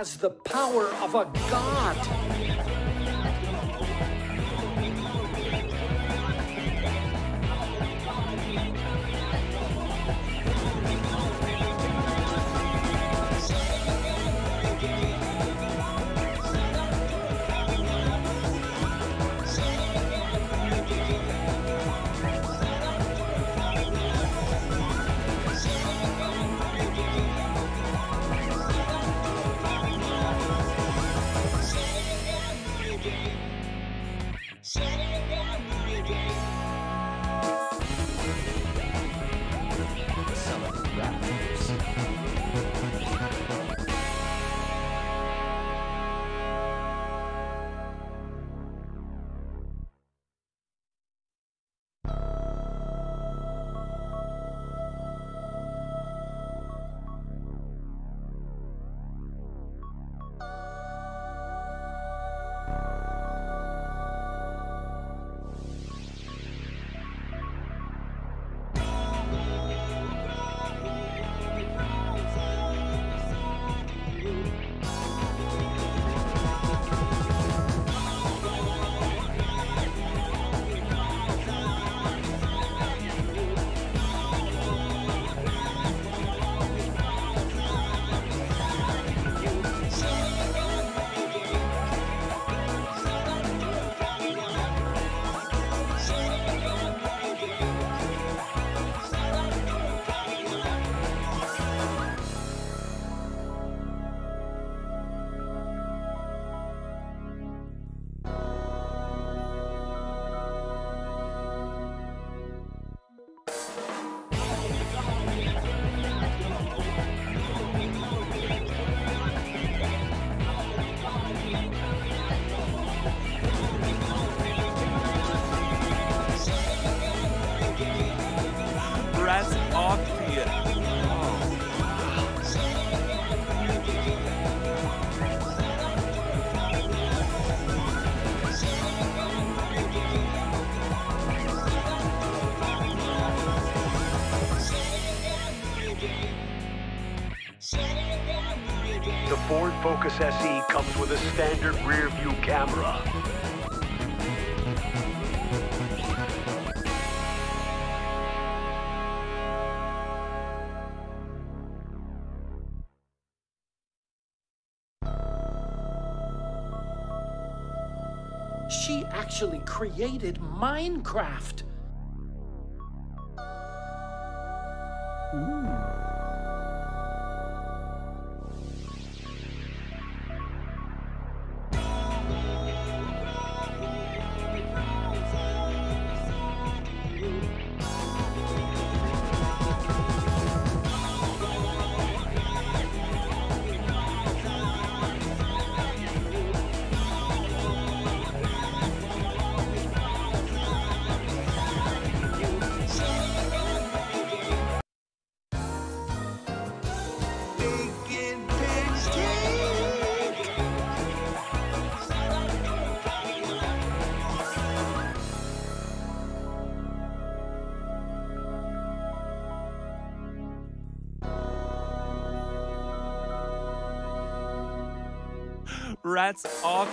has the power of a God. actually created Minecraft. That's awesome.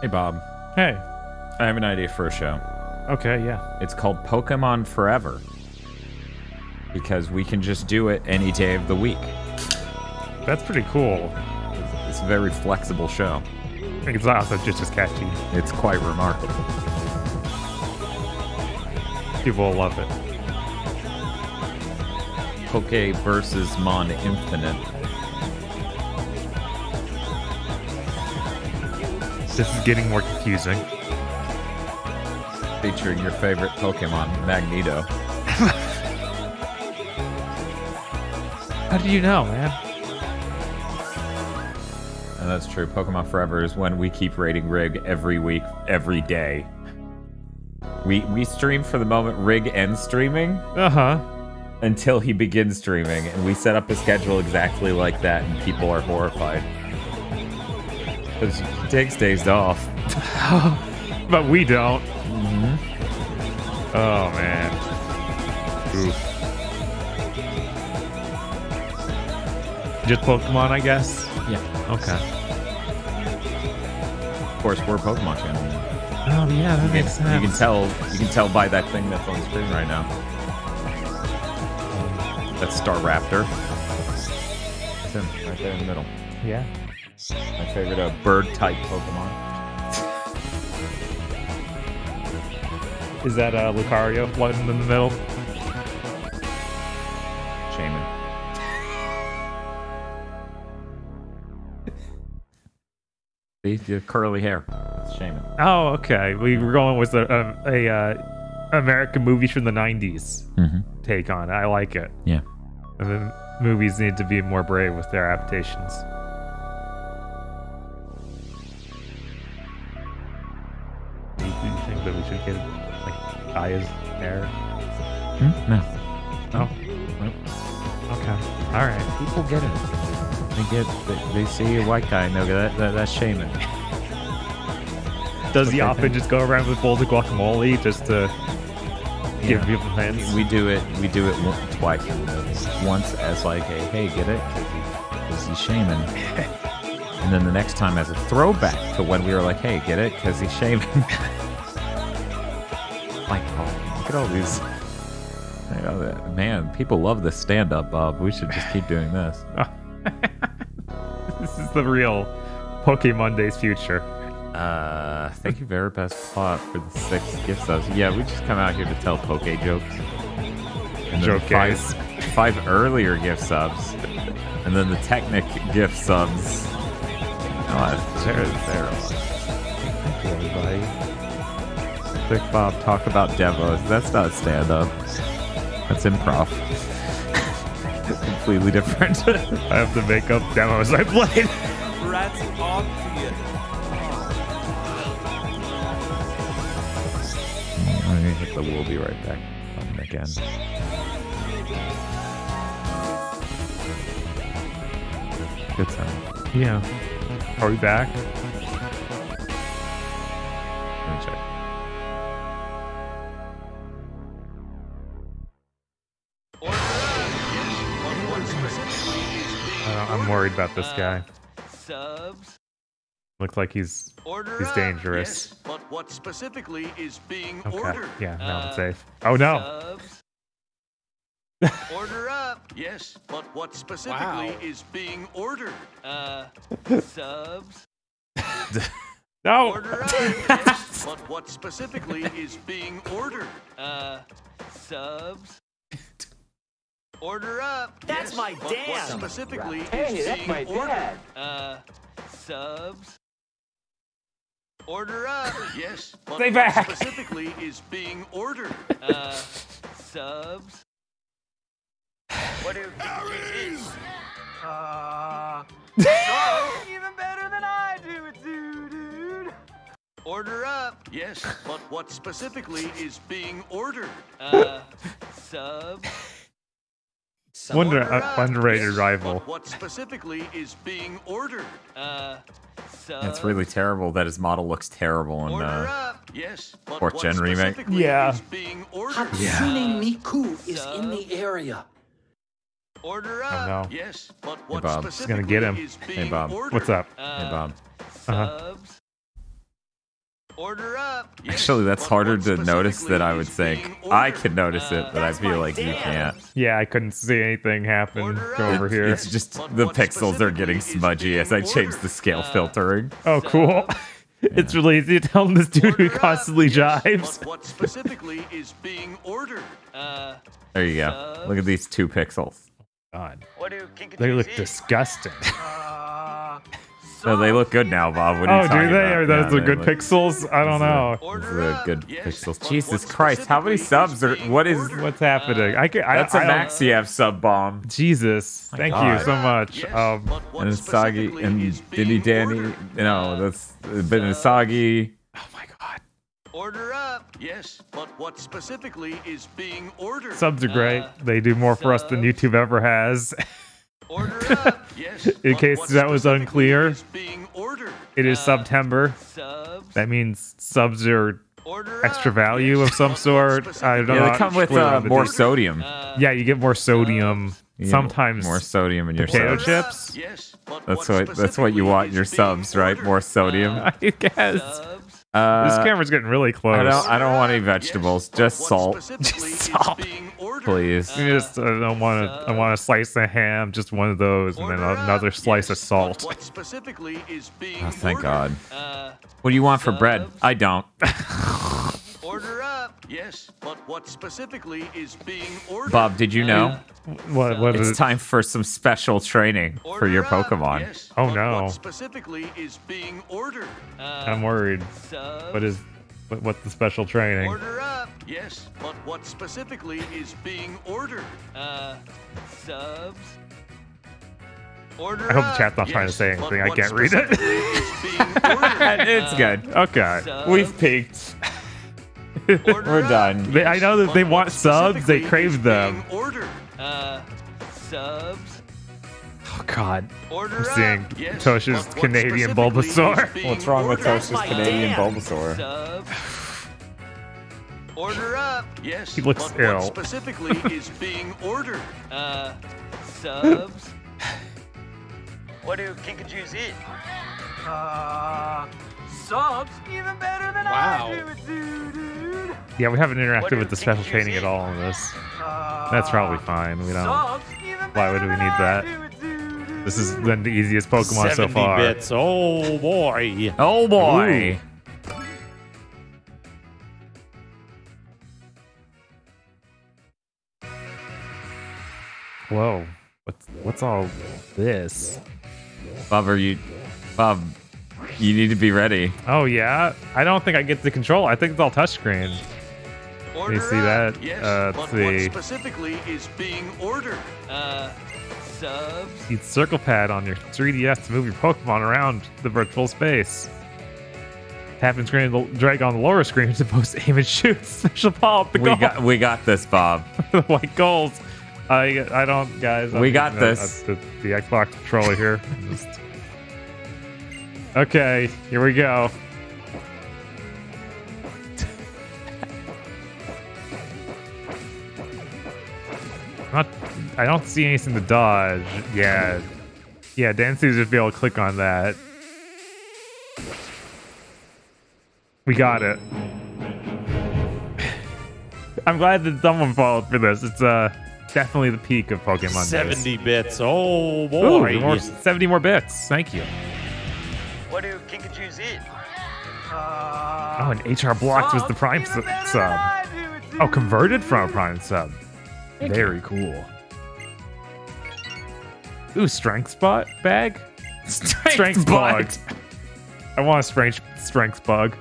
Hey, Bob. Hey. I have an idea for a show. Okay, yeah. It's called Pokemon Forever. Because we can just do it any day of the week. That's pretty cool. It's a very flexible show. It's also just as catchy. It's quite remarkable. People will love it. Poke versus Mon Infinite. This is getting more confusing. Featuring your favorite Pokemon, Magneto. How do you know, man? And that's true. Pokemon Forever is when we keep rating Rig every week, every day. We we stream for the moment Rig ends streaming Uh huh. until he begins streaming, and we set up a schedule exactly like that, and people are horrified. Because takes days off. But we don't. Mm-hmm. Oh man. Oof. Just Pokemon, I guess. Yeah. Okay. Of course, we're Pokemon channel. Oh yeah, that You makes can, sense. you can tell. You can tell by that thing that's on screen right now. That's Staraptor. It's him, right there in the middle. Yeah. My favorite uh, bird-type Pokemon. Is that uh, Lucario floating in the middle? Shaman. See, the curly hair. That's Shaman. Oh, okay. We were going with a a, a uh, American movies from the '90s Mm-hmm. take on. it. I like it. Yeah. And then movies need to be more brave with their adaptations. His hair? Hmm? No. No. Nope. Okay. All right. People get it. They get. They, they see a white guy and they go, that, that, that's Shaman. Does he often just go around with bowls of guacamole just to give Yeah. people hints? We do it. We do it twice in the movie. Once as like a hey, get it? Because he's shaman. and then the next time as a throwback to when we were like, hey, get it? Because he's shaman. like, oh, look at all these. You know, man, people love this stand-up, Bob. We should just keep doing this. this is the real Pokemon Days future. Uh, thank you very best plot for the six gift subs. Yeah, we just come out here to tell poke jokes. And then Joke five, five earlier gift subs, and then the Technic gift subs. Oh, there, there. Thank you, everybody. Big Bob, talk about demos. That's not stand up. That's improv. Completely different. I have to make up demos I played. Rats obvious. I'm gonna hit the we'll be right back button again. Good sound. Yeah. Are we back? Worried about this guy. Subs. Looks like he's Order he's up. dangerous. But what specifically is being Okay. ordered? Yeah, now I'm Uh, safe. Oh no. Subs. Order up. Yes, but what specifically is being ordered? Uh, subs. No. Order up. Yes, but what specifically is being ordered? Uh, subs. Order up. That's my But what specifically Hey, is that's being my ordered? dad. Uh, subs. Order up. Yes, but Stay what back. specifically is being ordered? Uh, subs. What do Uh, even better than I do it, dude. Order up. Yes, but what specifically is being ordered? Uh, subs. Wonder uh, underrated rival. But what specifically is being ordered? Uh, subs. It's really terrible that his model looks terrible in Order uh. Yes, Fourth gen remake? specifically Yeah. is being ordered? Hatsune Miku is in the area. Order Oh no. Yes, but what Bob. gonna get him. is Hey, Bob. ordered? What's up? Uh, Hey Bob. Uh-huh. Subs. Order up. Actually, that's harder to notice than I would think. I can notice it, but I feel like you can't. Yeah, I couldn't see anything happen. Over It- here. It's just the pixels are getting smudgy as I change the scale filtering. Oh, cool. It's really easy to tell this dude who constantly jives. What specifically is being ordered? Uh, There you go. Look at these two pixels. God, what do Kinkajous they look eat? disgusting. Uh, No, they look good now, Bob. What are Oh, you do talking they? about? Are those Yeah, the good look- pixels? I don't know. Those are the good pixels. Jesus Christ, how many subs are? What is? What's happening? I can. I, That's a I don't- Maxiev sub bomb. Jesus, thank you so much. Um, And Sagi and Diddy Danny. No, that's been Sagi. oh my God, order up. Yes, but what specifically is being ordered? subs are great. They do more for us than YouTube ever has. Order up. yes, In case what that was unclear. is being ordered? It is September. Subs. That means subs are Order extra up. value of some sort. I don't know. Yeah, they come with uh, more de- sodium. Yeah, you get more sodium. You Sometimes more sodium in your potato subs. chips. Yes, but That's what what that's what you want in your subs, being right? More sodium. I guess Subs. Uh, this camera's getting really close. I don't. I don't want any vegetables. Yes, Just salt, Just salt. please. You just I don't want to. I want a slice of ham, just one of those, and then another slice of salt. What specifically is being Oh, thank ordered? God. Uh, What do you want for bread? I don't. order up. Yes, but what specifically is being ordered? Bob, did you know? What? What is It's it? time for some special training for your Order up. Pokemon. Yes, Oh, but no. What specifically is being ordered? Uh, I'm worried. subs. What is? What, what's the special training? Order up. Yes, but what specifically is being ordered? Uh, subs. Order I hope the chat's not trying to say anything. I can't read it. specifically is being ordered? it's good. okay. Subs. We've peaked. Order We're done. They, I know that they want subs. They crave them. being ordered? Uh, subs. Oh God. Order I'm up. seeing Yes, Tosh's what Canadian specifically is Bulbasaur. being What's wrong with ordered? Toast's Canadian Bulbasaur? Subs. Order up. Yes, He looks but ill. what specifically is being ordered? Uh, subs. what do Kinkajous eat? Uh, subs. Even better than Wow. I do, dude. Yeah, we haven't interacted with the special training at all in this. Uh, That's probably fine. We don't. Subs. Why would we need that? do, dude. This has been the easiest Pokemon so 70 far. bits. Oh boy. Oh boy. Whoa. What's what's all this? Bob, are you? Bob, you need to be ready. Oh yeah. I don't think I get the control. I think it's all touchscreen. Order You see up. that? Yes, uh, let's what see. specifically is being ordered? Uh, subs. Use circle pad on your 3DS to move your Pokemon around the virtual space. Tap and screen the drag on the lower screen to post aim and shoot special ball up the We goal. got we got this, Bob. the white goals. I I don't guys. I'm We got using the- this. The, the Xbox controller here. Just... Okay, here we go. Not, I don't see anything to dodge. Yeah, yeah. Dan seems to be able to click on that. We got it. I'm glad that someone followed for this. It's uh definitely the peak of Pokemon. days. 70 bits. Oh Ooh, boy. more, 70 more bits. Thank you. What do Kinkajous eat? Oh, and HR blocked was the Prime su- sub. Oh, converted from a Prime sub. Very cool. Ooh, strength spot bag. Strength, bug. I want a strength strength bug.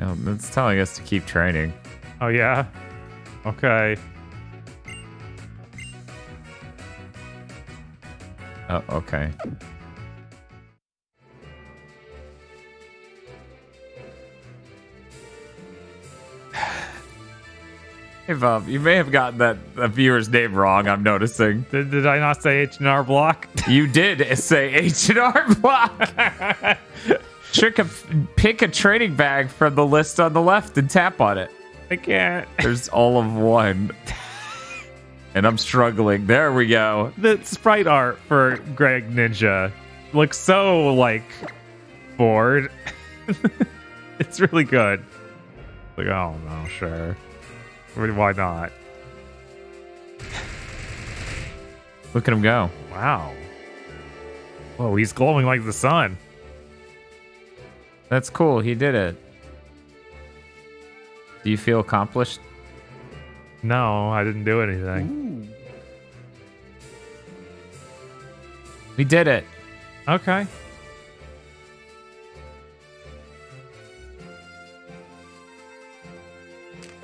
Oh, It's telling us to keep training. Oh yeah. Okay. Oh, okay. Hey Bob, you may have gotten that, viewer's name wrong. I'm noticing. Did, did I not say H and R block? You did say H and R block. Trick a, pick a trading bag from the list on the left and tap on it. I can't. There's all of one, and I'm struggling. There we go. The sprite art for Greninja. looks so like bored. it's really good. Like, oh no, sure. Why not? Look at him go. Wow. Whoa, he's glowing like the sun. That's cool. He did it. Do you feel accomplished? No, I didn't do anything. Hmm. We did it. Okay.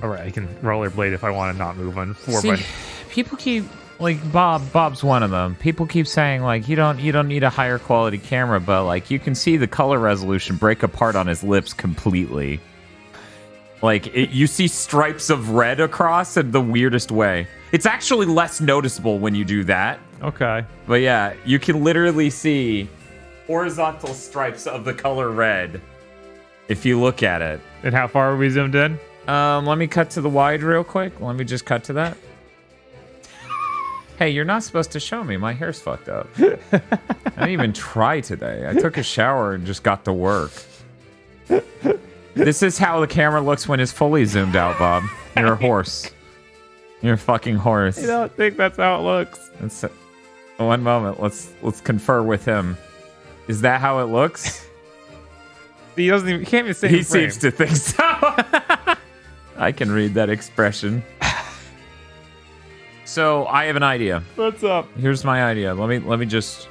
All right, I can rollerblade if I want to not move on four See, by. people keep like Bob. Bob's one of them. People keep saying like you don't you don't need a higher quality camera, but like you can see the color resolution break apart on his lips completely. Like it, you see stripes of red across in the weirdest way. It's actually less noticeable when you do that. Okay. But yeah, you can literally see horizontal stripes of the color red if you look at it. And how far are we zoomed in? Um, let me cut to the wide real quick. Let me just cut to that. Hey, you're not supposed to show me. My hair's fucked up. I didn't even try today. I took a shower and just got to work. This is how the camera looks when it's fully zoomed out, Bob. You're a horse. You're a fucking horse. I don't think that's how it looks. One moment. Let's let's confer with him. Is that how it looks? He doesn't even. He can't even say. he seems to think so. I can read that expression. So I have an idea. What's up? Here's my idea. Let me let me just.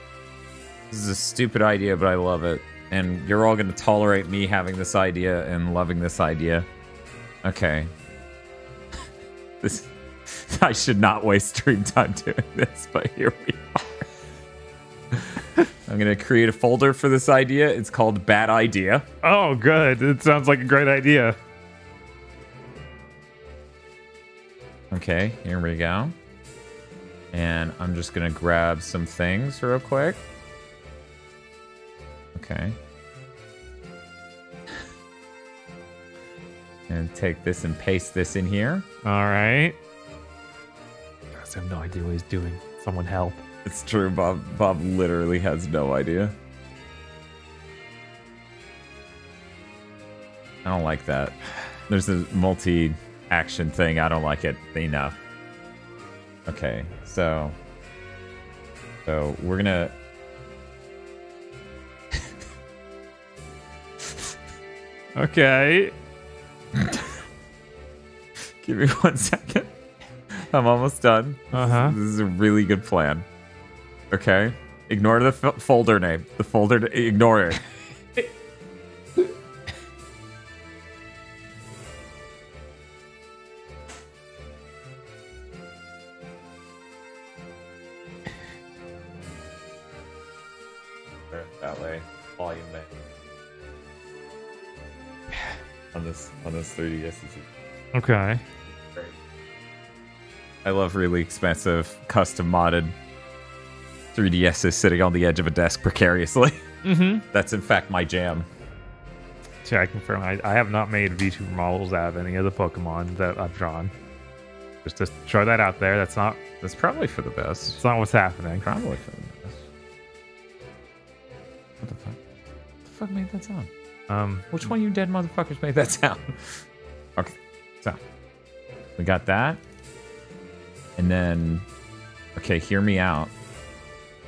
This is a stupid idea, but I love it, and you're all going to tolerate me having this idea and loving this idea. Okay. This. I should not waste stream time doing this, but here we are. I'm going to create a folder for this idea. It's called Bad Idea. Oh, good. It sounds like a great idea. Okay, here we go. And I'm just gonna grab some things real quick. Okay. And take this and paste this in here. All right. Guys, I have no idea what he's doing. Someone help. It's true, Bob. Bob literally has no idea. I don't like that. There's a multi action thing. I don't like it enough. Okay, so so we're gonna Okay. give me one second. I'm almost done. Uh huh. This is a really good plan. Okay, ignore the f- folder name. The folder, ignore it. On this on this 3DS, Okay. great. I love really expensive, custom modded 3DSs sitting on the edge of a desk precariously. Mm-hmm. That's in fact my jam. So I confirm. I, I have not made VTuber models out of any of the Pokemon that I've drawn. Just to throw that out there. That's not. That's probably for the best. It's not what's happening. Probably for the best. What the fuck? What the fuck made that sound? Um. Which one of you dead motherfuckers made that sound? okay, so we got that, and then okay, hear me out,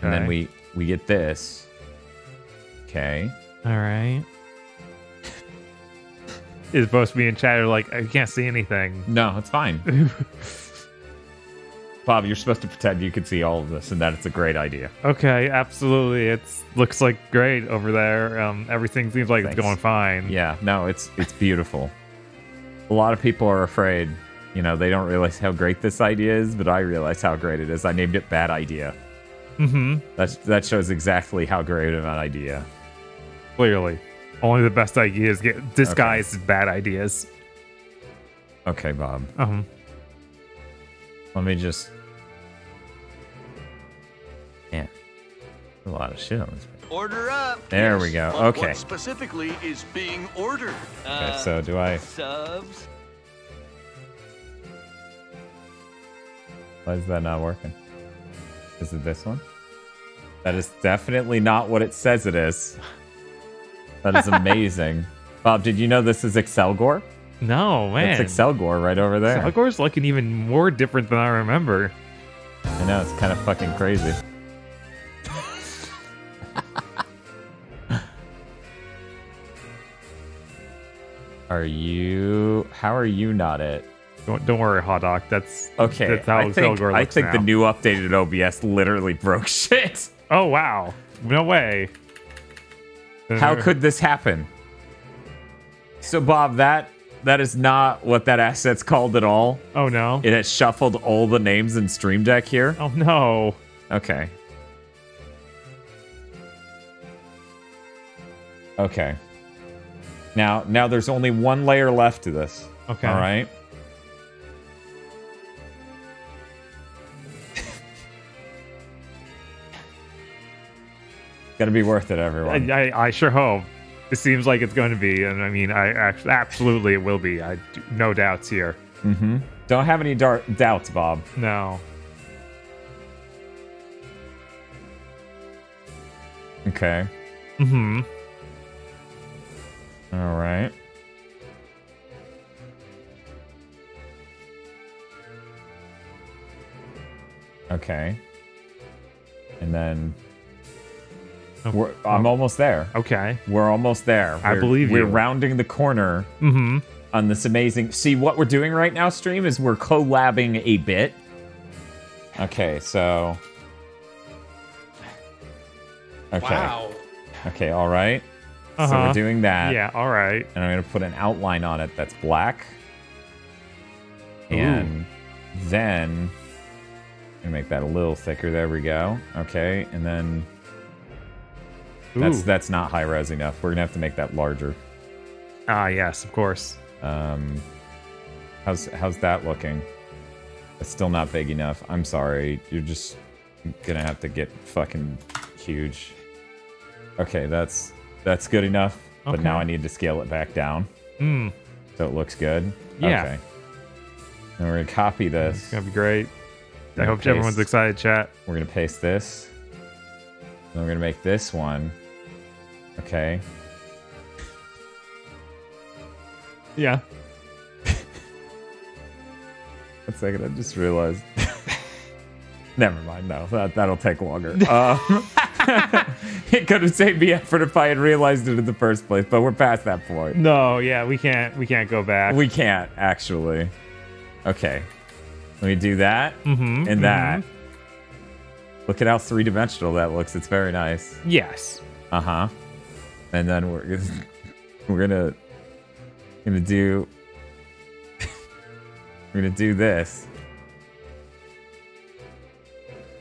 and then Okay. we we get this. Okay, All right. Is supposed to be in chatter like I can't see anything. no, it's fine. Bob, you're supposed to pretend you can see all of this and that it's a great idea. Okay, absolutely. It looks like great over there. Um, everything seems like Thanks. it's going fine. Yeah, no, it's it's beautiful. A lot of people are afraid, you know, they don't realize how great this idea is, but I realize how great it is. I named it Bad Idea. Mm-hmm. That's that shows exactly how great of an idea. Clearly, only the best ideas get disguised as bad ideas. Okay, Bob. Um. Let me just. A lot of shit on this. page. Order up. There we go. Okay. What specifically is being ordered? Okay, Uh, so do I? subs. Why is that not working? Is it this one? That is definitely not what it says it is. That is amazing. Bob, did you know this is Excel Gore? No, man. It's Excelgor right over there. Salgor's looking even more different than I remember. I know, it's kind of fucking crazy. Are you... How are you not it? Don't, don't worry, hot. That's Okay, That's how I think, I think now. the new updated OBS literally broke shit. Oh wow! No way. How uh, could this happen? So, Bob, that that is not what that asset's called at all. Oh no! It has shuffled all the names in Stream Deck here. Oh no! Okay. Okay. Now, now there's only one layer left to this. Okay. All right. Got to be worth it, everyone. I, I, I sure hope. It seems like it's going to be, and I mean, I actually absolutely it will be. I do, no doubts here. mm-hmm. Don't have any dar- doubts, Bob. No. Okay. Hmm. All right. Okay. And then we're, I'm almost there. Okay. We're almost there. I We're- believe We're you. rounding the corner Hmm. on this amazing. See what we're doing right now, stream is we're collabing a bit. Okay, so. Okay. Wow. Okay, all right. So Uh-huh. we're doing that. Yeah. All right. And I'm going to put an outline on it that's black. Ooh. And then I'm going to make that a little thicker. There we go. Okay. And then that's Ooh. that's not high res enough. We're going to have to make that larger. Ah, yes, of course. Um, how's how's that looking? It's still not big enough. I'm sorry. You're just gonna have to get fucking huge. Okay, that's that's good enough. But now I need to scale it back down Hmm. so it looks good. Yeah. Okay. And we're gonna copy It's this. gonna be great. I hope everyone's excited, chat. We're gonna paste this. Then we're gonna make this one. Okay. Yeah. One second, I just realized. Never mind. No, that that'll take longer. Um, it could have saved me effort if I had realized it in the first place, but we're past that point. No. Yeah. We can't. We can't go back. We can't actually. Okay, let me do that Mm-hmm. and that. Look at how three dimensional that looks. It's very nice. Yes. Uh huh. And then we're gonna, we're gonna gonna do we're gonna do this.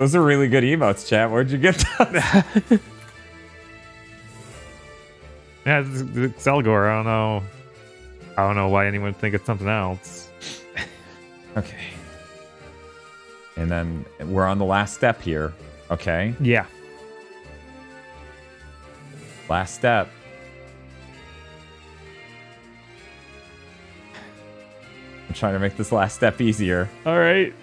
Those are really good emotes, chat. Where'd you get that? Yeah. It's, it's. I don't know. I don't know why anyone would think it's something else. okay. And then we're on the last step here. Okay. Yeah. Last step. I'm trying to make this last step easier. All right.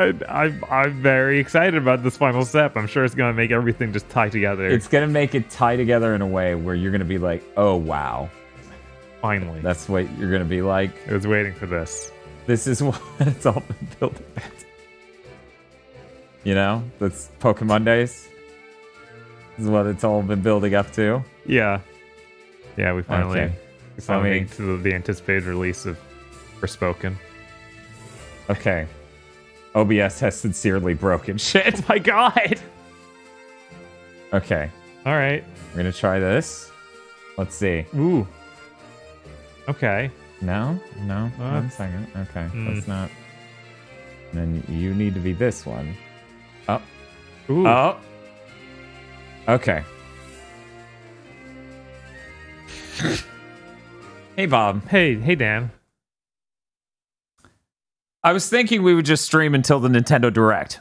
I, I'm I'm very excited about this final step. I'm sure it's gonna make everything just tie together. It's gonna make it tie together in a way where you're gonna be like, oh wow. finally. That's what you're gonna be like. I was waiting for this. This is what it's all been building. You know, that's Pokemon days. This is what it's all been building up to. Yeah. Yeah. We finally. Okay. We So, I finally mean- to the, the anticipated release of Forspoken. Okay. OBS has sincerely broken shit. My god! Okay. All right. We're gonna try this. Let's see. Ooh. Okay. No? No? Uh, One second. Okay. That's not. And then you need to be this one. Oh. Ooh. Oh. Okay. hey, Bob. Hey, hey, Dan. I was thinking we would just stream until the Nintendo Direct.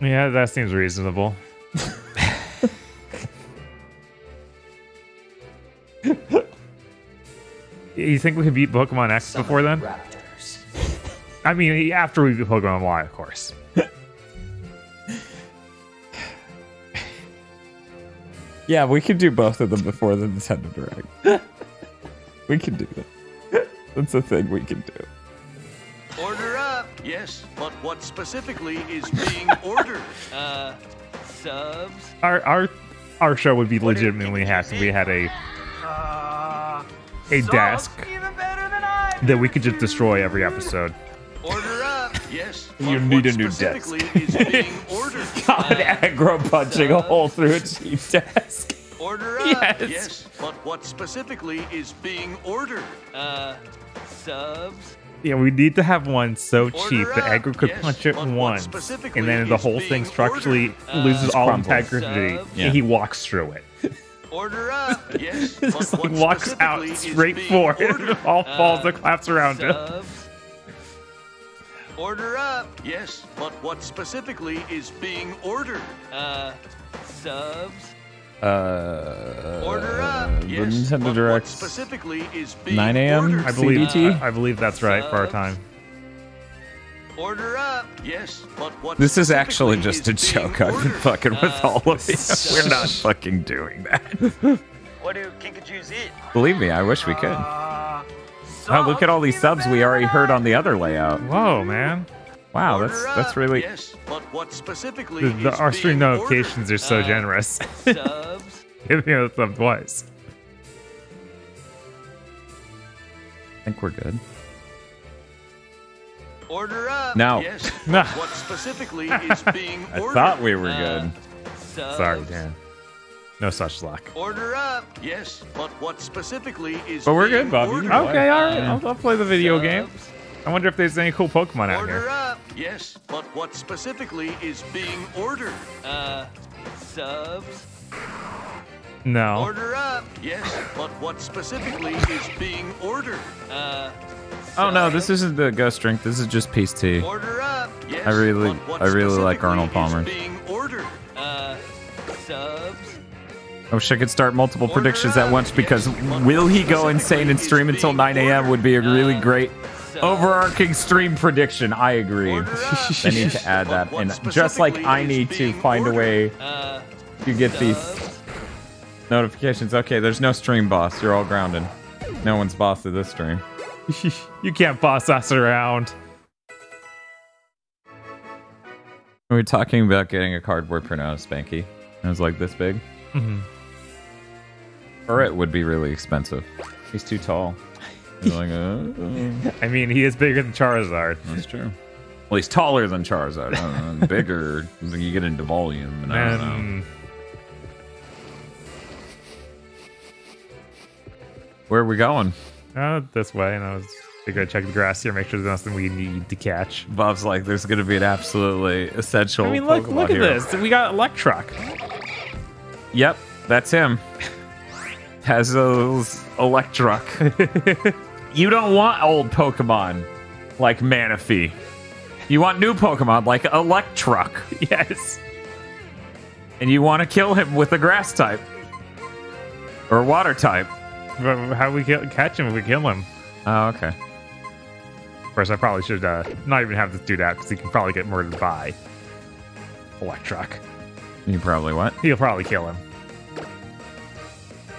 Yeah, that seems reasonable. you think we can beat Pokemon X before then? Raptor. I mean, after we beat Pokemon Y, of course. Yeah, we could do both of them before the Nintendo Direct. we can do that. That's a thing we can do. Order up. Yes, but what specifically is being ordered? Uh, subs. Our our our show would be legitimately hacked if we had a Uh, a subs desk Even better than I that we could just destroy every episode. Order up. Yes, You need a new desk. specifically is being ordered? God, aggro punching a hole through a cheap desk. Order up. Yes. Yes, but what specifically is being ordered? Uh, subs. Yeah, we need to have one so Order cheap that. Aggro could Yes, punch it but what once, and then the whole thing structurally ordered? loses Uh, all integrity, Subs. Yeah. and he walks through it. Order up. Yes, Just like walks out straight being for it, all falls Uh, and claps around him. Subs. Order up. Yes, but what specifically is being ordered? Uh, subs. Uh, Order up. The Yes, Nintendo but what Direct. specifically is being 9 a.m. I believe CBT? I, I believe that's right for our time. Order up. Yes, but what This is actually just a is being joke. I've been ordered? fucking with Uh, all of you. We're not fucking doing that. What do Kinkajous eat? Believe me, I wish we could. Uh, Oh, look at all these subs we already heard on the other layout. Whoa, man! Wow, Order that's that's really. Yes, but what specifically The, the, is our stream being notifications are so Uh, generous. subs. Give me a sub twice. I think we're good. Order up. Now. Yes, what specifically is being ordered? I thought we were Uh, good. subs. Sorry, Dan. No such luck. Order up. Yes, but what specifically is But we're being good, Bob. Ordered? Okay, all right. I'll, I'll play the video game. Subs. I wonder if there's any cool Pokemon out here. Order up. Yes, but what specifically is being ordered? Uh, subs. No. Order up. Yes, but what specifically is being ordered? Uh, Oh no, this isn't the Ghost Drink. This is just Peace Tea. Order up. Yes, I really- I really like Arnold Palmer. being ordered? Uh, subs. I wish I could start multiple Order predictions at once because will he go insane and stream until 9 a.m. would be a really great overarching stream prediction. I agree. I need to add that what in. Just like I need to find a way Uh, to get these notifications. Okay, there's no stream boss. You're all grounded. No one's boss of this stream. you can't boss us around. We were talking about getting a cardboard printout of Spanky. It was like this big. Mhm. Or it would be really expensive. He's too tall. He's like, uh, uh, I mean, he is bigger than Charizard. that's true. Well, he's taller than Charizard. I don't know, bigger. You get into volume, and I don't know. And Where are we going? uh, this way, and I was gonna check the grass here, make sure there's nothing we need to catch. Bob's like, there's going to be an absolutely essential. I mean, look, Pokemon look at hero. this. We got Electruck. Yep, that's him. Has those Electruck. you don't want old Pokemon like Manaphy. You want new Pokemon like Electruck. yes. And you want to kill him with a grass type. Or water type. But how we kill, catch him if we kill him? Oh, okay. Of course, I probably should uh, not even have this dude out because he can probably get murdered by Electruck. You probably what? He'll probably kill him.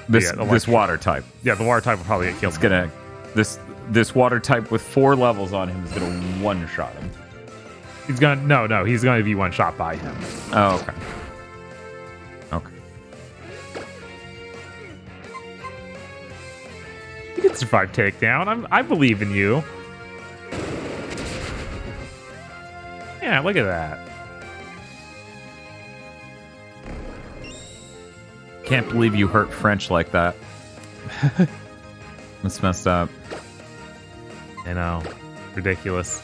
This Yeah, this water type. Yeah, the water type will probably get killed. It's gonna this this water type with four levels on him is gonna one shot him. He's gonna no, no. He's gonna be one shot by him. Oh, okay. Okay. You can survive takedown. I'm, I believe in you. Yeah, look at that. Can't believe you hurt French like that. That's messed up. I know, ridiculous.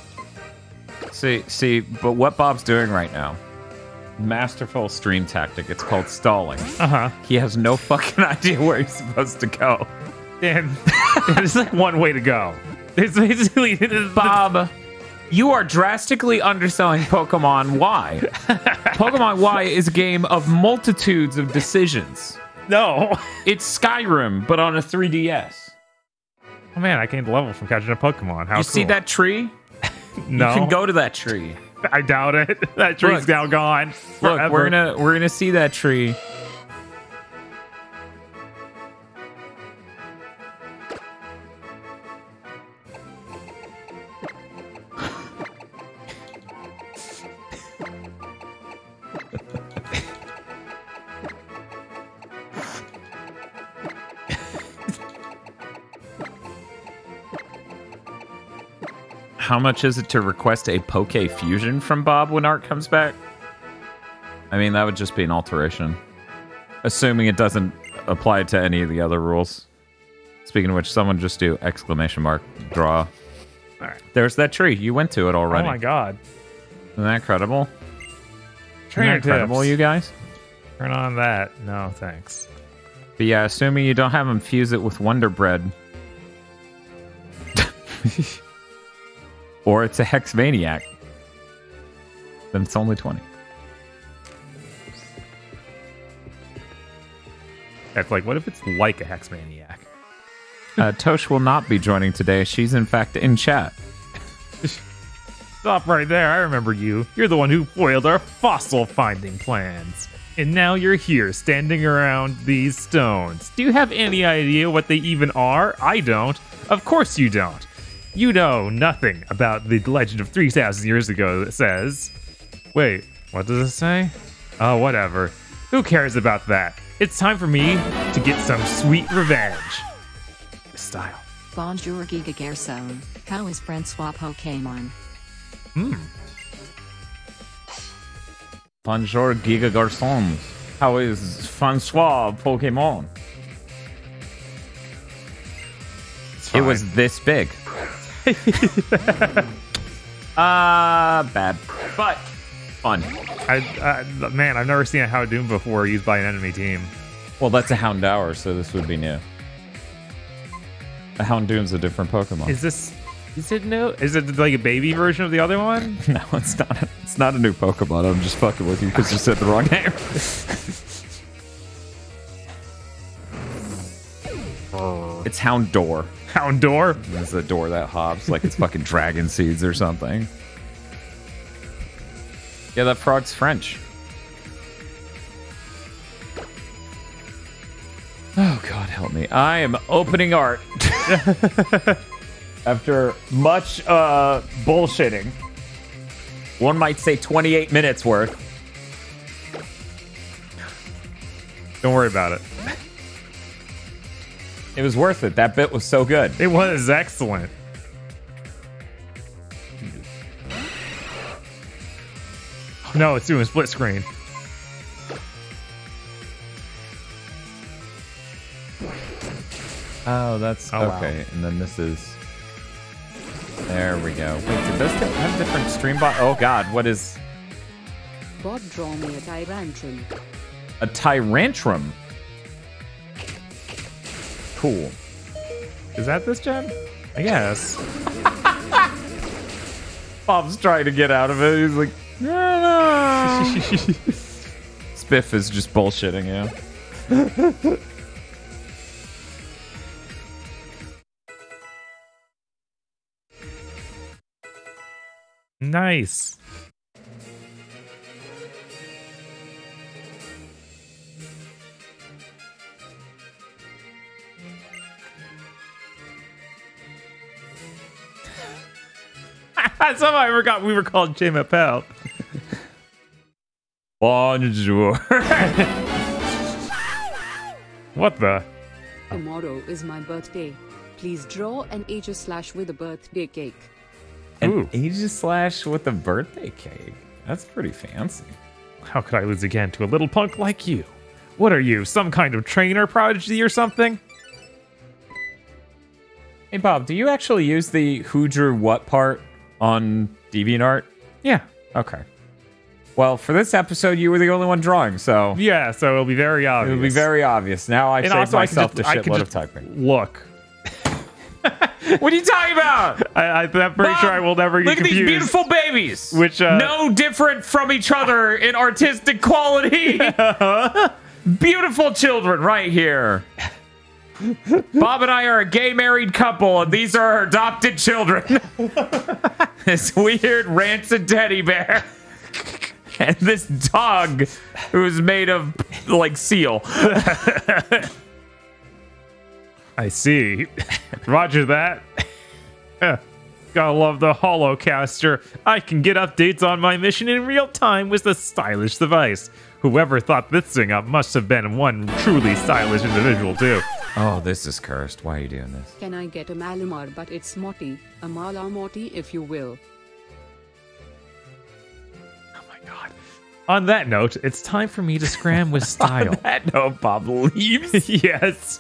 See, see, but what Bob's doing right now, masterful stream tactic. It's called stalling. Uh huh. He has no fucking idea where he's supposed to go. And there's like one way to go. There's basically Bob, you are drastically underselling Pokemon Y. Pokemon Y is a game of multitudes of decisions. No. It's Skyrim, but on a 3DS. Oh man, I gained a level from catching a Pokemon. How you see that tree? No, You can go to that tree. I doubt it. That tree's Look. now gone. Forever. Look, we're gonna we're gonna see that tree. How much is it to request a Poke Fusion from Bob when Art comes back? I mean, that would just be an alteration. Assuming it doesn't apply to any of the other rules. Speaking of which, someone just do exclamation mark draw. Alright. There's that tree. You went to it oh already. Oh my god. Isn't that incredible? Trainer Isn't that incredible, tips. you guys? Turn on that. No, thanks. But yeah, assuming you don't have them fuse it with Wonder Bread. or it's a Hex Maniac. Then it's only 20. That's like, what if it's like a Hex Maniac? Uh, Tosh will not be joining today. She's in fact in chat. Stop right there. I remember you. You're the one who foiled our fossil finding plans. And now you're here, standing around these stones. Do you have any idea what they even are? I don't. Of course you don't. You know nothing about the legend of 3,000 years ago that says. Wait, what does it say? Oh, whatever. Who cares about that? It's time for me to get some sweet revenge. Style. Bonjour Giga Garçon. How is Francois Pokemon? Hmm. Bonjour, Giga Garçons. How is Francois Pokemon? It was this big. uh, bad. But fun. I, I, man, I've never seen a Howdoom before used by an enemy team. Well, that's a Houndour, so this would be new. A Houndoom's a different Pokemon. Is this? Is it new? Is it like a baby version of the other one? no, it's not. A, it's not a new Pokemon. I'm just fucking with you because you said the wrong name. it's Houndour. Houndour? That's the door that hops like it's fucking dragon seeds or something. Yeah, that frog's French. Oh God, help me! I am opening art after much uh, bullshitting. One might say 28 minutes worth. Don't worry about it. It was worth it. That bit was so good. It was excellent. No, it's doing a split screen. Oh, that's Oh, wow. okay. And then this is. There we go. Wait, did those di- have different stream bot? Oh God, what is Bob draw me a Tyrantrum. a Tyrantrum? Cool. Is that this gen? I guess. Bob's trying to get out of it. He's like, no, no. Spiff is just bullshitting you. nice. Somehow I forgot we were called J Pal. Bonjour. What the? Tomorrow is my birthday. Please draw an H slash with a birthday cake. An Ooh. Aegislash with a birthday cake. That's pretty fancy. How could I lose again to a little punk like you? What are you, some kind of trainer prodigy or something? Hey Bob, do you actually use the who drew what part on DeviantArt? Yeah. Okay. Well, for this episode, you were the only one drawing, so Yeah, so it'll be very obvious. it obvious. would be very obvious. Now I and saved also, I can myself just, I shitload of typing. Look, What are you talking about? I, I'm pretty Bob, sure I will never get Look confused. at these beautiful babies. Which, uh, no different from each other in artistic quality. beautiful children right here. Bob and I are a gay married couple, and these are our adopted children. this weird rancid teddy bear. And this dog who's made of like seal. I see. Roger that. Gotta love the Holocaster. I can get updates on my mission in real time with this stylish device. Whoever thought this thing up must have been one truly stylish individual, too. Oh, this is cursed. Why are you doing this? Can I get a Malamar but it's Morty, a Mala Morty if you will. Oh my god. On that note, it's time for me to scram with style. On that note, Bob leaves. yes.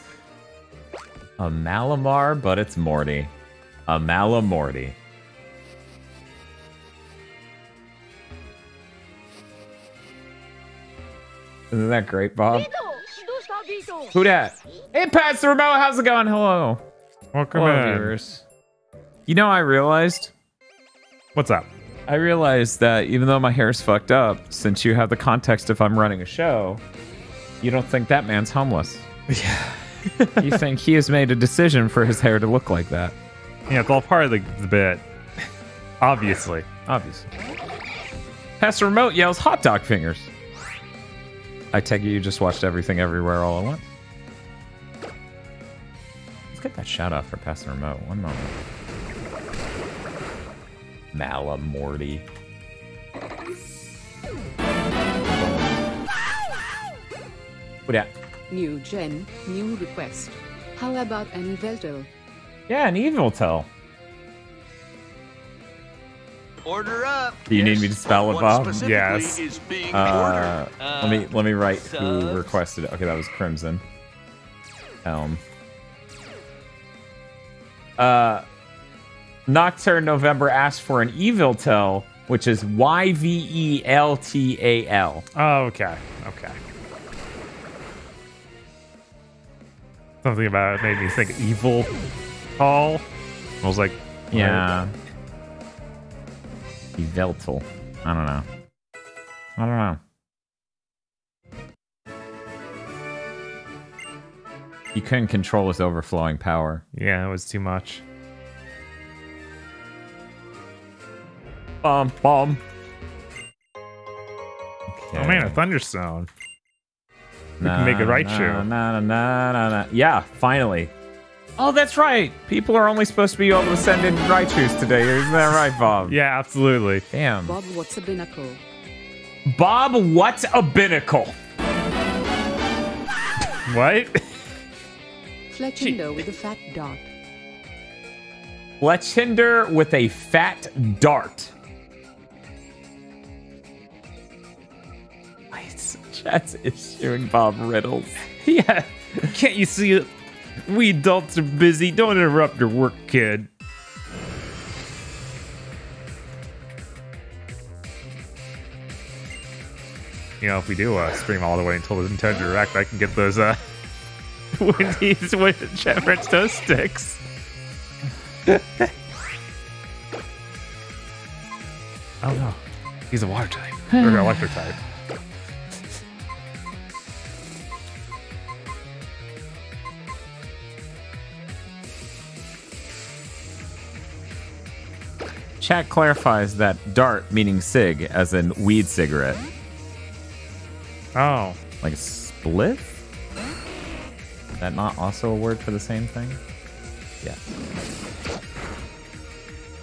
A Malamar, but it's Morty. A Malamorty. Isn't that great, Bob? Who dat? Hey, Pat the remote. How's it going? Hello. Welcome Hello, in. viewers. You know, I realized. What's up? I realized that even though my hair's fucked up, since you have the context if I'm running a show, you don't think that man's homeless. Yeah. you think he has made a decision for his hair to look like that. Yeah, it's all part of the, the bit. Obviously. Obviously. Pastor Remote yells hot dog fingers. I take it you just watched everything everywhere all at once. Let's get that shout out for passing Remote. One moment. Malamorty. What that? New gen, new request. How about an Velto? Yeah, an evil tell. Order up. Do you need me to spell it, Bob? Yes. is being Uh, let me let me write who requested it. Okay, that was Crimson. Elm. Uh, Nocturne November asked for an evil tell, which is Y V E L T A L. Oh, okay. Okay. Something about it made me think evil call. I was like, Yeah. Yveltal. I don't know. I don't know. He couldn't control his overflowing power. yeah, it was too much. Bum bum. Oh man, a thunderstone. We Nah, can make a right nah, shoe. Nah, nah, nah, nah, nah. Yeah, finally. Oh, that's right. People are only supposed to be able to send in Raichus today. Isn't that right, Bob? Yeah, absolutely. Damn. Bob, what's a binnacle? Bob, what's a binnacle? What? Fletchindo with a fat dart. Fletchinder with a fat dart. Nice. Chat's issuing Bob riddles. yeah. Can't you see it? We adults are busy. Don't interrupt your work, kid. You know, if we do uh, stream all the way until the Nintendo Direct, I can get those uh, Wendy's with French toast sticks. oh no, he's a water type or an electric type. Chat clarifies that dart meaning cig as in weed cigarette. Oh, Like a spliff? Is that not also a word for the same thing? Yeah.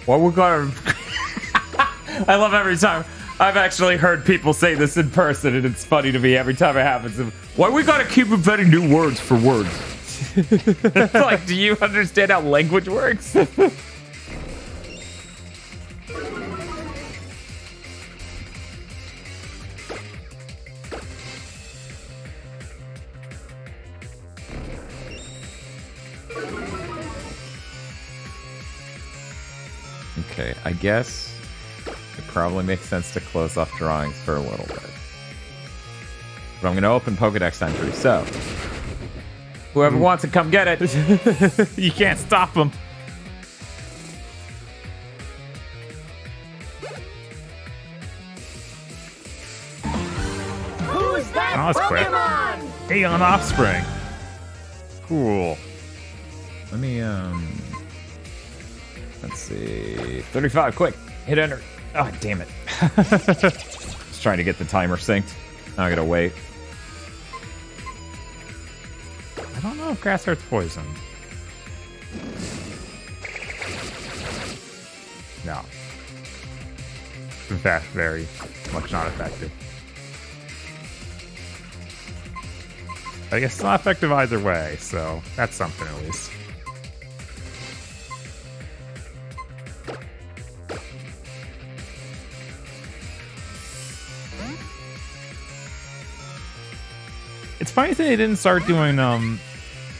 What we're gonna. I love every time. I've actually heard people say this in person, and it's funny to me every time it happens. Why we gotta keep inventing new words for words? It's like, do you understand how language works? Okay, I guess it probably makes sense to close off drawings for a little bit. But I'm going to open Pokedex entry, so whoever wants to come get it. you can't stop them! Who's that Oh, that's quick. Pokemon? Aeon Offspring. Cool. Let me um. Let's see. 35. Quick, hit enter. Oh damn it! Just trying to get the timer synced. Now I gotta wait. I don't know if grass hurts poison. No. Fact, very much not effective. I guess it's not effective either way, so that's something at least. It's funny that they didn't start doing um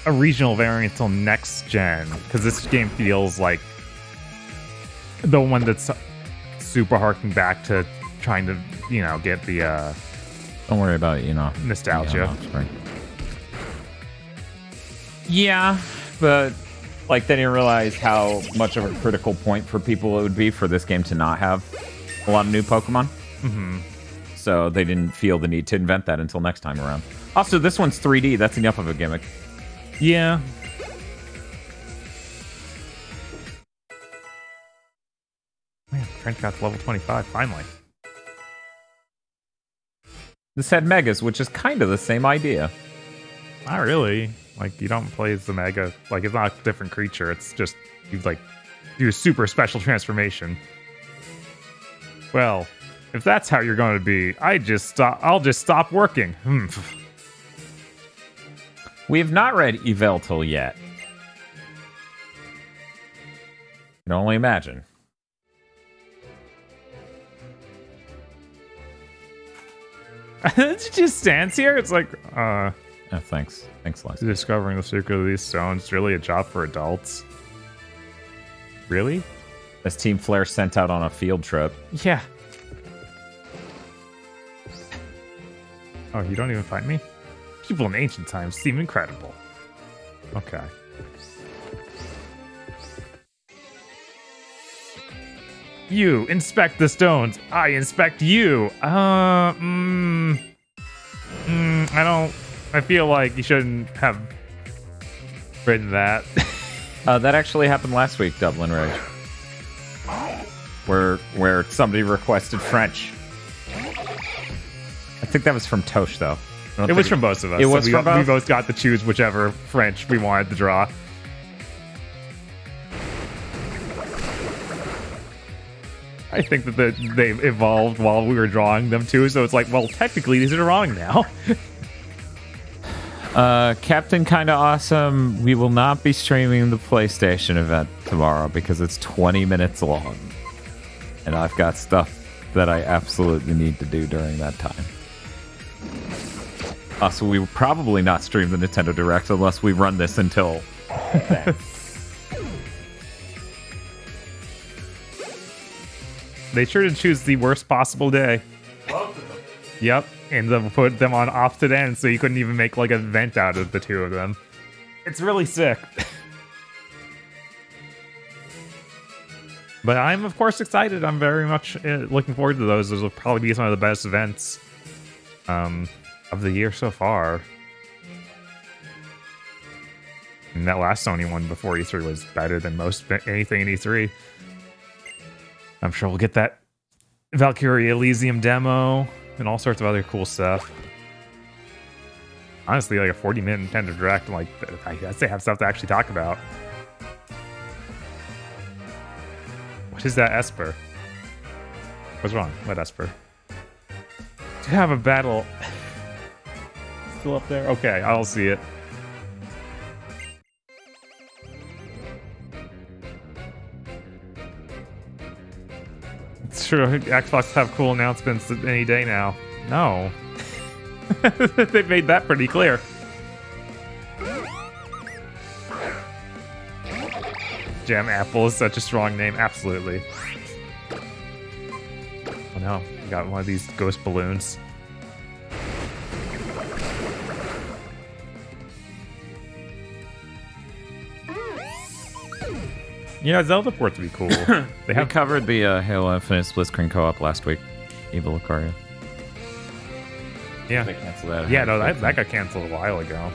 a regional variant until next gen because this game feels like the one that's super harking back to trying to you know get the uh Don't worry about it, you know. nostalgia. Yeah, offspring. Yeah, but like they didn't realize how much of a critical point for people it would be for this game to not have a lot of new Pokemon. hmm So they didn't feel the need to invent that until next time around. Also, this one's 3D. That's enough of a gimmick. Yeah. Man, Trent got to level 25 finally. This had Megas, which is kind of the same idea. Not really. Like you don't play as the mega. Like it's not a different creature. It's just you like do a super special transformation. Well, if that's how you're going to be, I just stop. I'll just stop working. Hmm. We have not read Yveltal yet. You can only imagine. it just stands here. It's like, uh, Oh, thanks. Thanks, Les. discovering the secret of these stones. Is really, a job for adults. Really? As Team Flare sent out on a field trip. Yeah. Oh, you don't even find me? People in ancient times seem incredible. Okay. You inspect the stones. I inspect you. Uh, mm, mm, I don't. I feel like you shouldn't have written that. Uh, that actually happened last week, Dublin Rage. Where where somebody requested French. I think that was from Tosh, though. It was from both of us. It so was we, from got- we both? both got to choose whichever French we wanted to draw. I think that the, they evolved while we were drawing them too, so it's like, well, technically these are wrong now. Uh, Captain Kinda Awesome, we will not be streaming the PlayStation event tomorrow because it's 20 minutes long. And I've got stuff that I absolutely need to do during that time. Uh, so we will probably not stream the Nintendo Direct unless we run this until then. they sure did choose the worst possible day. Yep, and then put them on opposite ends, so you couldn't even make like a vent out of the two of them. It's really sick. but I'm of course excited. I'm very much uh, looking forward to those. Those will probably be some of the best events um, of the year so far. And that last Sony one before E3 was better than most anything in E3. I'm sure we'll get that Valkyrie Elysium demo and all sorts of other cool stuff. Honestly, like a 40 minute Nintendo Direct, I'm like I guess they have stuff to actually talk about. What is that Esper? What's wrong? What Esper? To have a battle. Still up there? Okay, I'll see it. It's true. Xbox have cool announcements any day now. No. They've made that pretty clear. Jam Apple is such a strong name. Absolutely. Oh no. We got one of these ghost balloons. Yeah, Zelda ports would be cool. they we have covered the uh, Halo Infinite split screen co-op last week. Evil Lucaria. yeah. They canceled that. Yeah, no, that, that got canceled a while ago.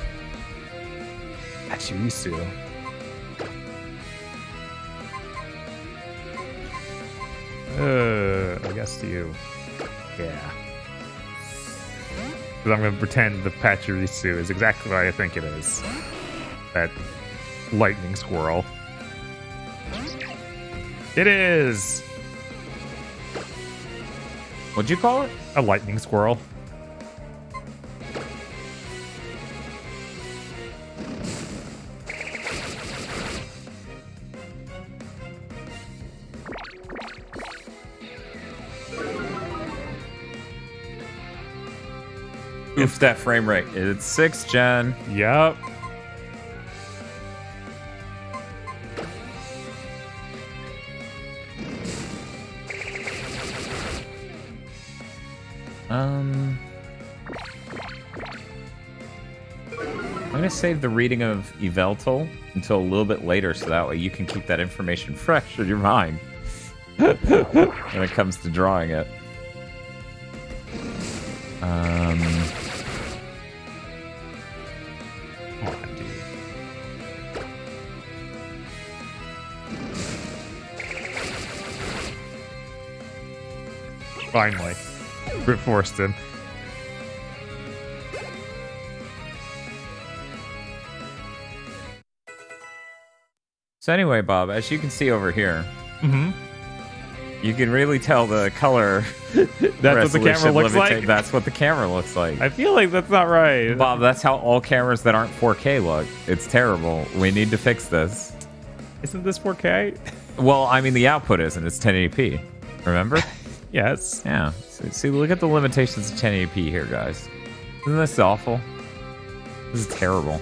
Pachirisu. Uh, I guess you. Yeah. Because I'm going to pretend the Pachirisu is exactly what I think it is. That lightning squirrel. It is! What'd you call it? A lightning squirrel. Oof, that frame rate. It's six gen. Yup. I'm gonna save the reading of Yveltal until a little bit later, so that way you can keep that information fresh in your mind when it comes to drawing it. Um. Finally. Brute forced him. So anyway, Bob, as you can see over here, Mm-hmm. you can really tell the color. That's what the camera looks limita- like? That's what the camera looks like. I feel like that's not right. Bob, that's how all cameras that aren't 4K look. It's terrible. We need to fix this. Isn't this 4K? Well, I mean, the output isn't. It's 1080p. Remember? yes. yeah. See, see, look at the limitations of 1080p here, guys. Isn't this awful? This is terrible.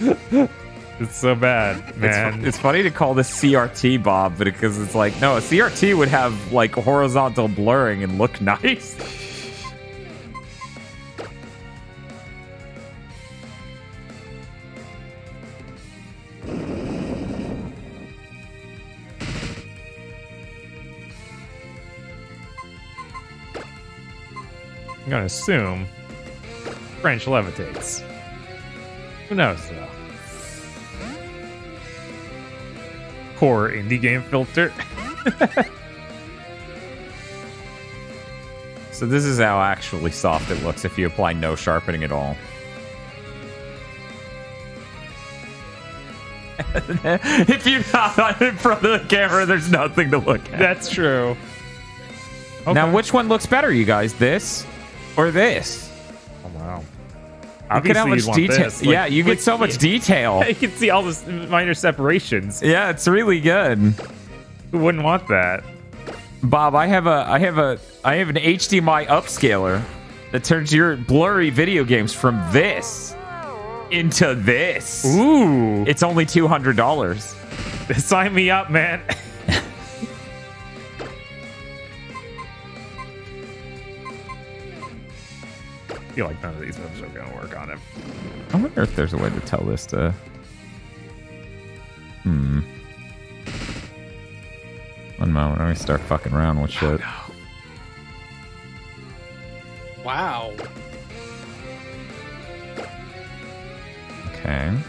It's so bad, It's, man. it's funny to call this CRT, Bob, but because it's like, no, a CRT would have like horizontal blurring and look nice. I'm gonna assume French levitates. Who knows though? Poor indie game filter. So this is how actually soft it looks if you apply no sharpening at all. if you're not in front of the camera, there's nothing to look at. That's true. Now, which one looks better, you guys? This or this? Oh, wow. Look at how Obviously much detail. this. Like- yeah, you get so much detail. You can see all the minor separations. yeah, it's really good. Who wouldn't want that? Bob, I have a I have a I have an HDMI upscaler that turns your blurry video games from this into this. Ooh, It's only two hundred dollars. sign me up, man. Feel like none of these moves are gonna work on him. I wonder if there's a way to tell this to. Hmm. One moment, let me start fucking around with shit. Wow. Okay.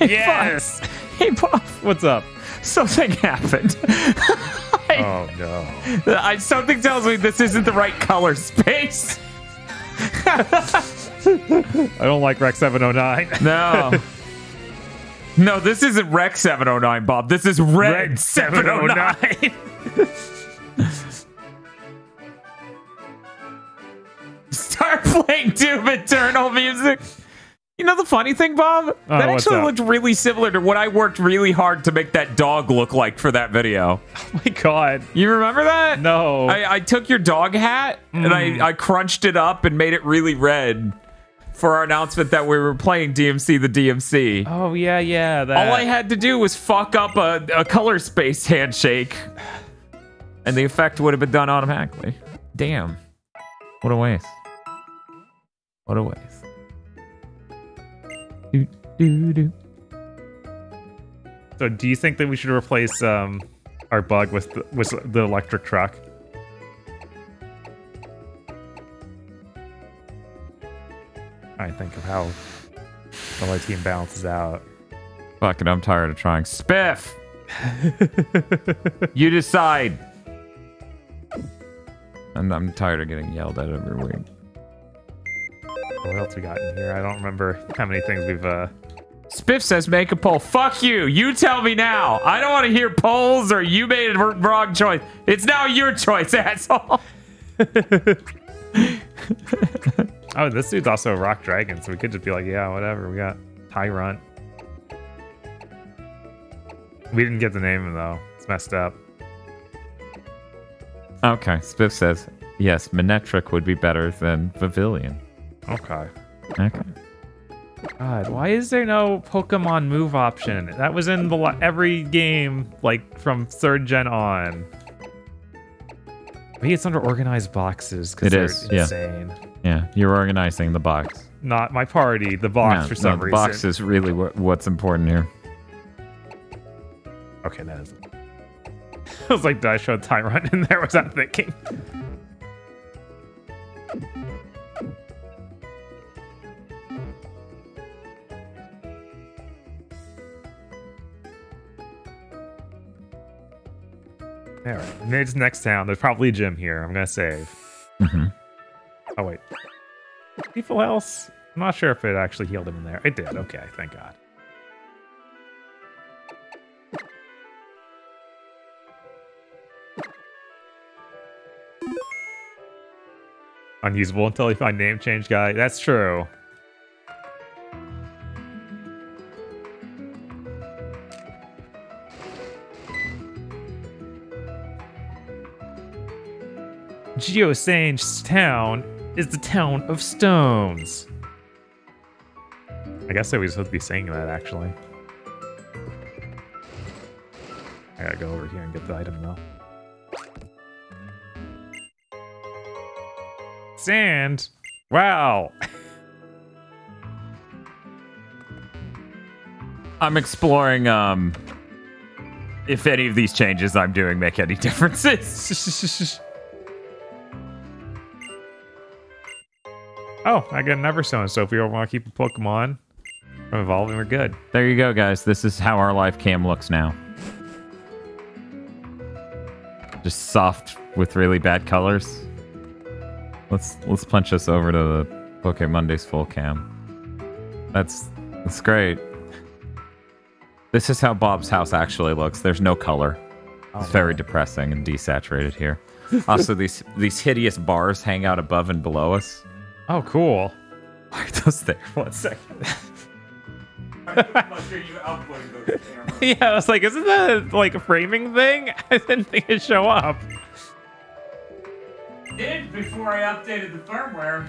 Yes. Hey, Bob, What's up? something happened. Oh no. I, something tells me this isn't the right color space. I don't like Rec 709. No. no, this isn't Rec 709, Bob. This is Red, Red 709. Start playing Doom Eternal music. You know the funny thing, Bob? that Oh, actually up? looked really similar to what I worked really hard to make that dog look like for that video. Oh my god. You remember that? No. I, I took your dog hat and Mm. I, I crunched it up and made it really red for our announcement that we were playing DMC the DMC. oh yeah, yeah. That. All I had to do was fuck up a, a color space handshake, and the effect would have been done automatically. Damn. What a waste. What a waste. Do, do, do. So do you think that we should replace um our bug with the, was the electric truck. I think of how the my team balances out. Fuck it, I'm tired of trying. Spiff! you decide. And I'm tired of getting yelled at every week. What else we got in here? I don't remember how many things we've uh Spiff says make a poll. Fuck you. You tell me now. I don't want to hear polls or you made a wrong choice. It's now your choice, asshole. Oh, this dude's also a rock dragon, so we could just be like, yeah, whatever. We got Tyrant. We didn't get the name though. It's messed up. Okay, Spiff says, yes, Manectric would be better than Pavilion. Okay. Okay. God, why is there no Pokemon move option? That was in the every game, like from third gen on. Maybe it's under organized boxes because It yeah. insane. Yeah, you're organizing the box. Not my party, the box No, for some no, the reason. box is really what, what's important here. Okay, that is. I was like, did I show Tyrant in there? Was that thinking? All right, Mid's next town. There's probably a gym here. I'm gonna save. hmm Oh wait, People else? I'm not sure if it actually healed him in there. It did. Okay, thank God. Unusable until you find name change guy. That's true. Geosenge's town is the town of stones. I guess I was supposed to be saying that actually. I gotta go over here and get the item though. Sand. Wow. I'm exploring um if any of these changes I'm doing make any differences. oh, I got an Everstone, so if we want to keep a Pokemon from evolving, we're good. there you go, guys. This is how our live cam looks now. Just soft with really bad colors. Let's let's punch us over to the Poke Mondays full cam. That's that's great. This is how Bob's house actually looks. There's no color. It's oh, very depressing and desaturated here. also, these these hideous bars hang out above and below us. Oh, cool. Why are those there? One second. yeah, I was like, isn't that like a framing thing? I didn't think it'd show up. Did before I updated the firmware.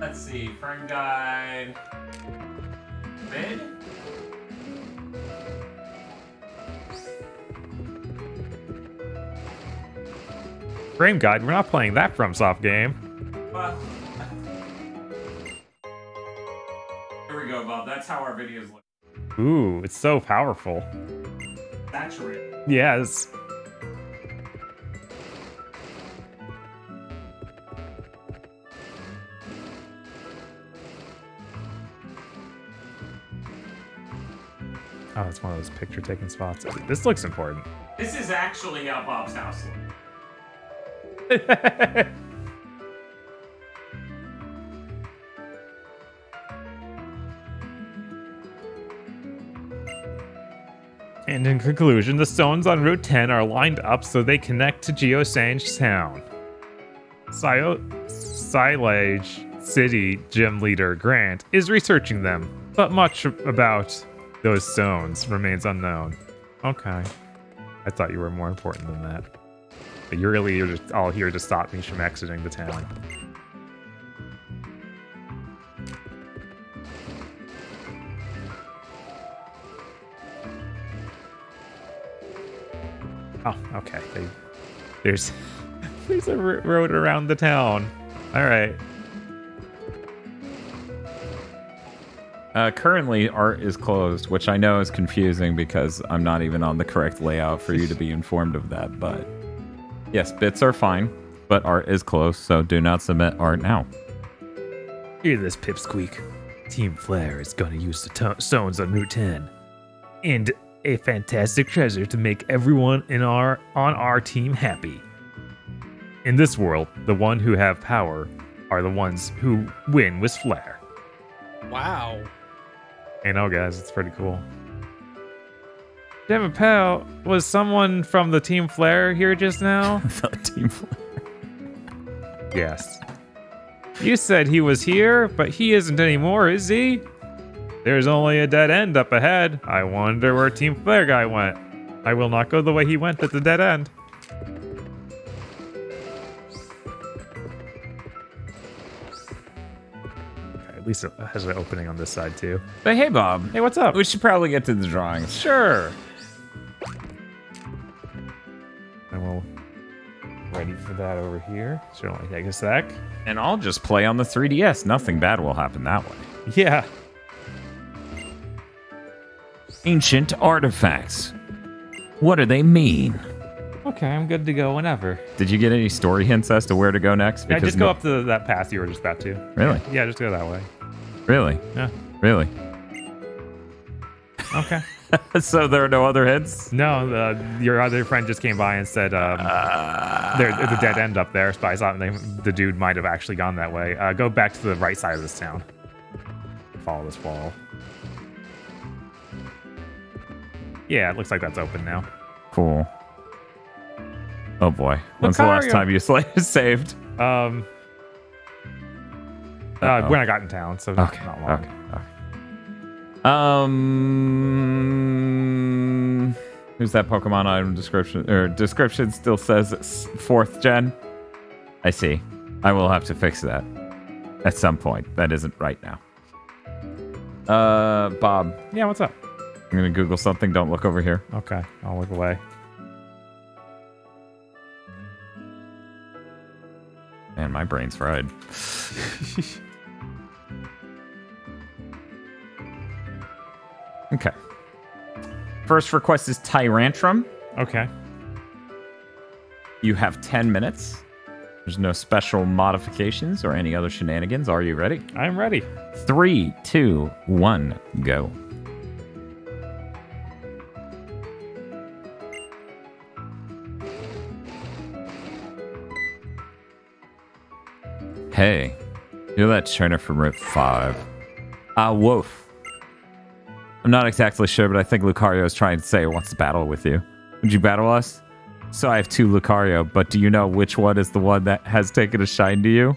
Let's see, frame guide. Mid. Frame guide. We're not playing that from soft game. Here we go, Bob. That's how our videos look. Ooh, it's so powerful. Saturated. Yes. Oh, it's one of those picture taking spots. This looks important. This is actually how Bob's house looks. And in conclusion, the stones on Route 10 are lined up so they connect to Geosenge Town. Sio- Cyllage City gym leader Grant is researching them, but much about those stones remains unknown. Okay. I thought you were more important than that. But you're really you're just all here to stop me from exiting the town. Oh, okay. They, there's there's a road around the town. All right. Uh, currently, art is closed, which I know is confusing because I'm not even on the correct layout for you to be informed of that. But yes, bits are fine, but art is closed, so do not submit art now. Hear this, Pipsqueak. Team Flare is going to use the to- stones on Route 10. And a fantastic treasure to make everyone in our on our team happy. In this world, the one who have power are the ones who win with flair. Wow. I know, guys, it's pretty cool. Damn it, pal. Was someone from the Team Flare here just now? the team Flare. Yes. You said he was here, but he isn't anymore, is he? There's only a dead end up ahead. I wonder where Team Flare guy went. I will not go the way he went at the dead end. Okay, at least it has an opening on this side too. But hey, Bob. Hey, what's up? We should probably get to the drawings. Sure. And we'll ready for that over here. Should only take a sec. And I'll just play on the 3DS. Nothing bad will happen that way. Yeah. Ancient artifacts. What do they mean? Okay, I'm good to go whenever. Did you get any story hints as to where to go next? Because Yeah, just go no- up to that path you were just about to. Really? Yeah, just go that way. Really? Yeah. Really? Okay. so there are no other hints? No, the, your other friend just came by and said um, there's a dead end up there. So I thought they, the dude might have actually gone that way. Uh, go back to the right side of this town. Follow this wall. Yeah, it looks like that's open now. Cool. Oh boy. When's the last time you saved? Um, uh, when I got in town, so not, Okay. not long. Okay. okay. Um, who's that Pokemon item description or description still says fourth gen? I see. I will have to fix that at some point. That isn't right now. Uh, Bob, Yeah, what's up? I'm gonna Google something. Don't look over here. Okay, I'll look away. Man, my brain's fried. okay. First request is Tyrantrum. Okay. You have 10 minutes. There's no special modifications or any other shenanigans. Are you ready? I'm ready. Three, two, one, go. Hey, you're that trainer from Route 5. Ah, Wolf. I'm not exactly sure, but I think Lucario is trying to say he wants to battle with you. Would you battle us? So I have two Lucario, but do you know which one is the one that has taken a shine to you?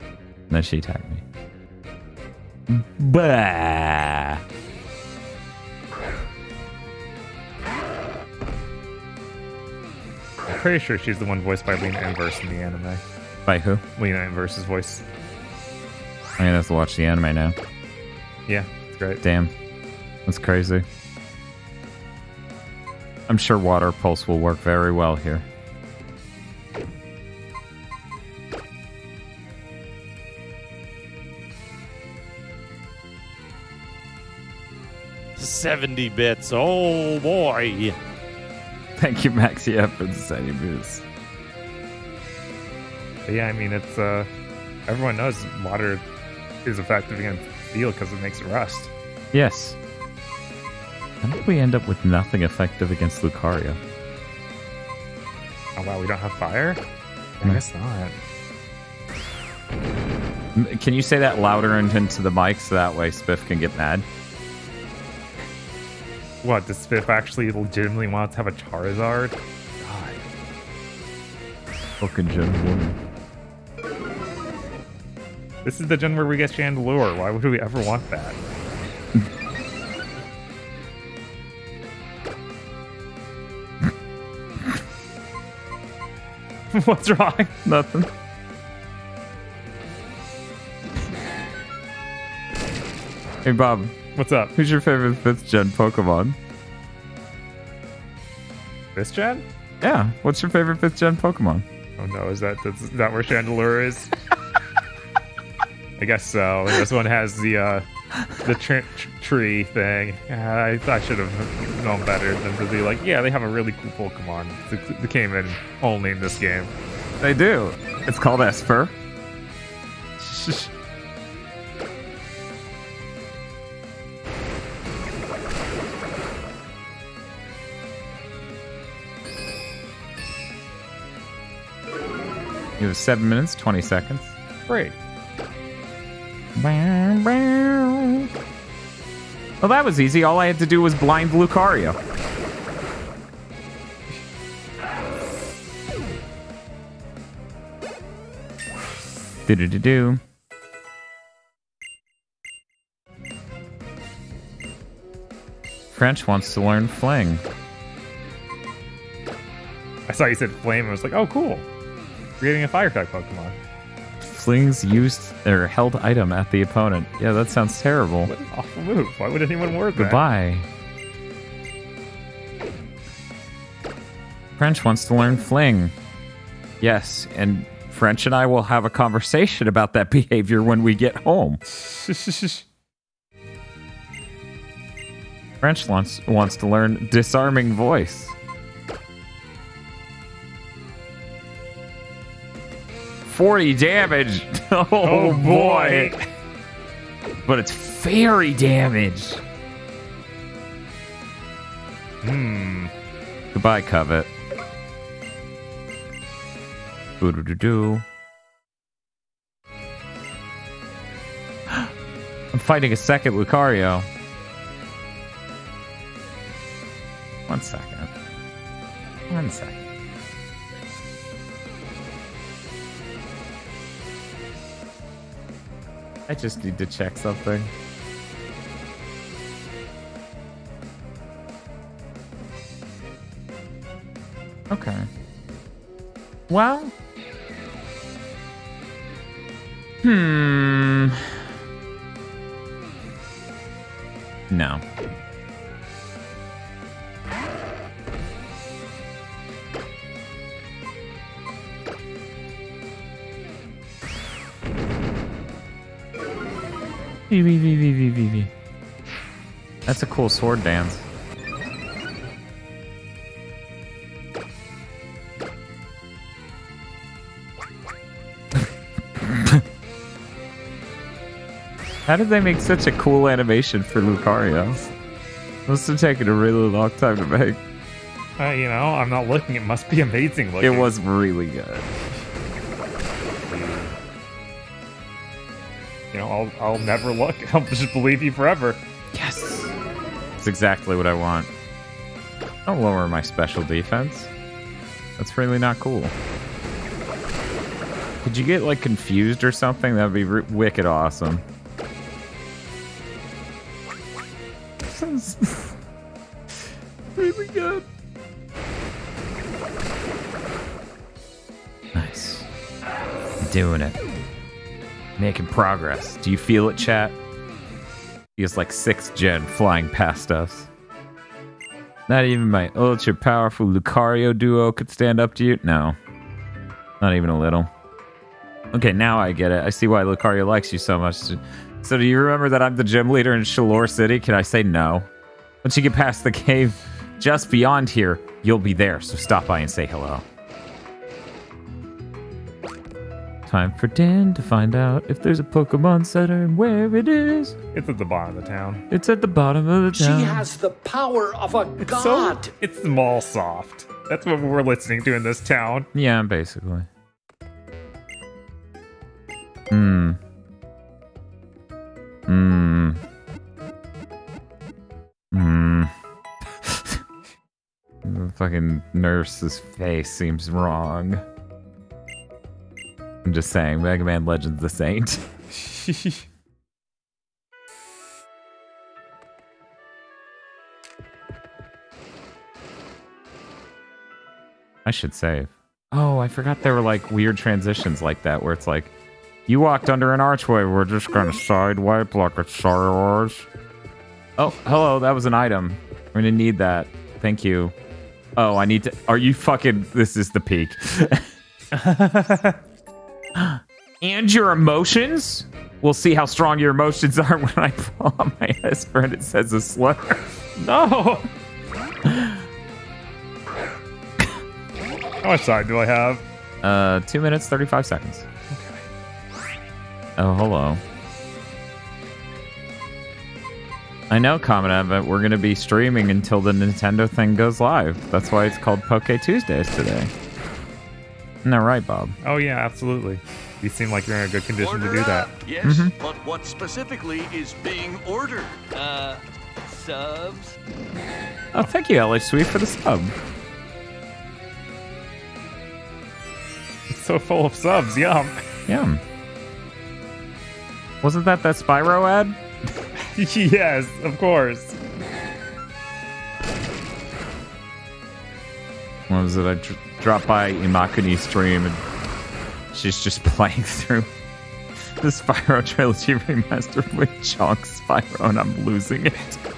And then she attacked me. Bah. I'm pretty sure she's the one voiced by Lina Inverse in the anime. By who? Lina Inverse's voice. I'm gonna have to watch the anime now. Yeah, it's great. Damn. That's crazy. I'm sure Water Pulse will work very well here. Seventy bits. Oh boy. Thank you, Maxia, for the same boost. But yeah, I mean, it's uh, everyone knows water is effective against steel because it makes it rust. Yes. Did we end up with nothing effective against Lucario? Oh wow, we don't have fire. I No. guess not. Can you say that louder and into the mic so that way Spiff can get mad? What does Spiff actually legitimately want to have a Charizard? God. Fucking gentleman. This is the gen where we get Chandelure. Why would we ever want that? What's wrong? Nothing. Hey Bob, What's up? who's your favorite fifth gen Pokemon? This gen? Yeah, what's your favorite fifth gen Pokemon? Oh no, is that that's, that where Chandelure is? I guess so. This one has the uh, the tr- tr- tree thing. Uh, I, I should have known better than to be like, yeah, they have a really cool Pokemon. They came in only in this game. They do. It's called Espurr. You have seven minutes, 20 seconds. Great. Well, that was easy. All I had to do was blind Lucario. Do do do do. French wants to learn fling. I saw you said flame. And I was like, oh, cool. Creating a fire type Pokemon. Flings used or held item at the opponent. Yeah, that sounds terrible. What an awful move. Why would anyone word that? Goodbye. French wants to learn fling. Yes, and French and I will have a conversation about that behavior when we get home. French wants wants to learn disarming voice. Forty damage. Oh, Oh, boy. boy. But it's fairy damage. Hmm. Goodbye, Covet. Boo-doo-doo-doo. I'm fighting a second Lucario. One second. One second. I just need to check something. Okay. Well. Hmm. No. That's a cool sword dance. How did they make such a cool animation for Lucario? Must have taken a really long time to make. Uh, you know, I'm not looking. It must be amazing looking. It was really good. You know, I'll, I'll never look. I'll just believe you forever. Yes. That's exactly what I want. Don't lower my special defense. That's really not cool. Could you get like confused or something? That'd be r- wicked awesome. really good. Nice. Doing it. Making progress. Do you feel it, chat? Is like sixth gen flying past us. Not even my ultra powerful Lucario duo could stand up to you? No. Not even a little. Okay, now I get it. I see why Lucario likes you so much. So do you remember that I'm the gym leader in Shalour City? Can I say no? Once you get past the cave just beyond here, you'll be there, so stop by and say hello. Time for Dan to find out if there's a Pokemon Center and where it is. It's at the bottom of the town. It's at the bottom of the town. She has the power of a It's god. so it's small soft. That's what we're listening to in this town. Yeah, basically. Hmm. Hmm. Hmm. the fucking nurse's face seems wrong. I'm just saying, Mega Man Legends the Saint. I should save. Oh, I forgot there were like weird transitions like that where it's like, you walked under an archway, we're just gonna sidewipe like it's Star Wars. Oh, hello, that was an item. We're gonna need that. Thank you. Oh, I need to. Are you fucking. This is the peak. and your emotions? We'll see how strong your emotions are when I pull on my Espurr and it says a slur. No. How much time do I have? Uh, two minutes, 35 seconds. Oh, hello. I know, Kamina, but we're going to be streaming until the Nintendo thing goes live. That's why it's called Poke Tuesdays today. Isn't that right, Bob? Oh yeah, absolutely. You seem like you're in a good condition to Order do that. up. Yes, Mhm. but what specifically is being ordered? Uh, subs? Oh, thank you, LH Sweet, for the sub. It's so full of subs. Yum. Yum. Wasn't that that Spyro ad? yes, of course. What was it? I dr- dropped by Imakuni's stream and she's just playing through the Spyro trilogy remastered with chunks Spyro and I'm losing it.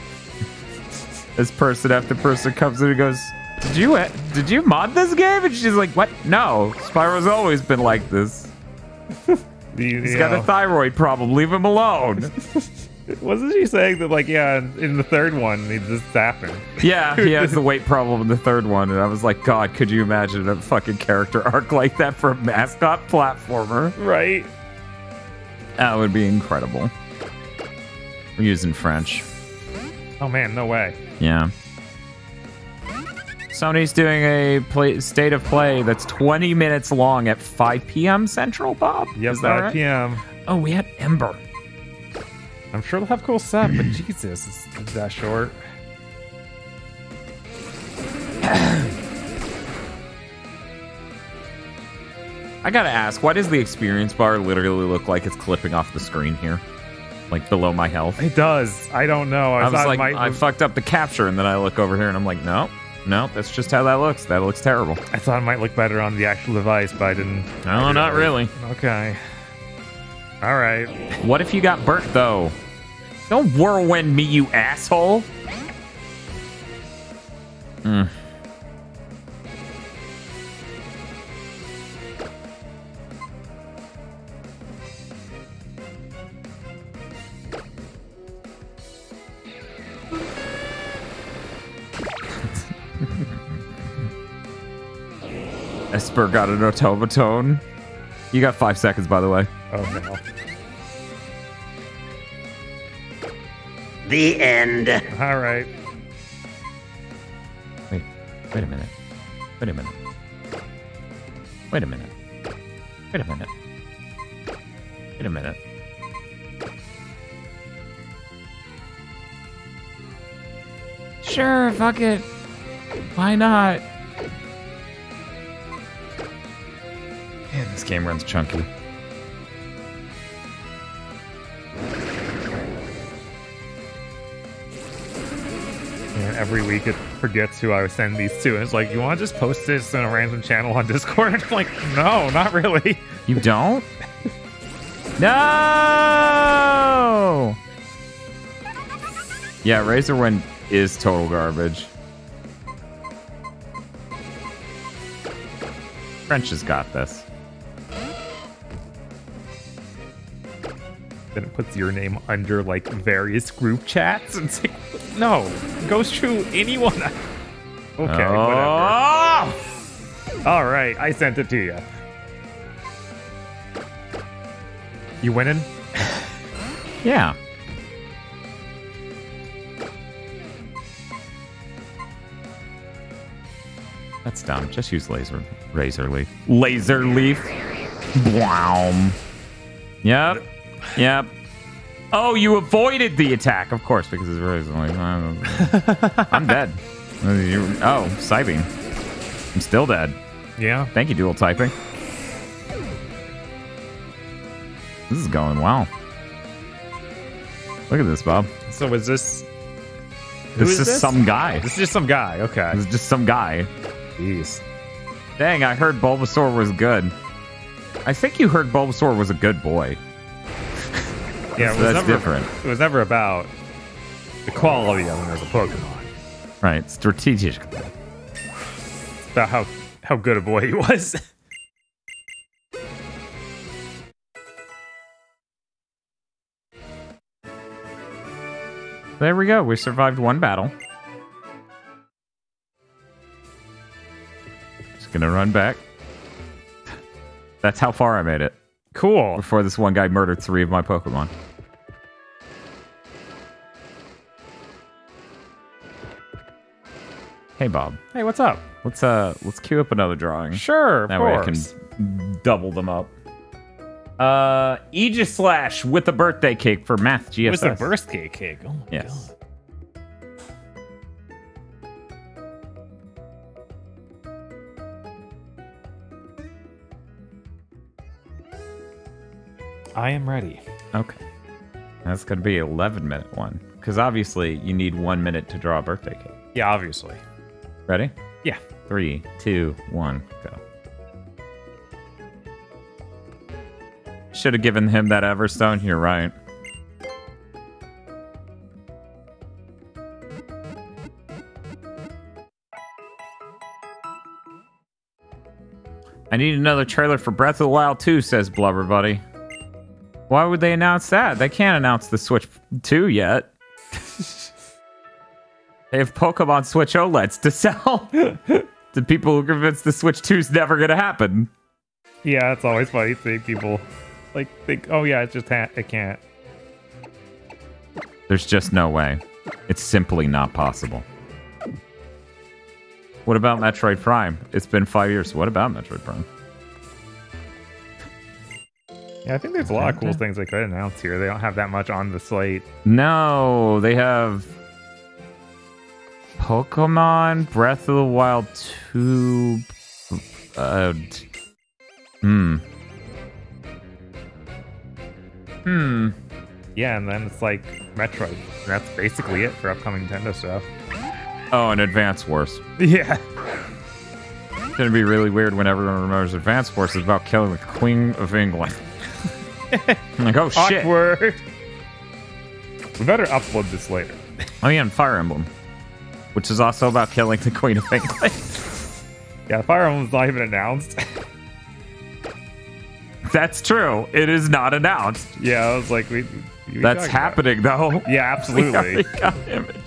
This person after person comes in and goes, "Did you did you mod this game?" And she's like, "What? No, Spyro's always been like this. He's got a thyroid problem. Leave him alone." Wasn't she saying that, like, yeah, in, the third one, it just happened? Yeah, he has the weight problem in the third one, and I was like, God, could you imagine a fucking character arc like that for a mascot platformer? Right? That would be incredible. We're using French. Oh man, no way. Yeah. Sony's doing a play, state of play that's 20 minutes long at 5 p.m. Central, Bob? Yep, Is that 5 right? p.m. Oh, we had Ember. I'm sure they'll have cool stuff, but Jesus, it's, it's that short. I gotta ask, why does the experience bar literally look like it's clipping off the screen here? Like below my health? It does. I don't know. I was like, might- I fucked up the capture, and then I look over here and I'm like, no, no, that's just how that looks. That looks terrible. I thought it might look better on the actual device, but I didn't. No, I didn't not really. Okay. All right. What if you got burnt though? Don't whirlwind me, you asshole. Mm. Espurr got an automaton. You got five seconds, by the way. Oh no. The end. All right. Wait, wait a minute. Wait a minute. Wait a minute. Wait a minute. Wait a minute. Sure, fuck it. Why not? Man, this game runs chunky. And every week it forgets who I send these to. And it's like, you want to just post this in a random channel on Discord? I'm like, no, not really. You don't? no! Yeah, Razorwind is total garbage. French has got this. Then it puts your name under like various group chats. And it's like, no, goes to anyone. Okay, Oh! whatever. All right, I sent it to you. You winning? Yeah. That's dumb. Just use laser razor leaf. Laser leaf. Wow. Yep. Yep. Oh, you avoided the attack, of course, because it's razor leaf. I'm dead. Oh, Psybeam. I'm still dead. Yeah. Thank you, dual typing. This is going well. Look at this, Bob. So is this? This is some guy. This is just some guy. Okay. This is just some guy. Jeez. Dang, I heard Bulbasaur was good. I think you heard Bulbasaur was a good boy. Yeah, that's never, different. It was never about the quality of them as a Pokemon. Right, Strategic about how how good a boy he was. there we go. We survived one battle. Just gonna run back. That's how far I made it. Cool. before this one guy murdered three of my Pokemon. Hey Bob, Hey, what's up? let's uh let's queue up another drawing. Sure, of That way I can double them up. Uh, Aegislash with a birthday cake for Math GSS. It was a birthday cake. Oh my Yes. god. I am ready. Okay. That's going to be 11 minute one. Because obviously you need one minute to draw a birthday cake. Yeah, obviously. Ready? Yeah. Three, two, one, go. Should have given him that Everstone. You're right. I need another trailer for Breath of the Wild 2, says Blubber Buddy. Why would they announce that? They can't announce the Switch 2 yet. they have Pokemon Switch OLEDs to sell to people who convince the Switch 2 is never going to happen. Yeah, it's always funny seeing people like think, oh yeah, it just ha- it can't. There's just no way. It's simply not possible. What about Metroid Prime? It's been five years. What about Metroid Prime? Yeah, I think there's a lot of cool things they could announce here. They don't have that much on the slate. No, they have Pokemon Breath of the Wild 2. Uh, hmm. Hmm. Yeah, and then it's like Metroid. That's basically it for upcoming Nintendo stuff. Oh, and Advance Wars. Yeah. It's gonna be really weird when everyone remembers Advance Wars is about killing the Queen of England. I'm like, oh shit. Awkward. We better upload this later. Oh yeah, and Fire Emblem, which is also about killing the Queen of England. Yeah, Fire Emblem's not even announced. That's true. It is not announced. yeah, I was like, we. we That's talking about- happening though. Yeah, absolutely.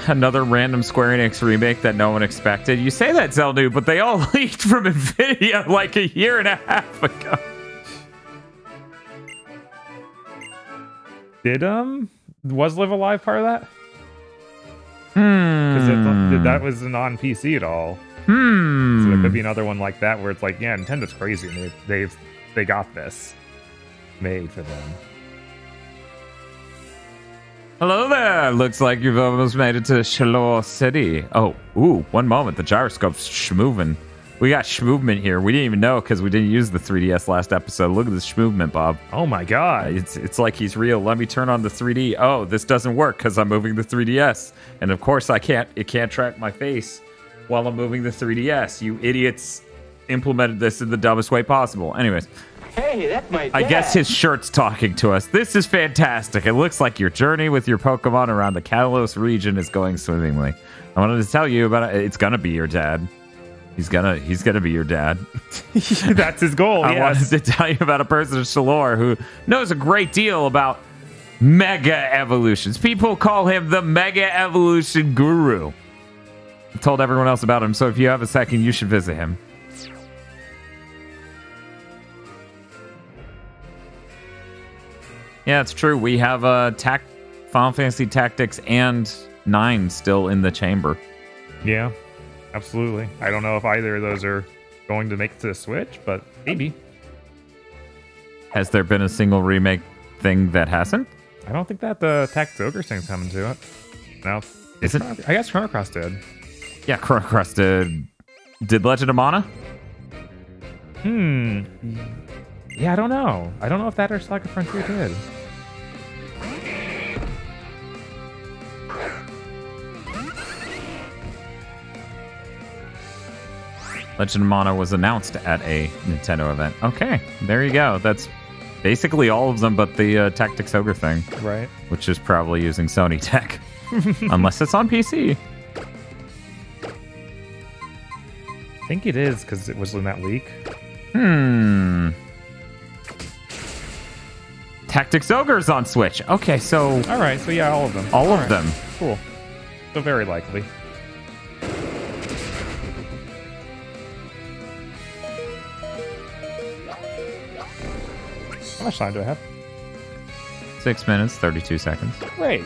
Another random Square Enix remake that no one expected. You say that, Zeldu, but they all leaked from Nvidia like a year and a half ago. Did um was Live A Live part of that? Hmm. Because that wasn't on PC at all. Hmm. So there could be another one like that where it's like, yeah, Nintendo's crazy. And they, they've they got this made for them. Hello there. Looks like you've almost made it to Shalour City. Oh, ooh, one moment. The gyroscope's schmoving. We got schmovement here. We didn't even know because we didn't use the 3DS last episode. Look at this schmovement, Bob. Oh my god! Uh, it's it's like he's real. Let me turn on the 3D. Oh, this doesn't work because I'm moving the 3DS, and of course I can't. It can't track my face while I'm moving the 3DS. You idiots implemented this in the dumbest way possible. Anyways, Hey, that's my I guess his shirt's talking to us. This is fantastic. It looks like your journey with your Pokemon around the Kalos region is going swimmingly. I wanted to tell you about it. It's gonna be your dad. He's gonna he's gonna be your dad. That's his goal. I yes. wanted to tell you about a person in Shalour who knows a great deal about mega evolutions. People call him the mega evolution guru. I told everyone else about him, so if you have a second, you should visit him. Yeah, it's true. We have uh, tac- Final Fantasy Tactics and 9 still in the chamber. Yeah, absolutely. I don't know if either of those are going to make it to the Switch, but maybe. Has there been a single remake thing that hasn't? I don't think that the Tactics Ogre thing's coming to it. No. Is it? I guess Chrono Cross did. Yeah, Chrono Cross did. Did Legend of Mana? Hmm. Yeah, I don't know. I don't know if that or Saga Frontier did. Legend of Mana was announced at a Nintendo event. Okay, there you go. That's basically all of them but the uh, Tactics Ogre thing, Right. which is probably using Sony tech. Unless it's on PC. I think it is because it was in that leak. Hmm. Tactics Ogre's on Switch. Okay, so All right, so yeah, all of them. all of right, them. Cool. So very likely. How much time do I have? Six minutes, 32 seconds. Great.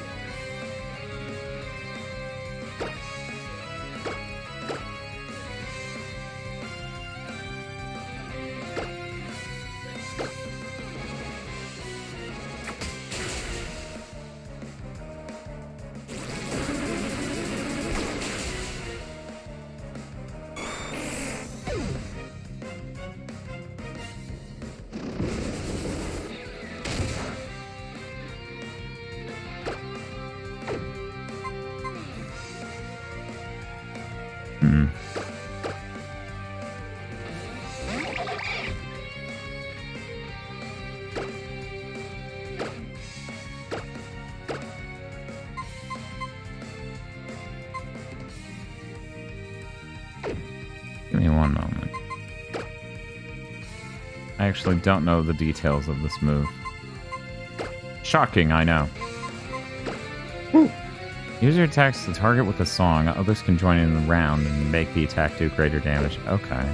Actually don't know the details of this move. Shocking, I know. User attacks the target with a song. Others can join in the round and make the attack do greater damage. Okay.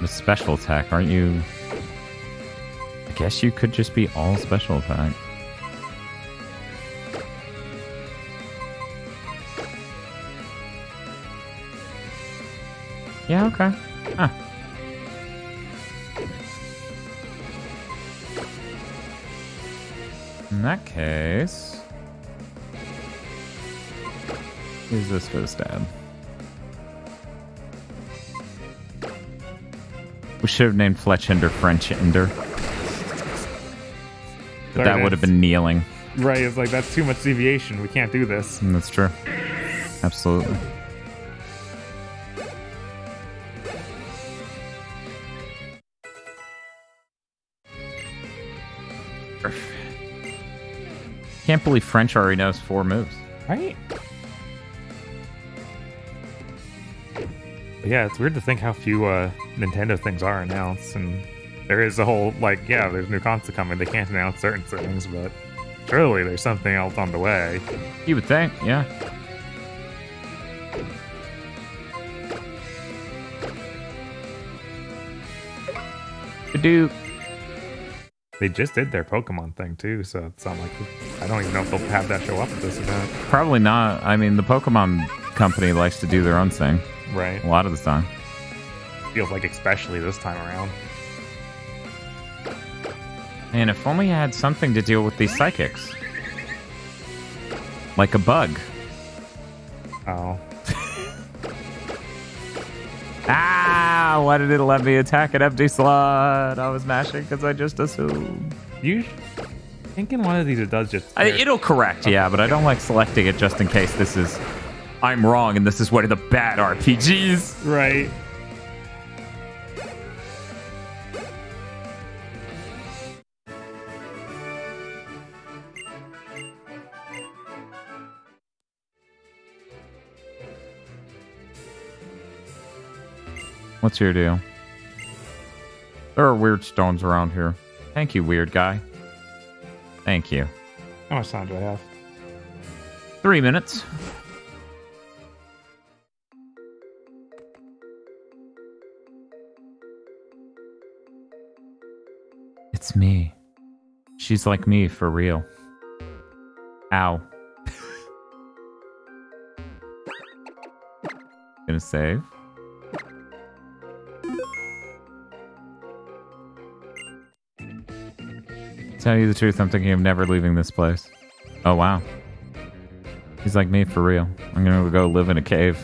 The special attack, aren't you? I guess you could just be all special attack. Yeah, okay. In that case... Use this for the stab. We should have named Fletchinder French Ender. But that would have been kneeling. Right, it's like that's too much deviation. We can't do this. Mm, That's true. Absolutely. Can't believe French already knows four moves. Right? Yeah, it's weird to think how few uh, Nintendo things are announced, and there is a whole like, yeah, there's new console coming. They can't announce certain things, but surely there's something else on the way. You would think, yeah. Do They just did their Pokemon thing too, so it's not like I don't even know if they'll have that show up at this event. probably not. I mean, the Pokemon company likes to do their own thing Right? a lot of the time. Feels like especially this time around. And if only you had something to deal with these psychics, like a bug. Oh, Ah! Why did it let me attack an empty slot? I was mashing because I just assumed. you thinking one of these it does just I, it'll correct, yeah, but I don't like selecting it just in case this is. I'm wrong and this is one of the bad RPGs. right. What's your deal? There are weird stones around here. Thank you, weird guy. Thank you. How much time do I have? Three minutes. It's me. She's like me for real. Ow. Gonna save. Tell you the truth, I'm thinking of never leaving this place. Oh wow. He's like me for real. I'm gonna go live in a cave.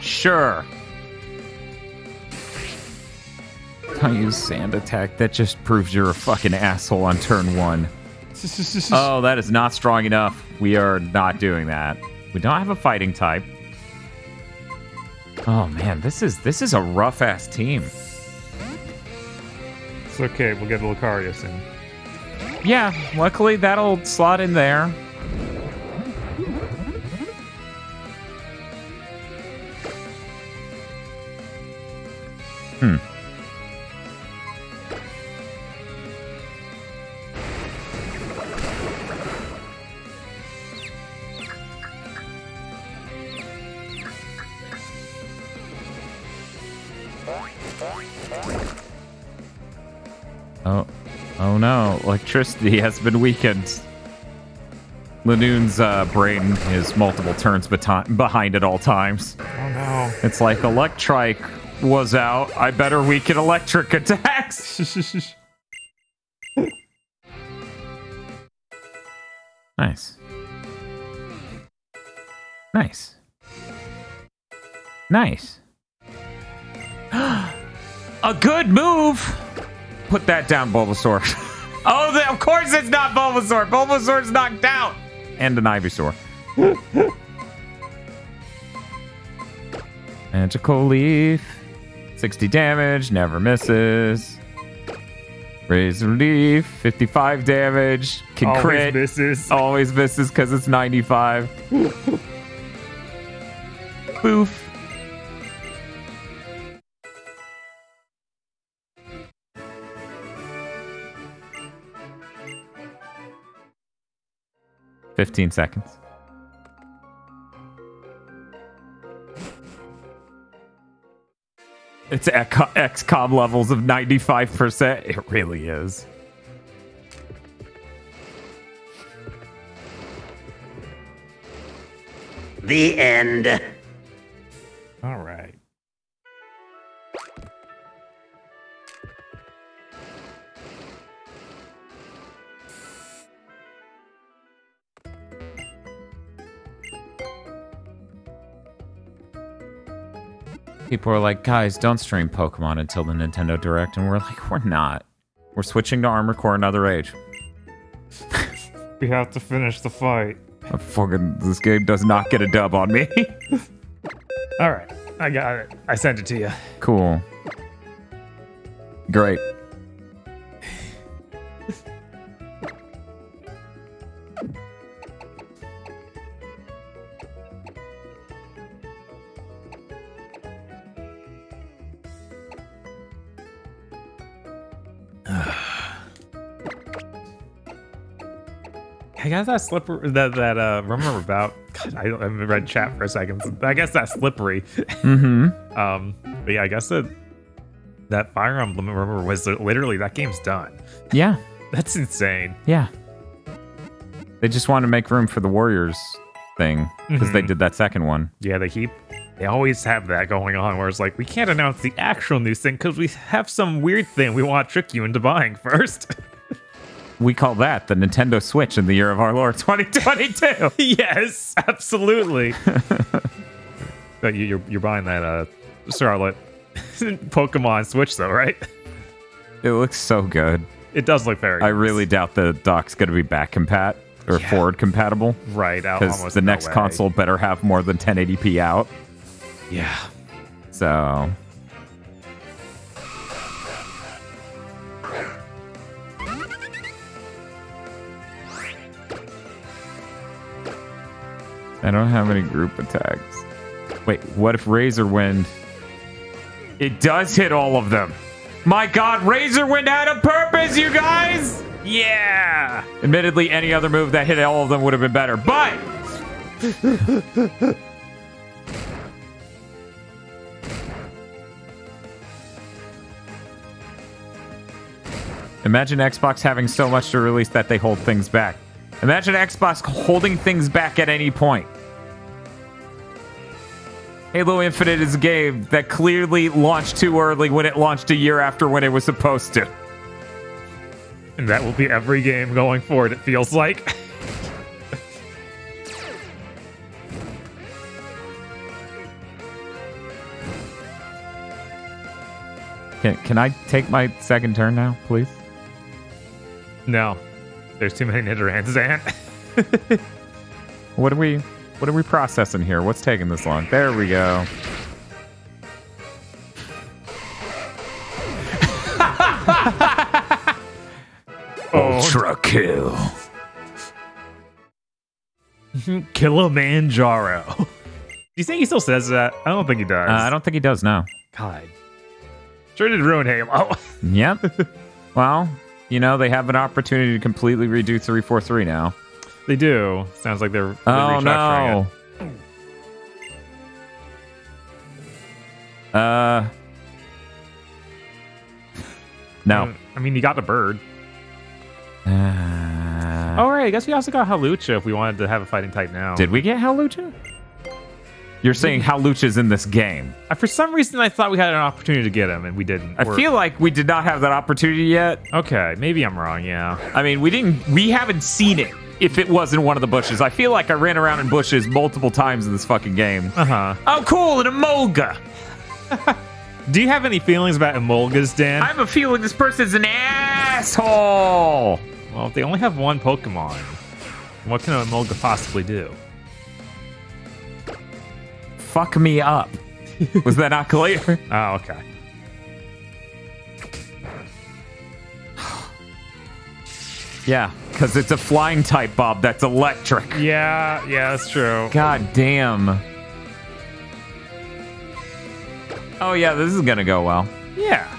Sure. Don't use sand attack. That just proves you're a fucking asshole on turn one. Oh, that is not strong enough. We are not doing that. We don't have a fighting type. Oh man, this is this is a rough ass team. It's okay. We'll get Lucario soon. Yeah, luckily that'll slot in there. Hmm. Electricity has been weakened. Lanoon's uh, brain is multiple turns behind at all times. Oh no. It's like Electrike was out. I better weaken electric attacks. nice. Nice. Nice. A good move. Put that down, Bulbasaur. oh, the, of course it's not Bulbasaur. Bulbasaur's knocked out. And an Ivysaur. Magical Leaf. 60 damage, never misses. Razor Leaf, 55 damage. Can Always crit. misses. Always misses because it's 95. Boof. Fifteen seconds. It's XCOM levels of 95%. It really is. The end. All right. People are like, guys, don't stream Pokemon until the Nintendo Direct. And we're like, we're not. We're switching to Armor Core Another Age. We have to finish the fight. I fucking, this game does not get a dub on me. All right. I got it. I sent it to you. cool. Great. Guess that slippery that that uh remember about God, I I haven't read chat for a second. I guess that's slippery. Mm-hmm. Um but yeah, I guess that that Fire Emblem remember was literally that game's done. Yeah. That's insane. Yeah. They just want to make room for the Warriors thing because they Mhm. did that second one. Yeah, they keep they always have that going on where it's like we can't announce the actual news thing because we have some weird thing we want to trick you into buying first. We call that the Nintendo Switch in the year of our Lord 2022. yes, absolutely. you're you're buying that uh Charlotte Pokemon Switch though, right? it looks so good. It does look very I really doubt the dock's going to be back compat or forward compatible right. Because the no next way. console better have more than 1080p out. Yeah. So I don't have any group attacks. Wait, what if Razor Wind? It does hit all of them. My god, Razor Wind had a purpose, you guys! Yeah! Admittedly, any other move that hit all of them would have been better, but Imagine Xbox having so much to release that they hold things back. Imagine Xbox holding things back at any point. Halo Infinite is a game that clearly launched too early when it launched a year after when it was supposed to. And that will be every game going forward, it feels like. Can, can I take my second turn now, please? no. There's too many Nidorans, Zan. What are we what are we processing here? What's taking this long? There we go. Oh, Ultra kill. Kilimanjaro. Do you think he still says that? I don't think he does. Uh, I don't think he does now. God. Sure did ruin Halo. Yep. well, you know, they have an opportunity to completely redo 343 now. they do. Sounds like they're, they're Oh, no. Uh. No. it. I mean, you got the bird. Uh, Oh, right. I guess we also got Hawlucha if we wanted to have a fighting type now. Did we get Hawlucha? You're saying Hawlucha's in this game. Uh, For some reason, I thought we had an opportunity to get him, and we didn't. I We're- feel like we did not have that opportunity yet. Okay, maybe I'm wrong. Yeah. I mean, we didn't. We haven't seen it. If it was in one of the bushes, I feel like I ran around in bushes multiple times in this fucking game. Uh huh. Oh, cool! An emolga. Do you have any feelings about Emolgas, Dan? I have a feeling this person's an asshole. well, if they only have one Pokemon, what can an Emolga possibly do? Fuck me up. Was that not clear? Oh, okay. Yeah, because it's a flying type, Bob. That's electric. Yeah, yeah, that's true. God damn. Oh yeah, this is gonna go well. Yeah.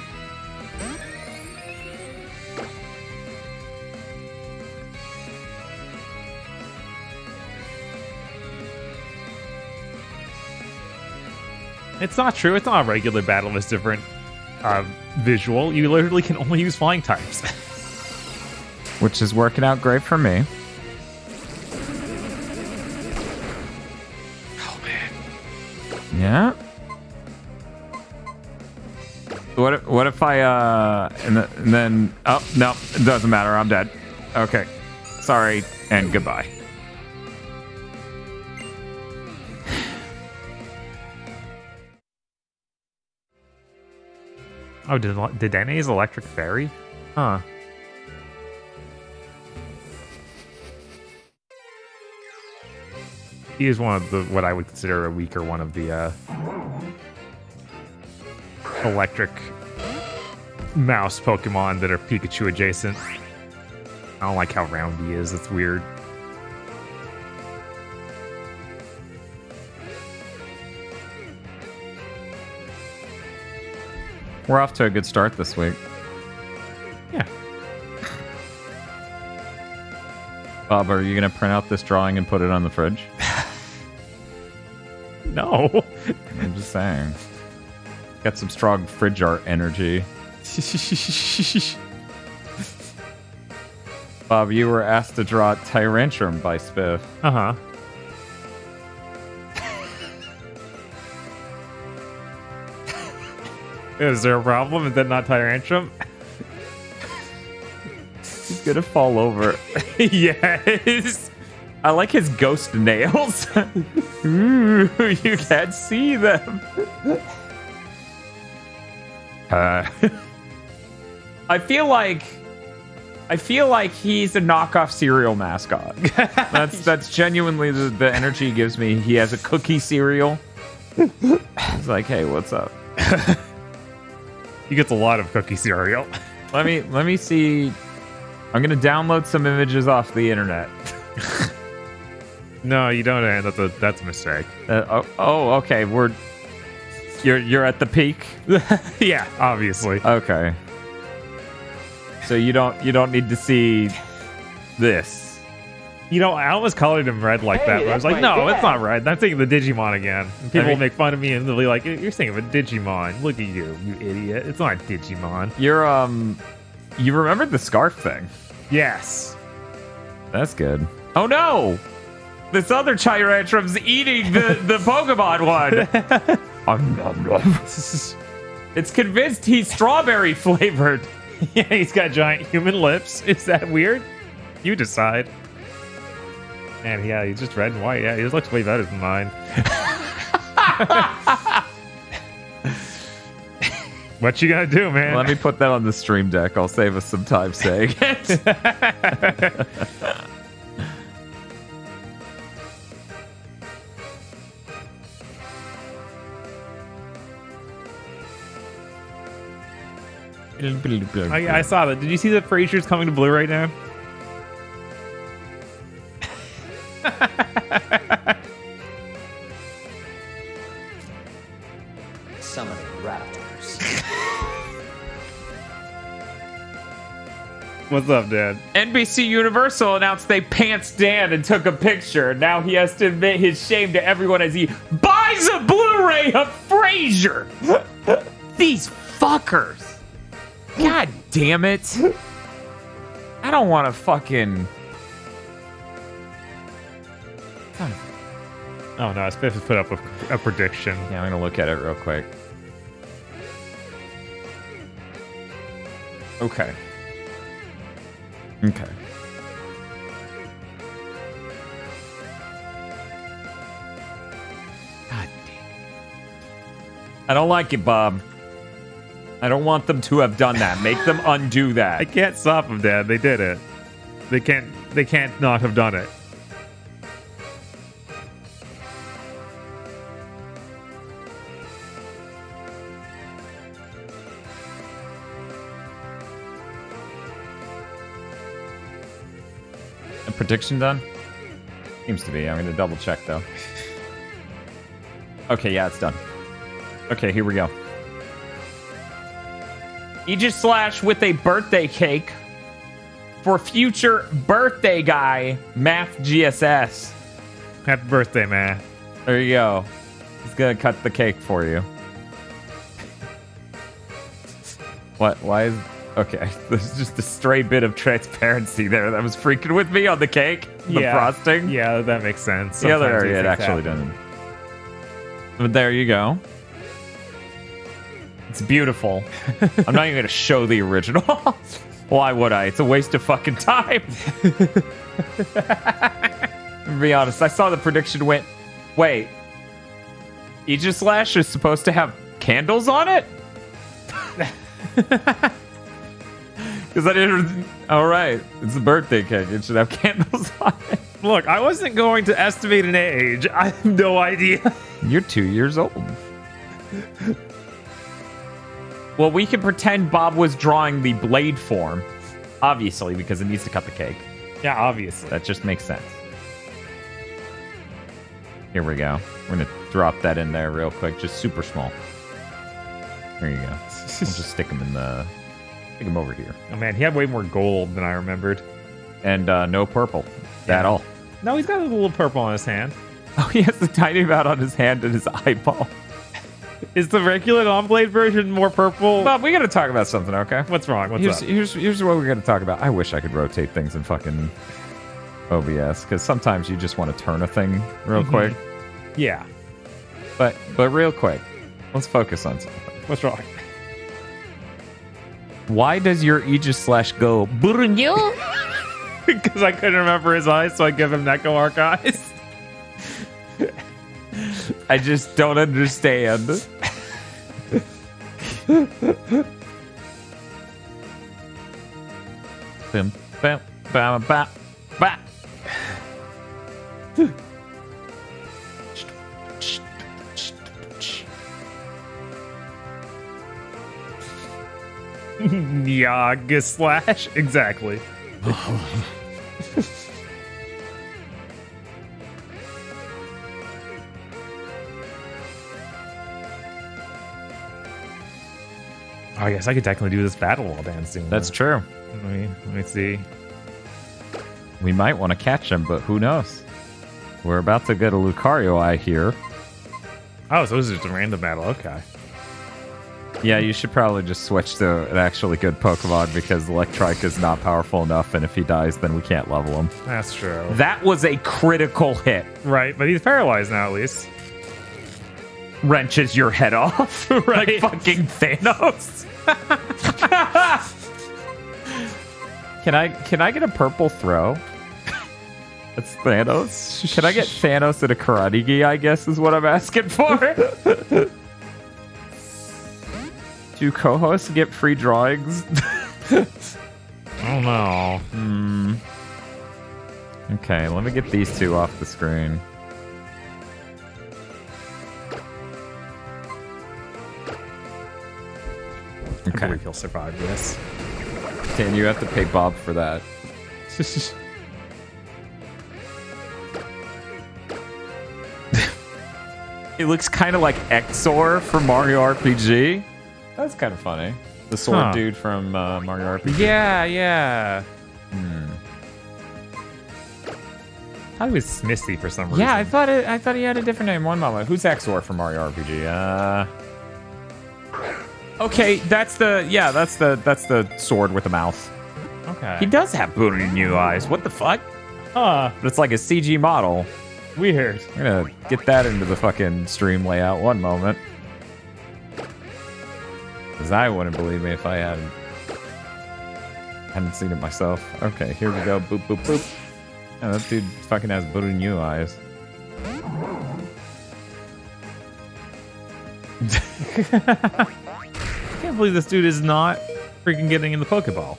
It's not true. It's not a regular battle. It's different uh, visual. You literally can only use flying types. Which is working out great for me. oh man. Yeah. What if, what if I uh and, the, and then oh no it doesn't matter I'm dead. Okay, sorry and goodbye. Oh, did Dedenne's electric fairy? Huh. He is one of the what I would consider a weaker one of the uh, electric mouse Pokemon that are Pikachu adjacent. I don't like how round he is. It's weird. We're off to a good start this week. Yeah. Bob, are you gonna print out this drawing and put it on the fridge? No. I'm just saying. Got some strong fridge art energy. Bob, you were asked to draw Tyrantrum by Spiff. Uh huh. Is there a problem? Is that not Tyrantrum? He's gonna fall over. yes. I like his ghost nails. Ooh, you can't see them. Uh, I feel like I feel like he's a knockoff cereal mascot. That's that's genuinely the, the energy he gives me. He has a cookie cereal. He's like, hey, what's up? He gets a lot of cookie cereal. Let me let me see. I'm gonna download some images off the internet. No, you don't, that's a that's a mistake. Uh, oh, oh, okay. We're you're you're at the peak. yeah, obviously. Okay. So you don't you don't need to see this. You know, I almost colored him red like that, but I was like, no, it's not red. I'm thinking the Digimon again. And people I mean- make fun of me and they'll be like, you're thinking of a Digimon. Look at you, you idiot. It's not a Digimon. You're um you remembered the scarf thing. Yes. That's good. Oh no! This other Tyrantrum's eating the, the Pokemon one. Um, nom, nom. it's convinced he's strawberry flavored. yeah, he's got giant human lips. Is that weird? You decide. And yeah, he's just red and white. Yeah, he just looks way better than mine. what you gonna do, man? Let me put that on the stream deck. I'll save us some time saying it. I, I saw that. Did you see that Frasier's coming to blue right now? Summoning raptors. What's up, Dad? NBC Universal announced they pants Dan and took a picture. Now he has to admit his shame to everyone as he buys a Blu-ray of Frasier. These fuckers. God damn it. I don't want to fucking. Oh no, Spiff has put up a, a prediction. Yeah, I'm gonna look at it real quick. Okay. Okay. God damn. I don't like it, Bob. I don't want them to have done that. Make them undo that. I can't stop them, Dad. They did it. They can't. They can't not have done it. Prediction done? Seems to be. I'm gonna double check though. Okay, yeah, it's done. Okay, here we go. Aegislash with a birthday cake for future birthday guy, Math GSS. Happy birthday, man. There you go. He's gonna cut the cake for you. What? Why is. Okay, there's just a stray bit of transparency there that was freaking with me on the cake. The yeah. frosting. Yeah, that makes sense. The other area it actually happen. doesn't. But there you go. It's beautiful. I'm not even going to show the original. Why would I? It's a waste of fucking time. to be honest, I saw the prediction went, wait, Aegislash is supposed to have candles on it? Because I didn't. All right, it's a birthday cake. It should have candles on it. Look, I wasn't going to estimate an age. I have no idea. You're two years old. well, we can pretend Bob was drawing the blade form, obviously, because it needs to cut the cake. Yeah, obviously. That just makes sense. Here we go. We're gonna drop that in there real quick, just super small. There you go. We'll just stick them in the, stick them over here, Oh man, he had way more gold than I remembered. and uh, no purple at all. No, he's got a little purple on his hand. Oh, he has a tiny amount on his hand and his eyeball. Is the regular on-blade version more purple? Bob, we gotta talk about something, okay? What's wrong? What's here's, up? here's here's what we're gonna talk about. I wish I could rotate things in fucking OBS because sometimes you just want to turn a thing real Mhm. quick. Yeah. But but real quick, let's focus on something. What's wrong? Why does your Aegislash go Brunyo? Because I couldn't remember his eyes, so I give him Neko Arc eyes. I just don't understand. Bim, bam, bam, bam, bam. Yaga slash. Exactly. Oh yes, I could technically do this battle while dancing. That's true. Let me let me see. We might want to catch him, but who knows? We're about to get a Lucario eye here. Oh, so this is just a random battle. Okay. Yeah, you should probably just switch to an actually good Pokemon because Electrike is not powerful enough, and if he dies, then we can't level him. That's true. That was a critical hit. Right, but he's paralyzed now at least. Wrenches your head off. like fucking Thanos. can I can I get a purple throw? That's Thanos. Can I get Thanos and a Karate Gi, I guess is what I'm asking for. Do co-hosts get free drawings? I don't know. Hmm. Okay, let me get these two off the screen. Okay. I believe he'll survive this. Dan, you have to pay Bob for that. it looks kind of like Exor from Mario RPG. That's kind of funny. The sword Huh. dude from uh, Mario RPG. Yeah, yeah. Hmm. I thought he was Misty for some reason. Yeah, I thought it, I thought he had a different name one moment. Who's Exor from Mario RPG? Uh. Okay, that's the yeah, that's the that's the sword with the mouth. Okay. He does have booty new eyes. What the fuck? Huh. But it's like a CG model. Weird. I'm gonna get that into the fucking stream layout one moment. Because I wouldn't believe me if I hadn't hadn't seen it myself. Okay, here we go. Boop boop boop. Yeah, that dude fucking has booty new eyes. I can't believe this dude is not freaking getting in the Pokeball.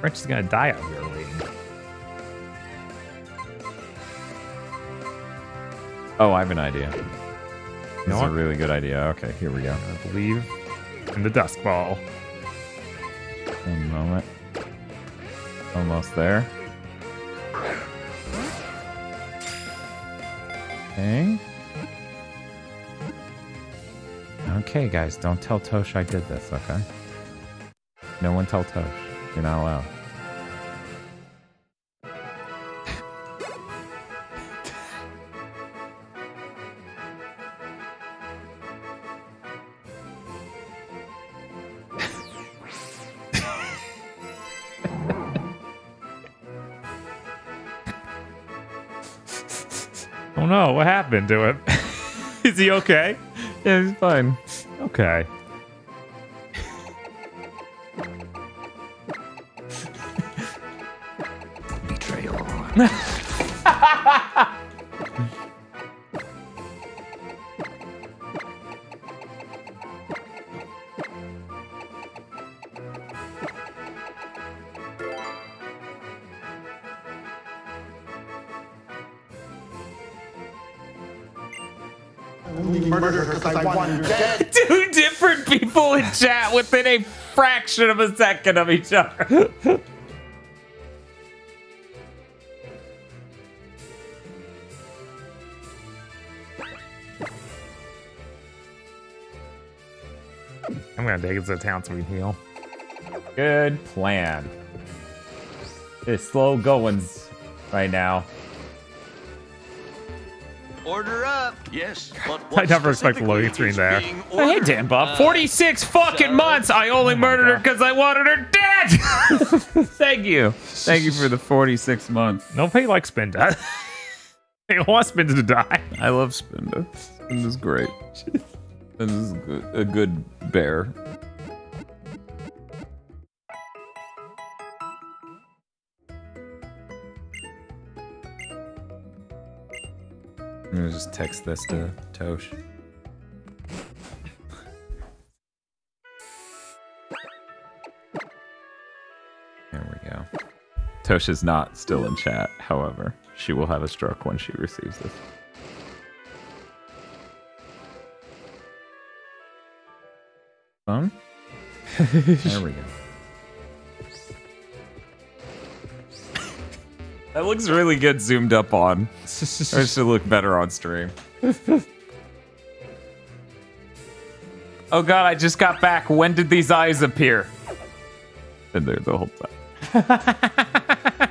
French is gonna die out here waiting. Oh, I have an idea. Know is a really good idea. Okay, here we go. I believe in the Dusk Ball. One moment. Almost there. Okay. Okay, guys, don't tell Tosh I did this, okay? No one tell Tosh. You're not allowed. Oh no, what happened to him? is he okay? Yeah, he's fine. Okay. Betrayal. Two different people in chat within a fraction of a second of each other. I'm gonna take it to town so we can heal. Good plan. It's slow goings right now. Order up. Yes. But I never expected the loading screen there. Hey, Dan Bob. 46 uh, fucking months. I only oh murdered her because I wanted her dead. Thank you. Thank you for the 46 months. Nobody likes Spinda. they don't want Spinda to die. I love Spinda. Spinda's great. Spinda's good, a good bear. I'm gonna just text this to Tosh. There we go. Tosh is not still in chat, however. She will have a stroke when she receives this. Phone? there we go. That looks really good zoomed up on. It should look better on stream. oh god, I just got back. When did these eyes appear? Been there the whole time.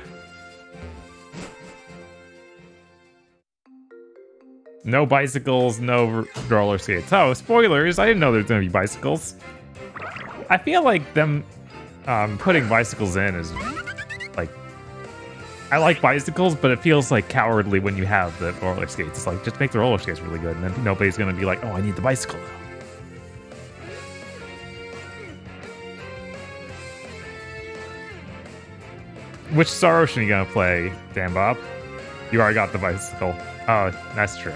No bicycles, no roller skates. Oh, spoilers! I didn't know there's gonna be bicycles. I feel like them um, putting bicycles in is I like bicycles, but it feels like cowardly when you have the roller skates. It's like just make the roller skates really good, and then nobody's gonna be like, "Oh, I need the bicycle." now." Which Star Ocean are you gonna play, Dan Bob? You already got the bicycle. Oh, that's true.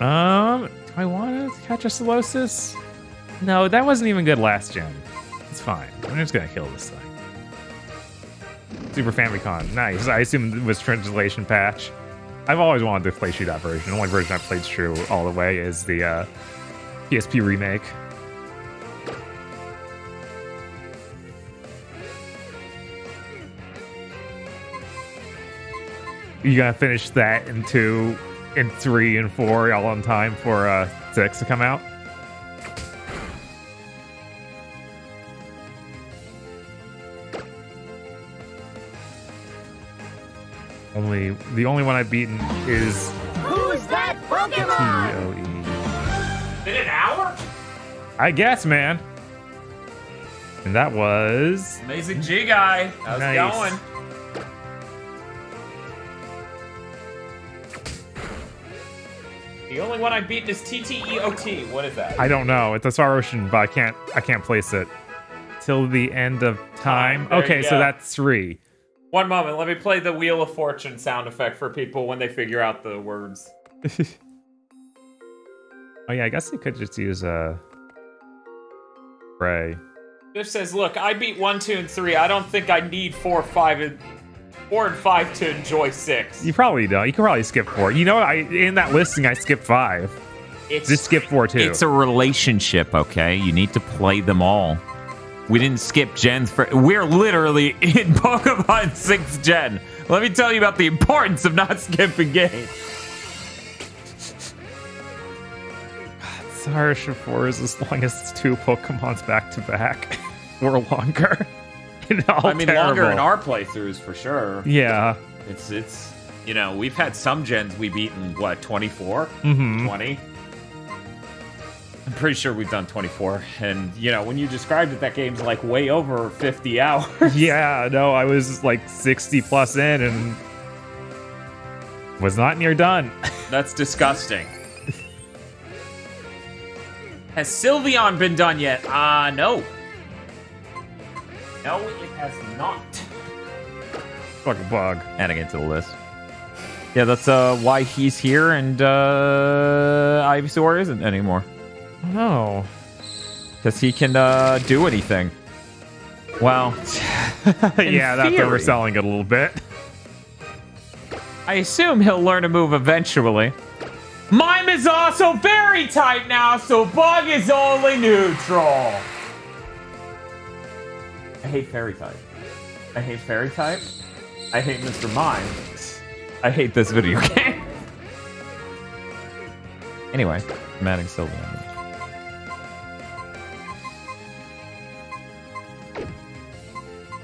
Um, do I want to catch a Solosis? No, that wasn't even good last gen. It's fine. I'm just gonna kill this thing. Super Famicom, nice. I assume it was translation patch. I've always wanted to play Shootout version. The only version I've played true all the way is the uh, PSP remake. You gonna finish that in two, in three, and four, all on time for uh six to come out? Only the only one I've beaten is Who's that Pokemon? O E. Been an hour? I guess, man. And that was Amazing G guy. How's Nice. it going? The only one I've beaten is TTEOT. What is that? I don't know. It's a Star Ocean, but I can't I can't place it. Till the end of time. There Okay, so that's three. One moment. Let me play the Wheel of Fortune sound effect for people when they figure out the words. Oh yeah, I guess they could just use uh Ray. Biff says, "Look, I beat one, two, and three. I don't think I need four, five, and four and five to enjoy six. You probably don't. You can probably skip four. You know what? I in that listing I skipped five. It's Just skip four too. It's a relationship, okay? You need to play them all. We didn't skip gens for. We're literally in Pokemon 6th gen. Let me tell you about the importance of not skipping games. Ocean 4 is as long as two Pokemons back to back. or longer. I mean, longer in our playthroughs for sure. Yeah. It's it's you know we've had some gens we beat in what 24, Mhm. 20. I'm pretty sure we've done 24, and you know when you described it, that game's like way over 50 hours. Yeah, no, I was like 60 plus in and was not near done. That's disgusting. Has Sylveon been done yet? Uh, no. No, it has not. Fucking bug. Adding it to the list. Yeah, that's uh why he's here and uh Ivysaur isn't anymore. No. Because he can uh do anything. Well, yeah, that's theory. overselling it a little bit. I assume he'll learn a move eventually. Mime is also fairy type now, so Bug is only neutral. I hate fairy type. I hate fairy type. I hate Mr. Mime. I hate this video game. anyway, I'm adding.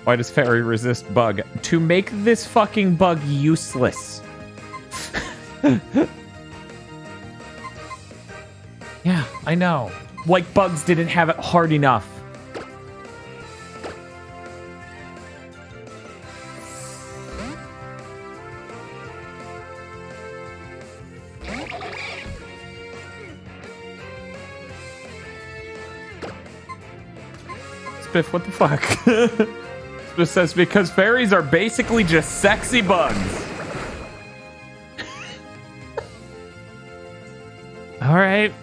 Why does fairy resist bug? To make this fucking bug useless. yeah, I know. Like bugs didn't have it hard enough. Spiff, what the fuck? Spiff says because fairies are basically just sexy bugs. All right.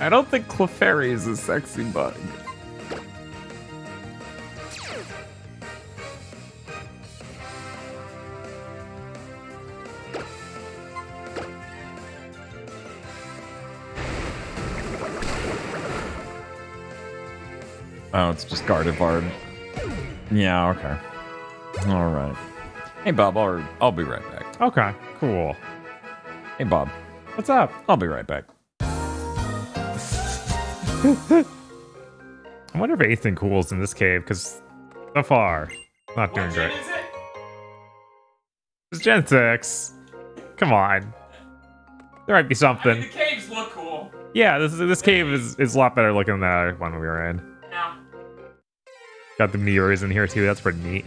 I don't think Clefairy is a sexy bug. Oh, it's just Gardevoir. Yeah, okay. All right. Hey, Bob, I'll, I'll be right back. Okay, cool. Hey, Bob. What's up? I'll be right back. I wonder if anything cool is in this cave, because so far, not doing great. It's Gen 6. Come on. There might be something. The caves look cool. Yeah, this this cave is, is a lot better looking than the one we were in. Got the mirrors in here too. That's pretty neat.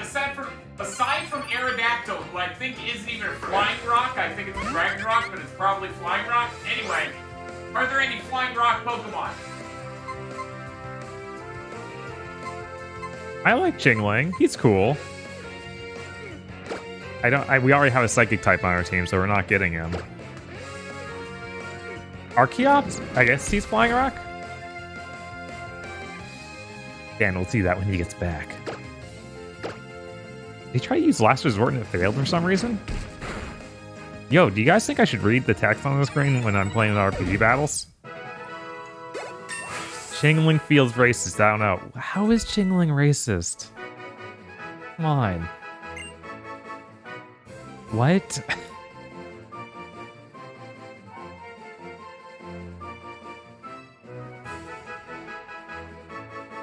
Aside from aside from Aerodactyl, who I think isn't even a flying rock, I think it's a dragon rock, but it's probably flying rock. Anyway, are there any flying rock Pokemon? I like Chingling. He's cool. I don't. I, we already have a psychic type on our team, so we're not getting him. Archeops? I guess he's flying rock. Dan, we'll see that when he gets back. They try to use last resort and it failed for some reason. Yo, do you guys think I should read the text on the screen when I'm playing RPG battles? Chingling feels racist. I don't know. How is Chingling racist? Come on. What?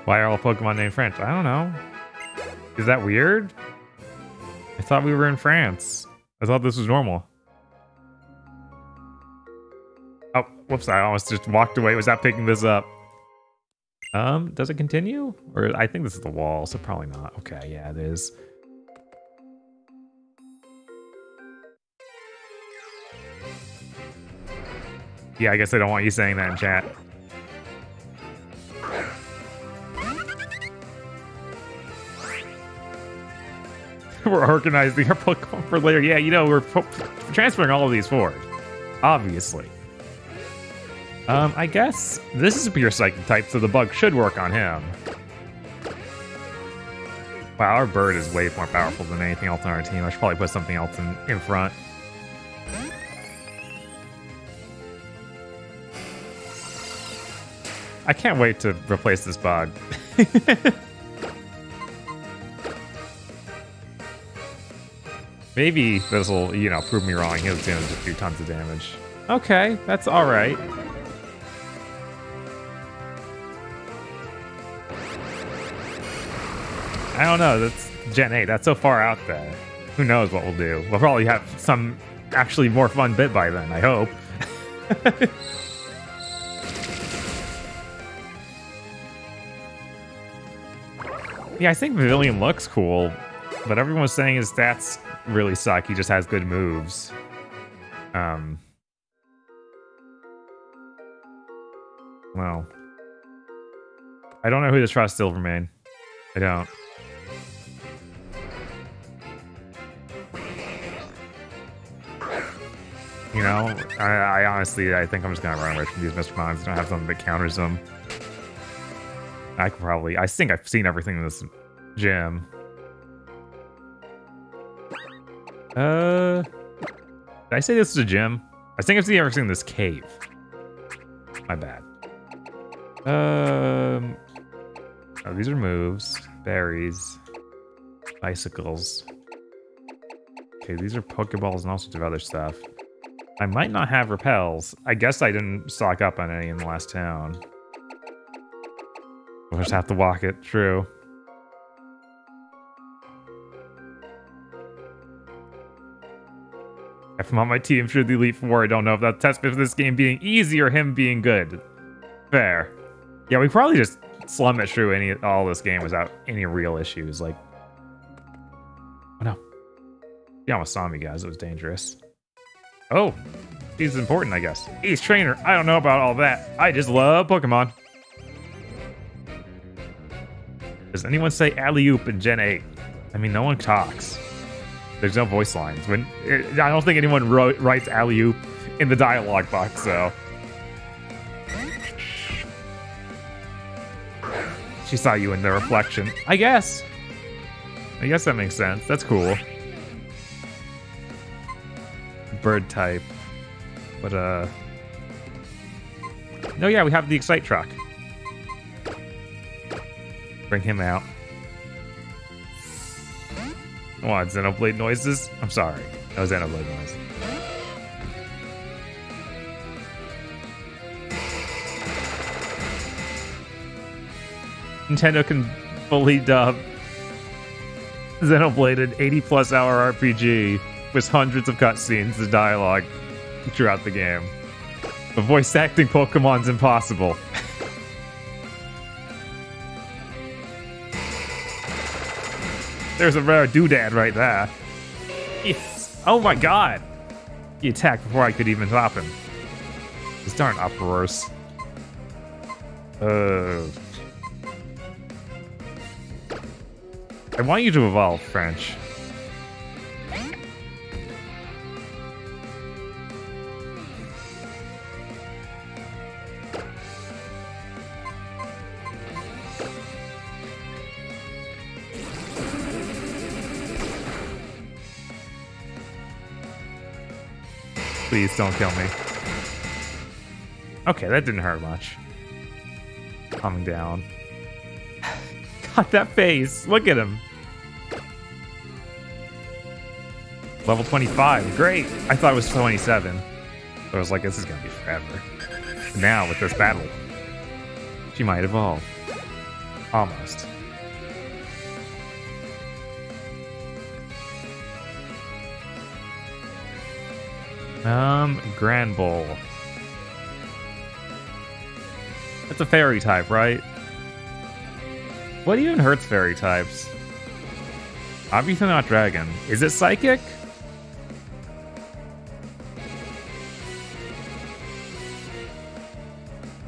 Why are all Pokemon named French? I don't know. Is that weird? I thought we were in France. I thought this was normal. Oh, whoops, I almost just walked away without picking this up. Um, does it continue? Or I think this is the wall, so probably not. Okay, yeah, it is. Yeah, I guess I don't want you saying that in chat. we're organizing our Pokemon for later. Yeah, you know, we're transferring all of these forward. Obviously. Um, I guess this is a pure psychic type, so the bug should work on him. Wow, our bird is way more powerful than anything else on our team. I should probably put something else in, in front. I can't wait to replace this bug. Maybe this will, you know, prove me wrong. He's gonna just do tons of damage. Okay, that's alright. I don't know. That's Gen 8. That's so far out there. Who knows what we'll do? We'll probably have some actually more fun bit by then, I hope. yeah, I think Pavilion looks cool, but everyone's saying his stats really suck. He just has good moves. Um. Well. I don't know who to trust Silvermane. I don't. You know, I, I honestly, I think I'm just gonna run away from these Mr. Mons. I don't have something that counters them. I could probably, I think I've seen everything in this gym. Uh, did I say this is a gym? I think I've seen everything in this cave. My bad. Um, oh, these are moves, berries, bicycles. Okay, these are Pokeballs and all sorts of other stuff. I might not have repels. I guess I didn't stock up on any in the last town. We'll just have to walk it. True. If I'm on my team through the Elite Four, I don't know if that test for this game being easy or him being good. Fair. Yeah, we probably just slum it through any all this game without any real issues. Like, oh no, he almost saw me, guys. It was dangerous. Oh, he's important, I guess. He's trainer. I don't know about all that. I just love Pokemon. Does anyone say alley oop in Gen 8? I mean, no one talks. There's no voice lines. When I don't think anyone wrote, writes alley oop in the dialogue box, so. She saw you in the reflection. I guess. I guess that makes sense. That's cool. Bird type. But, uh... No, yeah, we have the Excite truck. Bring him out. What, Xenoblade noises? I'm sorry. That was Xenoblade noise. Nintendo can fully dub Xenoblade an 80 plus hour RPG with hundreds of cutscenes and dialogue throughout the game. But voice acting Pokemon's impossible. There's a rare doodad right there. Yes. Oh my god! He attacked before I could even stop him. This darn uproars. Uh. I want you to evolve, French. Please don't kill me. Okay, that didn't hurt much. Calming down. God, that face. Look at him. Level 25. Great. I thought it was 27. So I was like, this is going to be forever. Now, with this battle, she might evolve. Almost. Um, Granbull. That's a fairy type, right? What even hurts fairy types? Obviously not dragon. Is it psychic?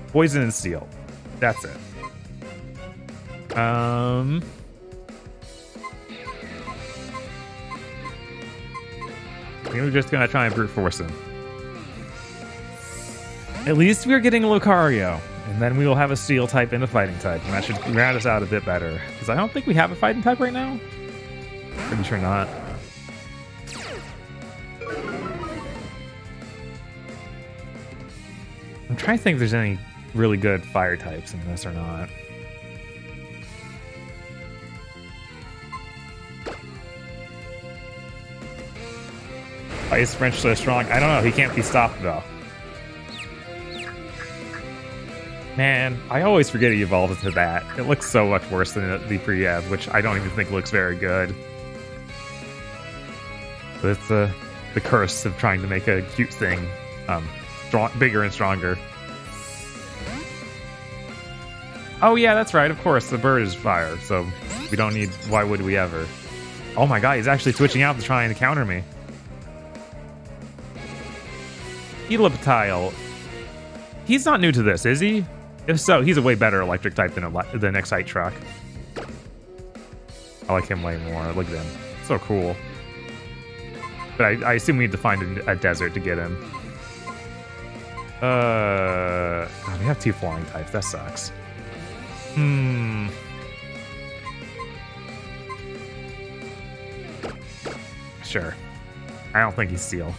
Poison and steel. That's it. Um. We're just gonna try and brute force him. At least we're getting a Lucario, and then we will have a steel type and a fighting type, and that should round us out a bit better. Because I don't think we have a fighting type right now. Pretty sure not. I'm trying to think if there's any really good fire types in this or not. Why is French so strong? I don't know. He can't be stopped though. Man, I always forget he evolved into that. It looks so much worse than the pre-ev, which I don't even think looks very good. But it's uh, the curse of trying to make a cute thing um, strong, bigger and stronger. Oh yeah, that's right. Of course, the bird is fire, so we don't need. Why would we ever? Oh my god, he's actually switching out to try and counter me. Helioptile. He's not new to this, is he? If so, he's a way better electric type than a, than Excite Truck. I like him way more. Look at him. So cool. But I, I assume we need to find a, a desert to get him. Uh, God, we have two flying types. That sucks. Hmm. Sure. I don't think he's steel.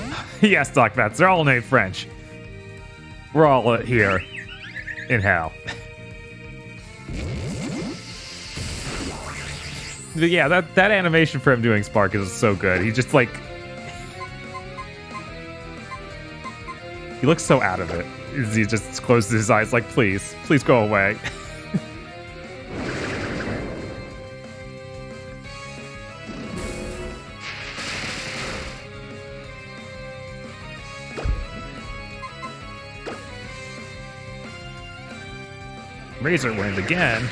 yes, Doc Bats. They're all named French. We're all uh, here in hell. But yeah, that, that animation for him doing Spark is so good. He just like. He looks so out of it. He just closes his eyes, like, please, please go away. Razor Wind again.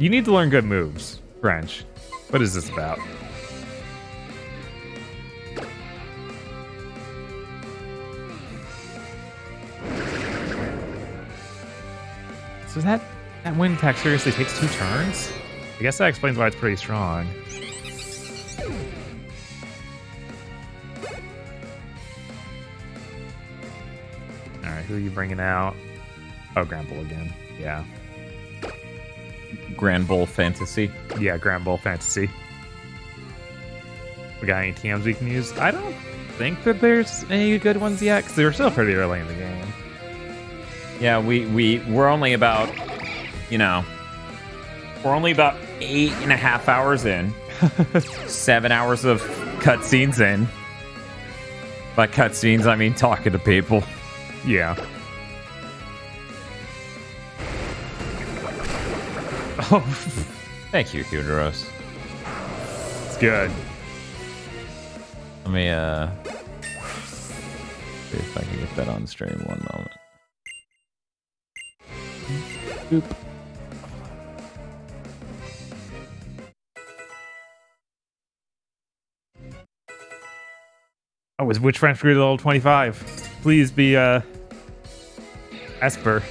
You need to learn good moves, French. What is this about? So that that wind attack seriously takes two turns? I guess that explains why it's pretty strong. Alright, who are you bringing out? Oh, Granbull again. Yeah. Grand Bowl Fantasy. Yeah, Grand Bowl Fantasy. We got any TMs we can use? I don't think that there's any good ones yet, because they were still pretty early in the game. Yeah, we, we, we're only about, you know, we're only about eight and a half hours in. Seven hours of cutscenes in. By cutscenes, I mean talking to people. Yeah. Oh, Thank you, Kudoros. it's good. Let me, uh, see if I can get that on stream one moment. Boop. Oh, was which French grew to level 25? Please be, uh, Espurr.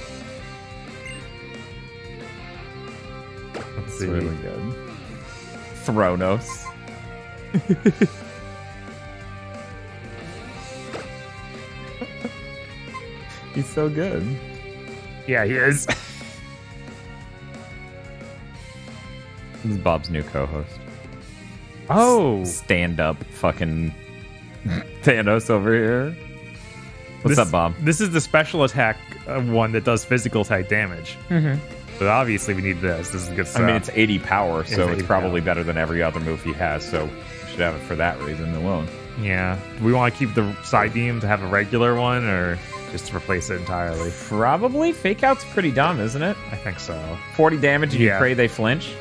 See. really good. Thronos. He's so good. Yeah, he is. This is Bob's new co-host. Oh, Stand up fucking Thanos over here. What's This- up, Bob? This is the special attack uh, one that does physical type damage. Mhm. But obviously, we need this. This is good stuff. I mean, it's 80 power, so It's it's, 80 probably better than every other move he has. So we should have it for that reason alone. yeah. Do we want to keep the Psybeam to have a regular one, or just to replace it entirely? Probably fake out's pretty dumb, isn't it? I think so. 40 damage and Yeah. you pray they flinch.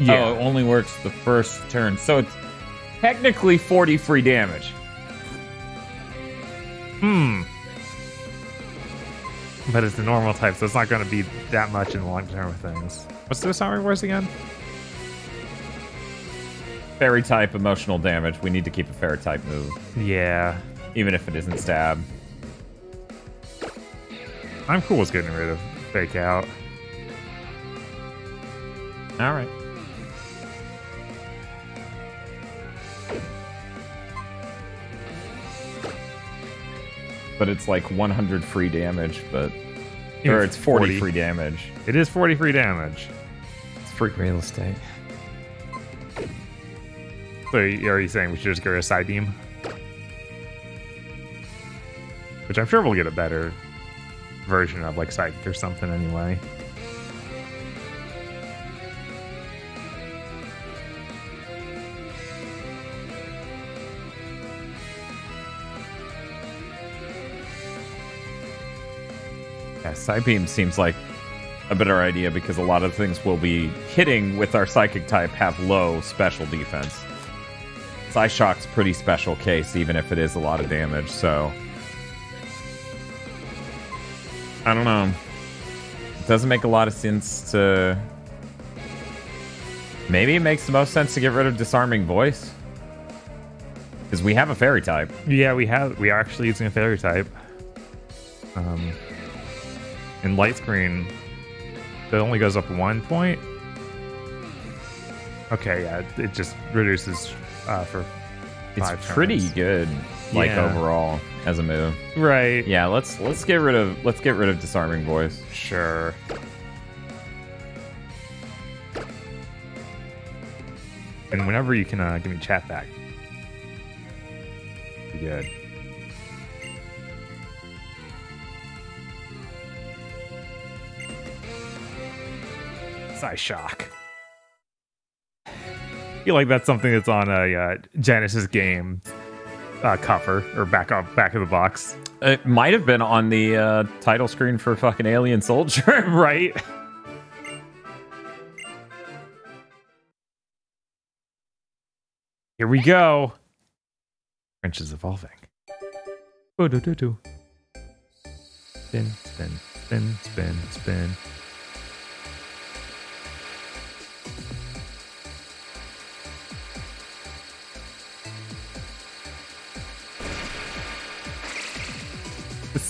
Yeah. Oh, it only works the first turn, so it's technically 40 free damage. Hmm. But it's the normal type, so it's not going to be that much in the long term of things. What's the summary words again? Fairy type emotional damage. We need to keep a fairy type move, Yeah. even if it isn't stab. I'm cool with getting rid of fake out. All right. But it's like 100 free damage, but or it's 40, free damage. It is 40 free damage. It's free real estate. So are you saying we should just get rid of Psybeam? Which I'm sure we'll get a better version of, like Psych or something anyway. Side beam seems like a better idea because a lot of things we'll be hitting with our psychic type have low special defense. Psyshock's pretty special case, even if it is a lot of damage, so. I don't know. It doesn't make a lot of sense to. Maybe it makes the most sense to get rid of disarming voice. Because we have a fairy type. Yeah, we have we are actually using a fairy type. Um, in light screen, it only goes up one point. Okay, yeah, it- just reduces uh, for It's five pretty turns. good, like Yeah. overall as a move. Right. Yeah, let's let's get rid of let's get rid of disarming voice. Sure. And whenever you can uh, give me chat back. Be good. Psyshock. I feel like that's something that's on a uh, Genesis game uh, cover or back up back of the box. It might have been on the uh, title screen for fucking Alien Soldier. right? Here we go. French is evolving. Spin, spin, spin, spin, spin.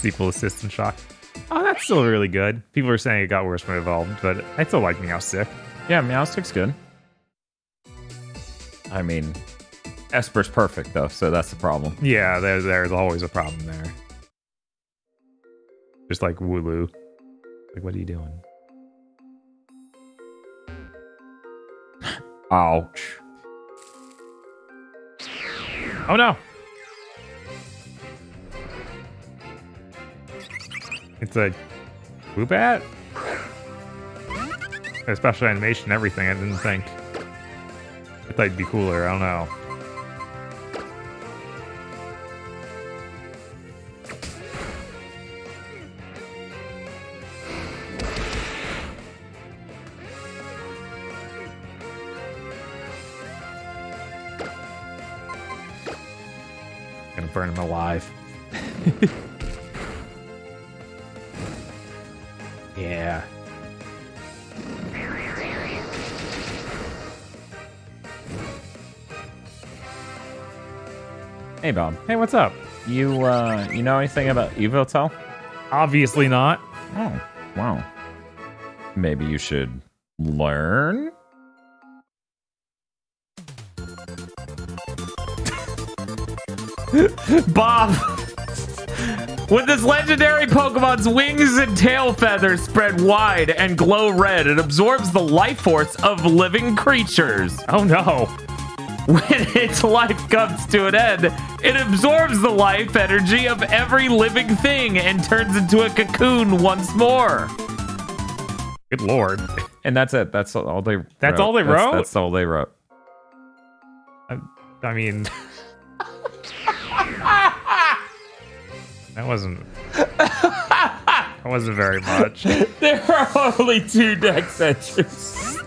Sequel is System Shock. Oh, that's still really good. People are saying it got worse when it evolved, but I still like Meowstic. yeah, Meowstic's good. I mean, Espurr's perfect though, so that's the problem. Yeah, there, there's always a problem there. Just like Wooloo. Like, what are you doing? Ouch. Oh no! It's a Woobat? Special animation, everything. I didn't think. I thought it'd be cooler. I don't know. Gonna burn him alive. yeah. Hey Bob, Hey, what's up? you uh, you know anything about Yveltal? Obviously not. Oh, wow. Maybe you should learn. Bob! When this legendary Pokemon's wings and tail feathers spread wide and glow red, it absorbs the life force of living creatures. Oh no. When its life comes to an end, It absorbs the life energy of every living thing and turns into a cocoon once more. Good lord. And that's it. That's all they. That's wrote. all they wrote? That's all they wrote. I mean, that wasn't. That wasn't very much. There are only two dex entries.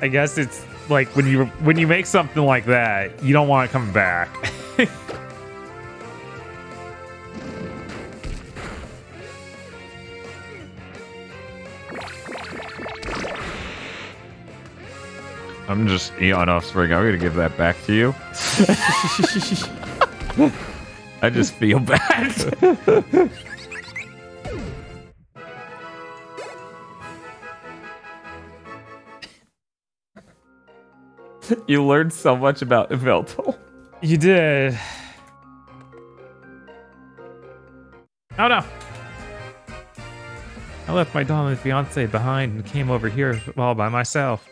I guess it's like when you when you make something like that, you don't want it coming back. I'm just Eon Offspring. I'm gonna give that back to you. I just feel bad. you learned so much about Yveltal. You did. Oh no. I left my dominant fiance behind and came over here all by myself.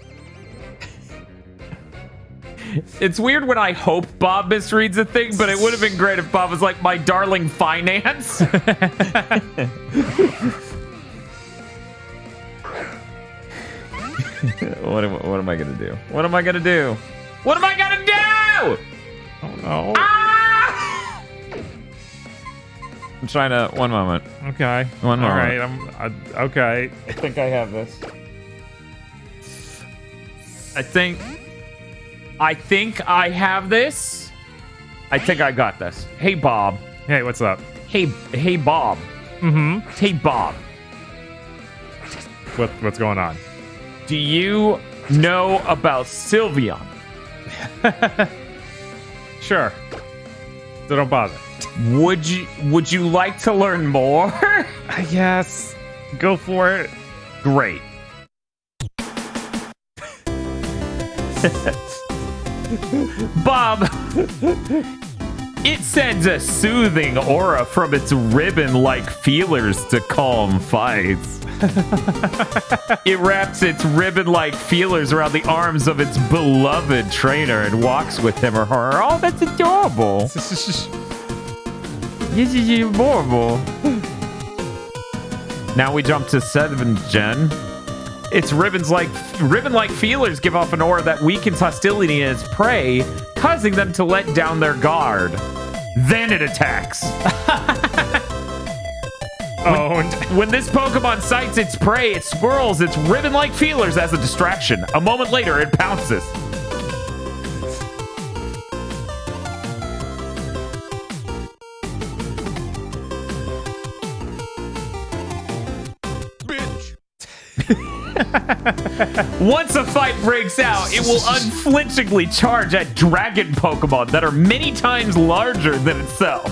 It's weird when I hope Bob misreads a thing, but it would have been great if Bob was like, my darling finance. what, am, what am I going to do? What am I going to do? What am I going to do? Oh no. Ah! I'm trying to. One moment. Okay. One All moment. right. I'm I, okay. I think I have this. I think. I think I have this. I think I got this. Hey, Bob. Hey, what's up? Hey, hey, Bob. Mm-hmm. Hey, Bob. What what's going on? Do you know about Sylveon? Sure. So don't bother. Would you Would you like to learn more? I guess. Go for it. Great. Bob, it sends a soothing aura from its ribbon like feelers to calm fights. it wraps its ribbon like feelers around the arms of its beloved trainer and walks with him or her. Oh, that's adorable. This is adorable. Now we jump to seventh gen. Its ribbons like ribbon-like feelers give off an aura that weakens hostility in its prey, causing them to let down their guard. Then it attacks. Owned. Oh, when this Pokemon sights its prey, it swirls its ribbon-like feelers as a distraction. A moment later, it pounces. Once a fight breaks out, it will unflinchingly charge at dragon Pokemon that are many times larger than itself.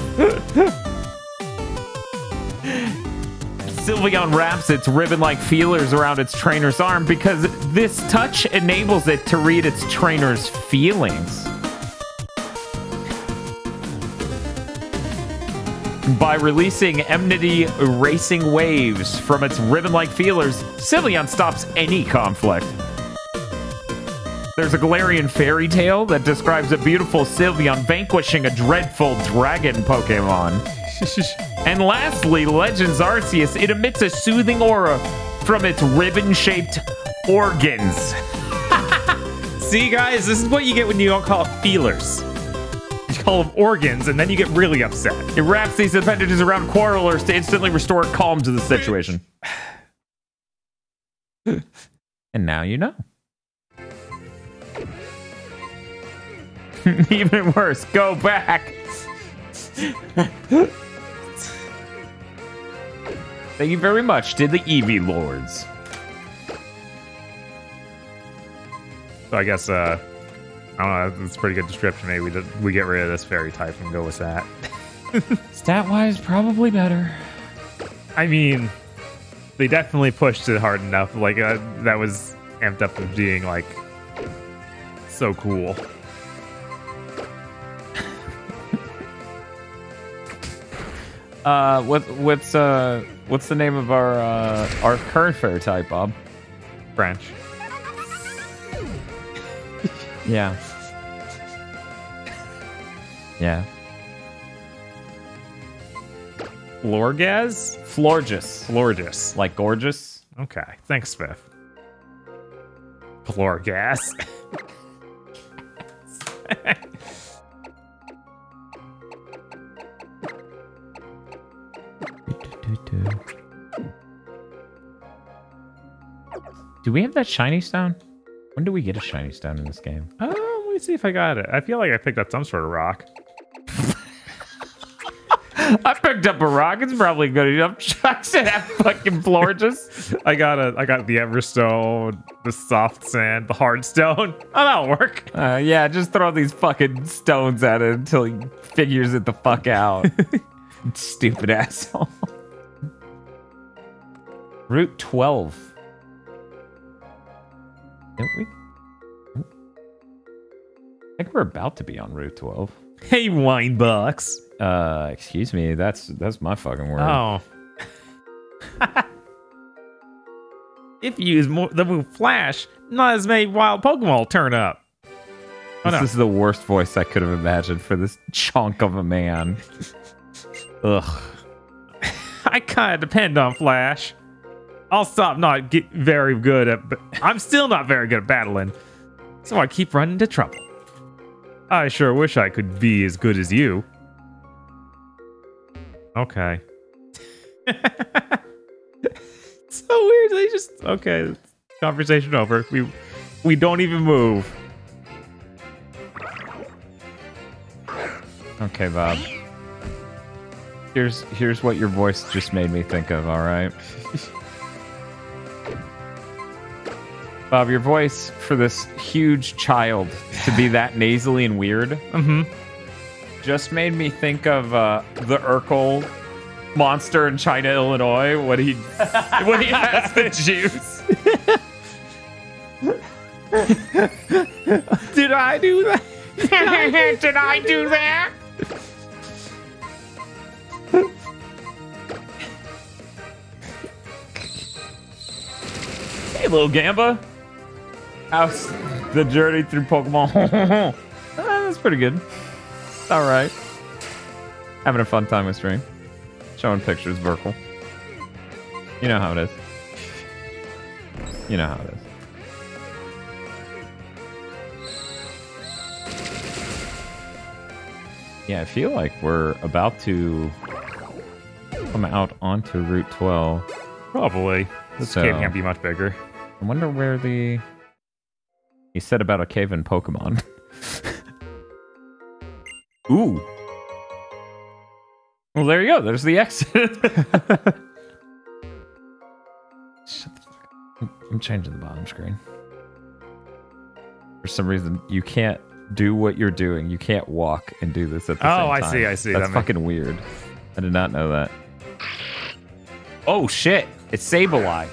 Sylveon wraps its ribbon-like feelers around its trainer's arm because this touch enables it to read its trainer's feelings. By releasing enmity racing waves from its ribbon-like feelers, Sylveon stops any conflict. There's a Galarian fairy tale that describes a beautiful Sylveon vanquishing a dreadful dragon Pokemon. and lastly, Legends Arceus, it emits a soothing aura from its ribbon-shaped organs. See, guys, this is what you get when you don't call feelers. Call them organs, and then you get really upset. It wraps these appendages around quarrelers to instantly restore calm to the situation. and now you know. Even worse, go back. Thank you very much to the Eevee Lords. So I guess, uh, I don't know, that's a pretty good description. Maybe we, did, we get rid of this fairy type and go with that. Stat wise, probably better. I mean, they definitely pushed it hard enough. Like, uh, that was amped up of being, like, so cool. Uh, what what's uh what's the name of our uh our current fairy type, Bob? French. Yeah. Yeah. Florgaz? Florgus. Florgus. Like gorgeous. Okay. Thanks, Spiff. Florgas. Do we have that shiny stone? When do we get a shiny stone in this game? Oh, let me see if I got it. I feel like I picked up some sort of rock. I picked up a rock. It's probably good enough. Chucks it at fucking Florgus. I got a I got the Everstone, the soft sand, the hard stone. Oh, that'll work. Uh, yeah, just throw these fucking stones at it until he figures it the fuck out. Stupid asshole. Route 12. Don't we? I think we're about to be on Route 12. Hey, Winebox. Uh, excuse me. That's that's my fucking word. Oh. if you use mo- the move Flash, not as many wild Pokemon will turn up. Oh, this no. is the worst voice I could have imagined for this chunk of a man. Ugh. I kind of depend on Flash. I'll stop not get very good at, but I'm still not very good at battling, so I keep running into trouble. I sure wish I could be as good as you. Okay. so weird. They just okay. Conversation over. We we don't even move. Okay, Bob. Here's here's what your voice just made me think of, all right? Bob, your voice for this huge child to be that nasally and weird Mm-hmm. Just made me think of uh, the Urkel monster in China, Illinois, when he when he has the juice. Did I do that? Did I do that? hey, little Gamba. How's the journey through Pokemon? Ah, that's pretty good. It's all right. Having a fun time with stream. Showing pictures, Verkle. You know how it is. You know how it is. Yeah, I feel like we're about to come out onto Route 12. Probably. This So- cave can't be much bigger. I wonder where the. He said about a cave in Pokemon. Ooh. Well, there you go. There's the exit. Shut the fuck up. I'm changing the bottom screen. For some reason, you can't do what you're doing. You can't walk and do this at the oh, same time. Oh, I see, I see. That's That makes- fucking weird. I did not know that. Oh shit! It's Sableye.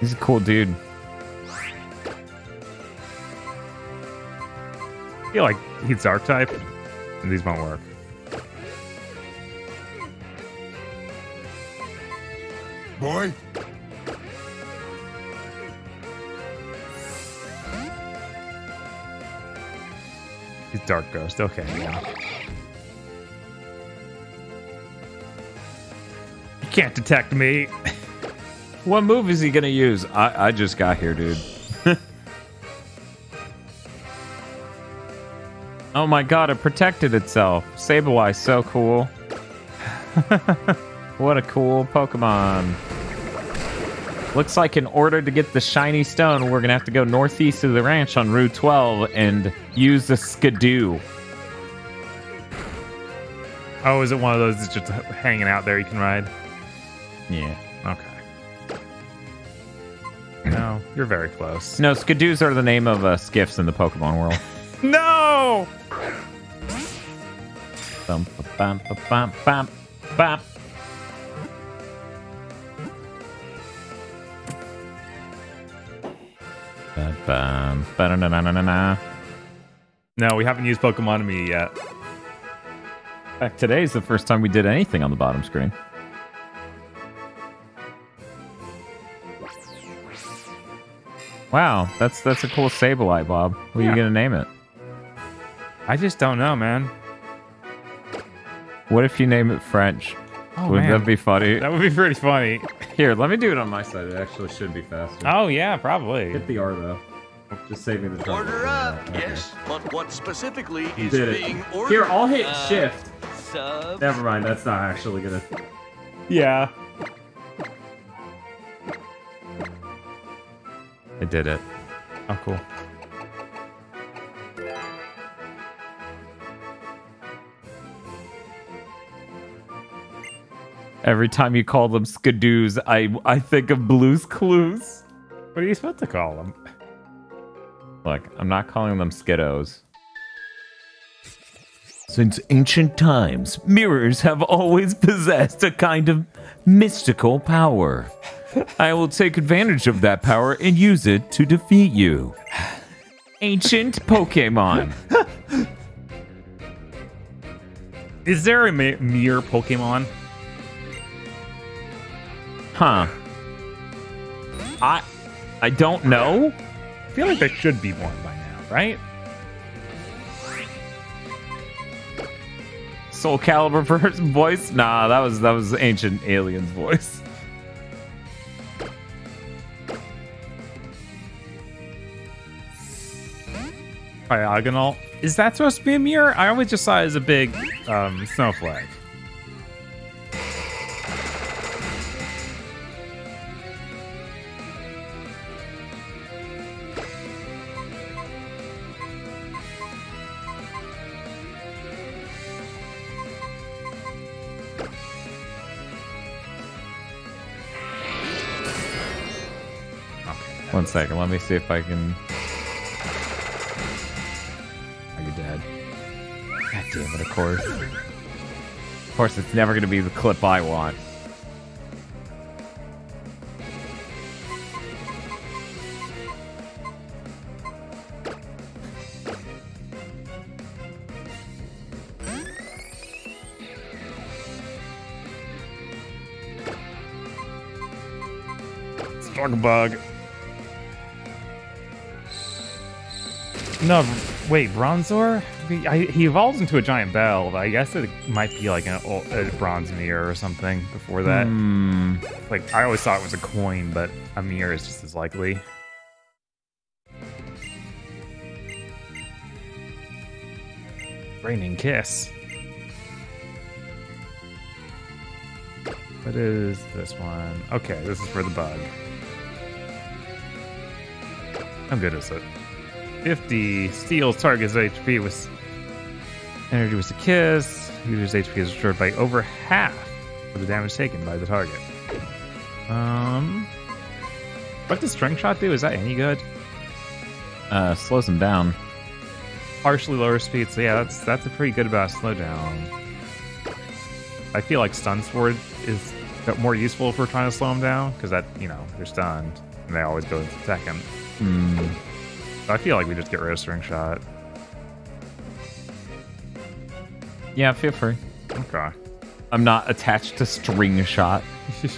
He's a cool dude. I feel like he's dark type, and these won't work. Boy, He's dark ghost. Okay. Yeah. You can't detect me. What move is he gonna use? I, I just got here, dude. Oh my god, it protected itself. Sableye, so cool. what a cool Pokemon. Looks like in order to get the shiny stone, we're gonna have to go northeast of the ranch on Route 12 and use the Skidoo. Oh, is it one of those that's just hanging out there you can ride? Yeah. Okay. No, you're very close. No, Skidoos are the name of uh, skiffs in the Pokemon world. No! Bum, ba, bum, ba, bum, bum, bum. Bum, ba-da-na-na-na-na. No, we haven't used Pokemon-Amie yet. In fact, today's the first time we did anything on the bottom screen. Wow, that's that's a cool Sableye, Bob. What are Yeah. you gonna name it? I just don't know, man. What if you name it French? Oh, Wouldn't man. that be funny? That would be pretty funny. Here, let me do it on my side. It actually should be faster. Oh yeah, probably. Hit the R though. Just save me the trouble. Order up. Okay. Yes, but what specifically is Did it. being ordered? Here, I'll hit Uh, shift. Subs. Never mind, that's not actually gonna. Yeah. I did it. Oh, cool. Every time you call them skidoos, I I think of Blue's Clues. What are you supposed to call them? Look, I'm not calling them skiddos. Since ancient times, mirrors have always possessed a kind of mystical power. I will take advantage of that power and use it to defeat you. Ancient Pokemon. Is there a mi- mirror Pokemon? Huh. I I don't know. I feel like there should be one by now, right? Soul Calibur first voice? Nah, that was that was ancient alien's voice. Diagonal. Is that supposed to be a mirror? I always just saw it as a big um, snowflake. One second, let me see if I can. Are you dead? God damn it! Of course. Of course, it's never gonna be the clip I want. Struggle bug. No, wait, Bronzor? He, I, he evolves into a giant bell, but I guess it might be like an, a bronze mirror or something before that. Hmm. Like, I always thought it was a coin, but a mirror is just as likely. Draining Kiss. What is this one? Okay, this is for the bug. I'm good as it. 50 steals target's HP with energy with a kiss. User's HP is restored by over half of the damage taken by the target. Um, what does String Shot do? Is that any good? Uh, slows them down. Partially lower speed, so yeah, that's that's a pretty good about slowdown. I feel like Stun Spore is more useful if we're trying to slow them down because that you know they're stunned and they always go into second. Hmm. I feel like we just get rid of String Shot. Yeah, feel free. Okay. I'm not attached to string shot.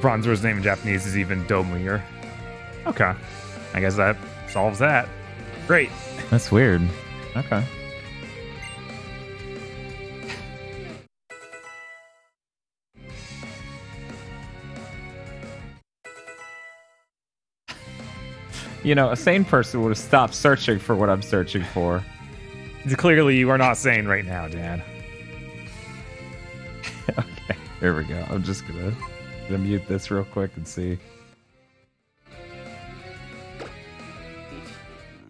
Bronzor's name in Japanese is even Domir. Okay. I guess that solves that. Great. That's weird. Okay. You know, a sane person would have stopped searching for what I'm searching for. Clearly, you are not sane right now, Dan. okay, here we go. I'm just gonna, gonna mute this real quick and see. Uh,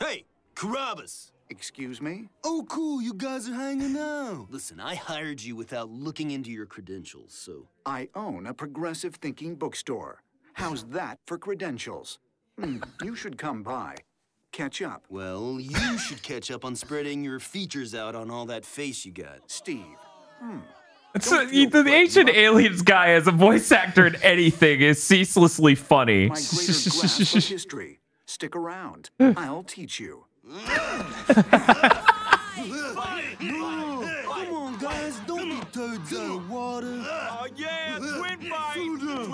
hey, Carabas! Excuse me? Oh, cool, you guys are hanging out. Listen, I hired you without looking into your credentials, so. I own a progressive thinking bookstore. How's that for credentials? Hmm, you should come by. Catch up. Well, you should catch up on spreading your features out on all that face you got. Steve. Hmm. So, the, the ancient aliens guy as a voice actor in anything is ceaselessly funny. My greater grasp of history. Stick around. I'll teach you. Come on, guys, don't be turds out of water. Oh yeah, twin fight!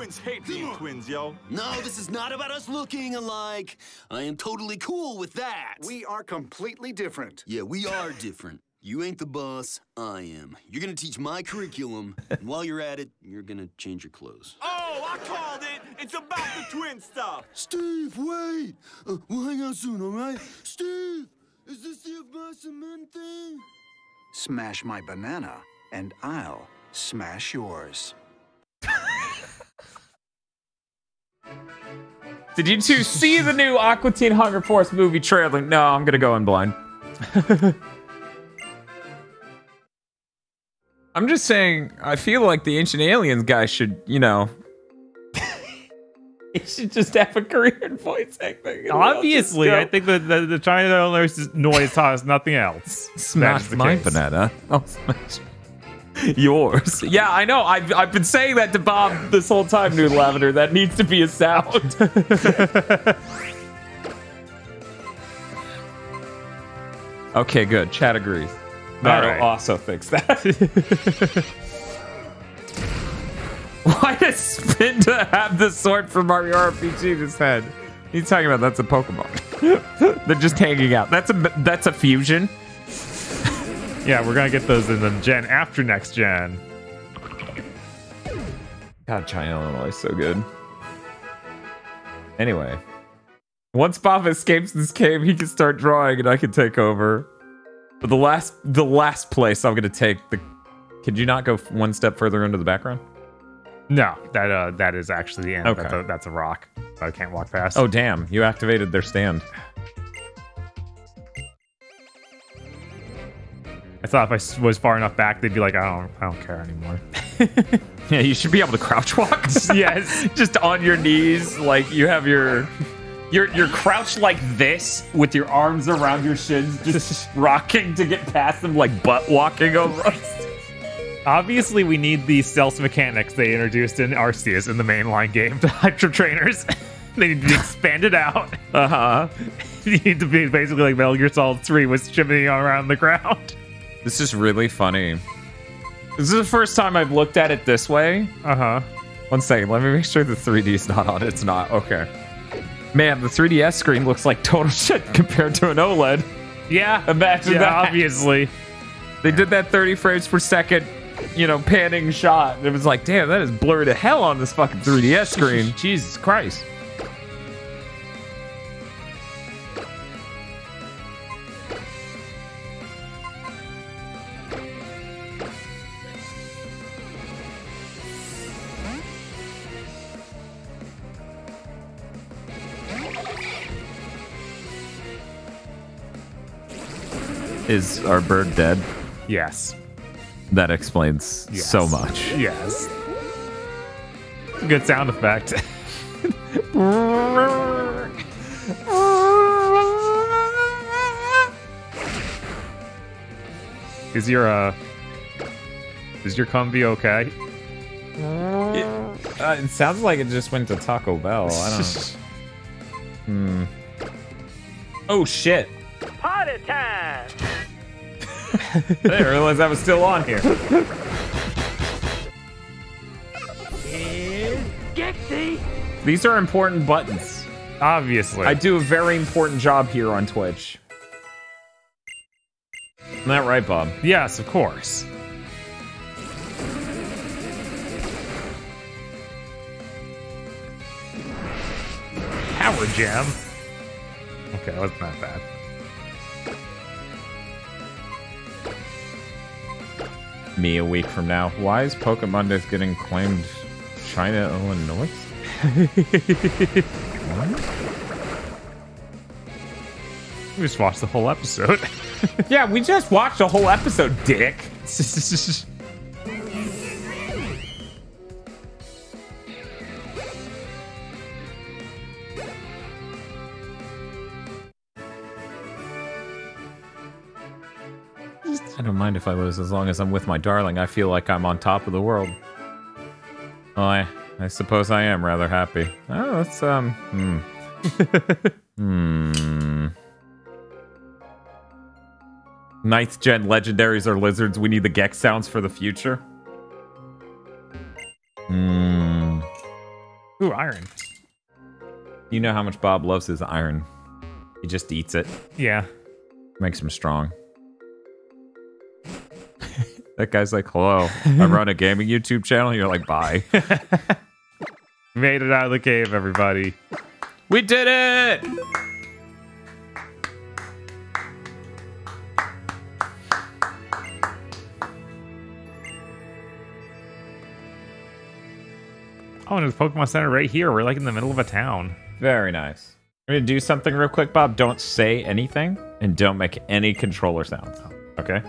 Twins hate being twins, yo. No, this is not about us looking alike. I am totally cool with that. We are completely different. Yeah, we are different. You ain't the boss, I am. You're gonna teach my curriculum, and while you're at it, you're gonna change your clothes. Oh, I called it. It's about the twin stuff. Steve, wait! Uh, we'll hang out soon, all right? Steve, is this the my cement thing? Smash my banana, and I'll smash yours. Did you two see the new Aqua Teen Hunger Force movie trailer? No, I'm gonna go in blind. I'm just saying, I feel like the Ancient Aliens guy should, you know, he should just have a career in voice acting. Obviously, I think that the, the China owner's noise taught us nothing else. Smash That's the my case. banana. I'll smash yours. Yeah, I know. I've, I've been saying that to Bob this whole time, New Lavender. That needs to be a sound. okay, good. Chat agrees. That'll right. also fix that. Why does Spinda have the sword from Mario RPG in his head? He's talking about that's a Pokemon. They're just hanging out. That's a that's a fusion. Yeah, we're gonna get those in the gen after next gen. God, China, Illinois, is so good. Anyway, once Bob escapes this cave, he can start drawing, and I can take over. But the last, the last place I'm gonna take the. Could you not go one step further into the background? No, that uh, that is actually the end. Okay. That's a, that's a rock. I can't walk past. Oh damn! You activated their stand. I thought if I was far enough back, they'd be like, I don't, I don't care anymore. Yeah, you should be able to crouch walk. yes, just on your knees, like you have your. You're, you're crouched like this with your arms around your shins, just rocking to get past them, like butt walking over us. Obviously, we need the stealth mechanics they introduced in Arceus in the mainline game to Hydro Trainers. they need to be expanded out. Uh huh. you need to be basically like Metal Gear Solid 3 was shimmying around the ground. This is really funny. This is the first time I've looked at it this way. Uh huh. One second, let me make sure the 3D is not on. It's not. Okay. Man, the 3DS screen looks like total shit compared to an OLED. Yeah. Imagine yeah, that. obviously. They did that 30 frames per second, you know, panning shot. And it was like, damn, that is blurry to hell on this fucking 3DS screen. Jesus Christ. Is our bird dead? Yes. That explains Yes. so much. Yes. Good sound effect. is your uh is your combi okay? It, uh, it sounds like it just went to Taco Bell. I don't Hmm. Oh shit. Party time! I didn't realize I was still on here. Gexy! These are important buttons. Obviously. I do a very important job here on Twitch. Isn't that right, Bob? Yes, of course. Power Jam. Okay, that wasn't bad. Me a week from now. Why is PokeMondays getting claimed China, Illinois? We just watched the whole episode. yeah, we just watched a whole episode, dick. I don't mind if I lose as long as I'm with my darling. I feel like I'm on top of the world. Well, I, I suppose I am rather happy. Oh, that's, um, hmm. hmm. Ninth gen legendaries are lizards. We need the Gex sounds for the future. Hmm. Ooh, iron. You know how much Bob loves his iron. He just eats it. Yeah. Makes him strong. That guy's like, hello, I run a gaming YouTube channel. You're like, bye. Made it out of the cave, everybody. We did it! Oh, and there's Pokemon Center right here. We're like in the middle of a town. Very nice. I'm gonna do something real quick, Bob. Don't say anything and don't make any controller sounds. Okay?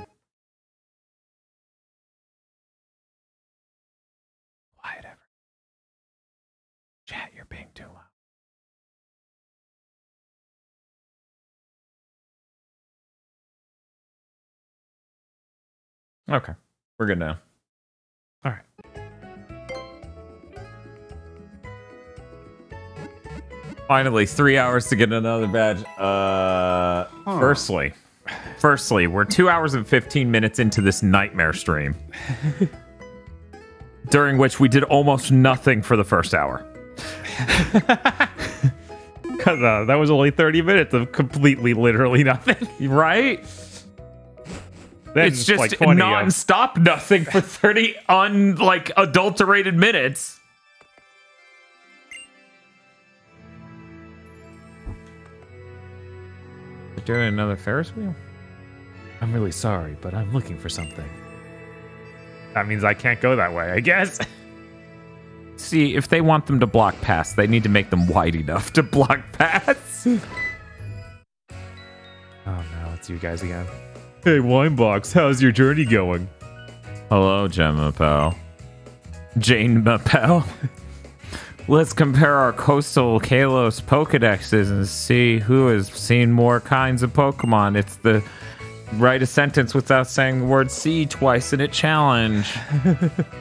Okay. We're good now. All right. Finally, three hours to get another badge. Uh, firstly, firstly, we're two hours and fifteen minutes into this nightmare stream, during which we did almost nothing for the first hour. Because uh, that was only 30 minutes of completely, literally nothing. Right? Then it's just like 20 uh, non-stop nothing for thirty un like adulterated minutes. They're doing another Ferris wheel. I'm really sorry, but I'm looking for something. That means I can't go that way, I guess. See, if they want them to block paths, they need to make them wide enough to block paths. Oh no, it's you guys again. Hey, Winebox, how's your journey going? Hello, Gemma pal. Jane Mapel. Let's compare our coastal Kalos Pokedexes and see who has seen more kinds of Pokemon. It's the write a sentence without saying the word "see" twice in a challenge.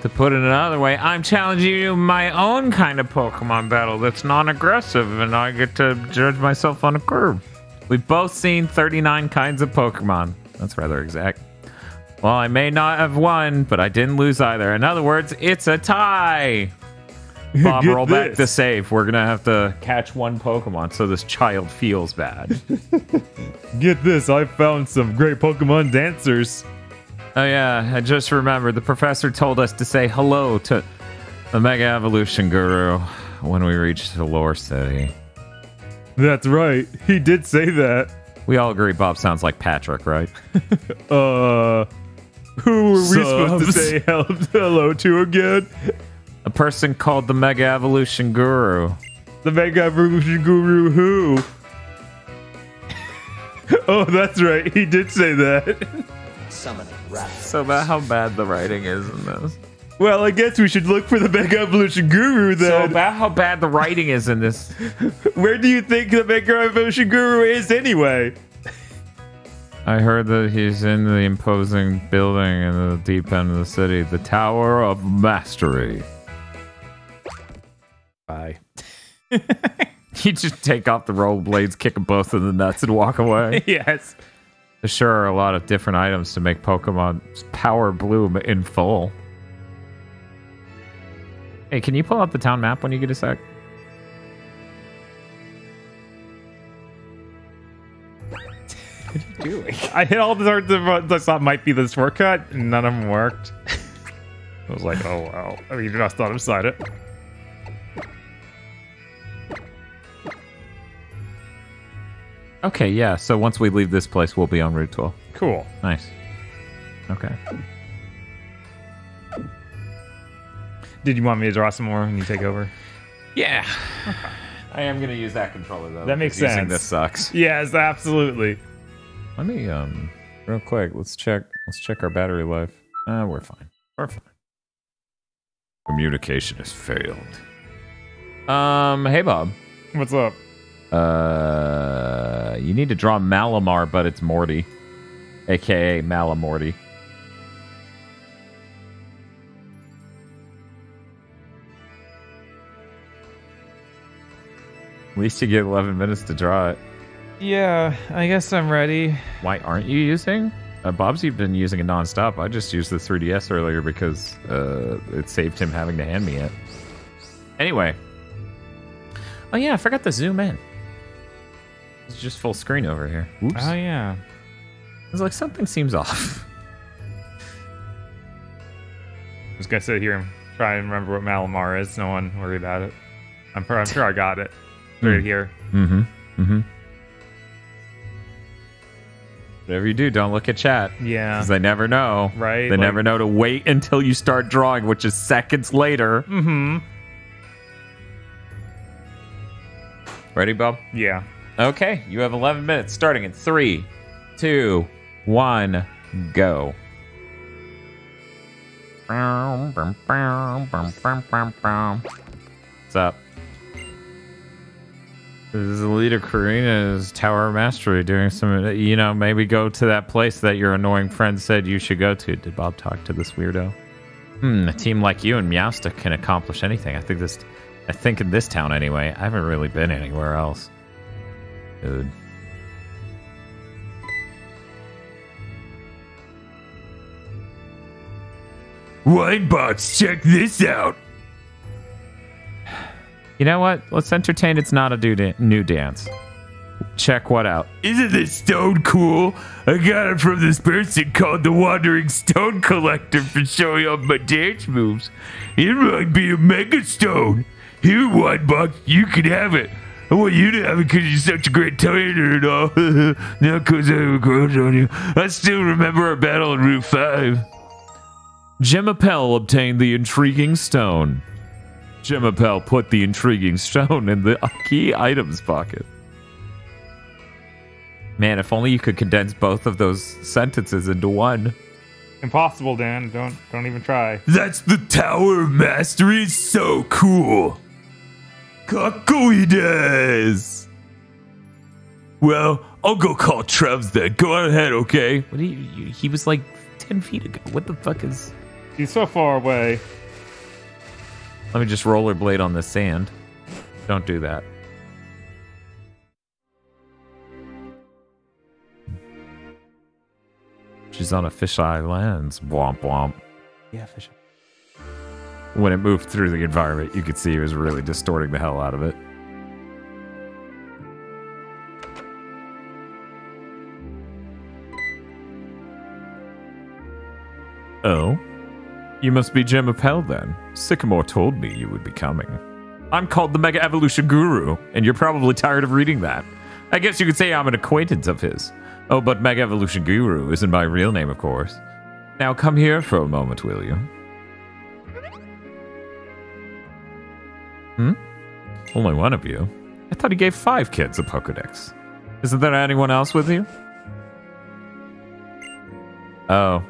to put it another way, I'm challenging you my own kind of Pokemon battle that's non-aggressive, and I get to judge myself on a curve. We've both seen 39 kinds of Pokemon. That's rather exact. Well, I may not have won, but I didn't lose either. In other words, it's a tie. Bob, roll back this. the save. We're gonna have to catch one Pokemon, so this child feels bad. Get this, I found some great Pokemon dancers. oh yeah, I just remembered the professor told us to say hello to the Mega Evolution Guru when we reach Shalour City. That's right, he did say that. We all agree Bob sounds like Patrick, right? Uh, who were we supposed to say hel- hello to again? A person called the Mega Evolution Guru. The Mega Evolution Guru who? oh, that's right, he did say that. Summoning Raptors. So about how bad the writing is in this. Well, I guess we should look for the Mega Evolution Guru then. So about how bad the writing is in this. Where do you think the Mega Evolution Guru is anyway? I heard that he's in the imposing building in the deep end of the city, the Tower of Mastery. Bye. You just take off the rollerblades, kick them both in the nuts, and walk away. yes. There sure are a lot of different items to make Pokemon's power bloom in full. Hey, can you pull up the town map when you get a sec? What are you doing? I hit all the parts that I thought might be the shortcut, and none of them worked. I was like, oh wow. I mean, you just thought beside it. Okay, yeah. So once we leave this place, we'll be on Route 12. Cool. Nice. Okay. Did you want me to draw some more and you take over? Yeah. I am gonna use that controller though. That makes because using sense. This sucks. Yes, absolutely. Let me um real quick. Let's check. Let's check our battery life. Uh, we're fine. We're fine. Communication has failed. Um. Hey, Bob. What's up? Uh, you need to draw Malamar, but it's Morty, aka Malamorty. At least you get 11 minutes to draw it. Yeah, I guess I'm ready. Why aren't you using? Uh, Bob's been using it nonstop. I just used the 3DS earlier because uh, it saved him having to hand me it. Anyway, Oh yeah, I forgot to zoom in. It's just full screen over here. Oops. Oh yeah. It's like something seems off. I was gonna sit here and try and remember what Malamar is. No one worry about it. I'm, pr- I'm sure I got it. Right Hmm. here. Mm-hmm. Mm-hmm. Whatever you do, don't look at chat. Yeah. Because they never know. Right, They like- never know to wait until you start drawing, which is seconds later. Mm-hmm. Ready, Bob? Yeah. Okay, you have 11 minutes starting in three, two, one, go. What's up? This is leader Korrina's Tower Mastery doing some, you know, maybe go to that place that your annoying friend said you should go to. Did Bob talk to this weirdo? Hmm, a team like you and Meowsta can accomplish anything. I think this, I think in this town anyway. I haven't really been anywhere else. Dude. Winebox, check this out. You know what? Let's entertain It's Not a da- New Dance. Check what out. Isn't this stone cool? I got it from this person called the Wandering Stone Collector for showing off my dance moves. It might be a mega stone. Here, Box, you can have it. I want you to have it because you're such a great trainer and all. Not because I have a crush on you. I still remember our battle in Route 5. Jim Appel obtained the intriguing stone. Jim Appel put the intriguing stone in the key items pocket. Man, if only you could condense both of those sentences into one. Impossible, Dan. Don't don't even try. That's the Tower of Mastery. It's so cool. Cocoides. Well, I'll go call Trevs then. Go on ahead, okay? What do you, you? He was like ten feet ago. What the fuck is? He's so far away. Let me just rollerblade on the sand. Don't do that. She's on a fisheye lens. Womp womp. Yeah, fish. When it moved through the environment, you could see it was really distorting the hell out of it. Oh? You must be Jim Appel then. Sycamore told me you would be coming. I'm called the Mega Evolution Guru, and you're probably tired of reading that. I guess you could say I'm an acquaintance of his. Oh, but Mega Evolution Guru isn't my real name, of course. Now come here for a moment, will you? Hmm? Only one of you? I thought he gave five kids a Pokedex. Isn't there anyone else with you? Oh.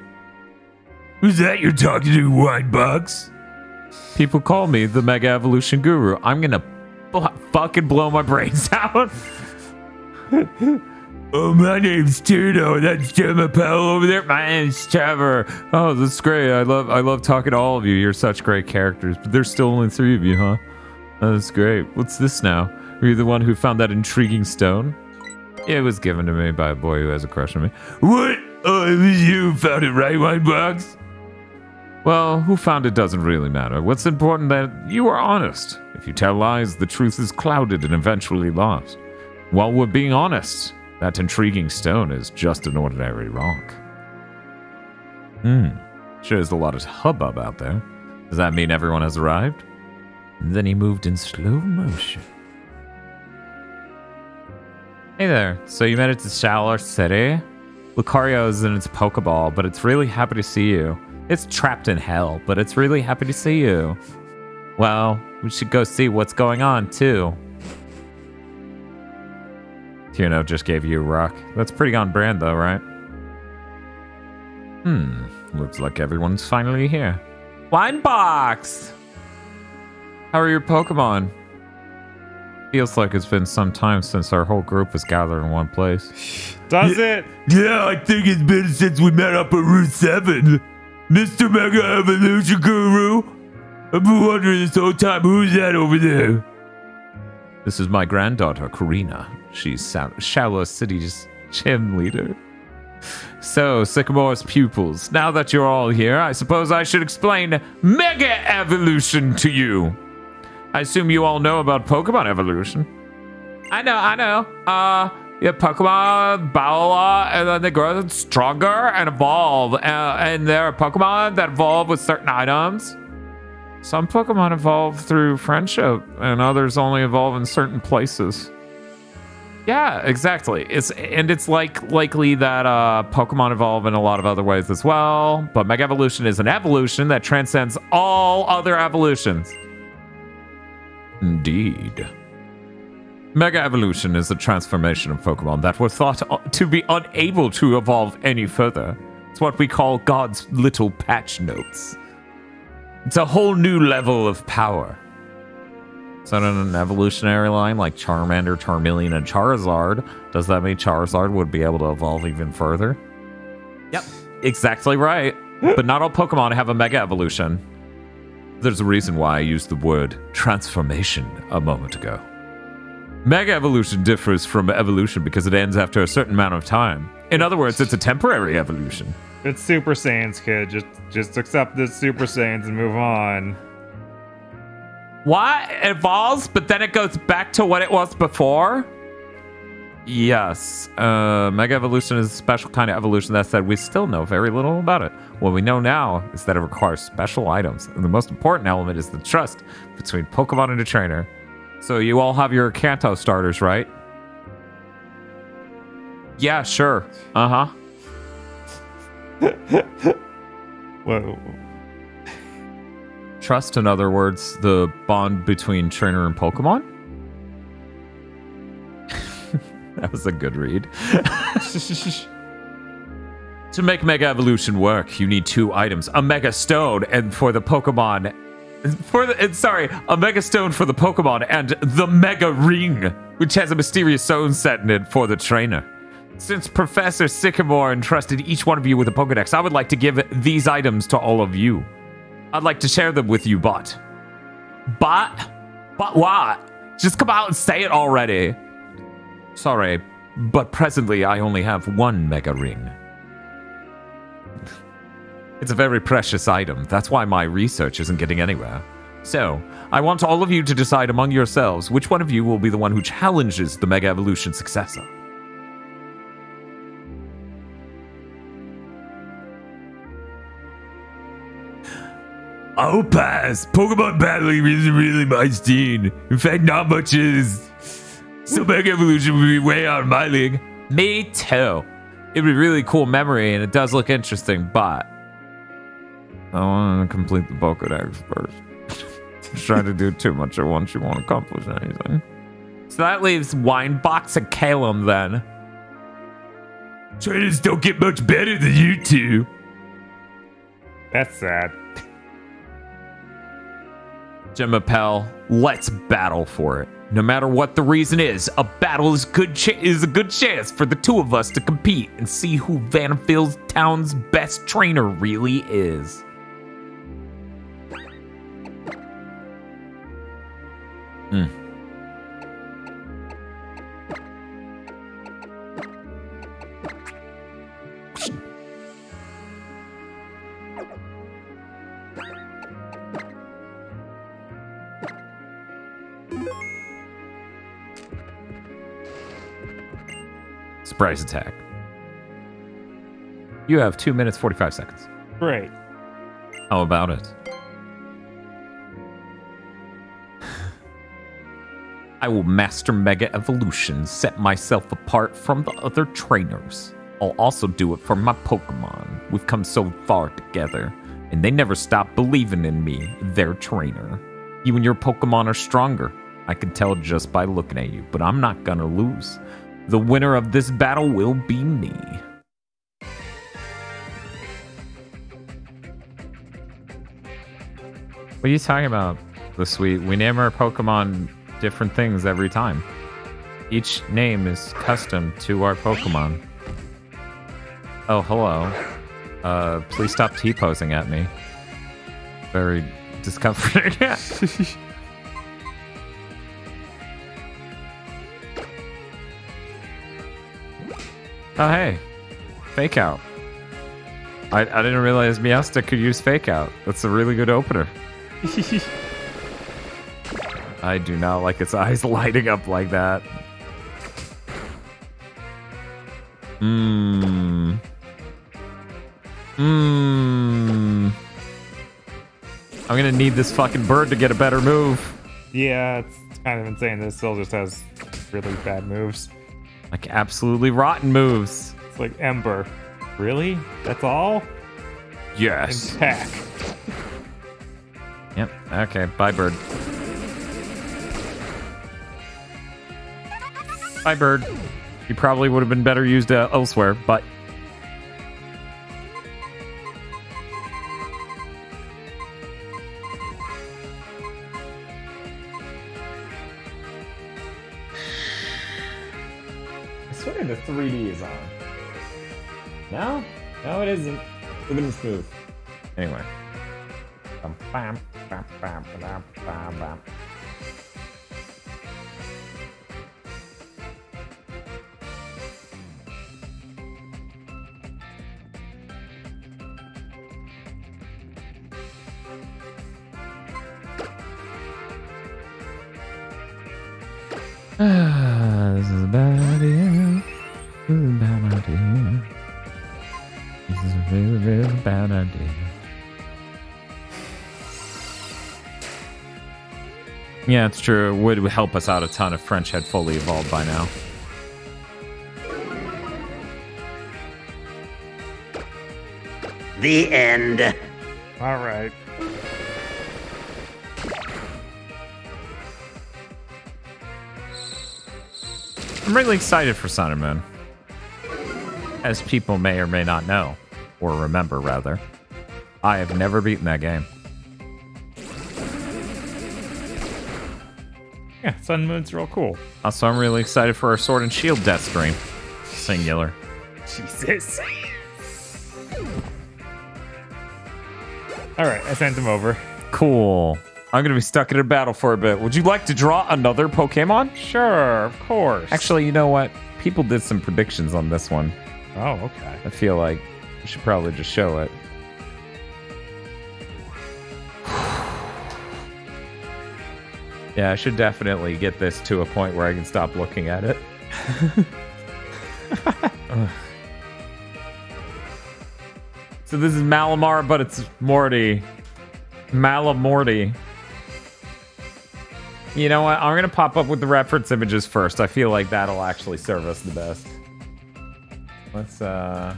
Who's that you're talking to, Winebox? People call me the Mega Evolution Guru. I'm gonna bl- fucking blow my brains out. Oh, my name's Tito. That's Jim Appel over there. My name's Trevor. Oh, that's great. I love I love talking to all of you. You're such great characters. But there's still only three of you, huh? Oh, that's great. What's this now? Are you the one who found that intriguing stone? It was given to me by a boy who has a crush on me. What? Oh, it was you who found it, right, Winebox? Well, who found it doesn't really matter. What's important that you are honest. If you tell lies, the truth is clouded and eventually lost. While we're being honest, that intriguing stone is just an ordinary rock. Hmm. Sure, there's a lot of hubbub out there. Does that mean everyone has arrived? then he moved in slow motion. Hey there. So you made it to Shalour City? Lucario is in its Pokeball, but it's really happy to see you. It's trapped in hell, but it's really happy to see you. Well, we should go see what's going on, too. Tierno just gave you a rock. That's pretty on brand, though, right? Hmm. Looks like everyone's finally here. Winebox! How are your Pokemon? Feels like it's been some time since our whole group was gathered in one place. Does it? Yeah, I think it's been since we met up at Route 7. Mr. Mega Evolution Guru? I've been wondering this whole time who's that over there? This is my granddaughter, Korrina. She's Sal- Shalour City's gym leader. So, Sycamore's pupils, now that you're all here, I suppose I should explain Mega Evolution to you. I assume you all know about Pokemon evolution. I know, I know. Uh, yeah, Pokemon battle a lot, and then they grow stronger and evolve. Uh, and there are Pokemon that evolve with certain items. Some Pokemon evolve through friendship, and others only evolve in certain places. Yeah, exactly. It's and it's like likely that uh, Pokemon evolve in a lot of other ways as well. But Mega Evolution is an evolution that transcends all other evolutions. Indeed. Mega Evolution is a transformation of Pokemon that were thought uh, to be unable to evolve any further. It's what we call God's little patch notes. It's a whole new level of power. Is that in an evolutionary line like Charmander, Charmeleon, and Charizard? Does that mean Charizard would be able to evolve even further? Yep, exactly right. but not all Pokemon have a Mega Evolution. There's a reason why I used the word transformation a moment ago. Mega Evolution differs from evolution because it ends after a certain amount of time. In other words, it's a temporary evolution. It's Super Saiyans, kid. Just just accept this Super Saiyans and move on. What? It evolves, but then it goes back to what it was before? Yes. Uh, Mega Evolution is a special kind of evolution. That said, we still know very little about it. What we know now is that it requires special items. And the most important element is the trust between Pokemon and a trainer. So you all have your Kanto starters, right? Yeah, sure. Uh huh. Whoa. Trust, in other words, the bond between trainer and Pokemon? that was a good read. to make Mega Evolution work, you need two items a Mega Stone, and for the Pokemon. For the, sorry, a Mega Stone for the Pokemon, and the Mega Ring, which has a mysterious zone set in it for the trainer. Since Professor Sycamore entrusted each one of you with a Pokedex, I would like to give these items to all of you. I'd like to share them with you, but. But? But what? Just come out and say it already. Sorry, but presently I only have one Mega Ring. It's a very precious item. That's why my research isn't getting anywhere. So, I want all of you to decide among yourselves which one of you will be the one who challenges the Mega Evolution successor. I'll pass. Pokemon battling isn't really my scene. In fact, not much is. So Mega Evolution would be way out of my league. Me too. It'd be really cool memory and it does look interesting, but I want to complete the Pokedex first. Just trying to do too much at once, you won't accomplish anything. So that leaves Winebox and Calem then. Trainers don't get much better than you two. That's sad. Jim Appel, let's battle for it. No matter what the reason is, a battle is good cha- is a good chance for the two of us to compete and see who Vanderfield's town's best trainer really is. Hmm. Surprise attack. You have two minutes, 45 seconds. Great. How about it? I will master Mega Evolution, set myself apart from the other trainers. I'll also do it for my Pokemon. We've come so far together, and they never stop believing in me, their trainer. You and your Pokemon are stronger. I can tell just by looking at you, but I'm not gonna lose. The winner of this battle will be me. What are you talking about, the sweet? We name our Pokemon different things every time. Each name is custom to our Pokemon. Oh, hello. Uh, please stop T-posing at me. Very discomforting. oh, hey. Fake out. I, I didn't realize Meowstic could use fake out. That's a really good opener. I do not like its eyes lighting up like that. Mmm. Mmm. I'm gonna need this fucking bird to get a better move. Yeah, it's kind of insane. This still just has really bad moves. Like absolutely rotten moves. It's like Ember. Really? That's all? Yes. And pack. Yep. Okay. Bye, bird. Bye, bird. You probably would have been better used uh, elsewhere, but I swear the 3D is on. No? No, it isn't. At this move. anyway. Bam, bam, bam, bam. this is a bad idea. This is a bad idea. This is a really, really bad idea. Yeah, it's true. It would help us out a ton if French had fully evolved by now. The end. All right. I'm really excited for Sun and Moon. As people may or may not know, or remember rather, I have never beaten that game. Yeah, Sun Moon's real cool. Also, I'm really excited for our Sword and Shield death stream. Singular. Jesus. All right, I sent him over. Cool. I'm gonna be stuck in a battle for a bit. Would you like to draw another Pokemon? Sure, of course. Actually, you know what? People did some predictions on this one. Oh, okay. I feel like we should probably just show it. Yeah, I should definitely get this to a point where I can stop looking at it. So this is Malamar, but it's Morty. Malamorty. You know what? I'm gonna pop up with the reference images first. I feel like that'll actually serve us the best. Let's uh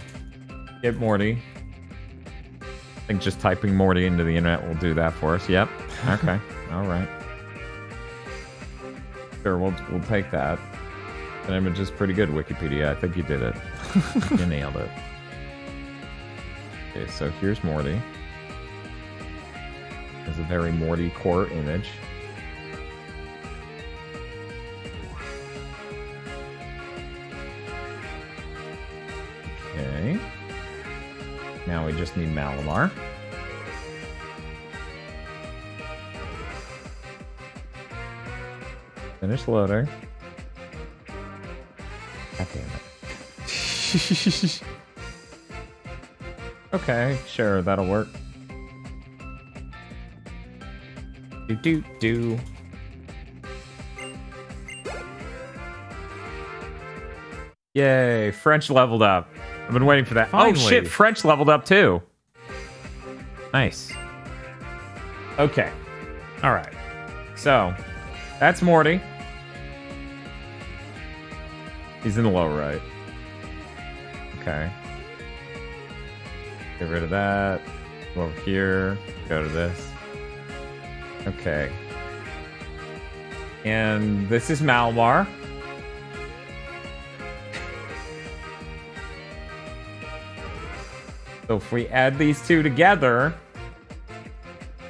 get Morty. I think just typing Morty into the internet will do that for us. Yep. Okay. All right. Sure, we'll we'll take that. That image is pretty good, Wikipedia. I think you did it. you nailed it. Okay, so here's Morty. There's a very Morty core image. Okay. Now we just need Malamar. Finish loading. God damn it. okay, sure, that'll work. Do do do. Yay, French leveled up. I've been waiting for that. Finally. Oh shit, French leveled up too. Nice. Okay. All right. So, that's Morty. He's in the low right. Okay. Get rid of that. Go over here. Go to this. Okay. And this is Malamar. So if we add these two together,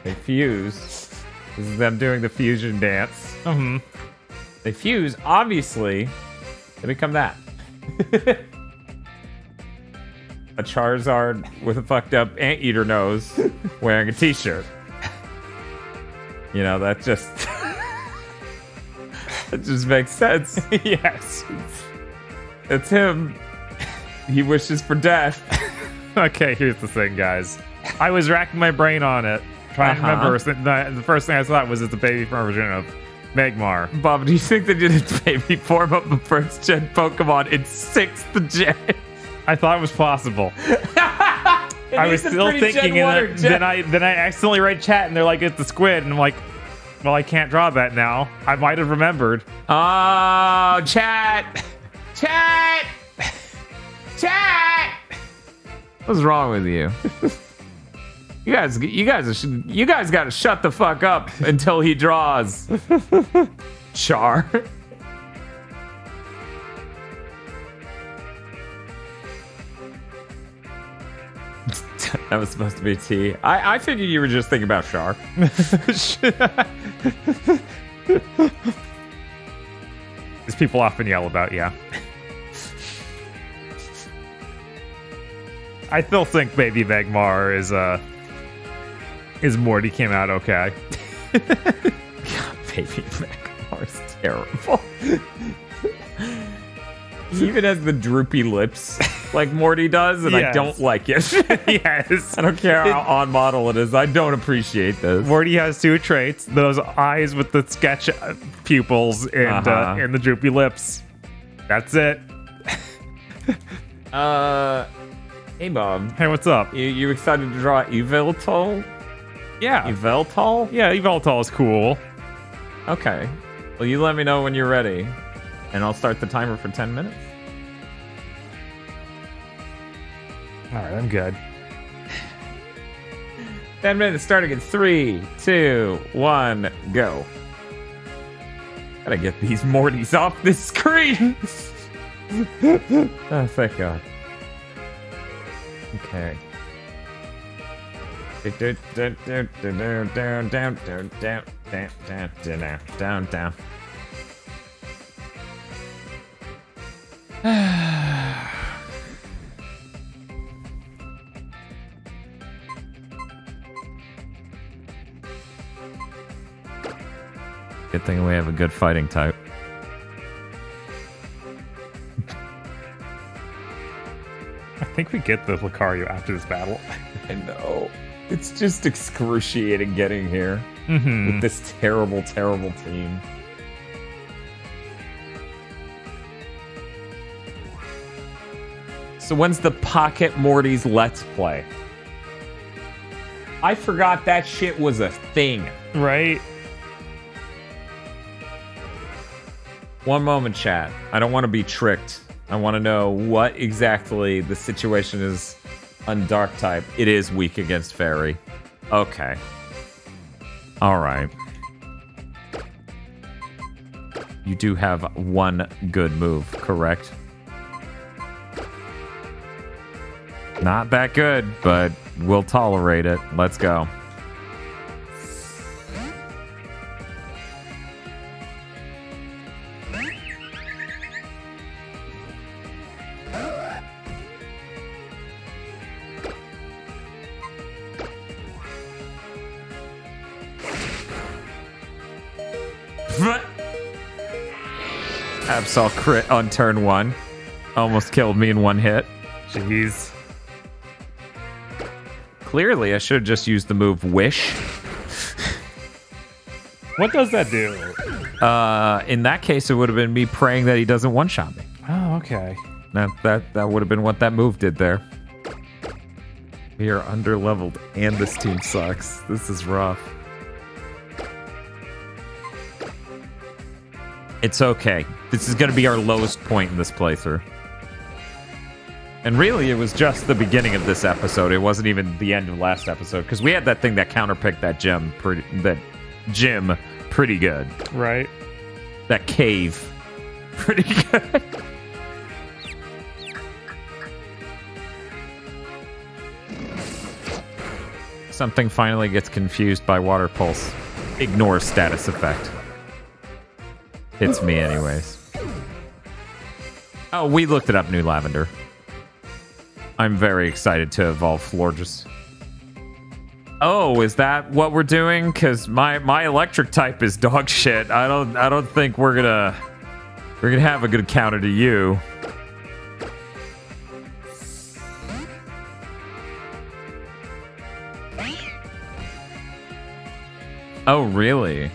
they fuse. This is them doing the fusion dance. Mm-hmm. They fuse, obviously, they become that. a Charizard with a fucked up anteater nose wearing a t-shirt. You know, that just that just makes sense. yes. It's him. He wishes for death. okay, here's the thing, guys. I was racking my brain on it, trying Uh-huh. to remember. The, the first thing I thought was it's a baby version of Magmar. Bob, do you think they did it baby form of the first gen Pokemon in sixth gen? I thought it was possible. I was still thinking, and then, then I then I accidentally read chat, and they're like, "It's the squid," and I'm like, "Well, I can't draw that now. I might have remembered." Oh, chat, chat, chat. What's wrong with you? You guys, you guys, you guys got to shut the fuck up until he draws. Char. that was supposed to be T. I, I figured you were just thinking about Char. As people often yell about, yeah. I still think Baby Magmar is uh is Morty came out okay. Baby Magmar's terrible. he even has the droopy lips like Morty does, and I don't like it. yes. I don't care how on model it is. I don't appreciate this. Morty has two traits: those eyes with the sketch uh, pupils and uh Uh-huh. and the droopy lips. That's it. Uh, hey Bob, Hey, what's up? you you excited to draw Yveltal? Yeah, Yveltal? yeah. Yveltal is cool. Okay. Well, you let me know when you're ready, and I'll start the timer for ten minutes. All right, I'm good. Ten minutes starting in three, two, one, go. Gotta get these Mortys off this screen. oh, thank God. Okay. Down, down. Good thing we have a good fighting type. I think we get the Lucario after this battle. I know. It's just excruciating getting here Mm-hmm. with this terrible, terrible team. So when's the Pocket Morty's Let's Play? I forgot that shit was a thing. Right? One moment, chat. I don't want to be tricked. I want to know what exactly the situation is on Dark type. It is weak against Fairy. Okay. All right. You do have one good move, correct? Not that good, but we'll tolerate it. Let's go. Absol crit on turn one. Almost killed me in one hit. Jeez. Clearly, I should have just used the move Wish. What does that do? Uh, in that case, it would have been me praying that he doesn't one shot me. Oh, okay. That that that would have been what that move did there. We are under leveled, and this team sucks. This is rough. It's okay. This is going to be our lowest point in this playthrough. And really, it was just the beginning of this episode. It wasn't even the end of last episode because we had that thing that counterpicked that gem pretty that gym pretty good. Right. That cave pretty good. Something finally gets confused by water pulse. Ignore status effect. Hits me anyways. Oh, we looked it up, New Lavender. I'm very excited to evolve Florges. Oh, is that what we're doing? Cause my my electric type is dog shit. I don't I don't think we're gonna we're gonna have a good counter to you. Oh, really?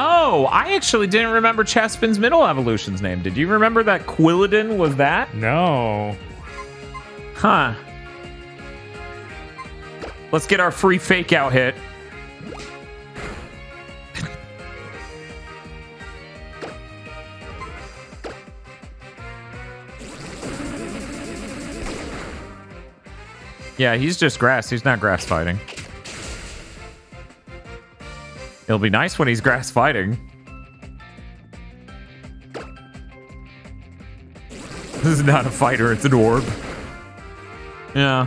Oh, I actually didn't remember Chespin's middle evolution's name. Did you remember that Quilladin was that? No. Huh. Let's get our free fake out hit. yeah, he's just grass. He's not grass fighting. It'll be nice when he's grass fighting. This is not a fighter, it's an orb. Yeah.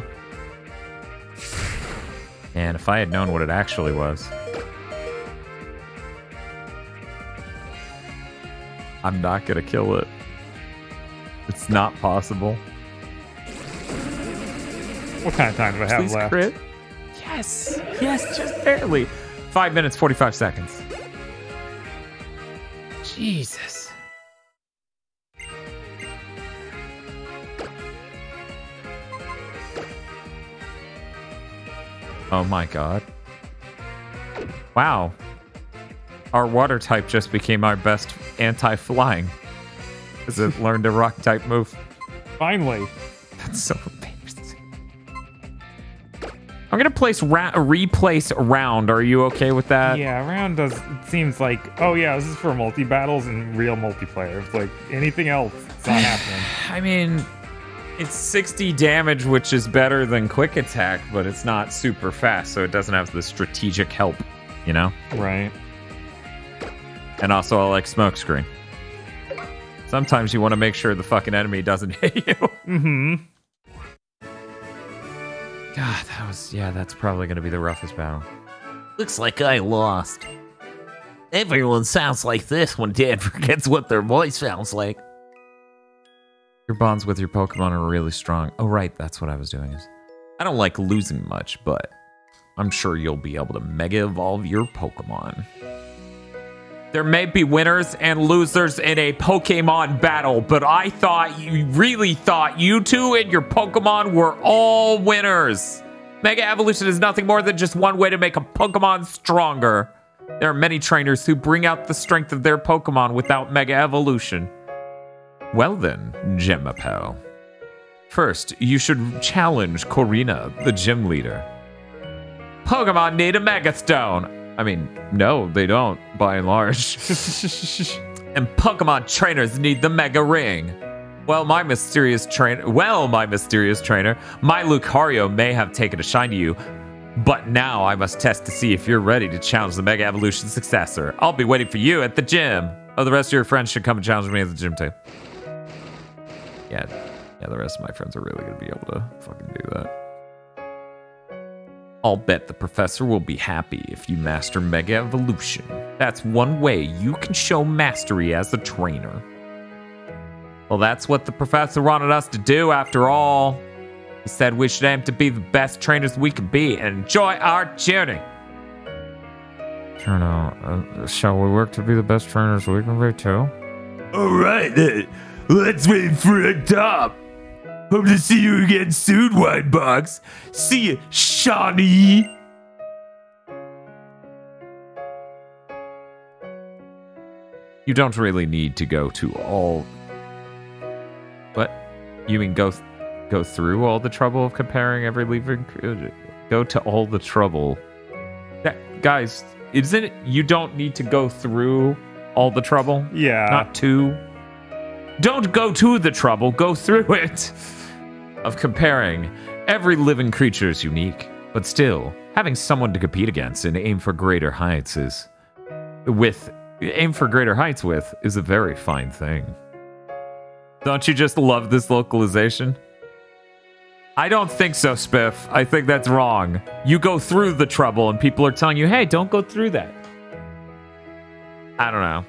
And if I had known what it actually was. I'm not gonna kill it. It's not possible. What kind of time do I have Please left? crit. Yes. Yes, just barely. Five minutes, 45 seconds. Jesus. Oh my god. Wow. Our water type just became our best anti-flying. Because it learned a rock type move. Finally. That's so embarrassing. I'm gonna place ra- replace round. Are you okay with that? Yeah, round does. It seems like. Oh yeah, this is for multi battles and real multiplayer. It's like anything else, it's not happening. I mean, it's 60 damage, which is better than quick attack, but it's not super fast, so it doesn't have the strategic help, you know? Right. And also, I like smokescreen. Sometimes you want to make sure the fucking enemy doesn't hit you. Mm-hmm. God, that was yeah. That's probably gonna be the roughest battle. Looks like I lost. Everyone sounds like this when Dad forgets what their voice sounds like. Your bonds with your Pokemon are really strong. Oh right, that's what I was doing. Is I don't like losing much, but I'm sure you'll be able to Mega Evolve your Pokemon. There may be winners and losers in a Pokemon battle, but I thought you really thought you two and your Pokemon were all winners. Mega Evolution is nothing more than just one way to make a Pokemon stronger. There are many trainers who bring out the strength of their Pokemon without Mega Evolution. Well then, Gemapel. First, you should challenge Korrina, the gym leader. Pokemon need a Mega Stone. I mean, no, they don't, by and large. and Pokemon trainers need the Mega Ring. Well, my mysterious trainer, well, my mysterious trainer, my Lucario may have taken a shine to you, but now I must test to see if you're ready to challenge the Mega Evolution successor. I'll be waiting for you at the gym. Oh, the rest of your friends should come and challenge me at the gym too. Yeah, yeah, the rest of my friends are really gonna be able to fucking do that. I'll bet the professor will be happy if you master Mega Evolution. That's one way you can show mastery as a trainer. Well, that's what the professor wanted us to do after all. He said we should aim to be the best trainers we can be and enjoy our journey. Turn out, uh, shall we work to be the best trainers we can be too? All right then, let's wait for a top. Hope to see you again soon, Winebox. See you, Shauna. You don't really need to go to all. What? You mean go go through all the trouble of comparing every living? cre- Go to all the trouble. That, guys, isn't it? You don't need to go through all the trouble. Yeah. Not to. Don't go to the trouble. Go through it. Of comparing every living creature is unique, but still having someone to compete against and aim for greater heights is with aim for greater heights with is a very fine thing. Don't you just love this localization? I don't think so, Spiff. I think that's wrong. You go through the trouble and people are telling you, hey, don't go through that. I don't know.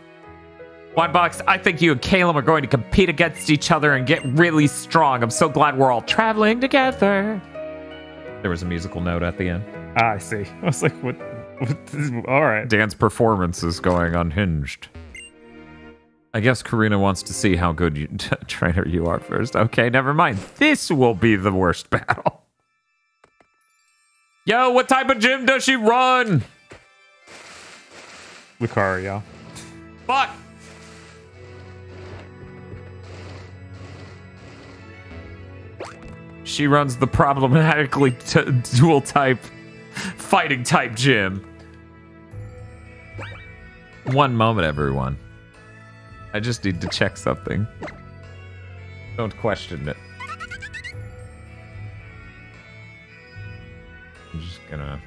One box, I think you and Caleb are going to compete against each other and get really strong. I'm so glad we're all traveling together. There was a musical note at the end. Ah, I see. I was like, what? what this, all right. Dan's performance is going unhinged. I guess Korrina wants to see how good you, trainer you are first. Okay, never mind. This will be the worst battle. Yo, what type of gym does she run? Lucario. Fuck! She runs the problematically dual type, fighting type gym. One moment, everyone. I just need to check something. Don't question it. I'm just gonna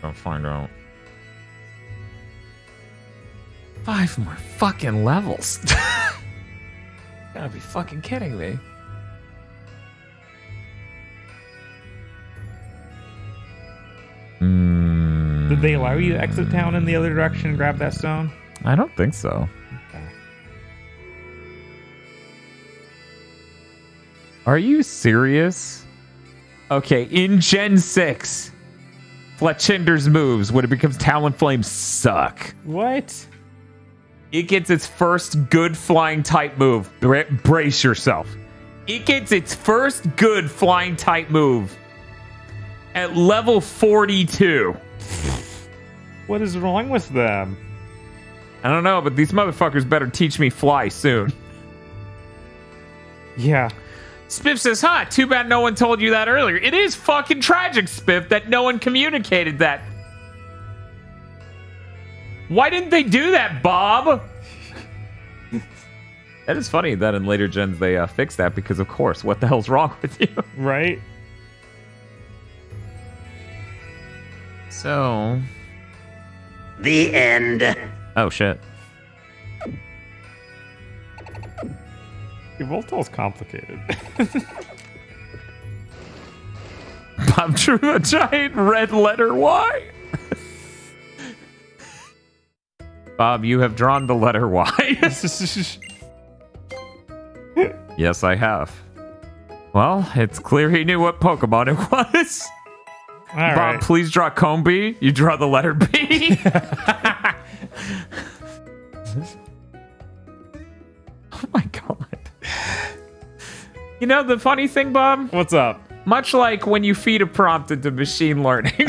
go find out. Five more fucking levels. Gotta be fucking kidding me. Did they allow you to exit town in the other direction and grab that stone? I don't think so. Are you serious? Okay, in Gen 6, Fletchinder's moves when it becomes Talonflame suck. What? It gets its first good flying type move. Bra- brace yourself. It gets its first good flying type move at level 42. What is wrong with them? I don't know, but these motherfuckers better teach me fly soon. Yeah. Spiff says, huh, too bad no one told you that earlier. It is fucking tragic, Spiff, that no one communicated that. Why didn't they do that, Bob? that is funny that in later gens they uh, fixed that because, of course, what the hell's wrong with you? Right? So. The end. Oh, shit. Yveltal's complicated. Bob drew a giant red letter Y. Bob, you have drawn the letter Y. yes, I have. Well, it's clear he knew what Pokemon it was. All Bob, right. please draw Combee. You draw the letter B. oh my god. You know the funny thing, Bob? What's up? Much like when you feed a prompt into machine learning,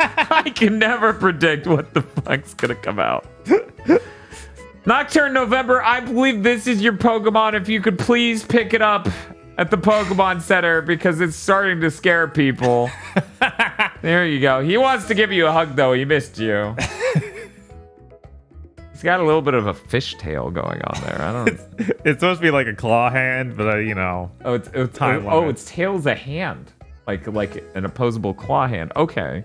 I can never predict what the fuck's gonna come out. Nocturne November, I believe this is your Pokemon. If you could please pick it up at the Pokemon Center because it's starting to scare people. there you go. He wants to give you a hug though. He missed you. He's got a little bit of a fishtail going on there. I don't. it's supposed to be like a claw hand, but uh, you know. Oh, it's, it's Time oh, its tail's a hand, like like an opposable claw hand. Okay,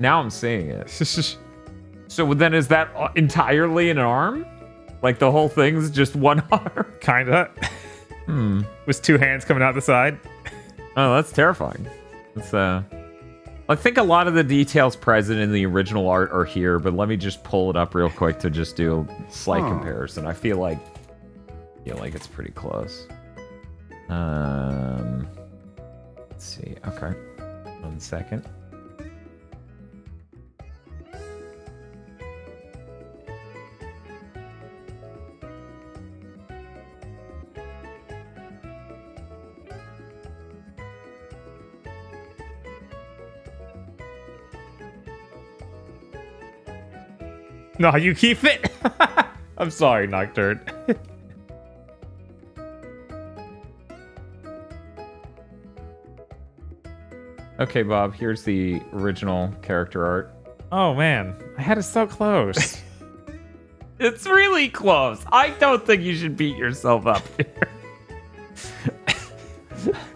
now I'm seeing it. so then, is that entirely an arm? Like the whole thing's just one arm? Kinda. Hmm. With two hands coming out the side. Oh, that's terrifying. That's uh. I think a lot of the details present in the original art are here, but let me just pull it up real quick to just do a slight Huh. comparison. I feel like feel like it's pretty close. Um, let's see. Okay, one second. No, you keep it. I'm sorry, Nocturne. Okay, Bob. Here's the original character art. oh man, I had it so close. It's really close. I don't think you should beat yourself up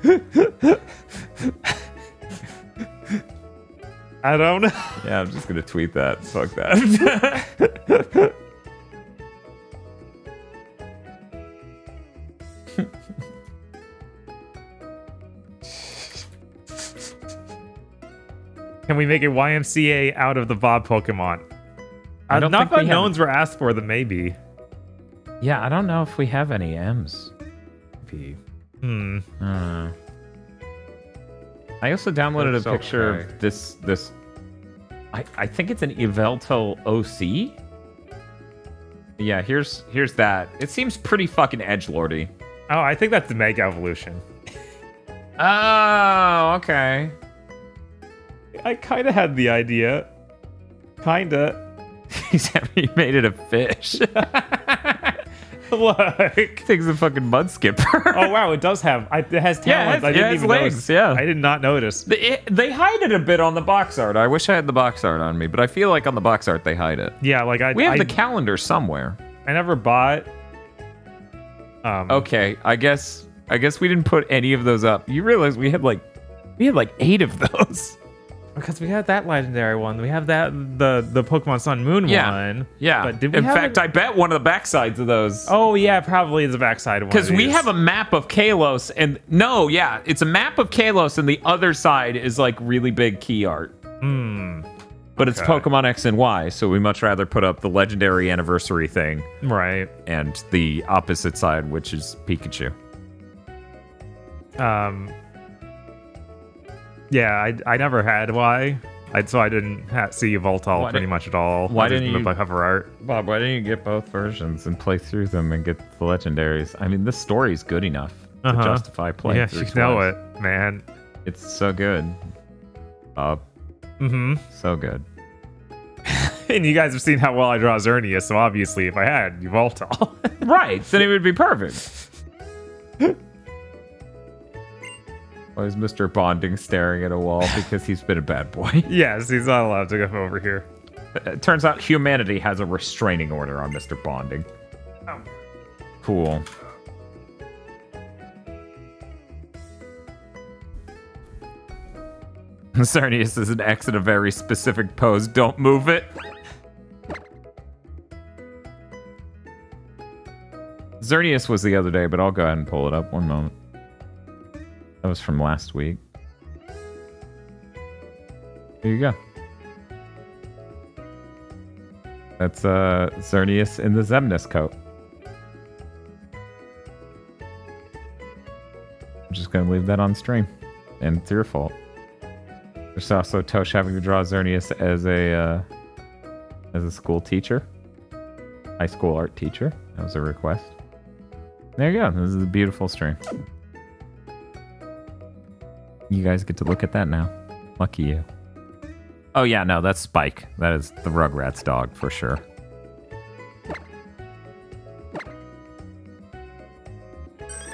here. I don't know. Yeah, I'm just gonna tweet that. Fuck that. Can we make a YMCA out of the Bob Pokemon? I Uh, don't Not think we Unowns were asked for them, maybe. yeah, I don't know if we have any M's. Maybe. Hmm. Uh, I also downloaded a picture okay. of this this. I I think it's an Yveltal OC. Yeah, here's here's that. It seems pretty fucking edge lordy. Oh, I think that's the Mega Evolution. Oh, okay. I kind of had the idea. Kinda. Except he made it a fish. Look. Takes a fucking mud skipper. oh wow, it does have. I, it has talons. Yeah, it has- I didn't even legs, notice. yeah. I did not notice. They, it- they hide it a bit on the box art. I wish I had the box art on me, but I feel like on the box art they hide it. Yeah, like I. We have I, the calendar somewhere. I never bought. Um. Okay, I guess I guess we didn't put any of those up. You realize we had like we had like eight of those. Because we had that legendary one. We have that the the Pokemon Sun Moon Yeah. one. Yeah. But did we In have fact, it- I bet one of the backsides of those. Oh yeah, probably the backside one. Because we have a map of Kalos, and no, yeah, it's a map of Kalos, and the other side is like really big key art. Hmm. But it's Pokemon X and Y, so we much rather put up the legendary anniversary thing Right. and the opposite side, which is Pikachu. Um. Yeah, I I never had Y. I, so I didn't ha- see Yveltal Why pretty much at all. why didn't you- cover art? Bob, why didn't you get both versions and play through them and get the legendaries? I mean, this story's good enough to Uh-huh. justify playing Yeah, you know it, man. It's so good. Bob, Mm-hmm. so good. And you guys have seen how well I draw Xerneas, so obviously, if I had Yveltal, right, then it would be perfect. Why is Mr. Bonding staring at a wall because he's been a bad boy? yes, he's not allowed to come over here. It turns out humanity has a restraining order on Mr. Bonding. Oh. Cool. Xerneas is an X in a very specific pose. Don't move it. Xerneas was the other day, but I'll go ahead and pull it up. One moment. That was from last week. Here you go. That's uh Xerneas in the Zemnis coat. I'm just gonna leave that on stream. And it's your fault. There's also Tosh having to draw Xerneas as a uh, as a school teacher. High school art teacher. That was a request. There you go. This is a beautiful stream. You guys get to look at that now. Lucky you. Oh yeah, no, that's Spike. That is the Rugrats dog for sure.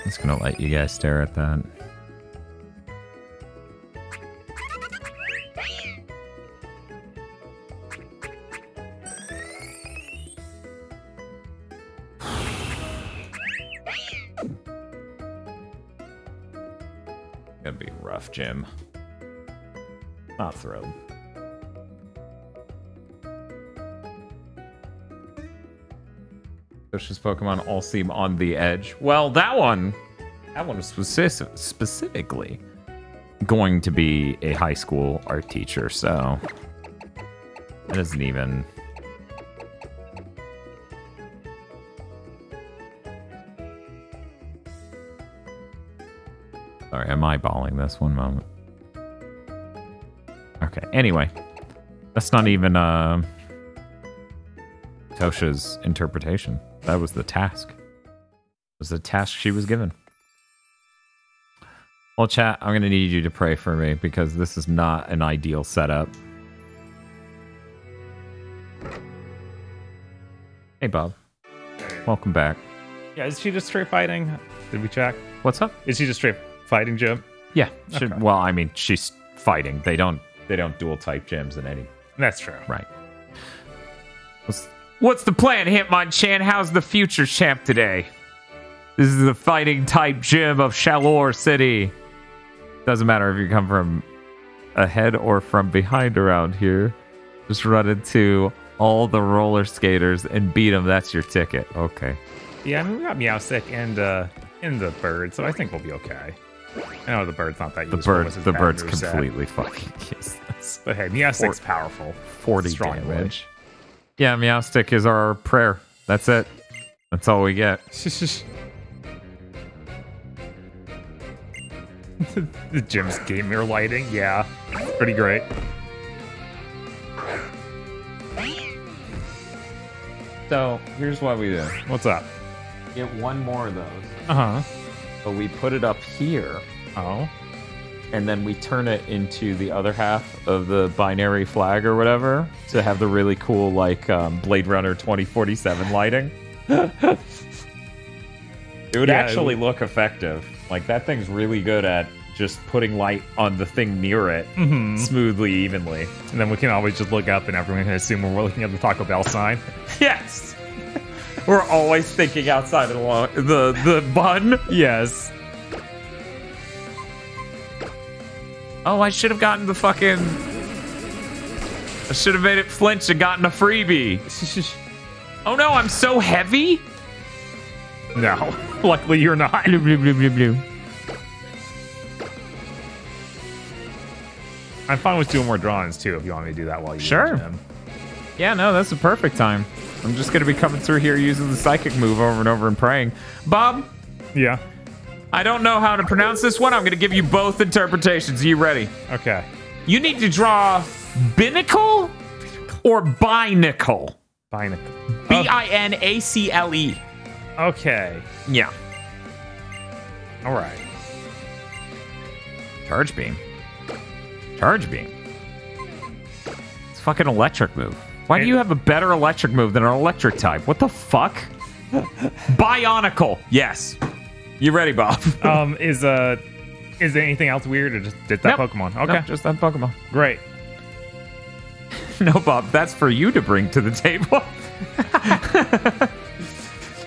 Just gonna let you guys stare at that. Be rough, gym. Not thrilled. Tosh's Pokemon all seem on the edge. Well, that one, that one was speci- specifically going to be a high school art teacher, so it isn't even. Sorry, am I'm eyeballing this one moment. Okay, anyway, that's not even uh, Tosha's interpretation. That was the task. It was the task she was given. Well, chat, I'm going to need you to pray for me because this is not an ideal setup. Hey, Bob. Welcome back. Yeah, is she just straight fighting? Did we check? What's up? Is she just straight fighting, gym? Yeah. she- Okay. Well, I mean, she's fighting. They don't. They don't dual type gems in any. That's true. Right. What's, what's the plan, Hitmonchan? How's the future champ today? This is the fighting type gym of Shalour City. Doesn't matter if you come from ahead or from behind around here. Just run into all the roller skaters and beat them. That's your ticket. Okay. Yeah, I mean we got Meowstic and uh and the bird, so I think we'll be okay. I know the bird's not that The useful. bird, the bad bird's moveset. completely fucking useless. But hey, Meowstic's Four- powerful. 40 Strong boy. damage. Yeah, Meowstic is our prayer. That's it. That's all we get. the gym's game mirror lighting, yeah, pretty great. So here's what we do. What's up? Get one more of those. Uh huh. But we put it up here. Oh. and then we turn it into the other half of the binary flag or whatever to have the really cool like um, Blade Runner 2047 lighting. it would Yeah, it actually would- look effective. Like that thing's really good at just putting light on the thing near it Mhm. smoothly, evenly. And then we can always just look up and everyone can assume we're looking at the Taco Bell sign. Yes. We're always thinking outside of the lo- the the bun. Yes. Oh, I should have gotten the fucking. I should have made it flinch and gotten a freebie. oh no, I'm so heavy. No, luckily you're not. Blue, blue, blue, blue, blue. I'm fine with doing more drawings too if you want me to do that while you're Sure. Yeah, no, that's the perfect time. I'm just gonna be coming through here using the psychic move over and over and praying. Bob, Yeah. I don't know how to pronounce this one. I'm gonna give you both interpretations. Are you ready? Okay. You need to draw binacle or binacle. Binacle. B I N A C L E. Okay. Yeah. All right. Charge beam. Charge beam. It's fucking electric move. Why do you have a better electric move than an electric type? What the fuck? Bionicle. Yes. You ready, Bob? Um, is uh, is there anything else weird or just did that Nope. Pokemon? Okay. Nope, just that Pokemon. Great. No, Bob, that's for you to bring to the table.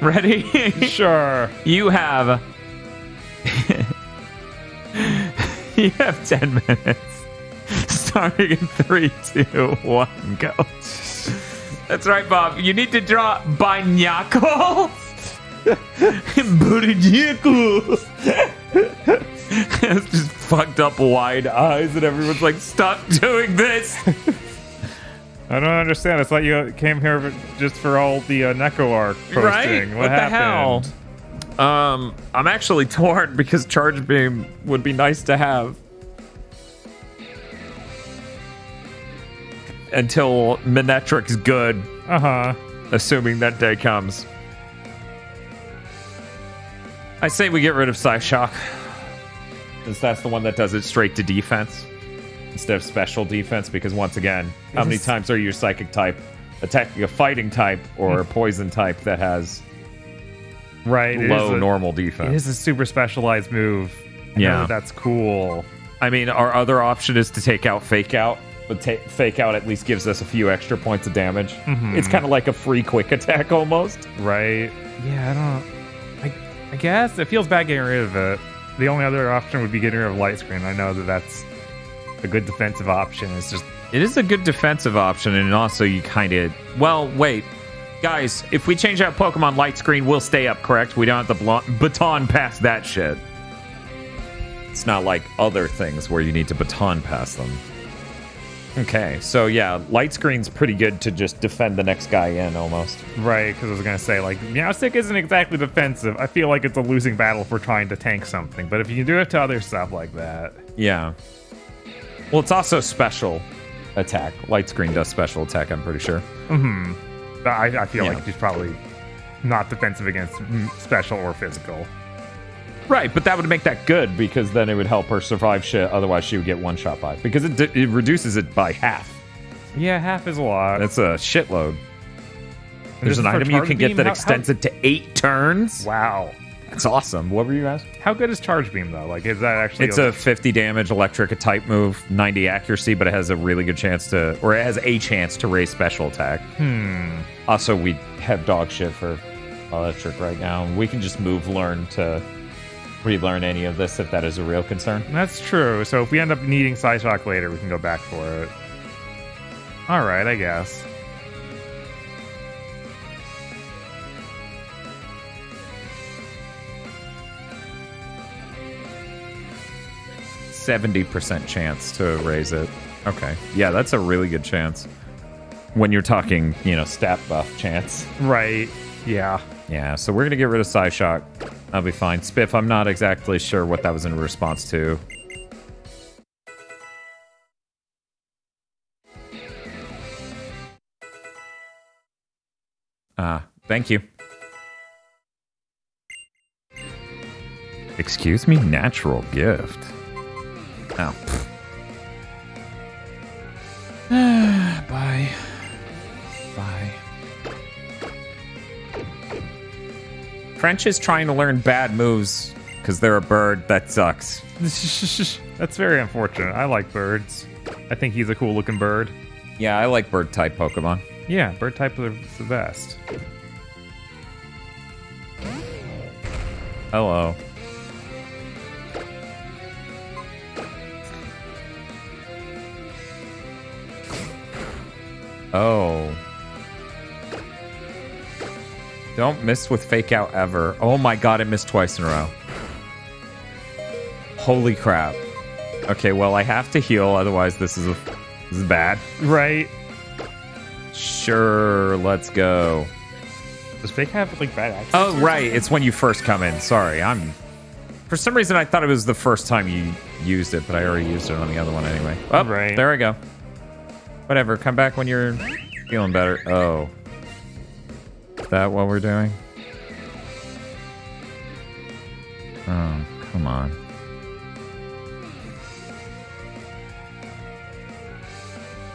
ready? Sure. You have. you have 10 minutes. Starting in three, two, one, go. That's right, Bob. You need to draw Binacle. Binacle. it's just fucked up wide eyes, and everyone's like, stop doing this. I don't understand. It's like you came here just for all the uh, Neko arc posting. Right? What, happened? the hell? Um, I'm actually torn because Charge Beam would be nice to have. Until Manectric's good, Uh huh. assuming that day comes. I say we get rid of Psyshock. Since that's the one that does it straight to defense instead of special defense. Because once again, how many times are you psychic type attacking a fighting type or a poison type that has Right. it low is a- normal It defense? is a super specialized move. I know Yeah. that's cool. I mean, our other option is to take out Fake Out, but ta- Fake Out at least gives us a few extra points of damage. Mhm. It's kind of like a free quick attack almost. Right. Yeah, I don't. I, I guess it feels bad getting rid of it. The only other option would be getting rid of light screen. I know that that's a good defensive option. It's just It is a good defensive option, and also you kind of. Well, wait. Guys, if we change out Pokemon Light Screen, we'll stay up, correct? We don't have to blo- baton past that shit. It's not like other things where you need to baton past them. Okay, so yeah, Light Screen's pretty good to just defend the next guy in almost. right because I was gonna say like Meowstic isn't exactly defensive. I feel like it's a losing battle for trying to tank something. But if you can do it to other stuff like that, Yeah. Well, it's also special attack. Light Screen does special attack, I'm pretty sure. hmm I, I feel Yeah. like he's probably not defensive against special or physical. Right, but that would make that good because then it would help her survive shit. Otherwise, she would get one shot by because it, d- it reduces it by half. Yeah, half is a lot. That's a shitload. There's an item you can get Beam? that How- extends it to eight turns. Wow. That's awesome. What were you asking? How good is Charge Beam though? Like, is that actually? It's a 50 damage electric type move, 90 accuracy, but it has a really good chance to, or it has a chance to raise special attack. Hmm. Also, we have dog shit for electric right now. We can just move learn to relearn any of this if that is a real concern. That's true. So if we end up needing Psyshock later, we can go back for it. All right, I guess. Seventy percent chance to raise it. Okay, yeah, that's a really good chance. When you're talking, you know, stat buff chance. Right. Yeah. Yeah, so we're gonna get rid of Psyshock. I'll be fine. Spiff, I'm not exactly sure what that was in response to. Ah, thank you. Excuse me, natural gift. Oh. Bye. Bye. French is trying to learn bad moves because they're a bird. That sucks. That's very unfortunate. I like birds. I think he's a cool looking bird. Yeah, I like bird type Pokemon. Yeah, bird type are the best. Hello. Oh. Don't miss with fake out ever. Oh my god, it missed twice in a row. Holy crap. Okay, well I have to heal, otherwise this is a, this is bad. Right. Sure, let's go. Does fake have like bad accents? Oh right, it's when you first come in. Sorry, I'm. For some reason, I thought it was the first time you used it, but I already used it on the other one anyway. Oh, Right. there I go. Whatever. Come back when you're feeling better. Oh, is that what we're doing? Oh, come on.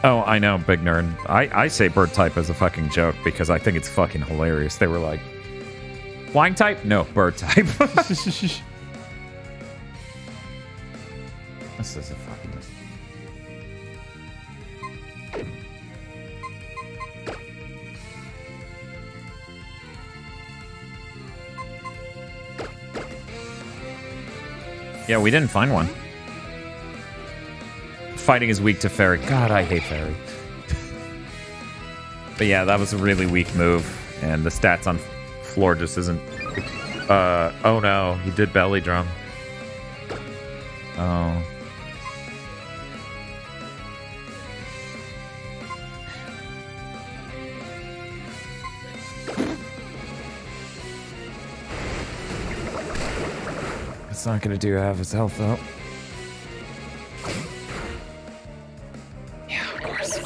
Oh, I know, big nerd. I, I say bird type as a fucking joke because I think it's fucking hilarious. They were like, flying type? No, bird type. this is Yeah, we didn't find one. Fighting is weak to fairy. God, I hate fairy. but yeah, that was a really weak move, and the stats on floor just isn't. Uh oh no, he did belly drum. Oh. It's not gonna do half his health though. Yeah, of course.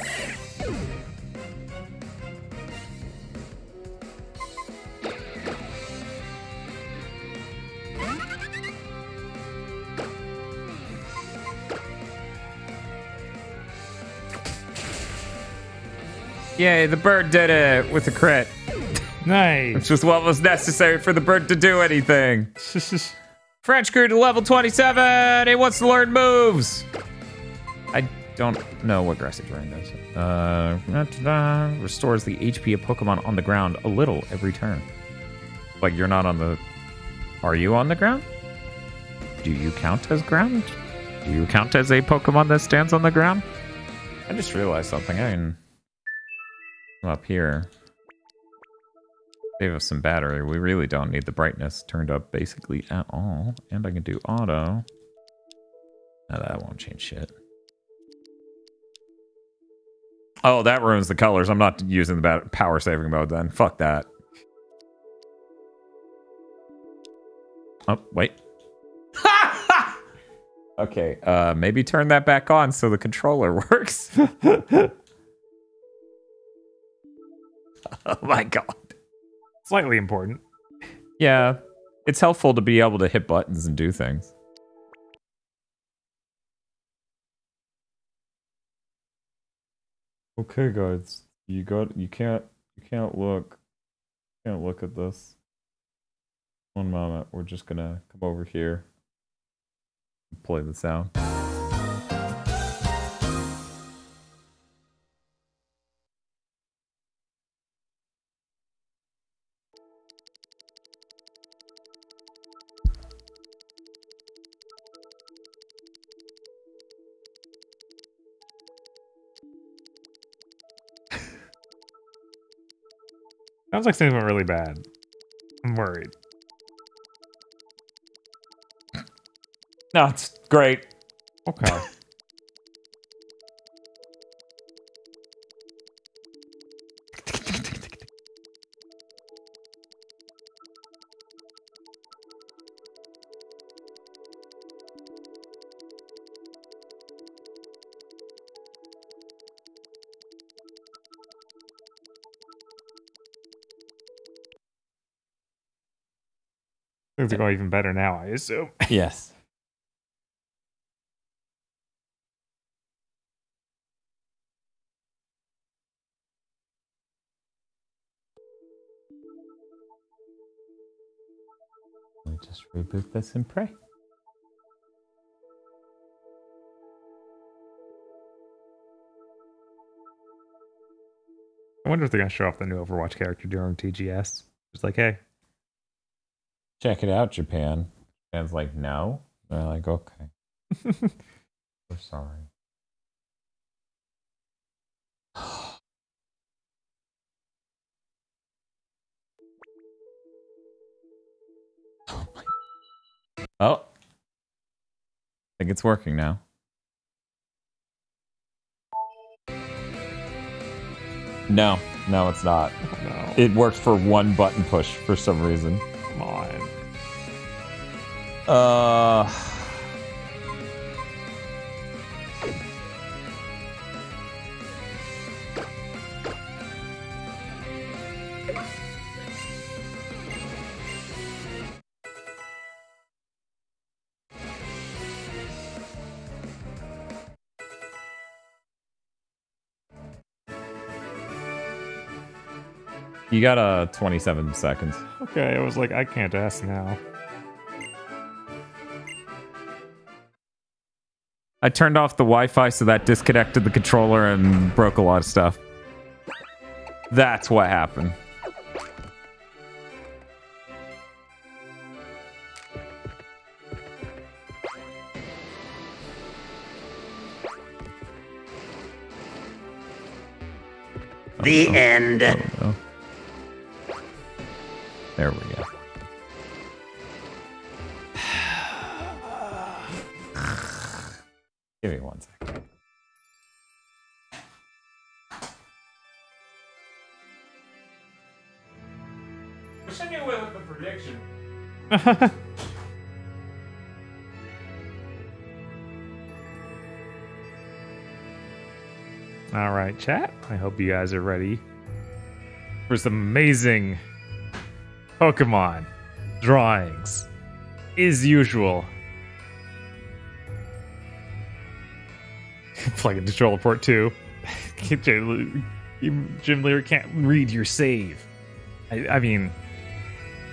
Yay, the bird did it with a crit. Nice. Which was what was necessary for the bird to do anything. French crew to level 27. He wants to learn moves. I don't know what Grassy Terrain does. Uh, da-da-da. restores the HP of Pokemon on the ground a little every turn. Like you're not on the. Are you on the ground? Do you count as ground? Do you count as a Pokemon that stands on the ground? I just realized something. I come up here. Save us some battery. We really don't need the brightness turned up basically at all. And I can do auto. Now that won't change shit. Oh, that ruins the colors. I'm not using the power saving mode then. Fuck that. Oh, wait. okay, uh, maybe turn that back on so the controller works. oh my god. Slightly important. Yeah, it's helpful to be able to hit buttons and do things. Okay, guys, you got you can't you can't look can't look at this. One moment, we're just gonna come over here and play the sound. Sounds like things went really bad. I'm worried. No, it's great. Okay. Things will go even better now, I assume. yes. Let me just reboot this and pray. I wonder if they're going to show off the new Overwatch character during TGS. Just like, hey, Check it out, Japan. Japan's like, no. They're like, okay. We're sorry. Oh. I think it's working now. No, no, it's not. No. It worked for one button push for some reason. come on. Uh. You got uh 27 seconds. Okay, I was like, I can't ask now. I turned off the Wi-Fi so that disconnected the controller and broke a lot of stuff. That's what happened. The oh, oh, end. Oh, oh. There we go. Give me one second. Wish I knew what the prediction. All right, chat. I hope you guys are ready for some amazing Pokemon drawings. As usual. Plug into controller port 2. Jim Lear can't read your save. I, I mean,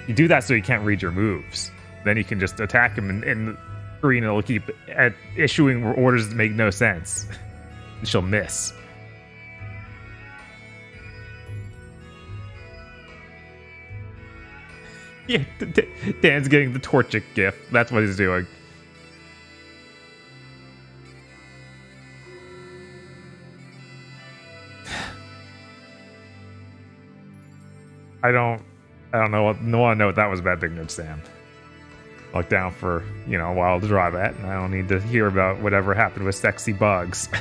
you do that so he can't read your moves. Then you can just attack him and, and Korrina will keep at issuing orders that make no sense. She'll miss. Yeah, Dan's getting the Torchic gift. That's what he's doing. I don't, I don't know. What, no one know what that was about, Big Nerd Sam. Locked down for you know a while to drive at, and I don't need to hear about whatever happened with sexy bugs.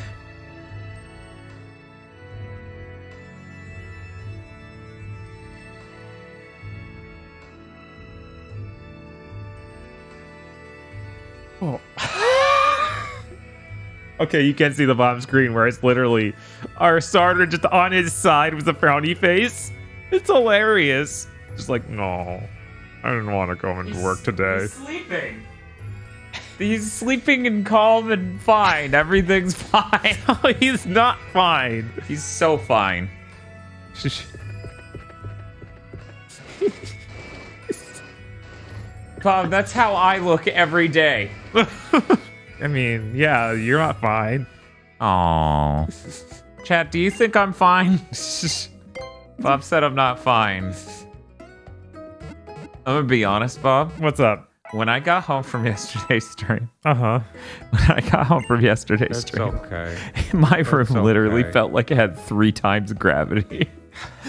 Okay, you can see the bottom screen where it's literally our starter just on his side with a frowny face. It's hilarious. Just like, no, I didn't want to go into work today. He's sleeping. He's sleeping and calm and fine. Everything's fine. He's not fine. He's so fine. Bob, that's how I look every day. I mean, yeah, you're not fine. Oh. Chat, do you think I'm fine? Bob said I'm not fine. I'm gonna be honest, Bob. What's up? When I got home from yesterday's stream, Uh huh. when I got home from yesterday's It's stream, okay. my room literally okay. felt like it had three times gravity.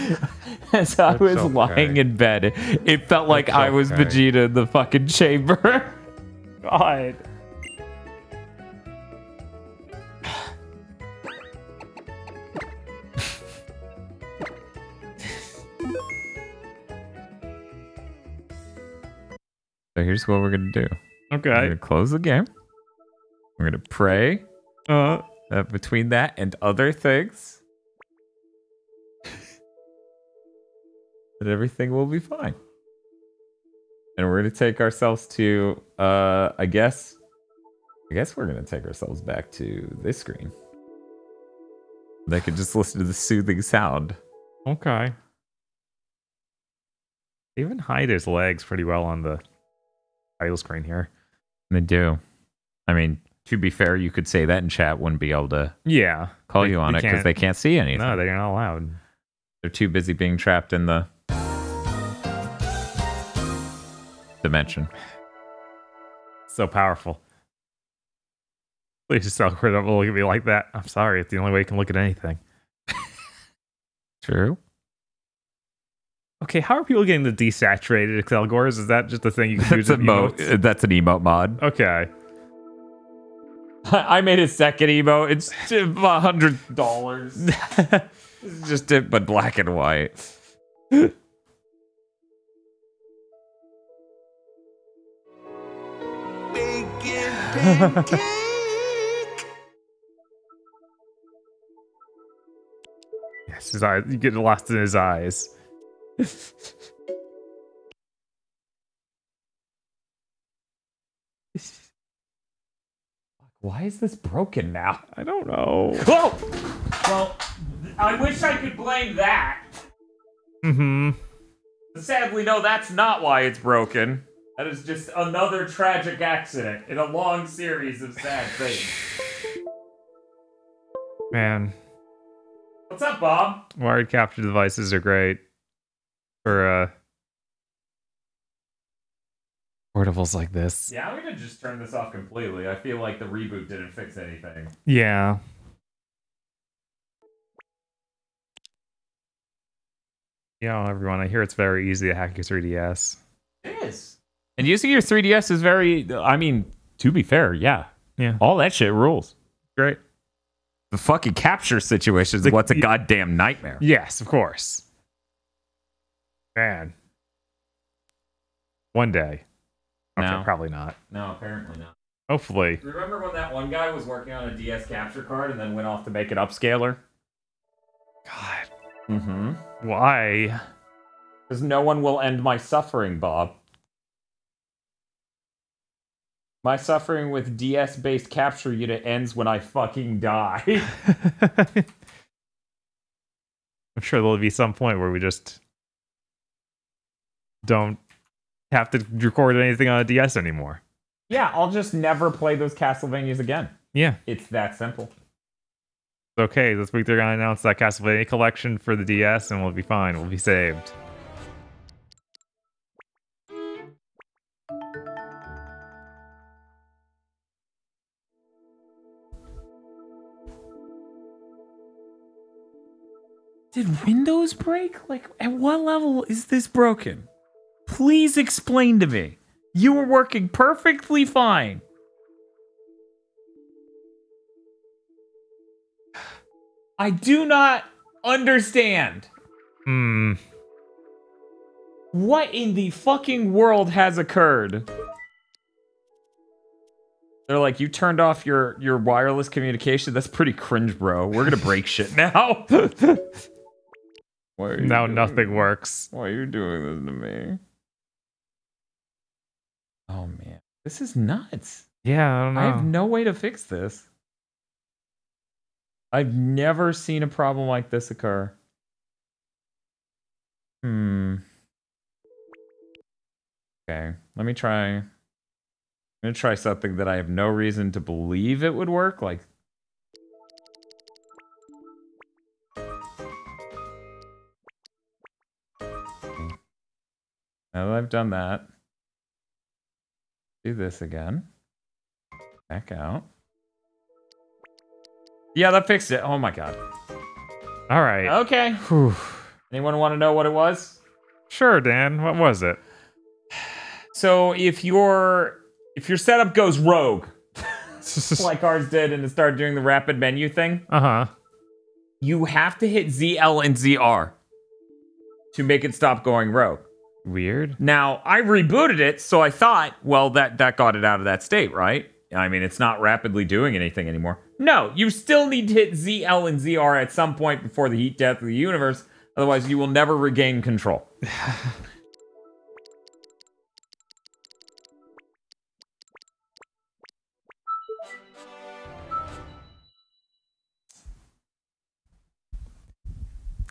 As I was okay. lying in bed, it felt like It's I was okay. Vegeta in the fucking chamber. God. So here's what we're gonna do. Okay. We're gonna close the game. We're gonna pray Uh, that between that and other things, that everything will be fine. And we're gonna take ourselves to, uh, I guess, I guess we're gonna take ourselves back to this screen. They could just listen to the soothing sound. okay. Even hide his legs pretty well on the title screen here. They do. I mean, to be fair, you could say that in chat wouldn't be able to Yeah. call They- you on it because they can't see anything. No, they're not allowed. They're too busy being trapped in the dimension. So powerful. Please just don't look at me like that. I'm sorry. It's the only way you can look at anything. True. Okay, how are people getting the desaturated Excel gores? Is that just the thing you can do That's, to a mo- uh, that's an emote mod. Okay. I made a second emote. It's a hundred dollars. it's just it, but black and white. Yes, his eyes. You get lost in his eyes. Why is this broken now? I don't know. Whoa! Well, I wish I could blame that. Mm-hmm. Sadly, no, that's not why it's broken. That is just another tragic accident in a long series of sad things. Man, What's up, Bob? wired capture devices are great for uh portables like this. Yeah, I'm gonna just turn this off completely. I feel like the reboot didn't fix anything. Yeah. Yeah, everyone. I hear it's very easy to hack your 3DS. It is. And using your 3DS is very. I mean, to be fair, yeah, Yeah. all that shit rules. Great. The fucking capture situation is The- what's a goddamn nightmare. Yes, of course. Man. One day. Okay, No. probably not. No, apparently not. Hopefully. Remember when that one guy was working on a DS capture card and then went off to make it upscaler. God. Mm-hmm. Why? Because no one will end my suffering, Bob. My suffering with DS based capture unit ends when I fucking die. I'm sure there'll be some point where we just don't have to record anything on a DS anymore. yeah, I'll just never play those Castlevanias again. Yeah. It's that simple. Okay. This week they're gonna announce that Castlevania collection for the DS and we'll be fine. We'll be saved. Did Windows break? Like, at what level is this broken? Please explain to me. You were working perfectly fine. I do not understand. Hmm. What in the fucking world has occurred? They're like, you turned off your your wireless communication. That's pretty cringe, bro. We're gonna break shit now. Why are you Now doing nothing works. Why are you doing this to me? Oh man, this is nuts. Yeah, I don't know. I have no way to fix this. I've never seen a problem like this occur. Hmm. Okay, let me try. I'm gonna try something that I have no reason to believe it would work. Like, now that I've done that, do this again. Back out. Yeah, that fixed it. Oh my god. All right. Okay. Whew. Anyone want to know what it was? Sure, Dan. What was it? So if your if your setup goes rogue, like ours did, and it started doing the rapid menu thing, Uh huh. you have to hit ZL and ZR to make it stop going rogue. Weird. Now I rebooted it, so I thought, well, that that got it out of that state, right? I mean, it's not rapidly doing anything anymore. No, you still need to hit ZL and ZR at some point before the heat death of the universe. Otherwise, you will never regain control.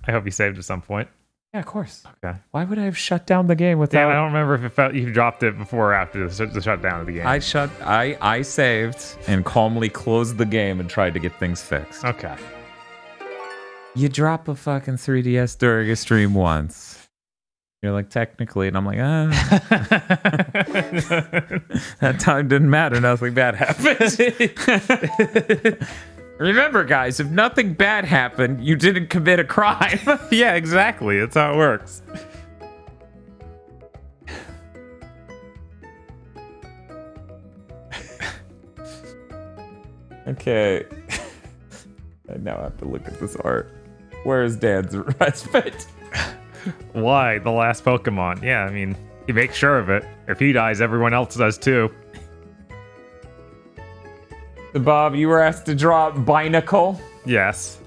I hope you saved at some point. Yeah, of course. Okay. Why would I have shut down the game without? Damn, I don't remember if it felt you dropped it before or after the, the shutdown of the game. I shut. I I saved and calmly closed the game and tried to get things fixed. Okay. You drop a fucking 3DS during a stream once. You're like technically, and I'm like, ah. that time didn't matter. Nothing bad happened. Remember, guys, if nothing bad happened, you didn't commit a crime. yeah, exactly. That's how it works. okay. I now have to look at this art. Where is Dan's respite? Why? The last Pokemon. Yeah, I mean, he makes sure of it. If he dies, everyone else does too. Bob, you were asked to draw Binacle. Yes.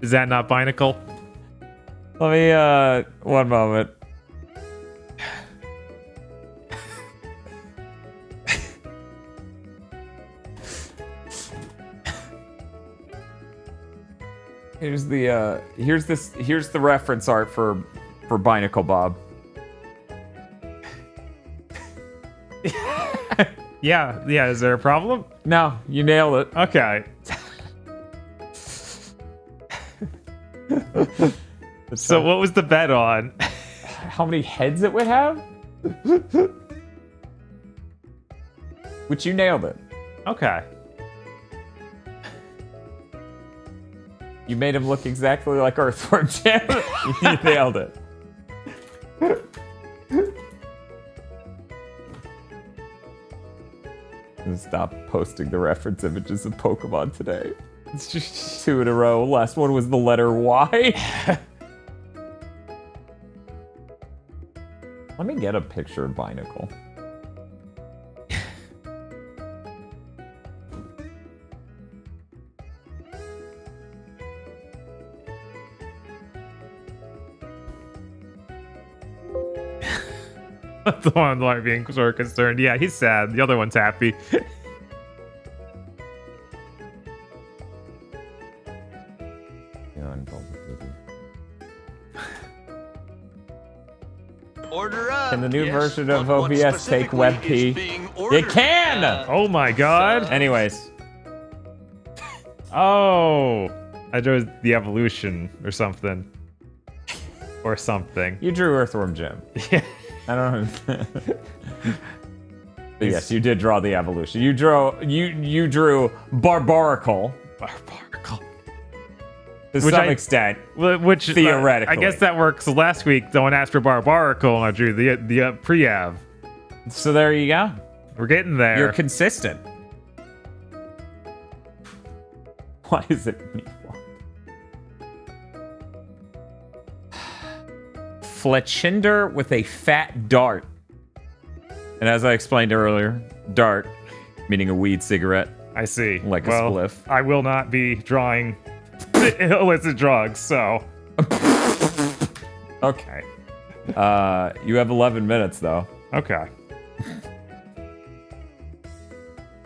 Is that not Binacle? Let me, uh, one moment. Here's the uh here's this here's the reference art for for Binacle Bob. Yeah, yeah. Is there a problem? No, you nailed it. Okay. so what was the bet on? How many heads it would have? Which you nailed it. Okay. You made him look exactly like Earthworm Jim. you nailed it. Stop posting the reference images of Pokemon today. It's just two in a row. Last one was the letter Y. Let me get a picture of Binacle. the one like being sort of concerned. Yeah, he's sad. The other one's happy. Order up. Can the new Yes, version of OBS take WebP? is It ordered? can! Oh my god. Anyways, Oh, I drew the evolution or something, or something. you drew Earthworm Jim. Yeah. I don't know. yes, you did draw the evolution. You drew you you drew Barbaracle. Barbaracle. to Which some I- extent. Wh- Which uh, Theoretically. I guess that works. Last week, someone asked for Barbaracle, and I drew the the uh, pre-av. So there you go. We're getting there. You're consistent. Why is it me? Fletchinder with a fat dart. And as I explained earlier, dart meaning a weed cigarette. I see. Like a well, spliff. I will not be drawing illicit drugs, so Okay. Uh, you have 11 minutes though. okay.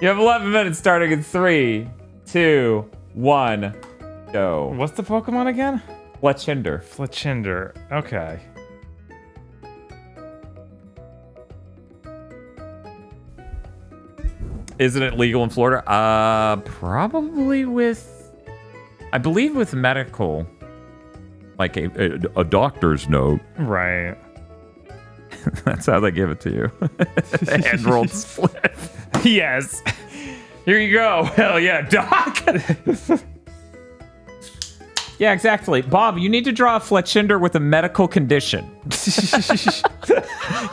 You have 11 minutes starting in three, two, one, go. What's the Pokemon again? Fletchinder. Fletchinder. Okay. Isn't it legal in Florida? Uh, probably with, I believe with medical, like a, a, a doctor's note. Right. That's how they give it to you. Hand rolled split. yes. Here you go. Hell yeah, doc. yeah, exactly. Bob, you need to draw a Fletchinder with a medical condition.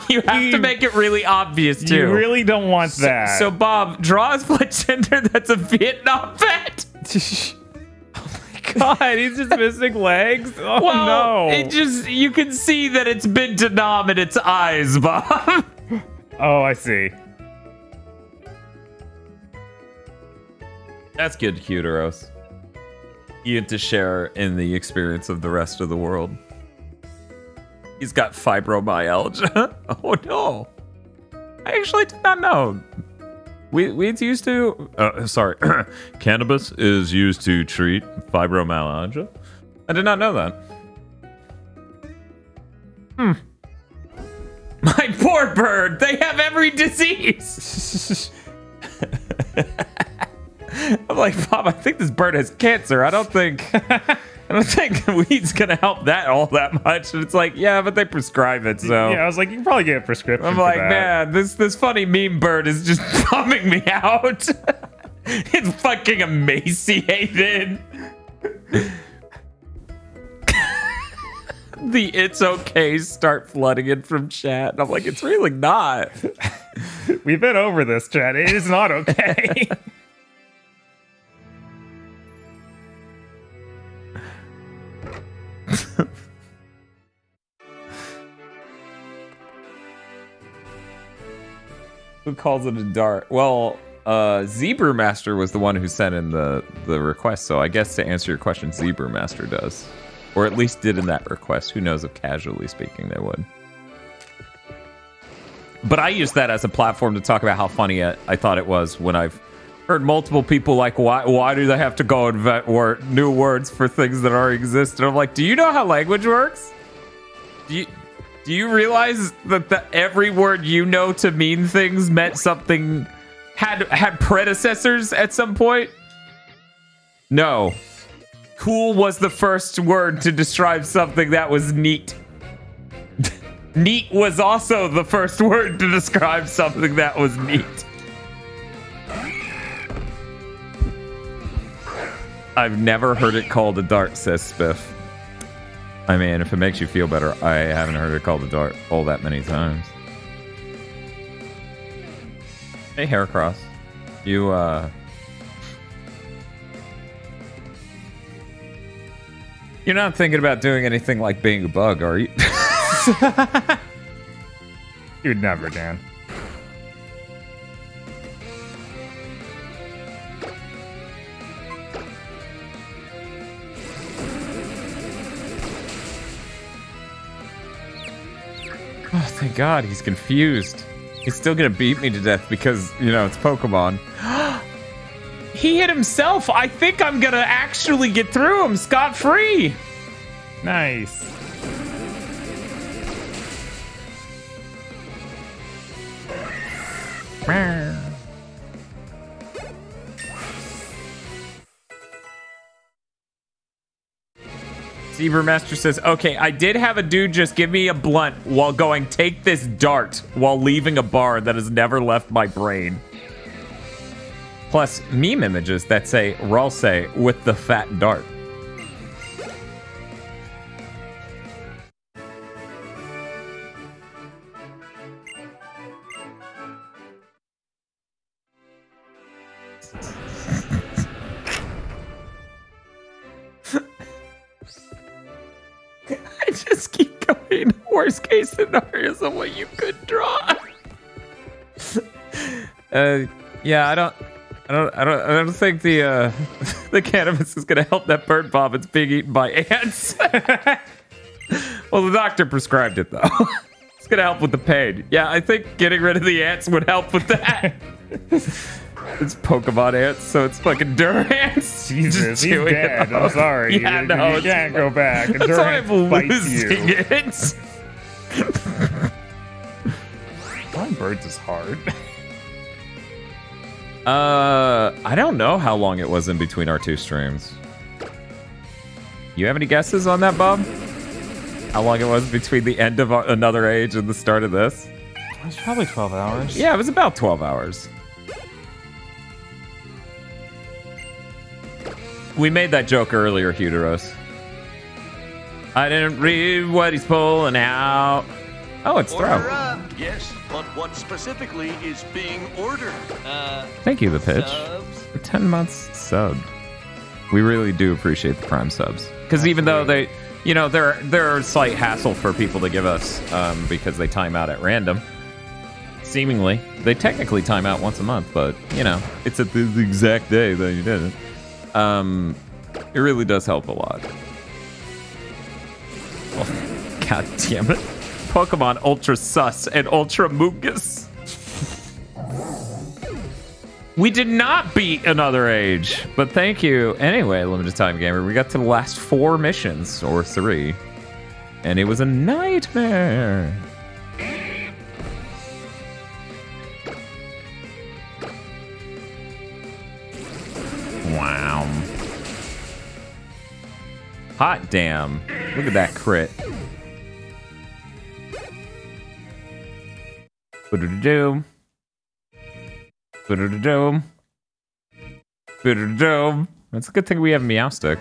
you have to make it really obvious too. You really don't want So- that. So, Bob, draw a Fletchinder that's a Vietnam vet. Oh my God, he's just missing legs. Oh well, no! it just you can see that it's been to nom in its eyes, Bob. oh, I see. That's good, Cuteros. You to share in the experience of the rest of the world. He's got fibromyalgia. oh no. I actually did not know. We weed's used to uh, sorry. Cannabis is used to treat fibromyalgia. I did not know that. Hmm. My poor bird. They have every disease. I'm like, Bob, I think this bird has cancer. I don't think I don't think weed's gonna help that all that much. And it's like, yeah, but they prescribe it, so Yeah, I was like, you can probably get a prescription. I'm like, man, this this funny meme bird is just bumming me out. it's fucking emaciated. the it's okay start flooding in from chat. And I'm like, it's really not. We've been over this, Chad. It is not okay. Who calls it a dart? Well, uh, Zebra Master was the one who sent in the the request. So I guess to answer your question, Zebra Master does, or at least did in that request. Who knows if casually speaking they would. But I use that as a platform to talk about how funny I, I thought it was when I've heard multiple people like, why why do they have to go invent new words for things that already exist? And I'm like, do you know how language works? Do you do you realize that the, every word you know to mean things meant something had had predecessors at some point? No. Cool was the first word to describe something that was neat. neat was also the first word to describe something that was neat. I've never heard it called a dart, says Spiff. I mean, if it makes you feel better, I haven't heard it called the dart all that many times. Hey, Heracross. You, uh... You're not thinking about doing anything like being a bug, are you? You'd never, Dan. Thank God, he's confused. He's still gonna beat me to death because, you know, it's Pokemon. he hit himself! I think I'm gonna actually get through him scot free! Nice. Master says, okay, I did have a dude just give me a blunt while going, take this dart while leaving a bar that has never left my brain. Plus, meme images that say Ralsei with the fat dart. Keep. Worst case scenarios of what you could draw. uh, yeah, I don't, I don't, I don't, I don't think the uh, the cannabis is gonna help that bird bob. It's being eaten by ants. well, the doctor prescribed it though. it's gonna help with the pain. Yeah, I think getting rid of the ants would help with that. It's Pokemon ants, so it's fucking Durants. Jesus, Just he's it dead. I'm up. sorry. Yeah, You- no, you can't go back. That's why I'm Durant bites losing you. it. Flying birds is hard. Uh, I don't know how long it was in between our two streams. You have any guesses on that, Bob? How long it was between the end of another age and the start of this? It was probably 12 hours. Yeah, it was about 12 hours. We made that joke earlier, Huteros. I didn't read what he's pulling out. Oh, it's Order throw. up. Yes, but what specifically is being ordered? Uh, Thank you, the pitch. subs? For 10 months sub. We really do appreciate the prime subs. Because even though they, you know, they're they're a slight hassle for people to give us um, because they time out at random. Seemingly, they technically time out once a month, but you know, it's at the, the exact day that you did it. Um, it really does help a lot. Oh, God damn it! Pokemon Ultra Sus and Ultra Mungus. We did not beat another age, but thank you. Anyway, limited time gamer, we got to the last four missions, or three, and it was a nightmare. Wow. Hot damn. Look at that crit. Ba-da-da-doom. Ba-da-da-doom. Ba-da-da-doom. That's a good thing we have Meowstic.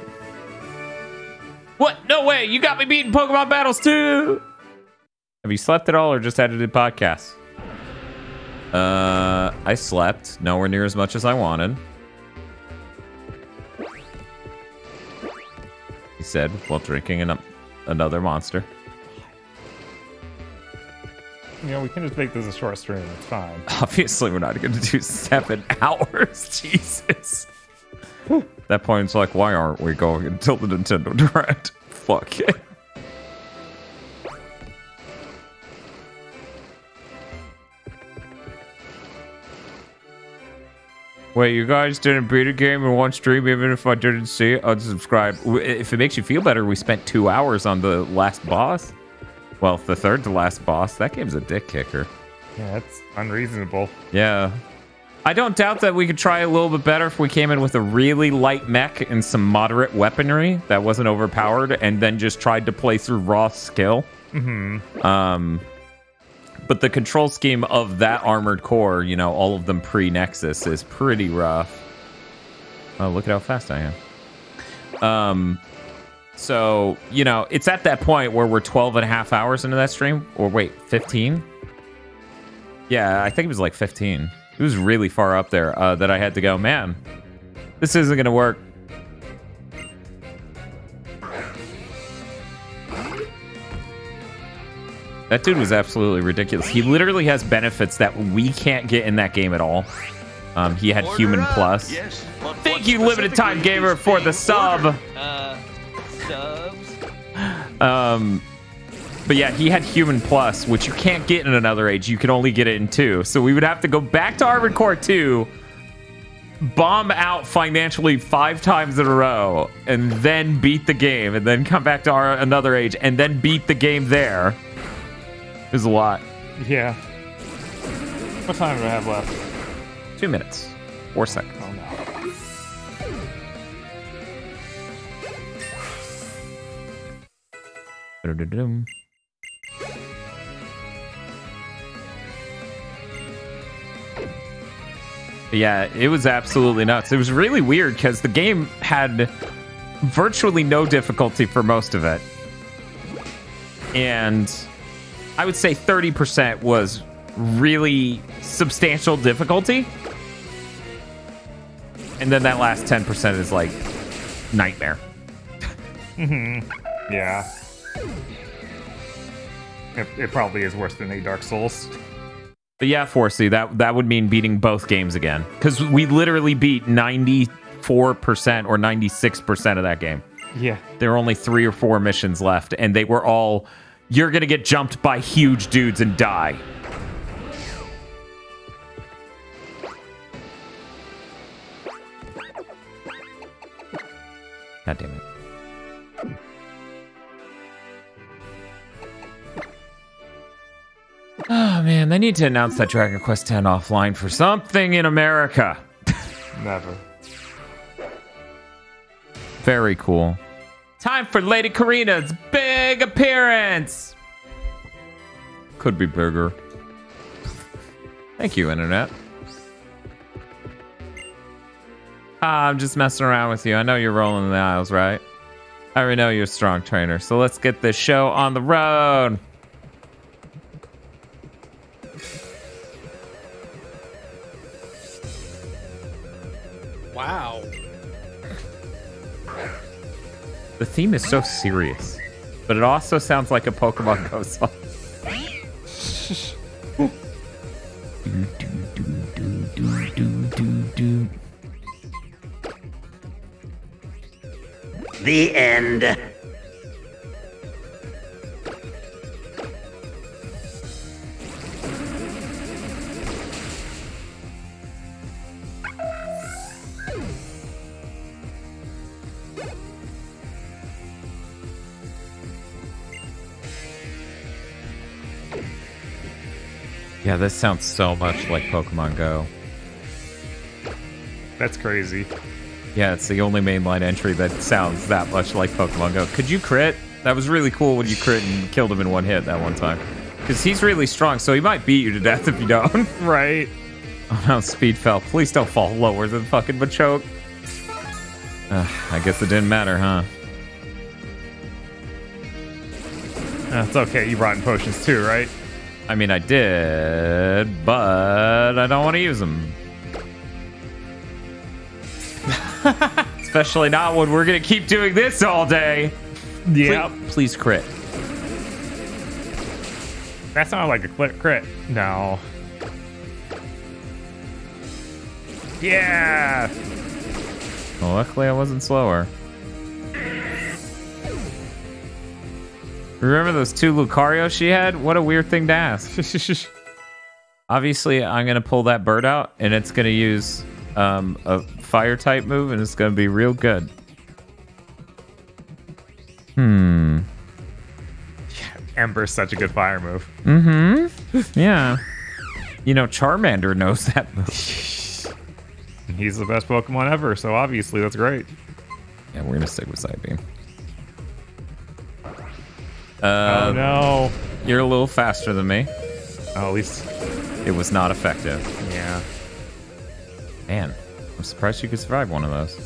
What? No way! You got me beating Pokemon battles too! Have you slept at all or just edited podcasts? Uh, I slept. Nowhere near as much as I wanted. He said while drinking an, another monster. You know, we can just make this a short stream. It's fine. Obviously, we're not going to do seven hours. Jesus. that point, it's like, why aren't we going until the Nintendo Direct? Fuck it. Wait, you guys didn't beat a game in one stream, even if I didn't see it? Unsubscribe. If it makes you feel better, we spent two hours on the last boss. Well, the third to last boss. That game's a dick kicker. Yeah, that's unreasonable. Yeah. I don't doubt that we could try a little bit better if we came in with a really light mech and some moderate weaponry that wasn't overpowered and then just tried to play through raw skill. Mm-hmm. Um, but the control scheme of that armored core, you know, all of them pre Nexus, is pretty rough. Oh, look at how fast I am. Um, so, you know, it's at that point where we're 12 and a half hours into that stream. Or wait, 15? Yeah, I think it was like 15. It was really far up there uh, that I had to go, man, this isn't going to work. That dude was absolutely ridiculous. He literally has benefits that we can't get in that game at all. Um, he had Human Plus. Thank you, Limited Time Gamer, for the sub. Uh, subs. Um, but yeah, he had Human Plus, which you can't get in another age. You can only get it in two. So we would have to go back to Armored Core 2, bomb out financially five times in a row, and then beat the game, and then come back to our another age, and then beat the game there. Is a lot. Yeah. What time do I have left? Two minutes. Four seconds. Oh no. Yeah, it was absolutely nuts. It was really weird because the game had virtually no difficulty for most of it. And I would say 30% was really substantial difficulty. And then that last 10% is like nightmare. Mm-hmm. Yeah. It, it probably is worse than a Dark Souls. But yeah, Forsey, that that would mean beating both games again because we literally beat ninety four percent or ninety six percent of that game. Yeah. There were only three or four missions left, and they were all you're gonna get jumped by huge dudes and die. God damn it. Oh man, they need to announce that Dragon Quest X offline for something in America. Never. Very cool. Time for Lady Korrina's big appearance. Could be bigger. Thank you, Internet. Ah, I'm just messing around with you. I know you're rolling the aisles, right? I already know you're a strong trainer, so let's get this show on the road. Wow. The theme is so serious, but it also sounds like a Pokemon Go song. The end. Yeah, this sounds so much like Pokemon Go. That's crazy. Yeah, it's the only mainline entry that sounds that much like Pokemon Go. Could you crit? That was really cool when you crit and killed him in one hit that one time. Because he's really strong, so he might beat you to death if you don't. right. Oh no, speed fell. Please don't fall lower than fucking Machoke. Uh, I guess it didn't matter, huh? That's okay. You brought in potions too, right? I mean, I did, but I don't want to use them. Especially not when we're gonna keep doing this all day. Yeah. Please, please crit. That sounded like a crit. crit. No. Yeah. Well, luckily I wasn't slower. Remember those two Lucario she had? What a weird thing to ask. Obviously, I'm gonna pull that bird out, and it's gonna use um, a fire type move, and it's gonna be real good. Hmm. Ember's such a good fire move. Mm-hmm. Yeah. You know, Charmander knows that move. He's the best Pokemon ever, so obviously that's great. Yeah, we're gonna stick with Psybeam. Uh, oh no. You're a little faster than me. Oh, at least it was not effective. Yeah. Man, I'm surprised you could survive one of those.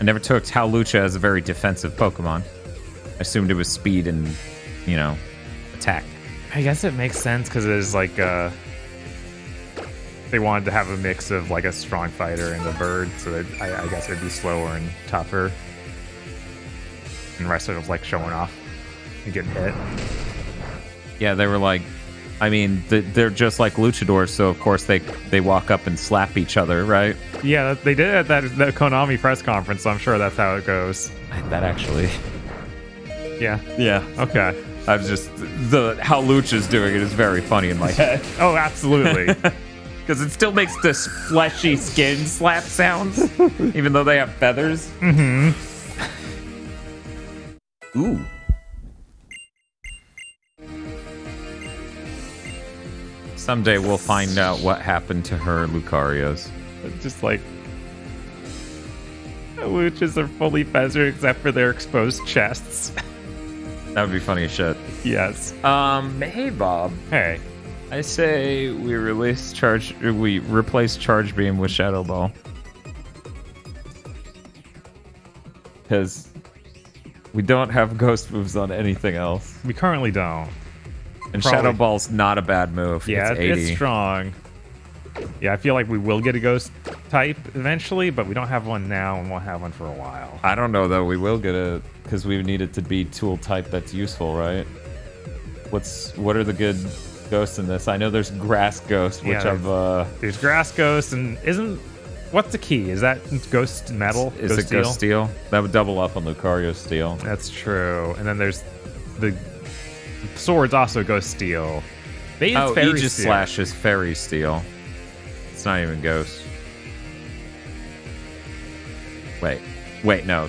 I never took Hawlucha as a very defensive Pokemon. I assumed it was speed and, you know, attack. I guess it makes sense because it's like uh, they wanted to have a mix of like a strong fighter and a bird, so that I, I guess it'd be slower and tougher. And the rest of it was like showing off and getting hit. Yeah, they were like, I mean, they're just like luchadors, so of course they they walk up and slap each other, right? Yeah, they did at that, that Konami press conference, so I'm sure that's how it goes. That actually. Yeah. Yeah. Okay. I was just the Hawlucha's doing it is very funny in my head. oh, absolutely. Because it still makes this fleshy skin slap sounds, even though they have feathers. Mm-hmm. Ooh. Someday we'll find out what happened to her Lucarios. Just like Luchas are fully feathered except for their exposed chests. That would be funny as shit. yes. Um, hey Bob. Hey. I say we release charge we replace charge beam with shadow ball. Cuz we don't have ghost moves on anything else. We currently don't. And Probably. shadow ball's not a bad move. Yeah, it's, it's, strong. Yeah, I feel like we will get a ghost type eventually, but we don't have one now and won't have one for a while. I don't know though. We will get it because we need it to be tool type that's useful, right? What's what are the good ghosts in this? I know there's grass ghost, which Yeah, I've uh There's grass ghost and isn't what's the key? Is that ghost metal? is it ghost steel? That would double up on Lucario steel. That's true. And then there's the swords also ghost steel. It's oh, fairy Aegis steel. slash is fairy steel. It's not even ghost. Wait, wait, no.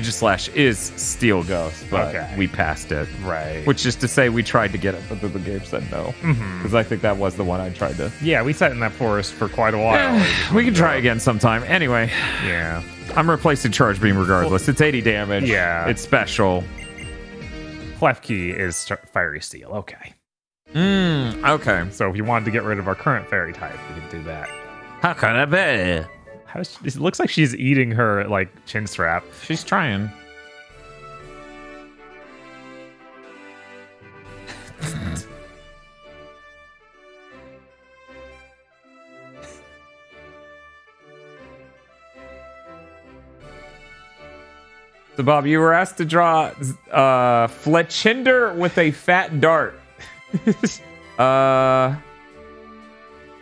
Aegislash is steel ghost, but Okay. we passed it. Right. Which is to say, we tried to get it, but the game said no. Because I think that was the one I tried to. Yeah, we sat in that forest for quite a while. we can try again sometime. Anyway, Yeah. I'm replacing charge beam regardless. it's 80 damage. Yeah. it's special. Klefki is fiery steel. Okay. Mm, okay. So if you wanted to get rid of our current fairy type, we could do that. How can I be? How's it looks like she's eating her like chin strap. She's trying. So, Bob, you were asked to draw uh, Fletchinder with a fat dart. uh,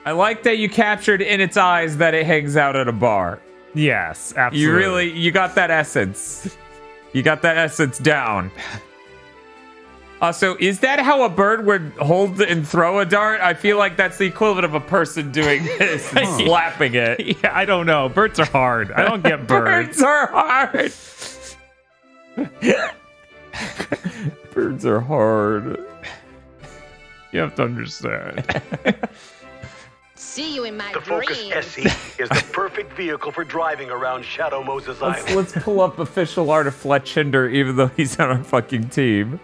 I like that you captured in its eyes that it hangs out at a bar. Yes, absolutely. You really, you got that essence. You got that essence down. Also, is that how a bird would hold and throw a dart? I feel like that's the equivalent of a person doing this and slapping it. Yeah, I don't know. Birds are hard. I don't get birds. Birds are hard. Birds are hard. You have to understand. See you in my The Focus dreams. SE is the perfect vehicle for driving around Shadow Moses Let's, Island. let's pull up official art of Fletchinder, even though he's on our fucking team.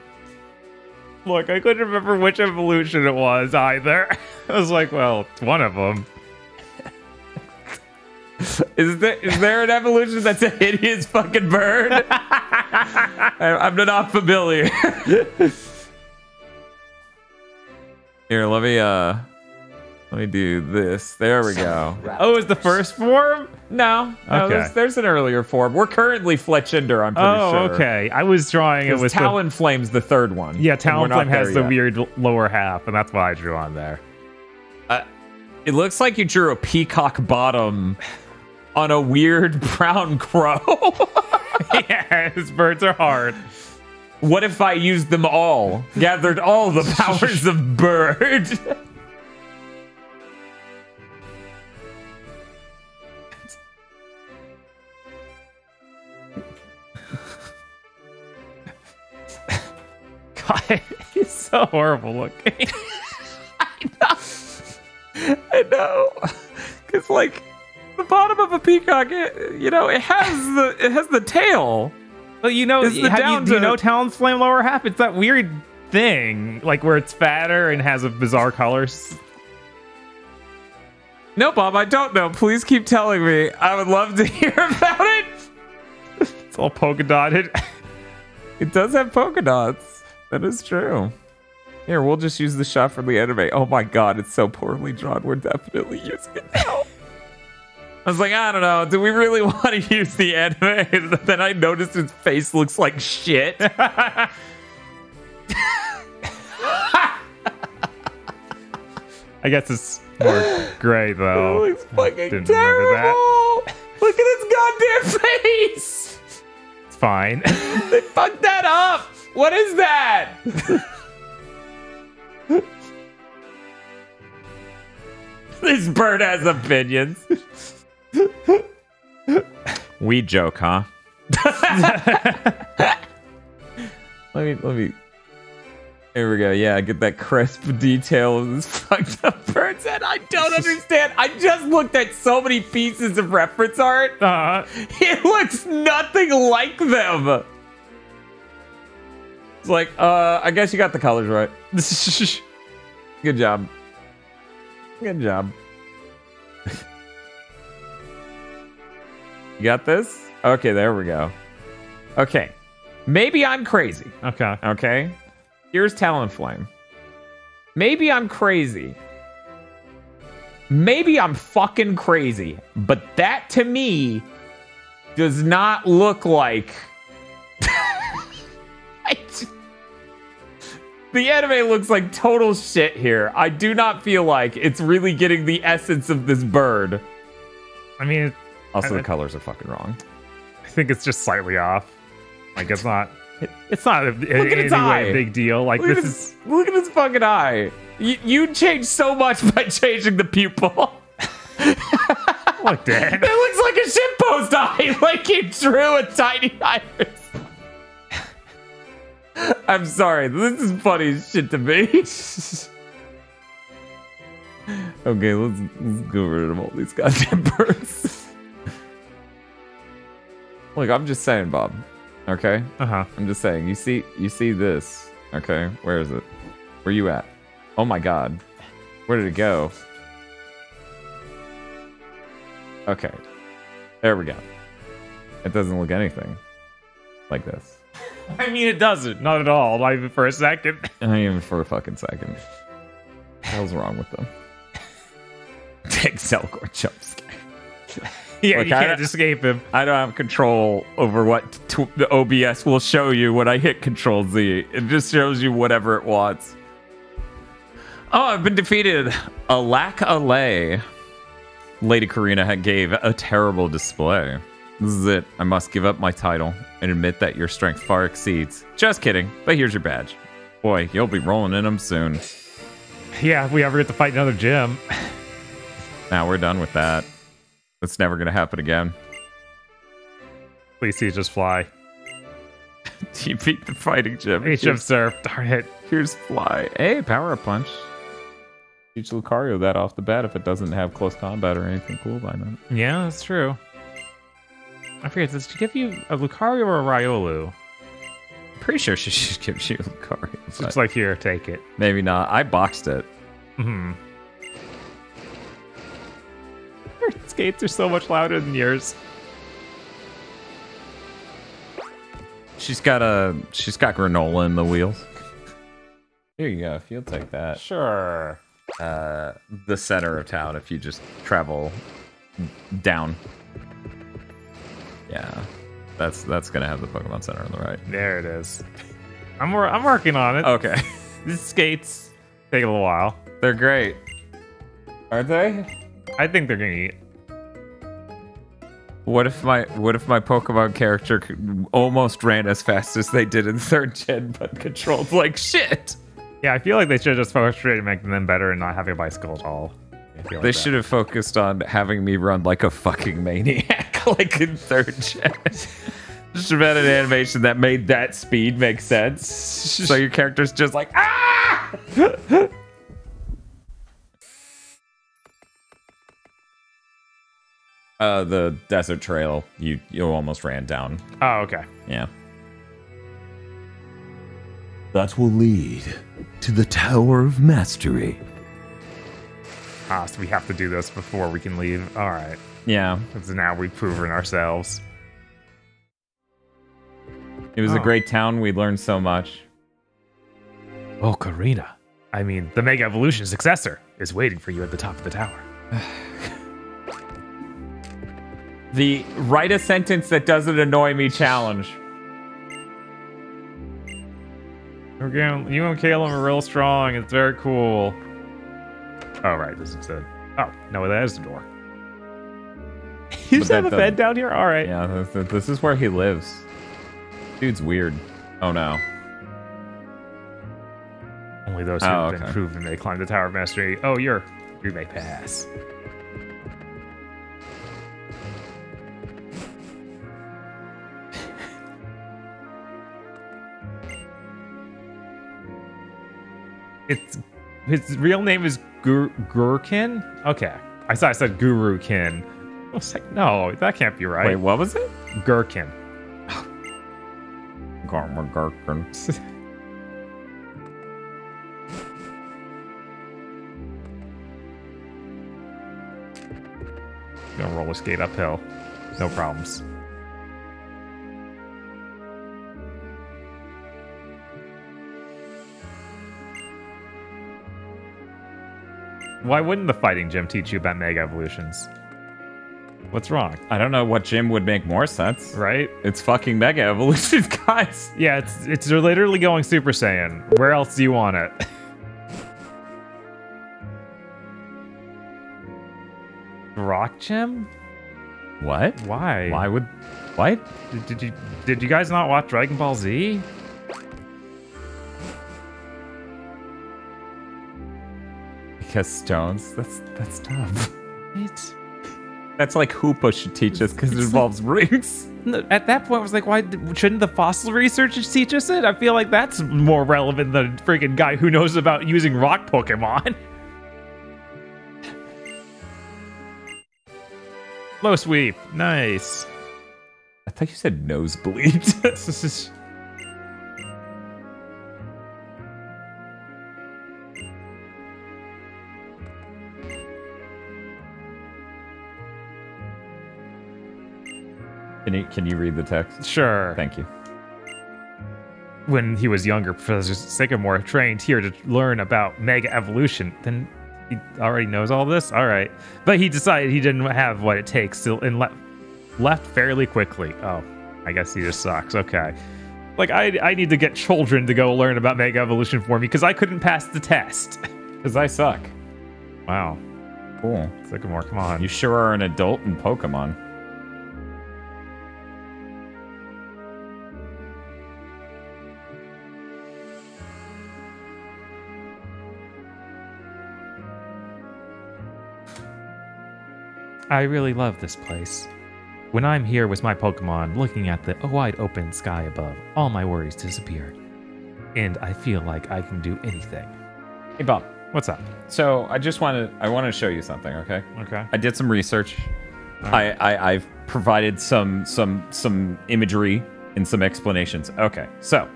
Look, I couldn't remember which evolution it was either. I was like, well, it's one of them. Is there is there an evolution that's a hideous fucking bird? I, I'm not familiar. Here, let me uh, let me do this. There we go. Oh, is the first form? No, no Okay. there's, there's an earlier form. We're currently Fletchinder. I'm pretty Oh, sure. okay. I was drawing it was with the- Talonflame's the third one. Yeah, and we're Talonflame has there the yet. weird lower half, and that's why I drew on there. Uh, it looks like you drew a peacock bottom on a weird brown crow. yeah, his birds are hard. What if I used them all? Gathered all the powers of bird? God, he's so horrible looking. I know. I know. Cause like the bottom of a peacock, it, you know, it has the it has the tail. Well, you know, you, do you know Talonflame lower half? It's that weird thing, like where it's fatter and has a bizarre colors. No, Bob, I don't know. Please keep telling me. I would love to hear about it. It's all polka dotted. It does have polka dots. That is true. Here, we'll just use the shot from the anime. Oh my god, it's so poorly drawn. We're definitely using it now. I was like, I don't know. Do we really want to use the anime? Then I noticed his face looks like shit. I guess it's more gray though. It looks fucking Didn't terrible. Look at his goddamn face. It's fine. They fucked that up. What is that? this bird has opinions. we joke, huh? let me let me Here we go. Yeah, get that crisp detail of this fucked up bird's head. I don't understand. I just looked at so many pieces of reference art. Uh, it looks nothing like them. It's like, uh, I guess you got the colors right. Good job. Good job. you got this? Okay, there we go. Okay. Maybe I'm crazy. Okay. Okay. Here's Talonflame. Maybe I'm crazy. Maybe I'm fucking crazy. But that to me does not look like. I The anime looks like total shit here. I do not feel like it's really getting the essence of this bird. I mean, Also, I- the colors are fucking wrong. I think it's just slightly off. Like it's not. It, it's not a, at in its any way eye. a big deal. Like Look at this his, is. look at his fucking eye. You, you changed so much by changing the pupil. Look, Dan. It looks like a shitpost eye, like you drew a tiny iris. I'm sorry, this is funny shit to me. okay, let's, let's get rid of all these goddamn birds. Look, I'm just saying, Bob. Okay. Uh huh. I'm just saying. You see, you see this. Okay, where is it? Where you at? Oh my god, where did it go? Okay, there we go. It doesn't look anything like this. I mean, it doesn't. Not at all. Not even for a second. Not even for a fucking second. What the hell's wrong with them? Take jump scare. Yeah, Look, you I can't escape him. I don't have control over what t- the OBS will show you when I hit Control Z. It just shows you whatever it wants. Oh, I've been defeated. Alack Alay. Lady Korrina gave a terrible display. This is it. I must give up my title and admit that your strength far exceeds. Just kidding, but here's your badge. Boy, you'll be rolling in them soon. Yeah, if we ever get to fight another gym. Now we're done with that. That's never gonna happen again. Please see just fly. You beat the fighting gym. H of Surf. Darn it. Here's Fly. Hey, Power Up Punch. Teach Lucario that off the bat if it doesn't have close combat or anything cool by now. Yeah, that's true. I forget, does she give you a Lucario or a Riolu? Pretty sure she should give you Lucario. It's but like, here, take it. maybe not. I boxed it. Hmm. Your skates are so much louder than yours. She's got a she's got granola in the wheels. Here you go. If you'll take that. Sure. Uh, the center of town. If you just travel down. Yeah, that's that's gonna have the Pokemon Center on the right. There it is. I'm I'm working on it. Okay, These skates take a little while. they're great, aren't they? I think they're gonna eat. What if my what if my Pokemon character almost ran as fast as they did in third gen, but controlled like shit? Yeah, I feel like they should have just focused on making them better and not having a bicycle at all. I like They should have focused on having me run like a fucking maniac, like in third gen. Just about an animation that made that speed make sense. So your character's just like ah. uh, the desert trail you you almost ran down. Oh, okay. Yeah. That will lead to the Tower of Mastery. Ah, so we have to do this before we can leave. All right. Yeah. Because now we've proven ourselves. It was a Oh. great town. We learned so much. Oh, Korrina. I mean, the Mega Evolution successor is waiting for you at the top of the tower. The write a sentence that doesn't annoy me challenge. We're you and Calem are real strong. It's very cool. Oh, right. This is a. Oh, no, that is the door. You just have a bed down here? All right. Yeah, this, this is where he lives. Dude's weird. Oh no. Only those who Oh, have been proven may climb the Tower of Mastery. Oh, you're. You may pass. It's his real name is Gur- Gurkinn. Okay, I thought I said Guru Kin. I was like, no, that can't be right. Wait, what was it? Gurkinn. Garmer Gurkinn. Gonna roller skate uphill. No problems. Why wouldn't the fighting gym teach you about mega evolutions? What's wrong? I don't know what gym would make more sense. Right? It's fucking Mega Evolution, guys. Yeah, it's it's they're literally going Super Saiyan. Where else do you want it? Rock Gym? What? Why? Why would? What? Did, did you did you guys not watch Dragon Ball Z? Because stones. That's that's tough. It's That's like Hoopa should teach us because it involves rings. at that point I was like, why shouldn't the fossil research teach us it? I feel like that's more relevant than a freaking guy who knows about using rock Pokemon. Low sweep, nice. I thought you said nosebleed. Can you can you read the text? Sure. Thank you. when he was younger, Professor Sycamore trained here to learn about mega evolution. Then he already knows all this? All right. But he decided he didn't have what it takes to, and le- left fairly quickly. Oh, I guess he just sucks. Okay. Like, I, I need to get children to go learn about mega evolution for me because I couldn't pass the test. Because I suck. Wow. Cool. Sycamore, come on. You sure are an adult in Pokemon. I really love this place. When I'm here with my Pokemon, looking at the wide open sky above, all my worries disappear. And I feel like I can do anything. Hey, Bob. What's up? So I just wanted I want to show you something. Okay. Okay. I did some research. I, I I've provided some some some imagery and some explanations. Okay. So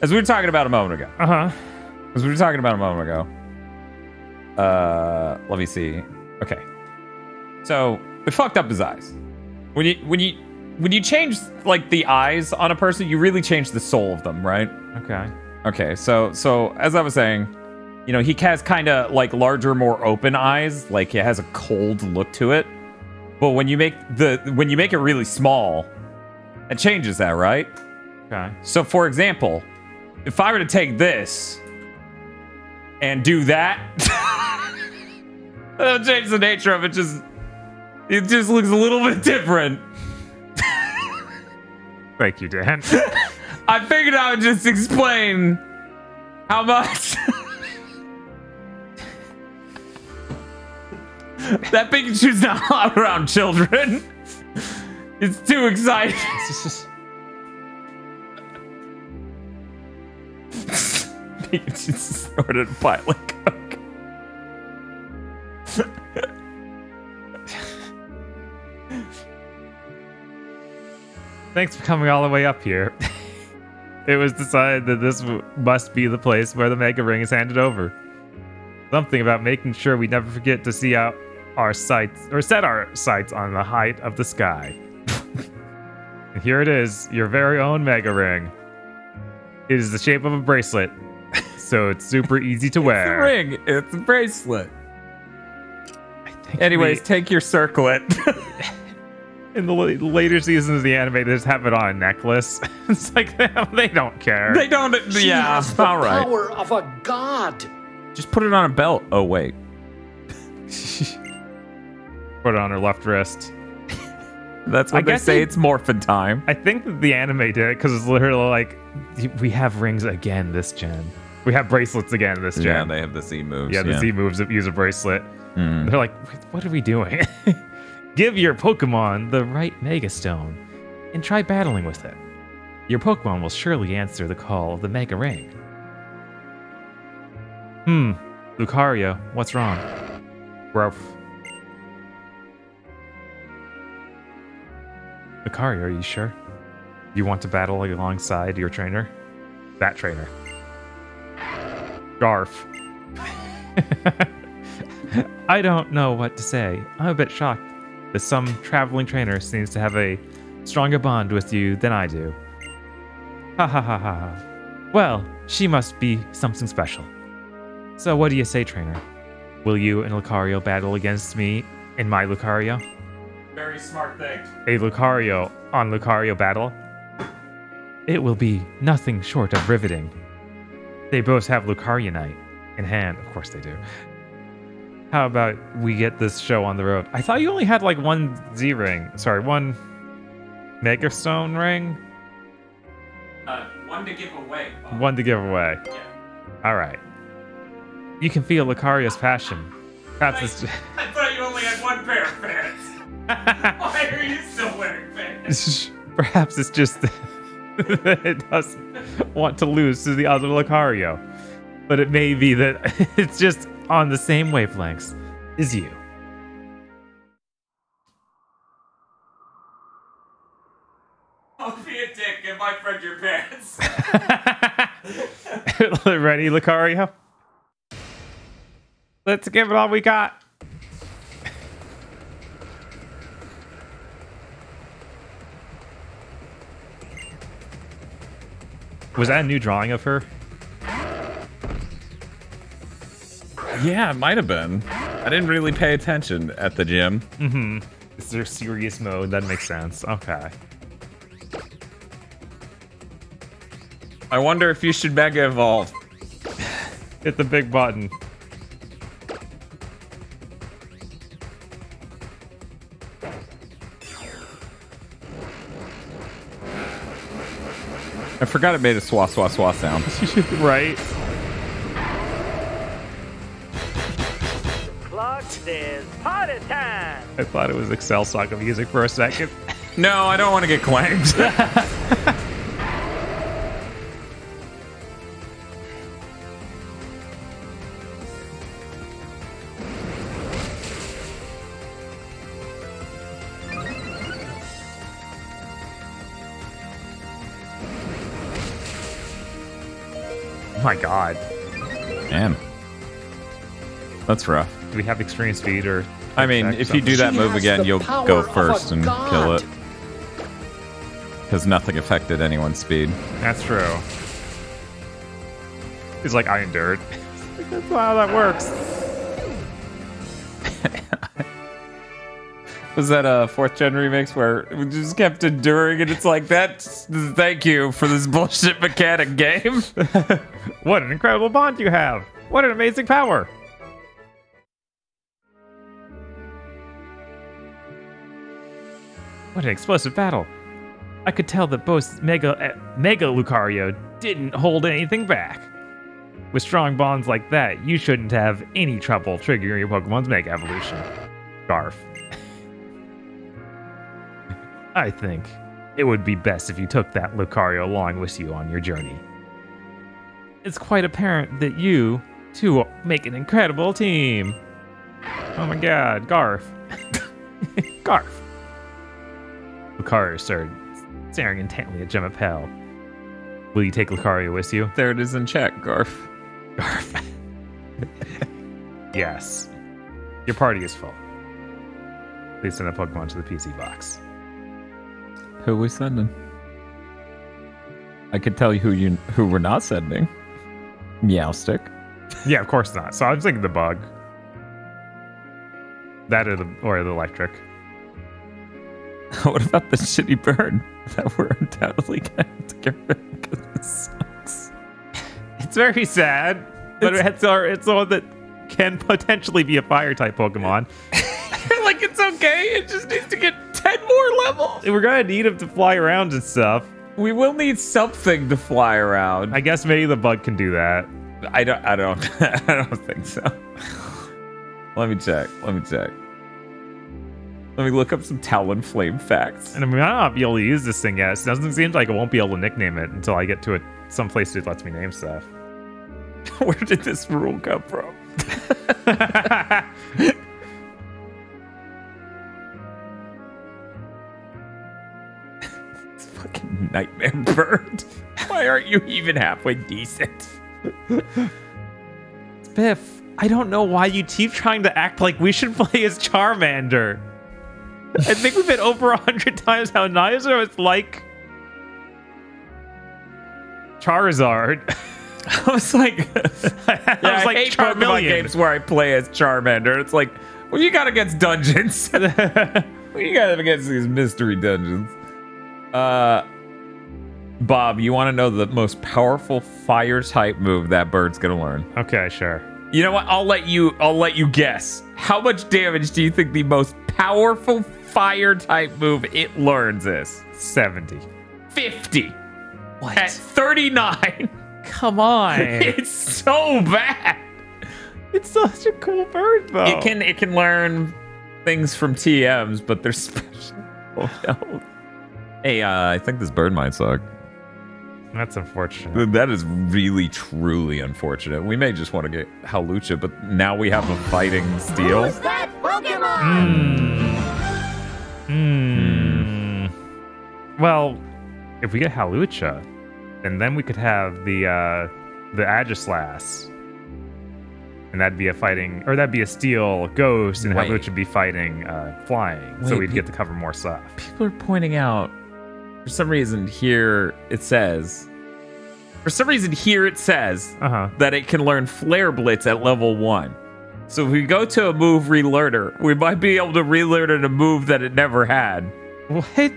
as we were talking about a moment ago. Uh huh. As we were talking about a moment ago. Uh, let me see. Okay. So it fucked up his eyes. When you when you when you change like the eyes on a person, you really change the soul of them, right? Okay. Okay. So so as I was saying, you know, he has kind of like larger, more open eyes. Like it has a cold look to it. But when you make the when you make it really small, it changes that, right? Okay. So for example, if I were to take this and do that, it'll change the nature of it. Just it just looks a little bit different. Thank you, Dan. I figured I would just explain how much that Pikachu's not allowed around children. It's too exciting. Pikachu snorted a pile of coke. Thanks for coming all the way up here. it was decided that this w- must be the place where the Mega Ring is handed over. Something about making sure we never forget to see out our sights or set our sights on the height of the sky. and here it is, your very own Mega Ring. It is the shape of a bracelet, so it's super easy to It's a wear. ring. It's a bracelet. Anyways, we- take your circlet. In the later seasons of the anime, they just have it on a necklace. it's like they, they don't care. they don't. She yeah, has the all right. power of a god. Just put it on a belt. Oh wait. Put it on her left wrist. That's what I they guess say. they- It's morphin time. I think that the anime did it because it's literally like we have rings again this gen. We have bracelets again this gen. Yeah, they have the Z moves. Yeah, the Z moves use a bracelet. Mm. They're like, what are we doing? Give your Pokemon the right Mega Stone and try battling with it. Your Pokemon will surely answer the call of the Mega Ring. Hmm, Lucario, what's wrong? Growth. Lucario, are you sure? You want to battle alongside your trainer? That trainer. Garf. I don't know what to say. I'm a bit shocked that some traveling trainer seems to have a stronger bond with you than I do. Ha ha ha ha ha. Well, she must be something special. So what do you say, trainer? Will you and Lucario battle against me and my Lucario? Very smart thing. A Lucario on Lucario battle? It will be nothing short of riveting. They both have Lucarionite in hand. Of course they do. How about we get this show on the road? I thought you only had like one Z ring. Sorry, one Mega Stone ring? Uh, one to give away. Bob. One to give away. Yeah. All right. You can feel Lucario's passion. Perhaps it's I thought you only had one pair of pants. Why are you still wearing pants? perhaps it's just that it doesn't want to lose to the other Lucario. But it may be that it's just on the same wavelengths as you. Don't be a dick. Give my friend your pants. Ready, Lucario? Let's give it all we got. Was that a new drawing of her? Yeah, it might have been. I didn't really pay attention at the gym. Mm-hmm. Is there serious mode? That makes sense. Okay. I wonder if you should Mega Evolve. Hit the big button. I forgot it made a swa swa swa sound. right? Clock says party time. I thought it was Excel Soccer music for a second. No, I don't want to get claimed. Oh my god. Damn. That's rough. Do we have extreme speed or? I mean, if you do that move again, you'll go first and kill it. Because nothing affected anyone's speed. That's true. He's like, I endured. That's not how that works. Was that a fourth gen remix where we just kept enduring and it's like that? Thank you for this bullshit mechanic game. what an incredible bond you have! What an amazing power! What an explosive battle! I could tell that both Mega uh, Mega Lucario didn't hold anything back. With strong bonds like that, you shouldn't have any trouble triggering your Pokemon's Mega Evolution. Garf. I think it would be best if you took that Lucario along with you on your journey. It's quite apparent that you two make an incredible team. Oh my god, Garf. Garf. Lucario started staring intently at Gemma Pell. Will you take Lucario with you? There it is in chat, Garf. Garf. yes. Your party is full. Please send a Pokemon to the PC box. Who are we sending? I could tell you who you who we're not sending. Meowstic. Yeah, of course not. So I was thinking the bug. That or the or the electric. what about the shitty bird that we're undoubtedly going to get rid of because it sucks? It's very sad, but it's our it's the one that can potentially be a fire type Pokemon. like it's okay. It just needs to get ten more levels. We're gonna need him to fly around and stuff. We will need something to fly around. I guess maybe the bug can do that. I don't. I don't. I don't think so. Let me check. Let me check. Let me look up some Talonflame facts. And I mean, I might not be able to use this thing yet. It doesn't seem like I won't be able to nickname it until I get to it some place that lets me name stuff. Where did this rule come from? it's fucking nightmare bird. Why aren't you even halfway decent? Biff, I don't know why you keep trying to act like we should play as Charmander. I think we've been over a hundred times how Nizer is like Charizard. I was like, I yeah, was like I hate Pokemon games where I play as Charmander. It's like, what you got against dungeons? what you got against these mystery dungeons? Uh, Bob, you want to know the most powerful fire type move that bird's gonna learn? Okay, sure. You know what? I'll let you. I'll let you guess. How much damage do you think the most powerful fire type move it learns this. 70. 50. What? At 39. Come on. it's so bad. It's such a cool bird, though. It can it can learn things from TMs, but they're special. Oh, no. Hey, uh, I think this bird might suck. That's unfortunate. That is really truly unfortunate. We may just want to get Hawlucha, but now we have a fighting steel. that Pokemon? Hmm. Hmm. Well, if we get Hawlucha, and then we could have the uh the Aegislash. And that'd be a fighting, or that'd be a steel ghost, and Wait. Hawlucha would be fighting uh, flying. so we'd pe- get to cover more stuff. People are pointing out, for some reason here it says, for some reason here it says Uh-huh. that it can learn Flare Blitz at level one. So if we go to a move relearner, we might be able to relearn it a move that it never had. What?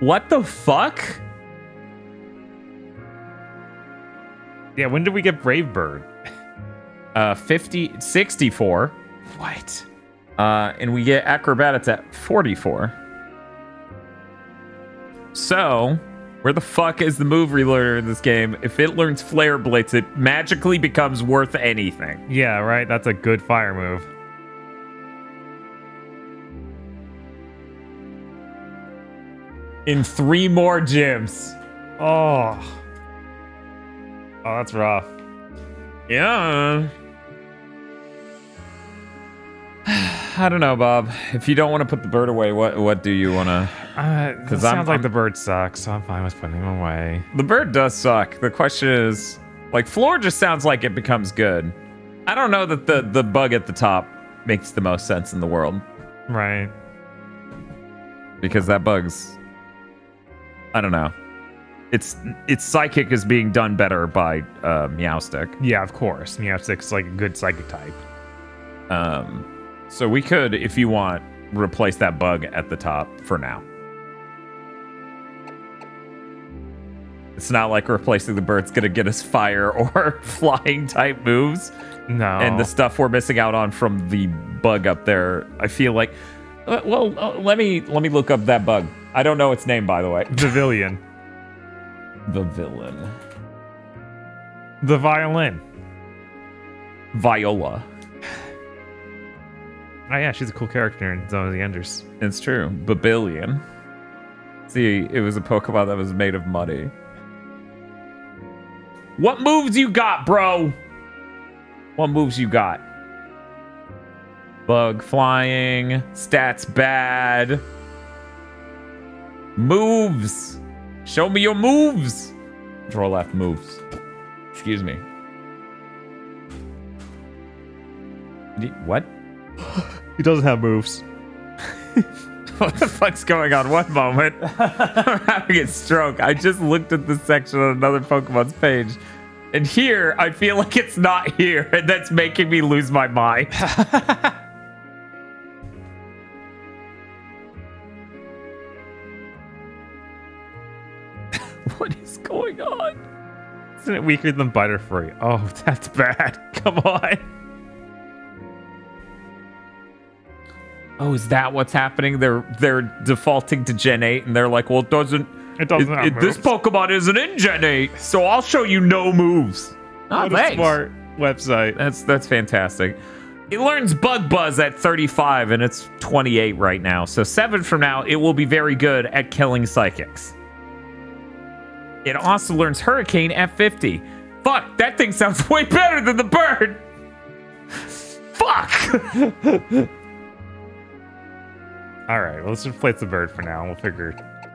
What the fuck? Yeah, when did we get Brave Bird? Uh, 50, 64. What? Uh, and we get acrobatics at 44. So, where the fuck is the move relearner in this game? If it learns Flare Blitz, it magically becomes worth anything. Yeah, right. That's a good fire move. in three more gyms. Oh. Oh, that's rough. Yeah. I don't know, Bob. If you don't want to put the bird away, what what do you want to? Uh, Because it I'm- sounds like I'm- the bird sucks, so I'm fine with putting him away. The bird does suck. The question is, like, floor just sounds like it becomes good. I don't know that the the bug at the top makes the most sense in the world Right. because that bug's. I don't know. Its its psychic is being done better by uh, Meowstic. Yeah, of course. Meowstic's like a good psychic type. Um, so we could, if you want, replace that bug at the top for now. It's not like replacing the bird's gonna get us fire or flying type moves. No. And the stuff we're missing out on from the bug up there, I feel like. uh, Well, uh, let me let me look up that bug. I don't know its name, by the way. Pavilion. The villain. The violin. Viola. Oh yeah, she's a cool character in Zone of the Enders. It's true. Babillion. See, it was a Pokemon that was made of muddy. What moves you got, bro? What moves you got? Bug flying, stats bad. Moves. Show me your moves. Control left moves. Excuse me. What? He doesn't have moves. What the fuck's going on? One moment. I'm having a stroke. I just looked at this section on another Pokemon's page. And here, I feel like it's not here, and that's making me lose my mind. what is going on? Isn't it weaker than Butterfree? Oh, that's bad. Come on. Oh, is that what's happening? They're they're defaulting to Gen 8, and they're like, well, it doesn't. It doesn't have this moves. Pokemon isn't in Gen 8, so I'll show you no moves. Oh, what a smart website. That's that's fantastic. It learns Bug Buzz at 35 and it's 28 right now. So seven from now, it will be very good at killing psychics. It also learns Hurricane at 50. Fuck, that thing sounds way better than the bird. Fuck. All right, well, let's replace the bird for now. and We'll figure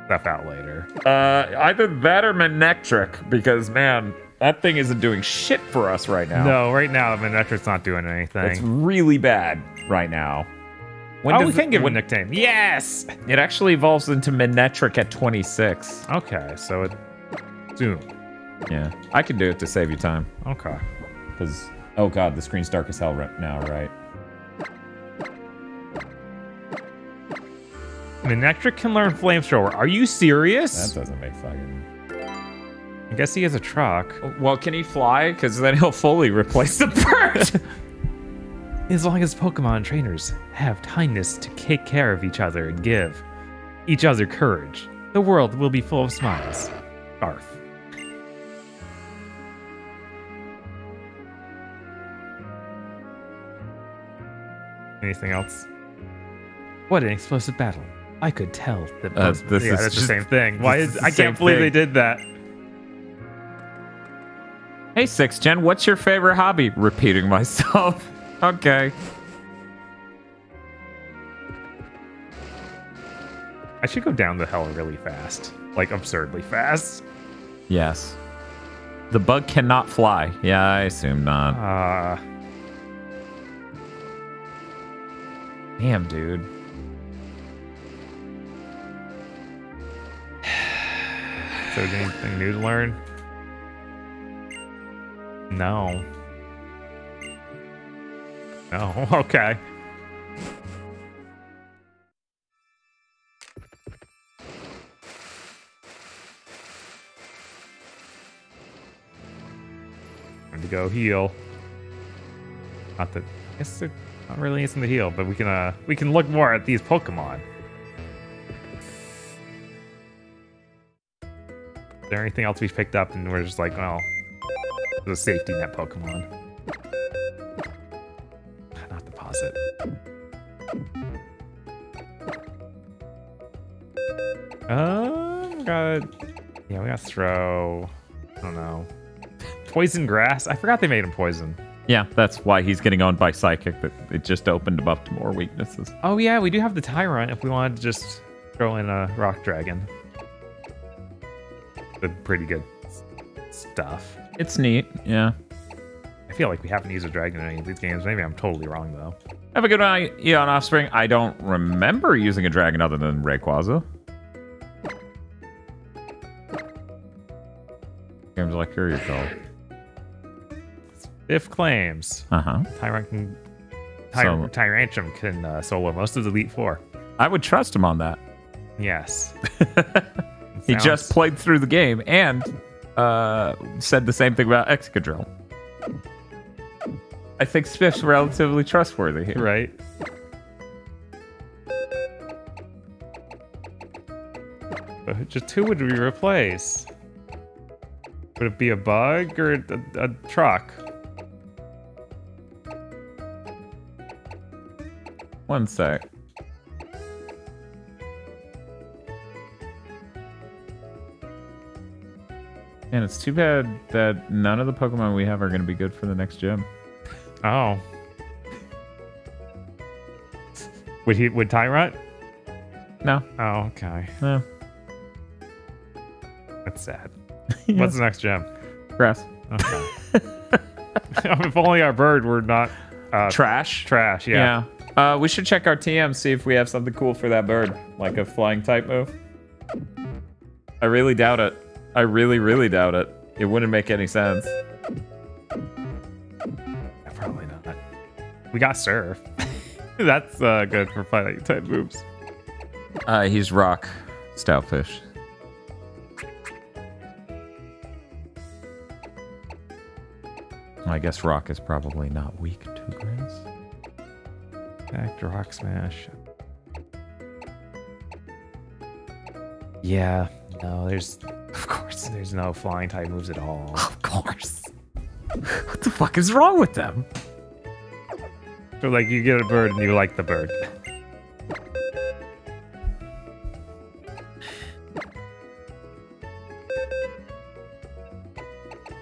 stuff out later. Uh, either that or Manectric, because man, that thing isn't doing shit for us right now. No, right now, Manectric's not doing anything. It's really bad right now. When oh, we can it- give when- a nickname. Yes! It actually evolves into Manectric at 26. Okay, so it soon. Yeah, I can do it to save you time. Okay. Because, oh god, the screen's dark as hell right now, right? Manectric can learn Flamethrower. Are you serious? That doesn't make fucking... I guess he has a truck. Well, can he fly? Because then he'll fully replace the bird. As long as Pokemon trainers have kindness to take care of each other and give each other courage, the world will be full of smiles. Garth. Anything else? What an explosive battle. I could tell that Uh, this yeah, is that's just- the same thing. Why is is I can't believe thing. they did that. hey, Six Gen, what's your favorite hobby? Repeating myself. okay. I should go down the hill really fast. Like absurdly fast. Yes. The bug cannot fly. Yeah, I assume not. Uh Damn, dude. So anything new to learn? No. No. Okay. Time to go heal. Not that I guess there not really isn't to heal, but we can uh we can look more at these Pokemon. Is there anything else we picked up and we're just like, well, the safety net Pokemon. Not deposit. Uh, we got yeah, we got throw. I don't know. Poison grass. I forgot they made him poison. Yeah, that's why he's getting owned by Psychic. That it just opened him up to more weaknesses. Oh yeah, we do have the tyrant. If we wanted to just throw in a rock dragon, pretty good stuff. It's neat. Yeah. I feel like we haven't used a dragon in any of these games. Maybe I'm totally wrong though. Have a good night, Eon Offspring. I don't remember using a dragon other than Rayquaza. Games like you go. If claims, Uh huh. Tyrant can, Ty- So- Tyrantrum can uh, solo most of the Elite Four. I would trust him on that. Yes. He just played through the game and uh, said the same thing about Excadrill. I think Spiff's relatively trustworthy here. right. Uh, Just who would we replace? Would it be a bug or a, a truck? One sec. And it's too bad that none of the Pokemon we have are going to be good for the next gym. Oh. Would he? Would Tyrant? No. Oh, okay. No. That's sad. What's the next gem? Grass. Okay. if only our bird were not uh, Trash. trash. Yeah. Yeah. Uh, we should check our TM, see if we have something cool for that bird, like a flying type move. I really doubt it. I really, really doubt it. It wouldn't make any sense. Yeah, Probably not. We got surf. That's uh, good for fighting type moves. Uh, he's rock, stoutfish. I guess rock is probably not weak to grass. Back to rock smash. Yeah. No, there's of course there's no flying type moves at all. Of course. What the fuck is wrong with them? So like you get a bird and you like the bird.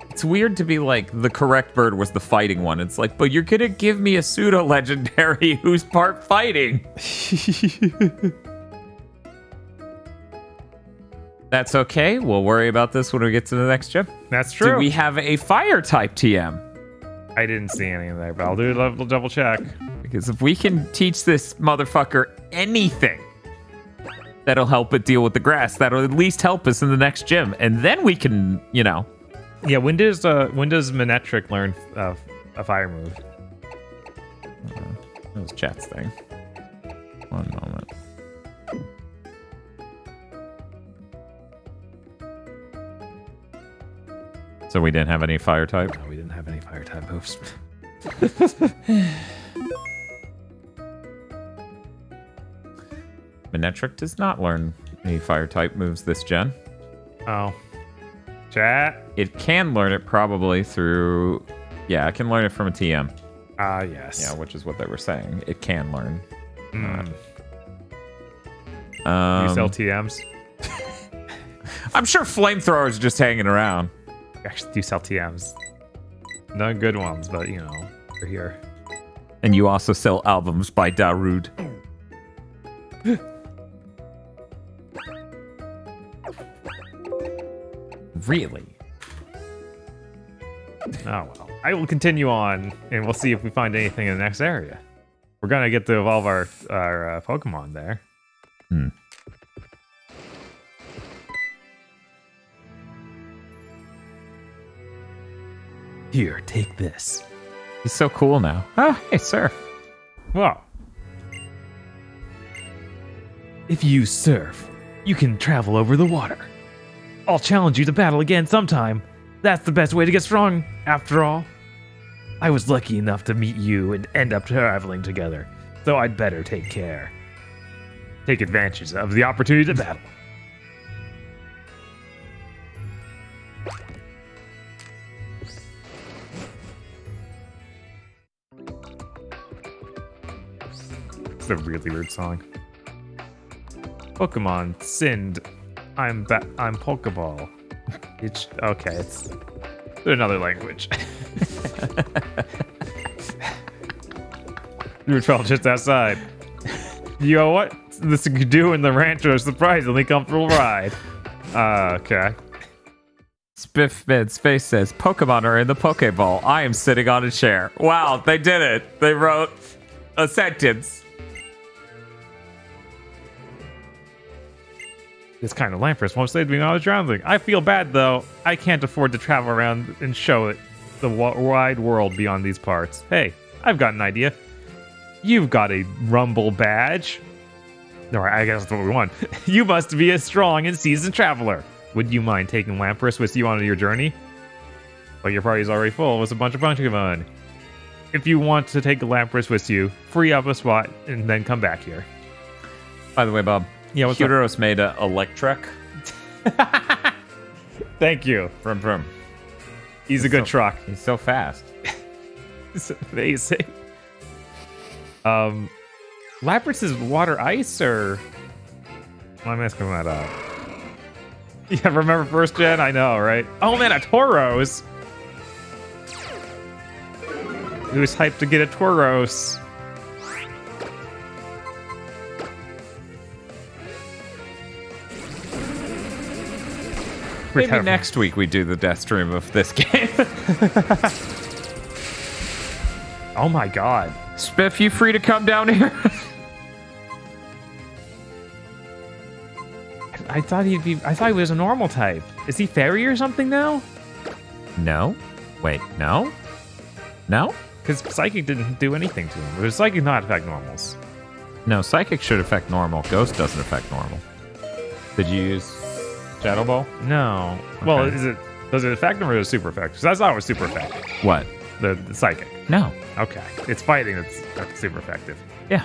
It's weird to be like the correct bird was the fighting one. It's like, but you're gonna give me a pseudo legendary who's part fighting. That's okay. We'll worry about this when we get to the next gym. That's true. Do we have a fire type TM? I didn't see any of that, but I'll do a level double check. Because if we can teach this motherfucker anything that'll help it deal with the grass, that'll at least help us in the next gym. And then we can, you know. Yeah, when does uh when does Manectric learn uh, a fire move? That was chat's thing. One moment. So we didn't have any fire type? No, we didn't have any fire type moves. Manectric does not learn any fire type moves this gen. Oh. Chat. It can learn it probably through. Yeah, it can learn it from a TM. Ah, yes. Yeah, which is what they were saying. It can learn. Mm. Um, you sell TMs? I'm sure flamethrowers are just hanging around. Actually do sell TMs. Not good ones, but you know, they're here. And you also sell albums by Darude. really? Oh well. I will continue on, and we'll see if we find anything in the next area. We're gonna get to evolve our our uh, Pokemon there. Hmm. Here, take this. He's so cool now. Ah, hey, sir. Wow. If you surf, you can travel over the water. I'll challenge you to battle again sometime. That's the best way to get strong, after all. I was lucky enough to meet you and end up traveling together, so I'd better take care. Take advantage of the opportunity to battle. It's a really weird song. Pokemon Sind I'm ba- I'm Pokeball. It's okay. It's another language. you fell just outside. You know what? This could do in the Rancho surprisingly comfortable ride. Uh, okay. Spiff Mid's face says, Pokemon are in the Pokeball. I am sitting on a chair. Wow, they did it. They wrote a sentence. This kind of won't save me on a drowning. I feel bad though. I can't afford to travel around and show it the wide world beyond these parts. Hey, I've got an idea. You've got a Rumble badge. No, I guess that's what we want. you must be a strong and seasoned traveler. Would you mind taking Lapras with you on your journey? But your party's already full with a bunch of Pokemon. If you want to take Lapras with you, free up a spot and then come back here. By the way, Bob. Yeah, what's up? Kudos made a Electrike. Thank you. From from. He's a good so- truck. He's so fast. It's amazing. Um, Lapras is water ice or? Why am I asking that up? Yeah, remember first gen? I know, right? Oh man, a Tauros. Who's hyped to get a Tauros? Maybe Pretend- next week we do the death stream of this game. oh my god. Spiff, you free to come down here? I thought he'd be. I thought he was a normal type. Is he fairy or something now? no. Wait, no? No? Because psychic didn't do anything to him. Does psychic not affect normals? No, psychic should affect normal. Ghost doesn't affect normal. Did you use Shadow Ball? No. Well, is it? Does it affect him or does it super effective? Because thought it was super effective. What? The, the psychic. No. Okay. It's fighting that's, that's super effective. Yeah.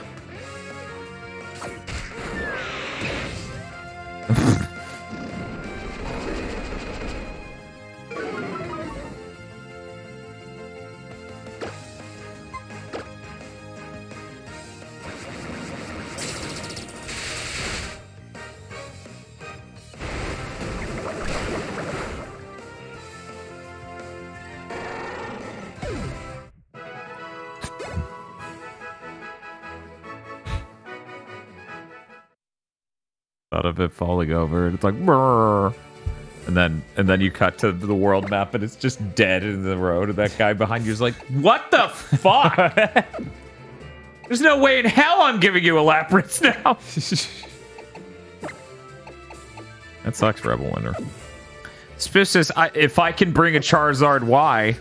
It falling over, and it's like, and then and then you cut to the world map, and it's just dead in the road, and that guy behind you is like, "What the fuck? There's no way in hell I'm giving you a Lapras now." that sucks, Rebel Winter. Spiff says, I, "If I can bring a Charizard, why?"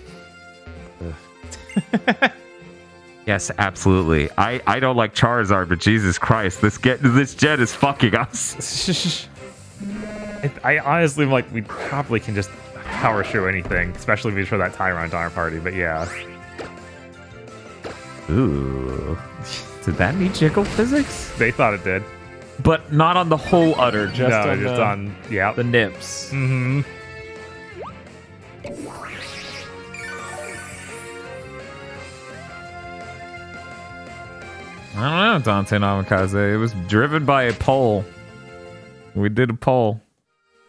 Yes, absolutely. I, I don't like Charizard, but Jesus Christ, this get this jet is fucking us. I, I honestly am like we probably can just power through anything, especially if we throw that Tyrant on our party. But yeah, Ooh. Did that meet jiggle physics? they thought it did. But not on the whole udder, just no, on just the, on yeah. the nips. Mm-hmm. I don't know, Dante Namikaze. It was driven by a poll. We did a poll.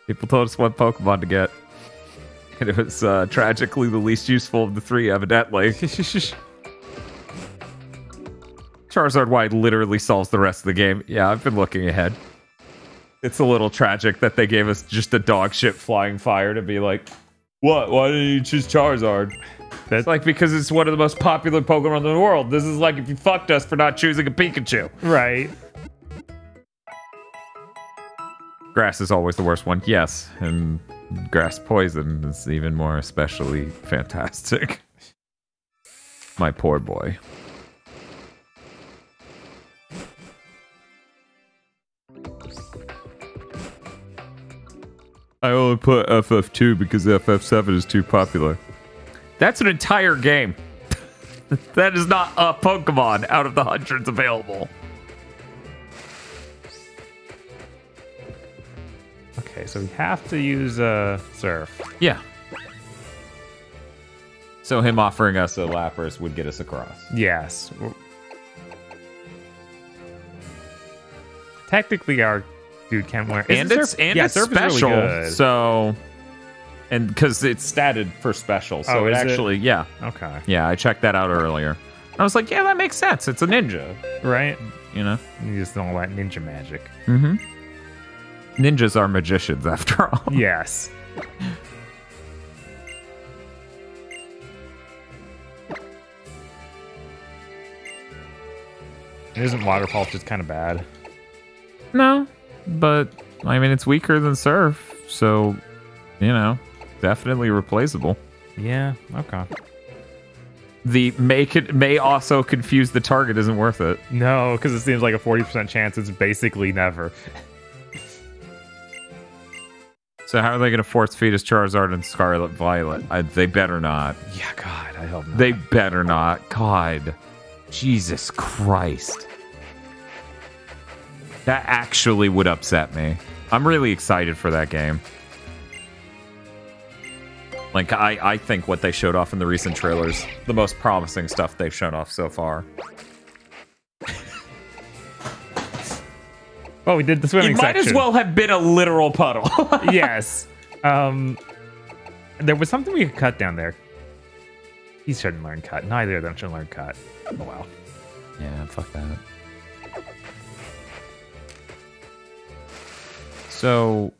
People told us what Pokemon to get. And it was uh, tragically the least useful of the three, evidently. Charizard Wide literally solves the rest of the game. Yeah, I've been looking ahead. It's a little tragic that they gave us just a dog shit flying fire to be like, what? Why didn't you choose Charizard? That's like because it's one of the most popular Pokemon in the world. This is like if you fucked us for not choosing a Pikachu. Right. Grass is always the worst one, yes, and grass poison is even more especially fantastic. My poor boy. I only put FF2 because FF7 is too popular. That's an entire game. that is not a Pokemon out of the hundreds available. Okay, so we have to use uh, Surf. Yeah. So him offering us a Lapras would get us across. Yes. Technically, our Dude, Ken Ware. and Isn't it's Surf- and yeah, it's Surf is really special. good. so, and because it's statted for special, so Oh, it is it? actually, yeah, Okay. yeah, I checked that out earlier. I was like, yeah, that makes sense. It's a ninja, Right? you know. You just don't like ninja magic. Mm-hmm. Ninjas are magicians, after all. Yes. Isn't waterfall just kind of bad? No, but I mean, it's weaker than surf, so you know, definitely replaceable. Yeah. Okay. The make it may also confuse the target isn't worth it. No, because it seems like a forty percent chance. It's basically never. So how are they going to force feed us Charizard and Scarlet Violet? I, they better not. Yeah. God, I hope not. They better not. God, Jesus Christ. That actually would upset me. I'm really excited for that game. Like I, I think what they showed off in the recent trailers, the most promising stuff they've shown off so far. Oh, we did the swimming It might section. as well have been a literal puddle. yes. Um, there was something we could cut down there. He shouldn't learn cut. Neither of them should learn cut. Oh wow. Yeah, fuck that. So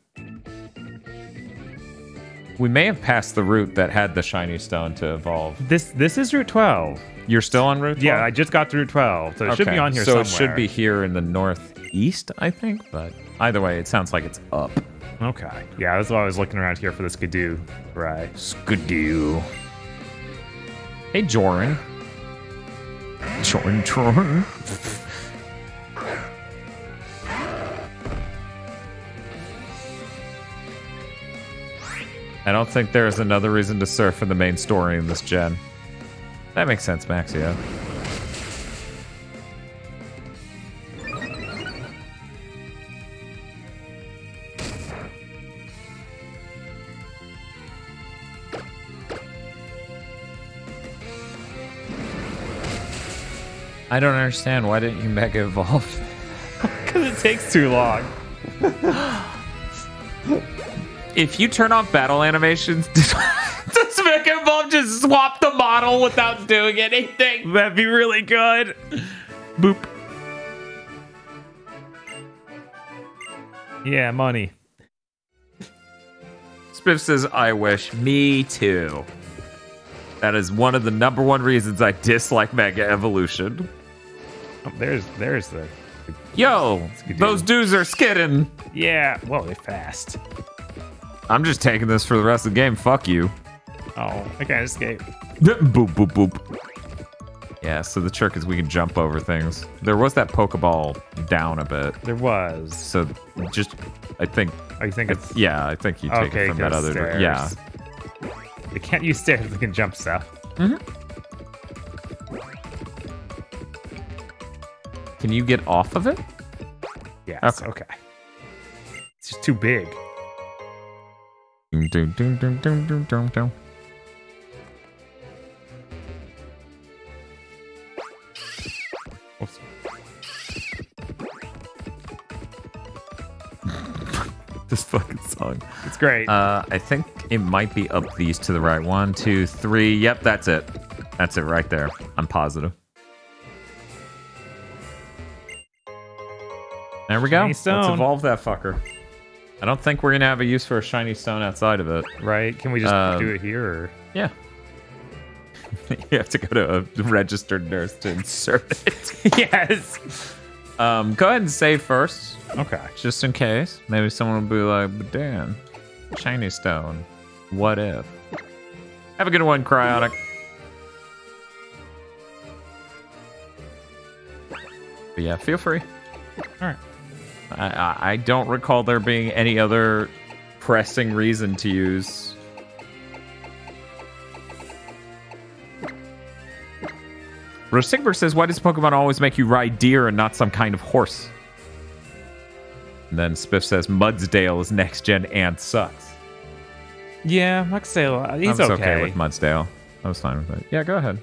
we may have passed the route that had the shiny stone to evolve. This this is Route 12. You're still on route 12? Yeah, I just got through 12, so it should be on here So somewhere. it should be here in the northeast, I think. But either way, it sounds like it's up. Okay. Yeah, that's why I was looking around here for the Skiddo. Right. Skiddo. Hey, Joran. Joran, Joran. I don't think there is another reason to surf in the main story in this gen. That makes sense, Maxio. I don't understand. Why didn't you Mega Evolve? Because it takes too long. if you turn off battle animations, does Mega Evolve just swap the model without doing anything? That'd be really good. Boop. Yeah, money. Spiff says, I wish. Me too. That is one of the number one reasons I dislike Mega Evolution. Oh, there's there's the Yo, those dudes are skidding. Yeah, well, they're fast. I'm just taking this for the rest of the game. Fuck you. Oh, I can't escape. boop, boop, boop. Yeah, so the trick is we can jump over things. There was that Pokeball down a bit. There was. So just, I think. Oh, you think it's. Yeah, I think you take okay, it from that other. stairs. Yeah. They can't use stairs, they can jump stuff. Mm-hmm. Can you get off of it? Yes, okay. It's just too big. This fucking song. It's great. Uh, I think it might be up these to the right. One, two, three. Yep, that's it. That's it right there. I'm positive. There we go. Let's evolve that fucker. I don't think we're gonna have a use for a shiny stone outside of it. Right? Can we just Um, do it here? Or? Yeah. you have to go to a registered nurse to insert it. yes. Um, go ahead and save first. Okay. Just in case. Maybe someone will be like, but Dan, shiny stone. What if? Have a good one, Cryotic. But yeah, feel free. All right. I, I, don't recall there being any other pressing reason to use. Rosigberg says, Why does Pokemon always make you ride deer and not some kind of horse? And then Spiff says, Mudsdale is next gen and sucks. Yeah, Mudsdale, uh, he's I was okay. with Mudsdale. I was fine with it. Yeah, go ahead.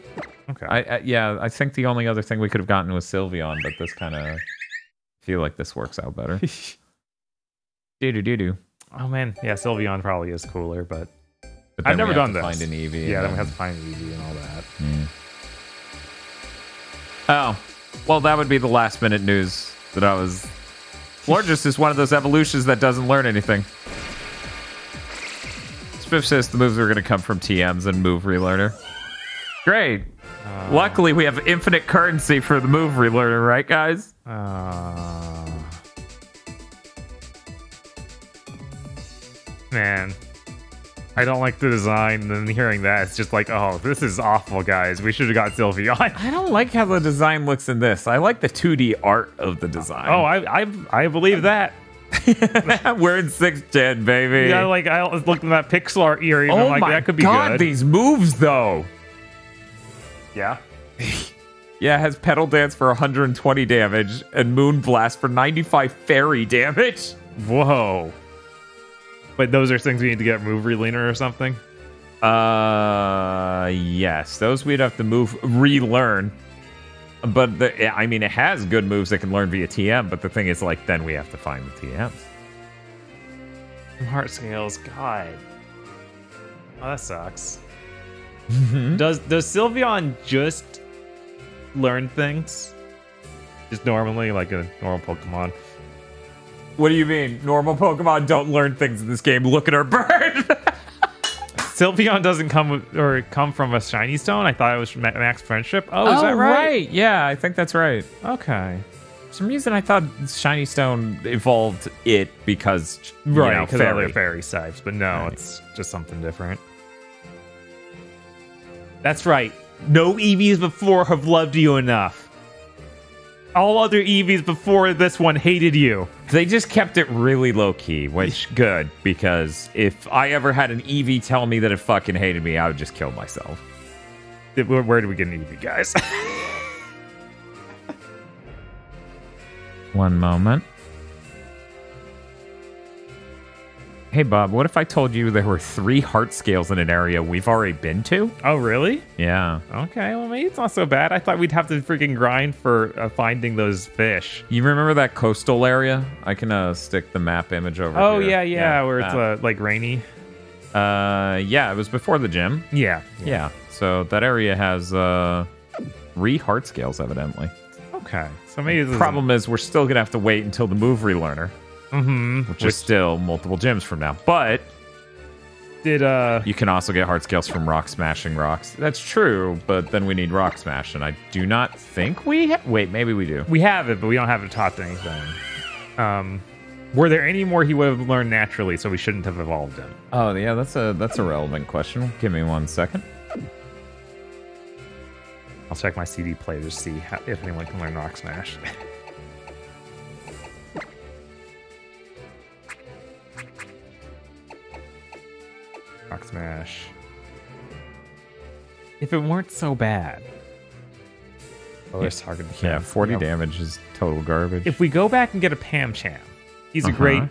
Okay. I, I yeah, I think the only other thing we could have gotten was Sylveon, but this kind of feel like this works out better. Do do do do. Oh man, yeah, Sylveon probably is cooler, but, But I've never done this. find an Eevee Yeah, then we have to find an Eevee and all that. Hmm. Oh, well, that would be the last minute news that I was. Florges is one of those evolutions that doesn't learn anything. Spiff says the moves are going to come from TMs and move relearner. Great. Uh. Luckily, we have infinite currency for the move relearner, right, guys? Uh, man, I don't like the design. And then hearing that, it's just like, oh, this is awful, guys. We should have got Sylveon. I don't like how the design looks in this. I like the 2D art of the design. oh, I, I, I believe that. We're in 6th gen, baby. Yeah, like I was looking at that pixel art eerie, and oh I'm like, that could be god, good. these moves, though. Yeah. Yeah, it has Petal Dance for 120 damage and Moon Blast for 95 fairy damage. Whoa. But those are things we need to get move releaner or something. Uh, yes, those we'd have to move relearn. But the, I mean, it has good moves that can learn via TM. But the thing is, like, then we have to find the TMs. Heart scales, God. Oh, that sucks. Mm-hmm. Does does Sylveon just learn things? Just normally, like a normal Pokemon? What do you mean? Normal Pokemon don't learn things in this game. Look at our bird. Sylveon doesn't come with, or come from a shiny stone. I thought it was Max Friendship. Oh, is that oh, right? Yeah, I think that's right. Okay. For some reason, I thought Shiny Stone evolved it because you Right, know, fairy. fairy types, but no, Right. it's just something different. That's right. No Eevees before have loved you enough. All other Eevees before this one hated you. They just kept it really low key, which good because if I ever had an Eevee tell me that it fucking hated me, I would just kill myself. Where, where do we get an Eevee, guys? One moment. Hey Bob, what if I told you there were three heart scales in an area we've already been to? oh, really? Yeah. Okay, well, maybe it's not so bad. I thought we'd have to freaking grind for uh, finding those fish. You remember that coastal area? I can uh, stick the map image over Oh, here. yeah, yeah, where it's uh, like rainy. Uh, yeah, it was before the gym. Yeah. Yeah. So that area has uh three heart scales, evidently. Okay, so maybe this Problem is, we're still gonna have to wait until the move relearner, Mm-hmm. which, is still multiple gyms from now. But did uh you can also get heart scales from rock smashing rocks. That's true, but then we need rock smash, and I do not think we. Ha- wait, maybe we do. we have it, but we don't have it taught to anything. Um, were there any more he would have learned naturally, so we shouldn't have evolved him? Oh yeah, that's a that's a relevant question. Give me one second. I'll check my CD player to see how, if anyone can learn Rock Smash. Rock Smash. If it weren't so bad. Oh, there's target. Yeah, forty Yeah. damage is total garbage. If we go back and get a Pancham, he's a Uh-huh. great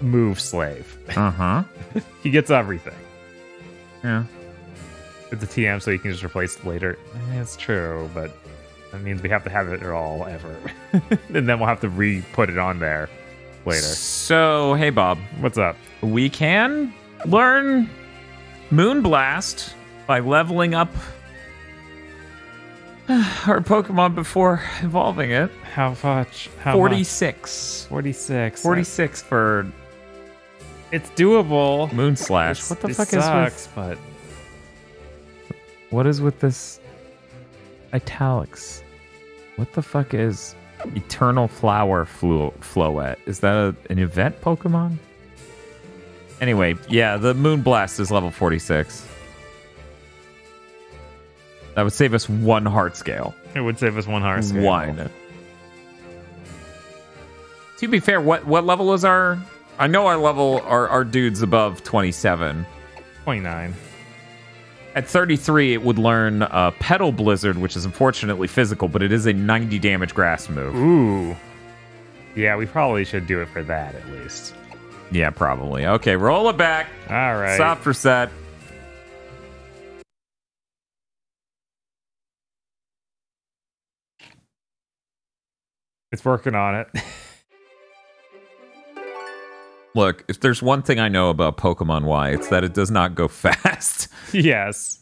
move slave. uh huh. he gets everything. Yeah. It's a TM, so you can just replace it later. Eh, It's true, but that means we have to have it all ever, and then we'll have to re-put it on there later. So hey, Bob, What's up? we can learn Moonblast by leveling up our Pokemon before evolving it. How much? How much? 46. 46. 46 for It's doable. Moonslash. What the fuck sucks, is but with What is with this italics? What the fuck is Eternal Flower Flo- Floette? Is that a, an event Pokemon? Anyway, yeah, the Moon Blast is level 46. That would save us one heart scale. it would save us one heart scale. One. To be fair, what what level is our? I know our level, our our dude's above 27. 29. At 33, it would learn uh, Petal Blizzard, which is unfortunately physical, but it is a 90 damage grass move. Ooh. Yeah, we probably should do it for that at least. Yeah, probably. Okay, roll it back. All right. Soft reset. It's working on it. Look, if there's one thing I know about Pokemon Y, it's that it does not go fast. yes.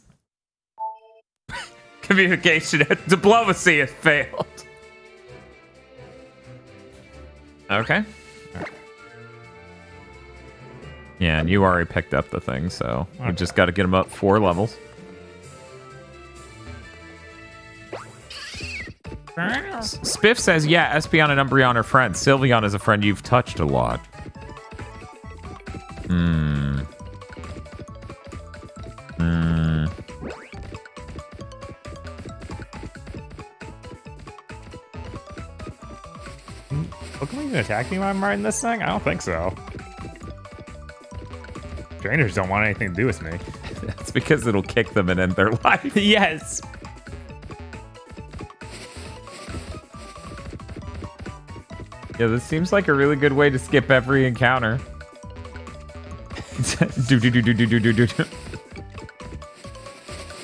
Communication diplomacy has failed. Okay. Yeah, and you already picked up the thing, so we just got to get them up four levels. Spiff says, yeah, Espeon and Umbreon are friends. Sylveon is a friend you've touched a lot. Hmm. Hmm. Pokemon even attack me when I'm riding this thing? I don't think so. Trainers don't want anything to do with me. That's because it'll kick them and end their life. yes. Yeah, this seems like a really good way to skip every encounter. do do do do do do do do. Was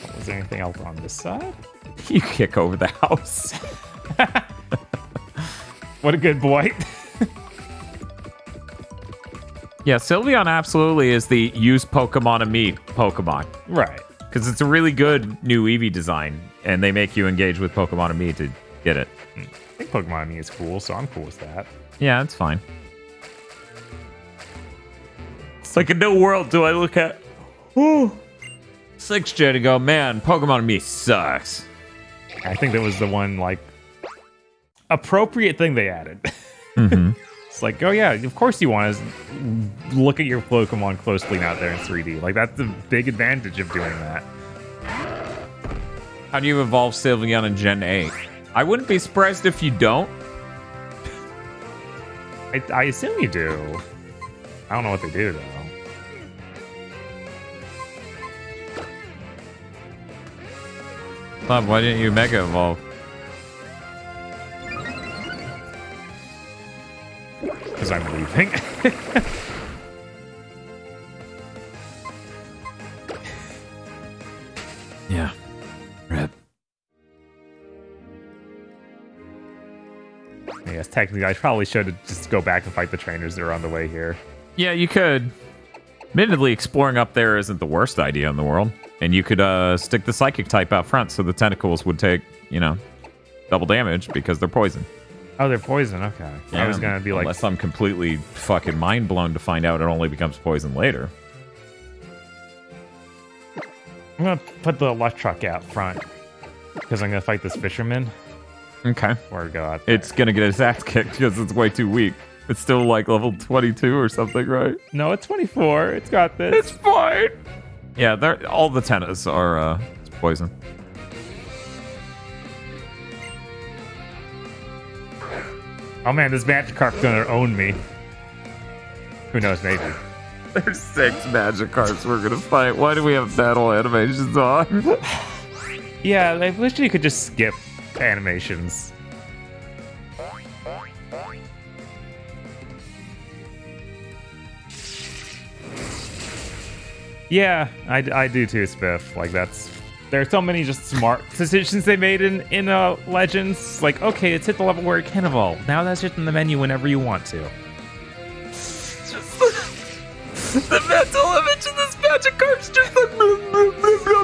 oh, there anything else on this side? You kick over the house. What a good boy. Yeah, Sylveon absolutely is the use Pokemon-Amie Pokemon. Right. Because it's a really good new Eevee design, and they make you engage with Pokemon-Amie to get it. I think Pokemon-Amie is cool, so I'm cool with that. Yeah, it's fine. It's like a new world do I look at. Whew. Six J to go, man, Pokemon-Amie sucks. I think that was the one like appropriate thing they added. Mhm. it's like, oh yeah, of course you want to look at your Pokemon closely now they're in 3D. Like that's the big advantage of doing that. How do you evolve Sylveon in Gen 8? I wouldn't be surprised if you don't. I, I assume you do. I don't know what they do though. Bob, why didn't you Mega Evolve? Because I'm leaving. Yeah. Rip. I guess technically I probably should just go back and fight the trainers that are on the way here. Yeah, you could. Admittedly, exploring up there isn't the worst idea in the world. And you could uh, stick the psychic type out front so the tentacles would take, you know, double damage because they're poison. Oh, they're poison. Okay. I was gonna be like, Unless I'm completely fucking mind blown to find out it only becomes poison later. I'm gonna put the Electruck out front because I'm gonna fight this fisherman. Okay. Or go out there. It's gonna get its ass kicked because it's way too weak. It's still like level 22 or something, right? No, it's 24. It's got this. It's fine. Yeah, they're, all the tennis are uh, it's poison. Oh man, this Magikarp's gonna own me. Who knows? Maybe. There's six Magikarps we're gonna fight. Why do we have battle animations on? Yeah, I wish you could just skip animations. Yeah, I, I do too, Spiff. Like that's there are so many just smart decisions they made in in uh, Legends. Like, okay, it's hit the level where it can evolve. Now that's just in the menu whenever you want to. Just the mental image of this Magikarp's just like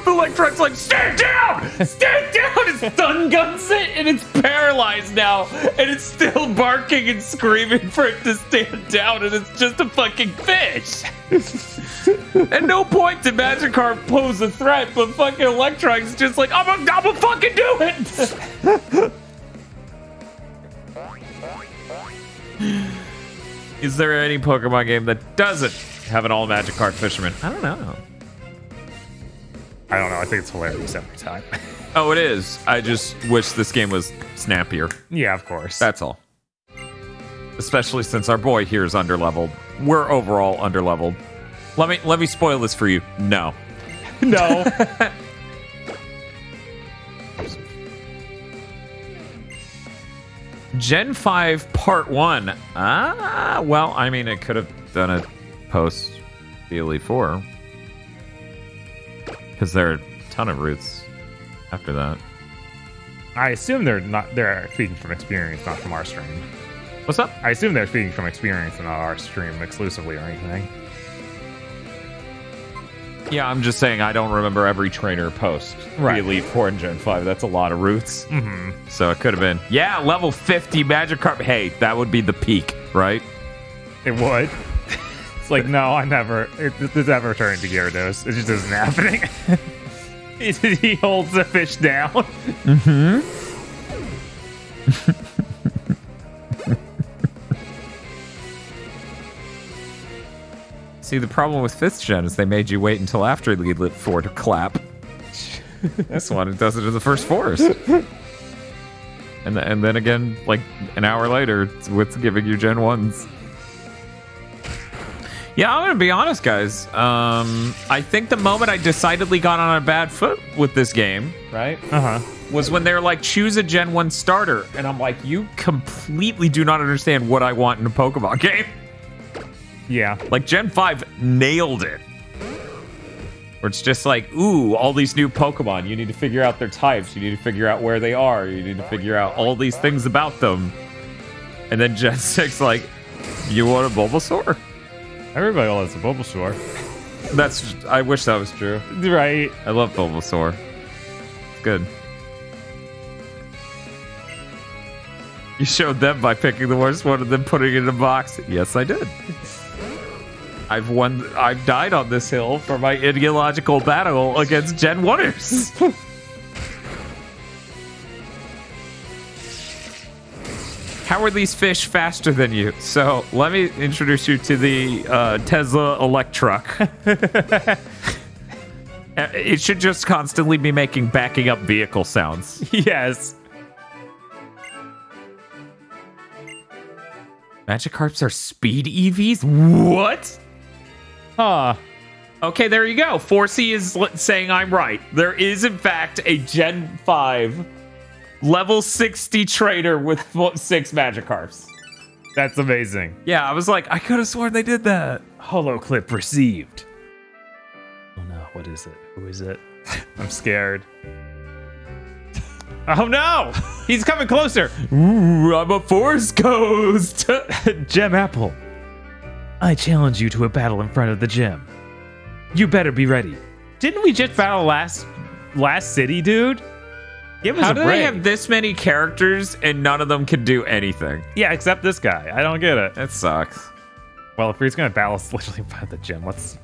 the Electrike's like stand down, stand down. It stun guns it, and it's paralyzed now, and it's still barking and screaming for it to stand down, and it's just a fucking fish. At no point did Magikarp pose a threat, but fucking Electrike's just like I'm gonna, I'm gonna fucking do it. Is there any Pokemon game that doesn't have an all Magikarp fisherman? I don't know. I don't know. I think it's hilarious every time. Oh, it is. I just wish this game was snappier. yeah, of course. That's all. Especially since our boy here is underleveled. We're overall underleveled. Let me let me spoil this for you. No. no. Gen 5 Part 1. Ah, well, I mean, it could have done it post the Elite 4. Because there are a ton of routes after that. I assume they're not. They're speaking from experience, not from our stream. What's up? I assume they're speaking from experience and not our stream exclusively or anything. Yeah, I'm just saying I don't remember every trainer post. Right. The Elite Four and Gen Five. That's a lot of routes. Mm-hmm. So it could have been. Yeah, level 50 Magikarp. Hey, that would be the peak, right? It would. It's like, no, I never. It, this ever turned to Gyarados. It just isn't happening. he holds the fish down. Mm-hmm. See, the problem with fifth gen is they made you wait until after Elite Four to clap. this one, it does it in the first forest. And, and then again, like an hour later, it's giving you Gen 1s. Yeah, I'm gonna be honest, guys. Um, I think the moment I decidedly got on a bad foot with this game, right, Uh huh. was when they're like, choose a Gen 1 starter. And I'm like, you completely do not understand what I want in a Pokemon game. Yeah. Like, Gen 5 nailed it. Where it's just like, ooh, all these new Pokemon. You need to figure out their types. You need to figure out where they are. You need to figure out all these things about them. And then Gen 6, like, you want a Bulbasaur? Everybody loves a Bulbasaur. That's, I wish that was true. Right. I love Bulbasaur. It's good. You showed them by picking the worst one and then putting it in a box. Yes, I did. I've won. I've died on this hill for my ideological battle against Gen Oneers. How are these fish faster than you? So let me introduce you to the uh, Tesla Electruck. Uh, it should just constantly be making backing up vehicle sounds. yes. Magikarps are speed EVs? What? Huh. Okay, there you go. 4C is saying I'm right. There is, in fact, a Gen 5 level 60 trader with fo- six Magikarps. That's amazing. Yeah, I was like, I could have sworn they did that. Holo clip received. Oh no, what is it? Who is it? I'm scared. Oh no! He's coming closer! Ooh, I'm a Force Ghost! Gem Apple. I challenge you to a battle in front of the gym. You better be ready. Didn't we just battle last last city, dude? Give us How a do break. they have this many characters and none of them can do anything? Yeah, except this guy. I don't get it. That sucks. Well, if we're just gonna battle literally by the gym, let's.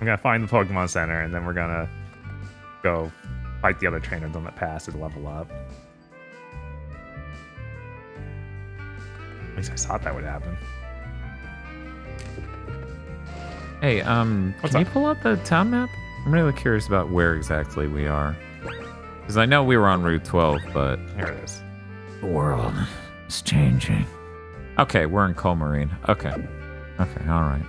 I'm gonna find the Pokemon Center, and then we're gonna go fight the other trainers on the pass and level up. At least I thought that would happen. Hey, um, What's can up? you pull out the town map? I'm really curious about where exactly we are. Because I know we were on Route 12, but Here it is. the world is changing. Okay, we're in Coumarine. Okay. Okay, alright.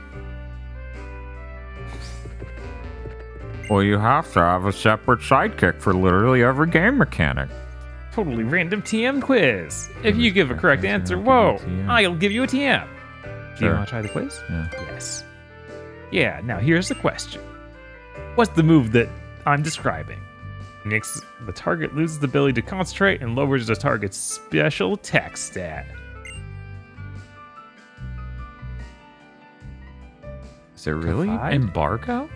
Well, you have to have a separate sidekick for literally every game mechanic. Totally random TM quiz. If you give a correct answer, whoa, I'll give you a TM. Do you want to try the quiz? Yeah. Yes. Yeah, now here's the question What's the move that I'm describing? Makes the target loses the ability to concentrate and lowers the target's special attack stat. Is it really embargo?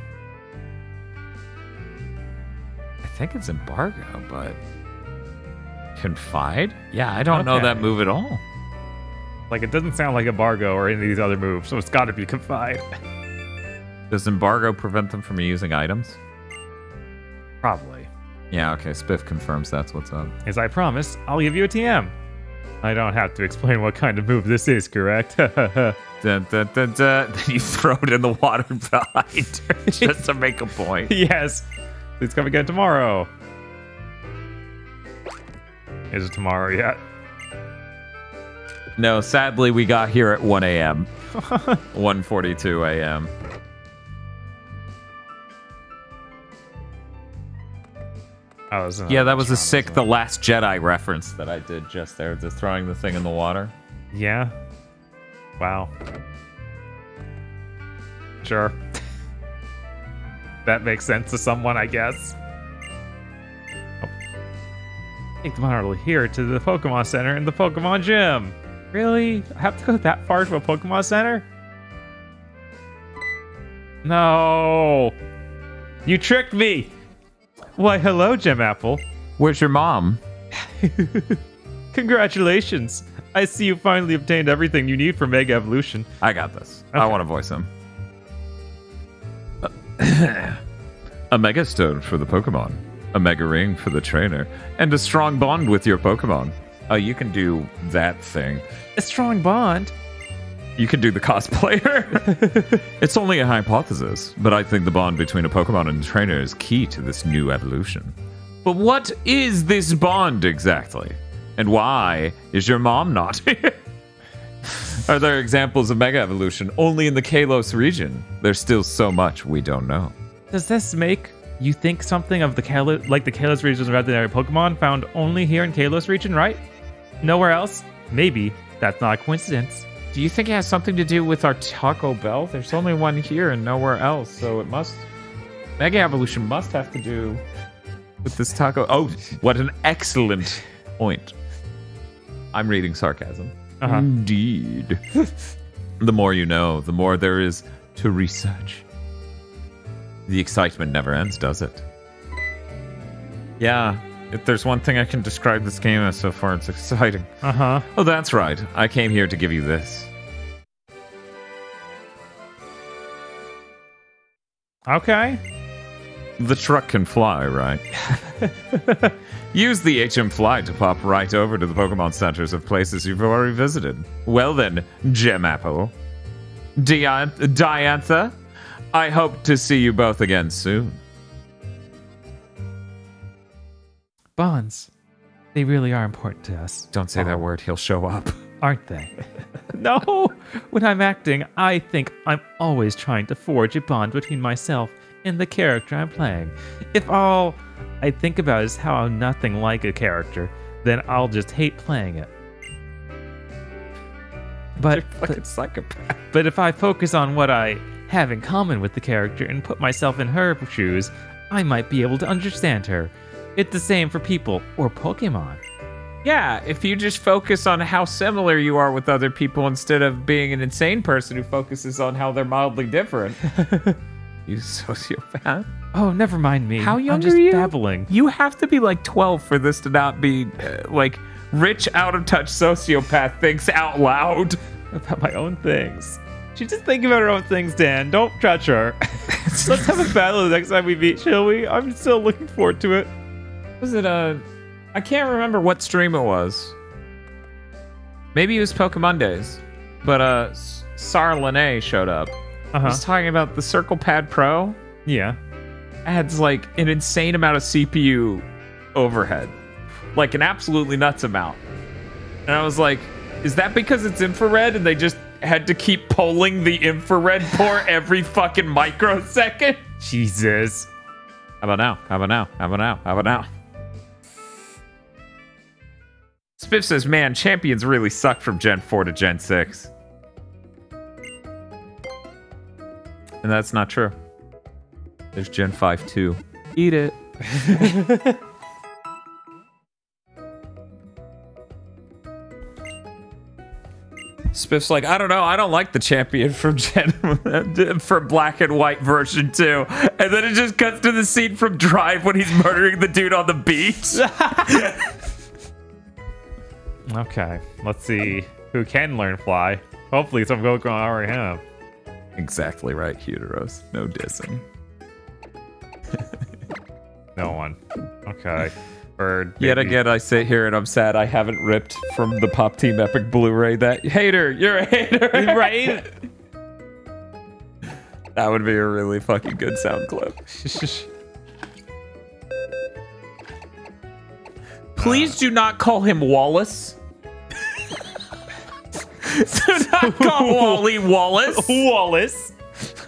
I think it's embargo, but confide? Yeah, I don't know that move at all. Like, it doesn't sound like embargo or any of these other moves, so it's got to be confide. Does embargo prevent them from using items? Probably. Yeah, okay. Spiff confirms that's what's up. As I promised, I'll give you a TM. I don't have to explain what kind of move this is, correct? Dun, dun, dun, dun. Then you throw it in the water behind her just to make a point. yes. Please come again tomorrow. Is it tomorrow yet? No, sadly, we got here at 1 a.m. 1:42 a.m. Oh, was uh, Yeah, that was a sick The Last Jedi reference that I did just there, just throwing the thing in the water. Yeah. Wow. Sure. that makes sense to someone, I guess. Oh. Take the monorail here to the Pokemon Center and the Pokemon Gym. Really? I have to go that far to a Pokemon Center? No. You tricked me. Why, hello, Gem Apple. Where's your mom? Congratulations. I see you finally obtained everything you need for Mega Evolution. I got this. I want to voice him. a Mega Stone for the Pokemon, a Mega Ring for the trainer, and a strong bond with your Pokemon. Oh, you can do that thing. A strong bond? You can do the cosplayer. it's only a hypothesis, but I think the bond between a Pokemon and a trainer is key to this new evolution. But what is this bond exactly? And why is your mom not here? Are there examples of Mega Evolution only in the Kalos region? There's still so much we don't know. Does this make you think something of the Kalos, like the Kalos region rather than Pokemon found only here in Kalos region, right? Nowhere else? Maybe. That's not a coincidence. Do you think it has something to do with our Taco Bell? There's only one here and nowhere else, so it must. Mega Evolution must have to do with this taco. Oh, what an excellent point. I'm reading sarcasm. Uh-huh. Indeed. the more you know, the more there is to research. The excitement never ends, does it? Yeah, if there's one thing I can describe this game as so far, it's exciting. Uh huh. Oh, that's right. I came here to give you this. Okay. The truck can fly, right? Use the HM Fly to pop right over to the Pokemon centers of places you've already visited. Well then, Gem Apple. Dia- Diantha, I hope to see you both again soon. Bonds. They really are important to us. Don't say that um, word, he'll show up. Aren't they? no! When I'm acting, I think I'm always trying to forge a bond between myself and the character I'm playing. If all I think about is how I'm nothing like a character, then I'll just hate playing it. But, fucking psychopath. but if I focus on what I have in common with the character and put myself in her shoes, I might be able to understand her. It's the same for people or Pokemon. Yeah, if you just focus on how similar you are with other people instead of being an insane person who focuses on how they're mildly different. you sociopath. Oh, never mind me. How young I'm just are you? babbling. You have to be like 12 for this to not be uh, like rich, out of touch sociopath thinks out loud. About my own things. She's just thinking about her own things, Dan. Don't judge her. Let's have a battle the next time we meet, shall we? I'm still looking forward to it. Was it a. I can't remember what stream it was. Maybe it was PokeMondays. But uh, S- Sar Lene showed up. Uh-huh. He was talking about the Circle Pad Pro. Yeah. adds like an insane amount of CPU overhead, like an absolutely nuts amount. And I was like, is that because it's infrared and they just had to keep polling the infrared port every fucking microsecond? Jesus. How about now? How about now? How about now? How about now? Spiff says, man, champions really suck from Gen 4 to Gen 6. And that's not true. There's Gen 5 too. Eat it. Spiff's like, I don't know, I don't like the champion from Gen from Black and White version 2. And then it just cuts to the scene from Drive when he's murdering the dude on the beach. Okay, let's see who can learn fly. Hopefully, some Pokemon already have. exactly right, Huteros. No dissing. No one. Okay. Bird. Yet again, I sit here and I'm sad I haven't ripped from the Pop Team Epic Blu-ray that hater, you're a hater, right? That would be a really fucking good sound clip. Please do not call him Wallace. do not call Wally Wallace. Wallace.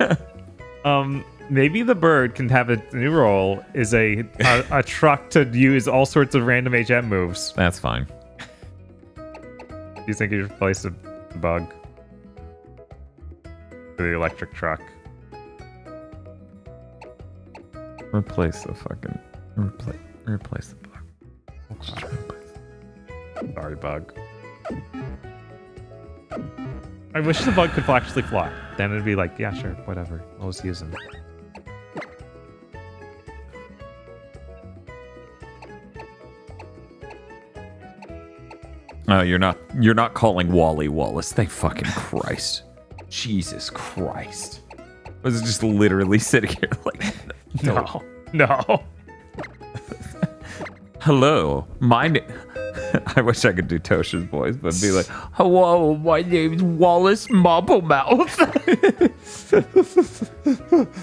um, maybe the bird can have a new role is a, a a truck to use all sorts of random HM moves. That's fine. Do you think you should replace the bug? The electric truck. Replace the fucking replace replace the. Sorry, bug. I wish the bug could actually fly. Then it'd be like, yeah, sure, whatever. I'll just use him. Oh, you're not you're not calling Wally Wallace. Thank fucking Christ. Jesus Christ. I was just literally sitting here like No. No. Hello, my name. I wish I could do Tosha's voice, but be like, "Hello, my name's Wallace Marblemouth."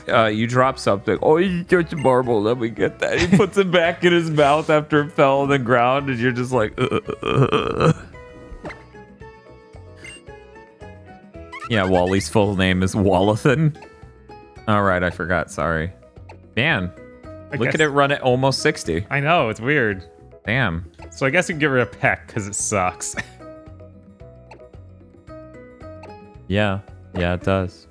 uh, you drop something. Oh, it's just marble. Let me get that. He puts it back in his mouth after it fell on the ground, and you're just like, yeah. Wally's full name is Wallathan. All right, I forgot. Sorry. Man, I look guess- at it run at almost sixty. I know, it's weird. Damn. So I guess we can get rid of Peck because it sucks. Yeah, yeah, it does.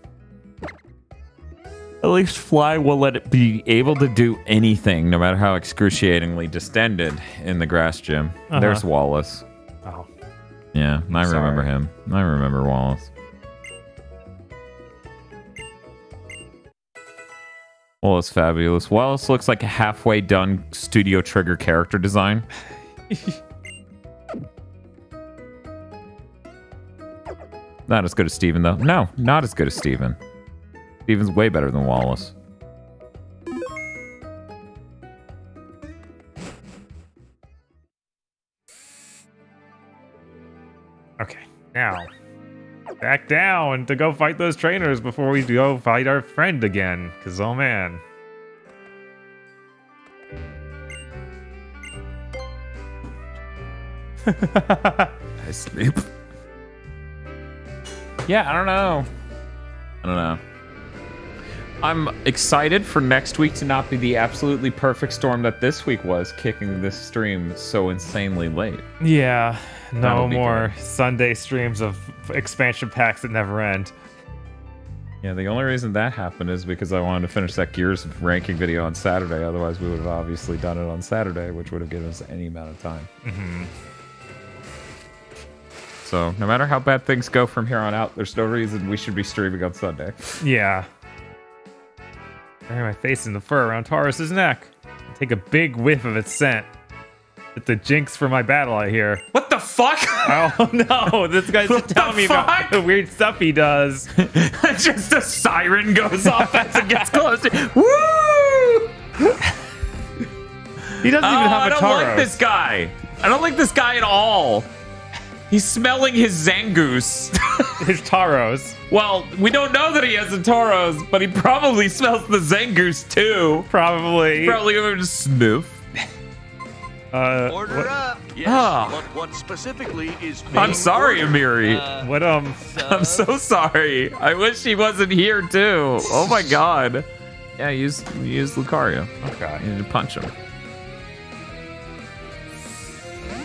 At least Fly will let it be able to do anything, no matter how excruciatingly distended in the grass gym. Uh-huh. There's Wallace. Oh. Yeah, I Sorry. remember him. I remember Wallace. Wallace fabulous. Wallace looks like a halfway done Studio Trigger character design. not as good as Steven, though. No, not as good as Steven. Steven's way better than Wallace. Down to go fight those trainers before we go fight our friend again. Cause oh man. I sleep. Yeah, I don't know. I don't know. I'm excited for next week to not be the absolutely perfect storm that this week was, kicking this stream so insanely late. Yeah, no That'll more Sunday streams of expansion packs that never end. Yeah, the only reason that happened is because I wanted to finish that Gears ranking video on Saturday. Otherwise, we would have obviously done it on Saturday, which would have given us any amount of time. hmm So, no matter how bad things go from here on out, there's no reason we should be streaming on Sunday. Yeah. Bury my face in the fur around Tauros's neck. Take a big whiff of its scent. It's the jinx for my battle, I hear. What the fuck? Oh no, this guy's just telling me about the weird stuff he does. Just a siren goes off as it gets closer. Woo! He doesn't oh, even have I a don't Tauros. like this guy. I don't like this guy at all. He's smelling his Zangoose. his Tauros. Well, we don't know that he has a Tauros, but he probably smells the Zangoose too. Probably. Probably going to sniff. Uh, Order what- up. Yes, Ah. but what specifically is I'm sorry, ordered? Amiri. Uh, What um? I'm so sorry. I wish he wasn't here too. Oh my god. Yeah, use use Lucario. Okay. You need to punch him.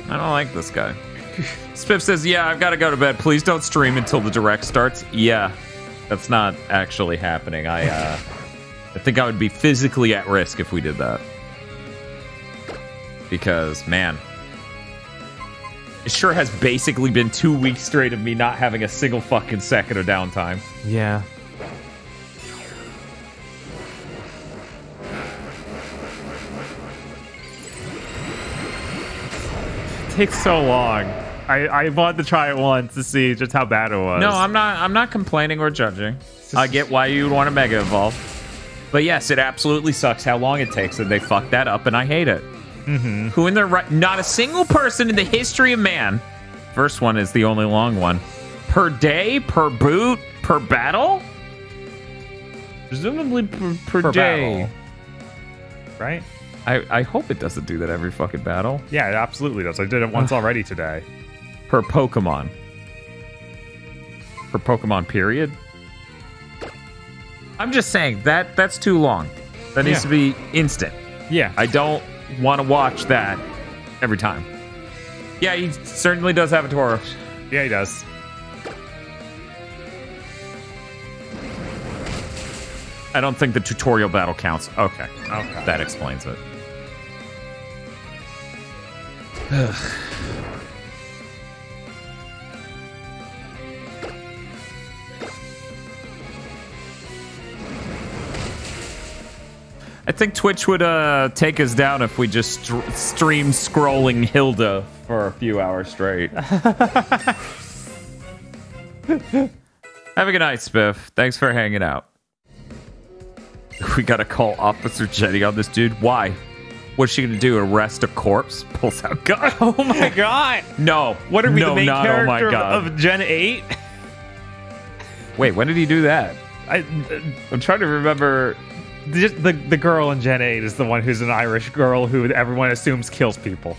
I don't like this guy. Spiff says, "Yeah, I've got to go to bed. Please don't stream until the direct starts." Yeah, that's not actually happening. I uh, I think I would be physically at risk if we did that. Because man, it sure has basically been two weeks straight of me not having a single fucking second of downtime. Yeah. It takes so long. I, I wanted to try it once to see just how bad it was. No, I'm not. I'm not complaining or judging. I get why you would want to mega evolve, but yes, it absolutely sucks how long it takes, and they fucked that up, and I hate it. Mm-hmm. Who in their right? Not a single person in the history of man. First one is the only long one. Per day, per boot, per battle. Presumably per, per, Per day. battle. Right? I, I hope it doesn't do that every fucking battle. Yeah, it absolutely does. I did it once already today. Per Pokemon. Per Pokemon period. I'm just saying that that's too long. That needs Yeah. to be instant. Yeah. I don't want to watch that every time. Yeah, he certainly does have a Tauros. Yeah, he does. I don't think the tutorial battle counts. Okay. Okay. That explains it. I think Twitch would uh, take us down if we just str- stream scrolling Hilda for a few hours straight. Have a good night, Spiff. Thanks for hanging out. We gotta call Officer Jenny on this dude. Why? What's she gonna do? Arrest a corpse? Pulls out gun. Oh my god! No. What are we, no, the main not, character oh my of- God. Of, Gen 8? Wait, when did he do that? I, I'm trying to remember. Just the, the girl in Gen 8 is the one who's an Irish girl who everyone assumes kills people.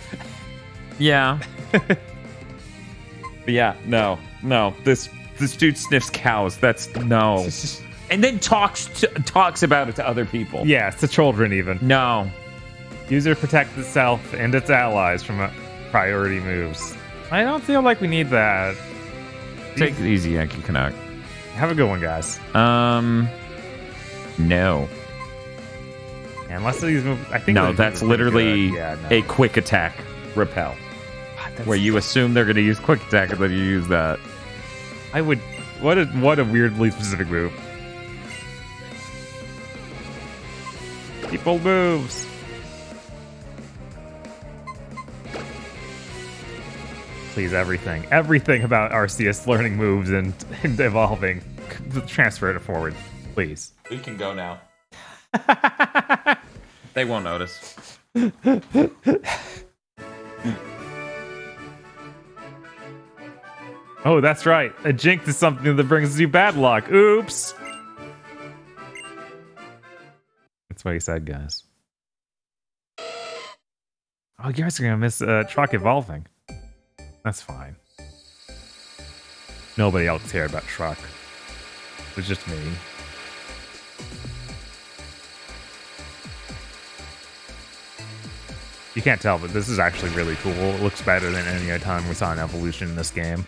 Yeah. yeah, no, no. This this dude sniffs cows. That's no. and then talks to, talks about it to other people. Yeah, to children even. No. User protects itself and its allies from uh, priority moves. I don't feel like we need that. Take it easy, Yankee Canuck. Have a good one, guys. Um, no. Unless these move, I think No, that's moves are pretty literally yeah, no. a quick attack repel. Where you assume they're going to use quick attack and then you use that. I would. What a what a weirdly specific move. People moves. Please, everything, everything about Arceus learning moves and, and evolving, transfer it forward, please. We can go now. they won't notice. Oh, that's right. A jinx is something that brings you bad luck. Oops. That's why he said, guys. Oh, you guys are gonna miss uh, Truck evolving. That's fine. Nobody else cared about Truck. It was just me. You can't tell, but this is actually really cool. It looks better than any other time we saw an evolution in this game.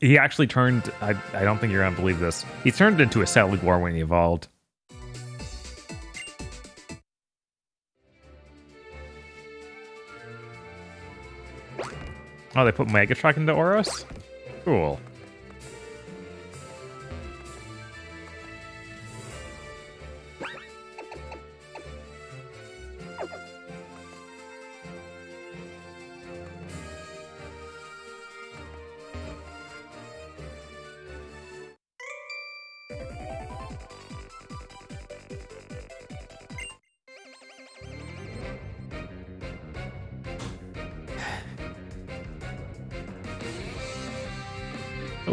He actually turned. I, I don't think you're gonna believe this. He turned into a Celigor when he evolved. Oh, they put Mega Megatruck into Oros? Cool.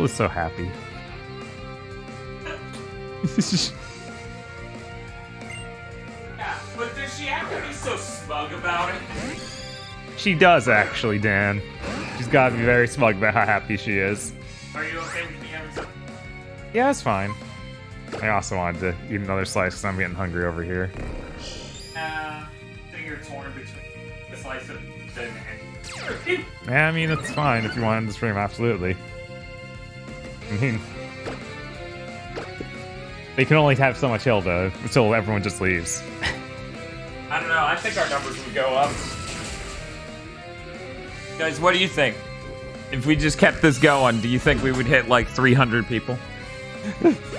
Was so happy. Yeah, but does she have to be so smug about it? She does actually, Dan. She's got to be very smug about how happy she is. Are you okay with me having some? Yeah, it's fine. I also wanted to eat another slice because I'm getting hungry over here. Uh, think you're torn between the slice of the and Yeah, I mean, it's fine if you want to stream, absolutely. I mean, they can only have so much Hilda until everyone just leaves. I don't know. I think our numbers would go up. Guys, what do you think? If we just kept this going, do you think we would hit like 300 people?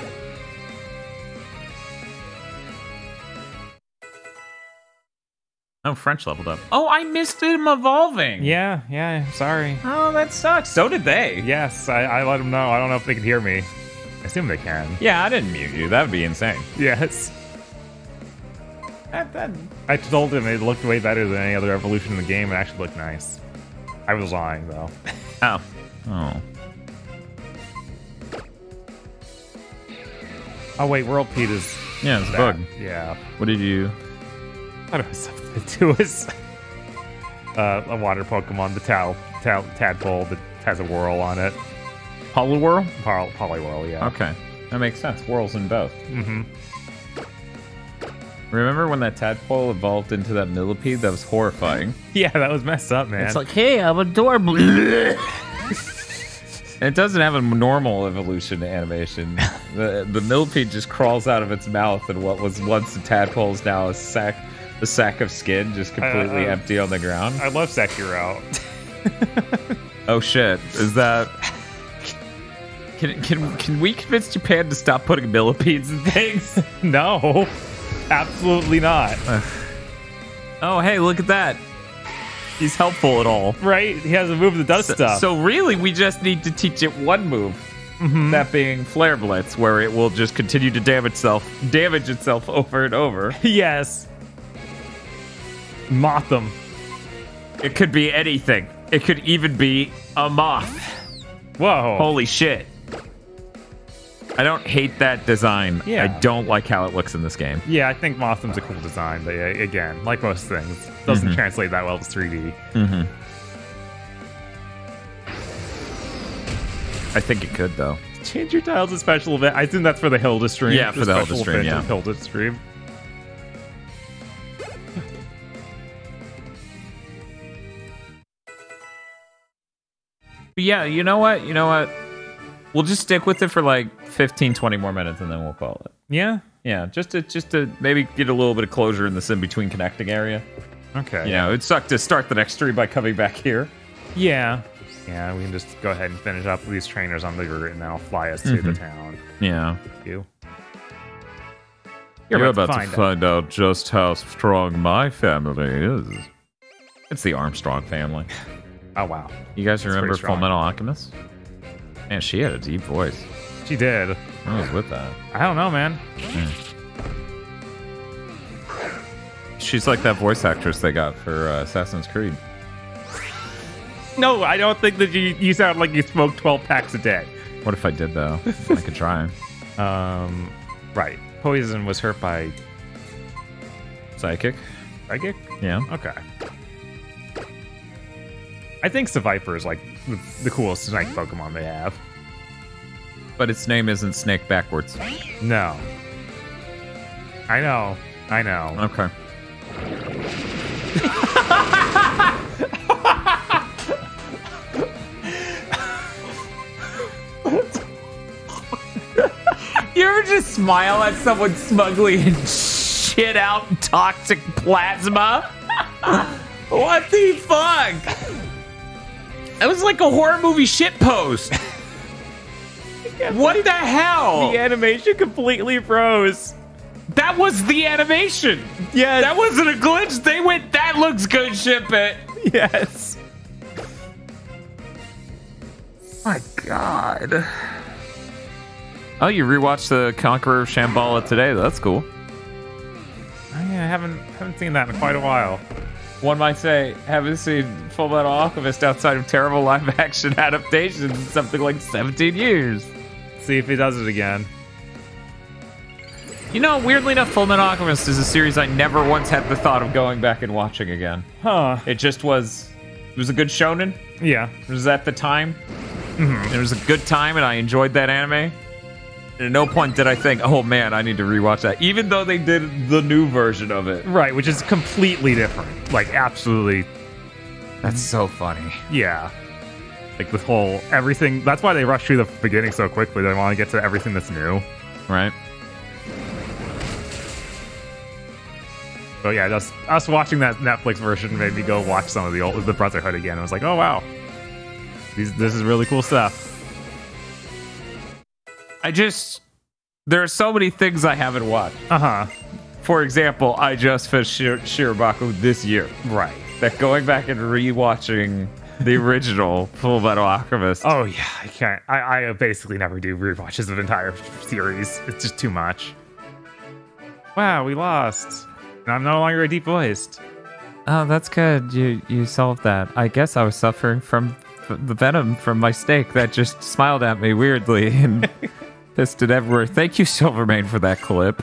oh, French leveled up. Oh, I missed him evolving. Yeah, yeah, sorry. Oh, that sucks. So did they. Yes, I, I let them know. I don't know if they can hear me. I assume they can. Yeah, I didn't mute you. That would be insane. Yes. That, that, I told him it looked way better than any other evolution in the game. It actually looked nice. I was lying, though. oh. Oh. Oh, wait, Whirlipede is. Yeah, it's a bug. Yeah. What did you... I don't know something to do with uh, a water Pokemon, the Tal, Tal, Tadpole that has a whirl on it. Poliwhirl? Poly, Poliwhirl, yeah. Okay. That makes sense. Whirls in both. Mm-hmm. Remember when that tadpole evolved into that millipede? That was horrifying. Yeah, that was messed up, man. It's like, hey, I'm adorable. and it doesn't have a normal evolution animation. The the millipede just crawls out of its mouth, and what was once a tadpole is now a sack, a sack of skin, just completely uh, empty on the ground. I love Sekiro. oh shit! Is that? Can, can can we convince Japan to stop putting millipedes in things? no. Absolutely not. Oh, hey, look at that. He's helpful at all. Right? He has a move that does So, stuff. so really, we just need to teach it one move. Mhm. That being Flare Blitz, where it will just continue to damage itself, damage itself over and over. yes. Mothim. It could be anything. It could even be a moth. Whoa. Holy shit. I don't hate that design. Yeah. I don't like how it looks in this game. Yeah, I think Mothim's a cool design, but yeah, again, like most things, doesn't Mhm. translate that well to 3D. Mm-hmm. I think it could though. Change your tiles to special event. I assume that's for the Hilda stream. Yeah, for the Hilda stream, yeah. Hilda stream. But yeah, you know what? You know what? We'll just stick with it for like 15, 20 more minutes and then we'll call it. Yeah. Yeah, just to just to maybe get a little bit of closure in this in between connecting area. Okay. You know, it sucked to start the next stream by coming back here. Yeah. Yeah, we can just go ahead and finish up these trainers on the route and then I'll fly us to the Mhm. town. Yeah. You. You're, You're about, about to to find find out just how strong my family is. It's the Armstrong family. Oh, wow. You guys That's remember. Full Metal Alchemist? Man, she had a deep voice. She did. I was with that. I don't know, man. She's like that voice actress they got for uh, Assassin's Creed. No, I don't think that you, you sound like you smoke 12 packs a day. What if I did though? I could try. Um, right. Poison was hurt by Psychic. psychic. Yeah. Okay. I think Seviper is like the, the coolest snake Pokemon they have. But its name isn't Snake backwards. No. I know. I know. Okay. You ever just smile at someone smugly and shit out toxic plasma? what the fuck? That was like a horror movie shit post. what the hell? The animation completely froze. That was the animation. Yeah. That wasn't a glitch. They went, that looks good, ship it. Yes. My god. Oh, you rewatched the Conqueror of Shambhala today. That's cool. Oh, yeah, I haven't haven't seen that in quite a while. One might say, haven't seen Full Metal Alchemist outside of terrible live action adaptations in something like 17 years. See if he does it again. You know, weirdly enough, Full Metal Alchemist is a series I never once had the thought of going back and watching again. Huh. It just was, it was a good shonen. Yeah. It was at the time. Mhm. It was a good time, and I enjoyed that anime. And at no point did I think, oh man, I need to rewatch that, even though they did the new version of it. Right, which is completely different. Like absolutely That's so funny. yeah. Like the whole everything that's why they rush through the beginning so quickly. They want to get to everything that's new. Right? So yeah, just us watching that Netflix version made me go watch some of the old the Brotherhood again. I was like, oh wow. These, this is really cool stuff. I just, there are so many things I haven't watched. Uh-huh. For example, I just finished Shir- Shirobako this year. Right. That going back and rewatching the original Full Metal Alchemist. Oh yeah, I can't. I, I basically never do rewatches of entire series. It's just too much. Wow, we lost. And I'm no longer a deep voiced. Oh, that's good. You you solved that. I guess I was suffering from the venom from my steak that just smiled at me weirdly and pissed it everywhere. Thank you, Silvermane, for that clip.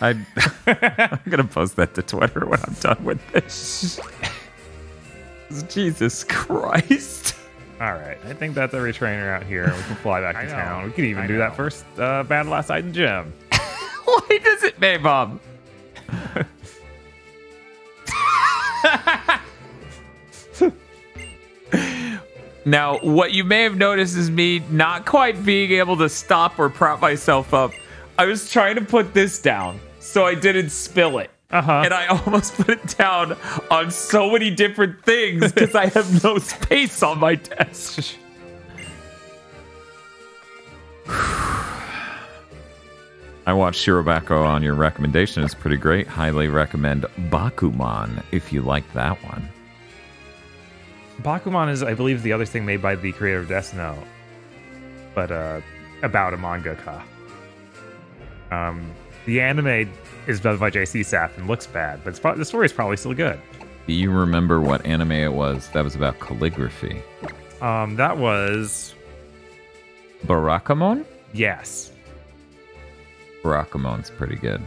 I, I'm gonna post that to Twitter when I'm done with this. Jesus Christ. All right, I think that's every trainer out here. We can fly back to town. We could even I do know. that first uh, battle outside the gym. Why does it, Maybob? Now, what you may have noticed is me not quite being able to stop or prop myself up. I was trying to put this down so I didn't spill it. Uh-huh. And I almost put it down on so many different things because I have no space on my desk. I I watched Shirobako on your recommendation. It's pretty great. Highly recommend Bakuman if you like that one. Bakuman is, I believe, the other thing made by the creator of Death Note, but uh, about a mangaka. Um, the anime is done by J.C. Staff and looks bad, but it's pro- the story is probably still good. Do you remember what anime it was that was about calligraphy? Um, that was Barakamon? yes. Barakamon's pretty good.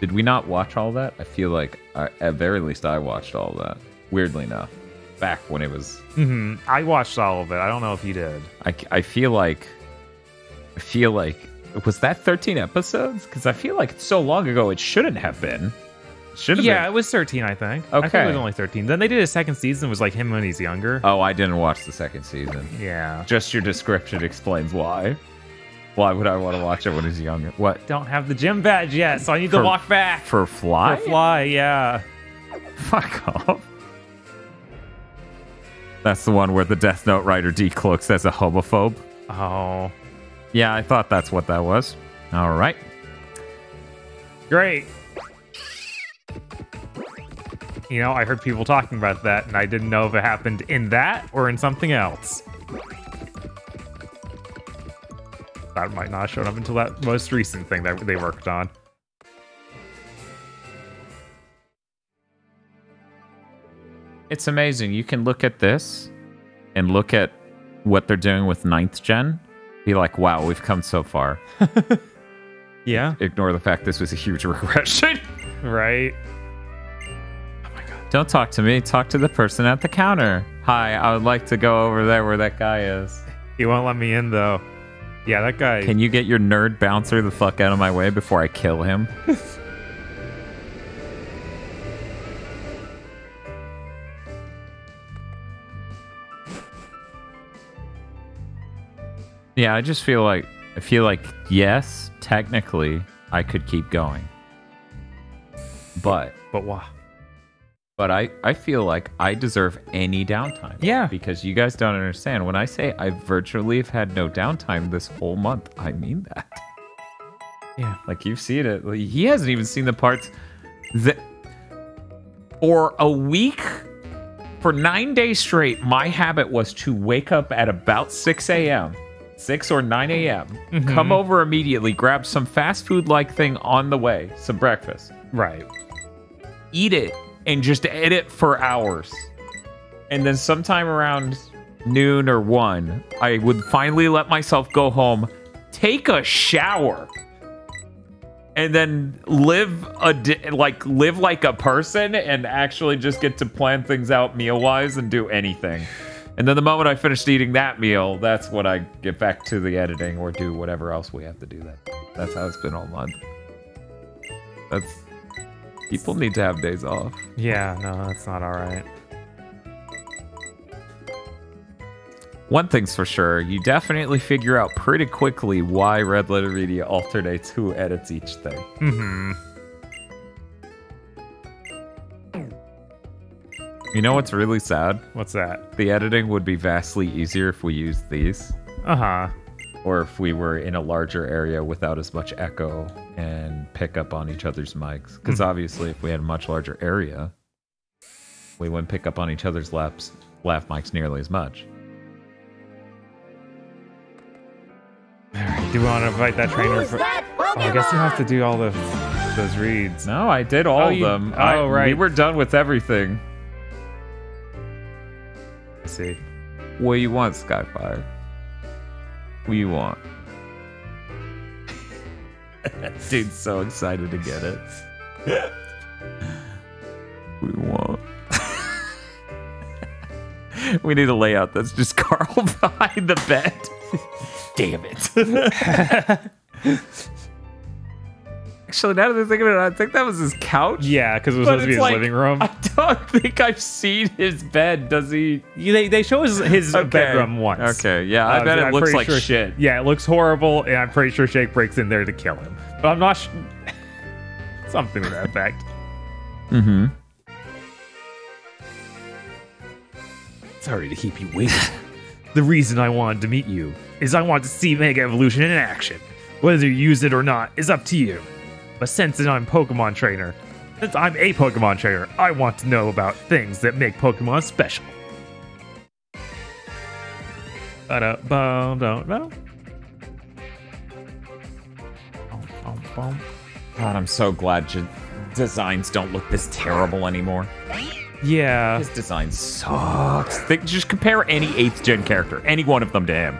Did we not watch all that? I feel like, I, at very least, I watched all that. Weirdly enough, back when it was hmm I watched all of it. I don't know if you did. I, I feel like I feel like was that 13 episodes? Because I feel like it's so long ago it shouldn't have been. Should have Yeah, been. it was 13, I think. I think it was only 13. Then they did a second season. It was like him when he's younger. Oh, I didn't watch the second season. Yeah. Just your description explains why. Why would I want to watch it when he's younger? What? Don't have the gym badge yet, so I need For- to walk back. For Fly? For Fly, yeah. Fuck off. That's the one where the Death Note writer decloaks as a homophobe. Oh. Yeah, I thought that's what that was. All right. Great. You know, I heard people talking about that, and I didn't know if it happened in that or in something else. That might not have shown up until that most recent thing that they worked on. It's amazing. You can look at this and look at what they're doing with ninth gen. Be like, wow, we've come so far. Yeah. Ignore the fact this was a huge regression. Right. Oh my god. Don't talk to me. Talk to the person at the counter. Hi, I would like to go over there where that guy is. He won't let me in, though. Yeah, that guy. Can you get your nerd bouncer the fuck out of my way before I kill him? yeah, I just feel like I feel like yes, technically I could keep going. But But why? but I, I feel like I deserve any downtime. Yeah. Because you guys don't understand. When I say I virtually have had no downtime this whole month, I mean that. Yeah. Like you've seen it. Like, he hasn't even seen the parts that for a week for nine days straight, my habit was to wake up at about 6 a.m. 6 or 9 a.m. Mhm. Come over immediately, grab some fast food like thing on the way, some breakfast Right. eat it and just eat it for hours. And then sometime around noon or one, I would finally let myself go home, take a shower, and then live a di- like live like a person and actually just get to plan things out meal wise and do anything. And then the moment I finished eating that meal, that's when I get back to the editing or do whatever else we have to do. That that's how it's been all month. That's people need to have days off. Yeah, no, that's not all right. One thing's for sure, you definitely figure out pretty quickly why Red Letter Media alternates who edits each thing. Mm-hmm. You know what's really sad? What's that? The editing would be vastly easier if we used these. Uh-huh. Or if we were in a larger area without as much echo and pick up on each other's mics. Because Mhm. obviously, if we had a much larger area, we wouldn't pick up on each other's laps, laugh mics nearly as much. Do you want to invite that trainer? For... Oh, I guess you have to do all the those reads. No, I did all Oh, of you- them. oh, I- right. We were done with everything. What do you want, Skyfire? What do you want? Dude's so excited to get it. we want. we need a layout that's just Carl behind the bed. Damn it. Actually, now that I think thinking about it, I think that was his couch. Yeah, because it was But supposed to be his like- living room. I don't think I've seen his bed. Does he? They they show his, his Okay. bedroom once. Okay, yeah, I bet it I'm looks pretty like sure- shit. Yeah, it looks horrible, and I'm pretty sure Shake breaks in there to kill him. But I'm not. Sh- Something to that effect. Mm-hmm. Sorry to keep you waiting. the reason I wanted to meet you is I wanted to see Mega Evolution in action. Whether you use it or not is up to you. But since I'm Pokemon trainer, since I'm a Pokemon trainer, I want to know about things that make Pokemon special. God, I'm so glad j- designs don't look this terrible anymore. Yeah. His design sucks. They, just compare any 8th gen character, any one of them to him.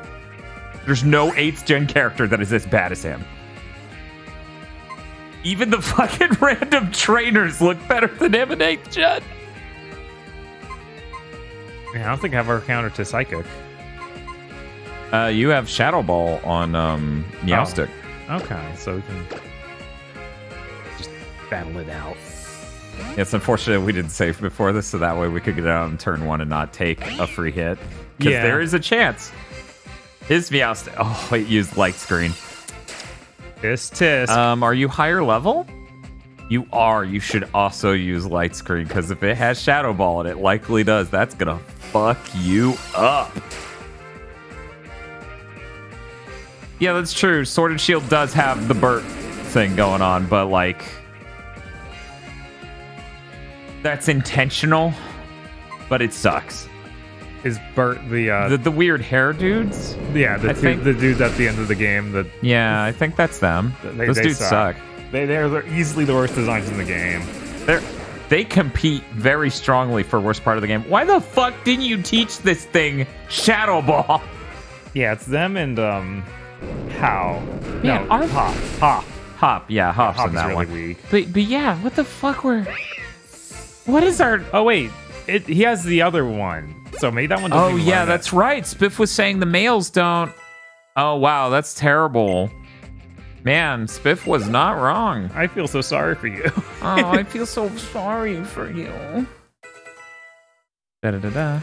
There's no 8th gen character that is as bad as him. Even the fucking random trainers look better than him and 8th gen. Yeah, I don't think I have our counter to Psychic. Uh, you have Shadow Ball on um, Meowstic. Okay, so we can just battle it out. It's unfortunate we didn't save before this, so that way we could get out on turn one and not take a free hit. Because Yeah. there is a chance. His Meowstic. Oh, it used light screen. Tisk tisk. Um, are you higher level? You are. You should also use light screen because if it has Shadow Ball and it likely does, that's gonna fuck you up. Yeah, that's true. Sword and Shield does have the Burt thing going on, but like that's intentional, but it sucks. Is Bert the uh The, the weird hair dudes? yeah the I two, think- the dudes at the end of the game that Yeah, I think that's them. they, Those they dudes suck. They they're the- easily the worst designs in the game. They're, they compete very strongly for worst part of the game. Why the fuck didn't you teach this thing Shadow Ball? Yeah, it's them and um how Man, no our- Hop Hop. Hop, yeah, Hop's Hop in that really one. weak. But but yeah, what the fuck were? What is our? Oh wait, it he has the other one. So maybe that one. doesn't Oh even yeah, learn it. that's right. Spiff was saying the males don't. Oh wow, that's terrible. Man, Spiff was not wrong. I feel so sorry for you. Oh, I feel so sorry for you. Da da da da.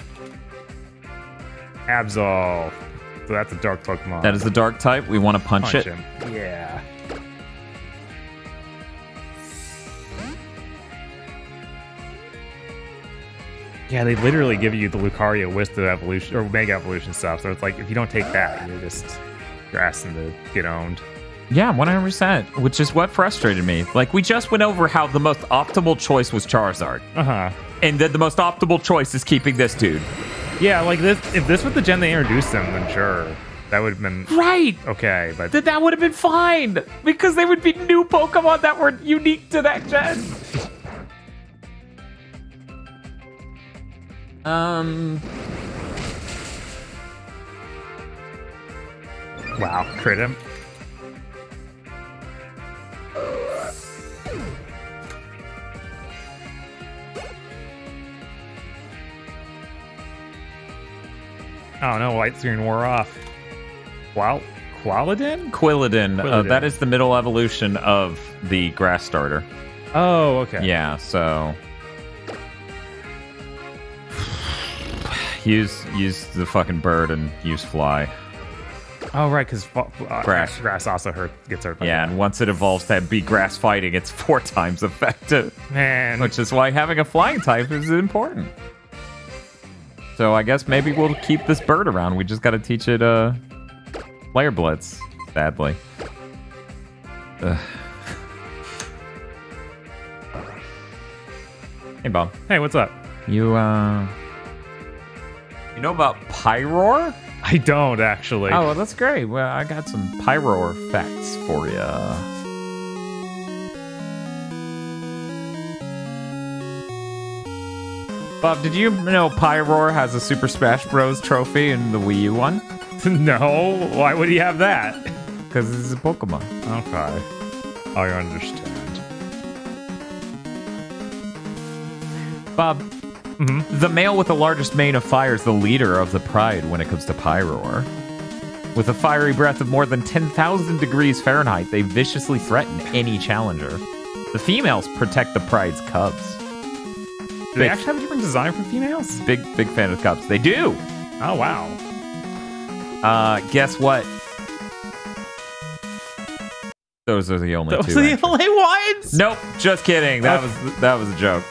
Absol. So that's a dark Pokemon. That is the dark type. We want to punch, Punch it. him. Yeah. Yeah, they literally give you the Lucario with the evolution or Mega Evolution stuff. So it's like if you don't take that, you're just you're asking to get owned. Yeah, 100%. Which is what frustrated me. Like, we just went over how the most optimal choice was Charizard. Uh huh. And that the most optimal choice is keeping this dude. Yeah, like this. If this was the gen they introduced them, then sure, that would have been Right! okay. But That that would have been fine. Because they would be new Pokemon that were unique to that gen. Um. wow, crit him. Oh no, light screen wore off. Wow, Qualadin? Quilladin. Uh, that is the middle evolution of the grass starter. Oh, okay. Yeah, so. Use use the fucking bird and use fly. Oh right, because uh, Grass. grass also hurt gets hurt. By Yeah, and once it evolves to be grass fighting, it's four times effective. man. Which is why having a flying type is important. So I guess maybe we'll keep this bird around. We just got to teach it uh, Flare Blitz, sadly. Ugh. Hey, Bob. hey, what's up? You, uh... You know about Pyroar? I don't actually. Oh, well, that's great. Well, I got some Pyroar facts for you. Bob, did you know Pyroar has a Super Smash Bros. trophy in the Wii U one? no. Why would he have that? Because it's a Pokemon. Okay, I understand. Bob, Mm-hmm. the male with the largest mane of fire is the leader of the pride when it comes to Pyroar. With a fiery breath of more than 10,000 degrees Fahrenheit, they viciously threaten any challenger. The females protect the pride's cubs. Do they actually have a different design from females? Big, big fan of cubs. They do. Oh wow. Uh, guess what? Those are the only Those two. are the entries. only ones. Nope, just kidding. That was that was a joke.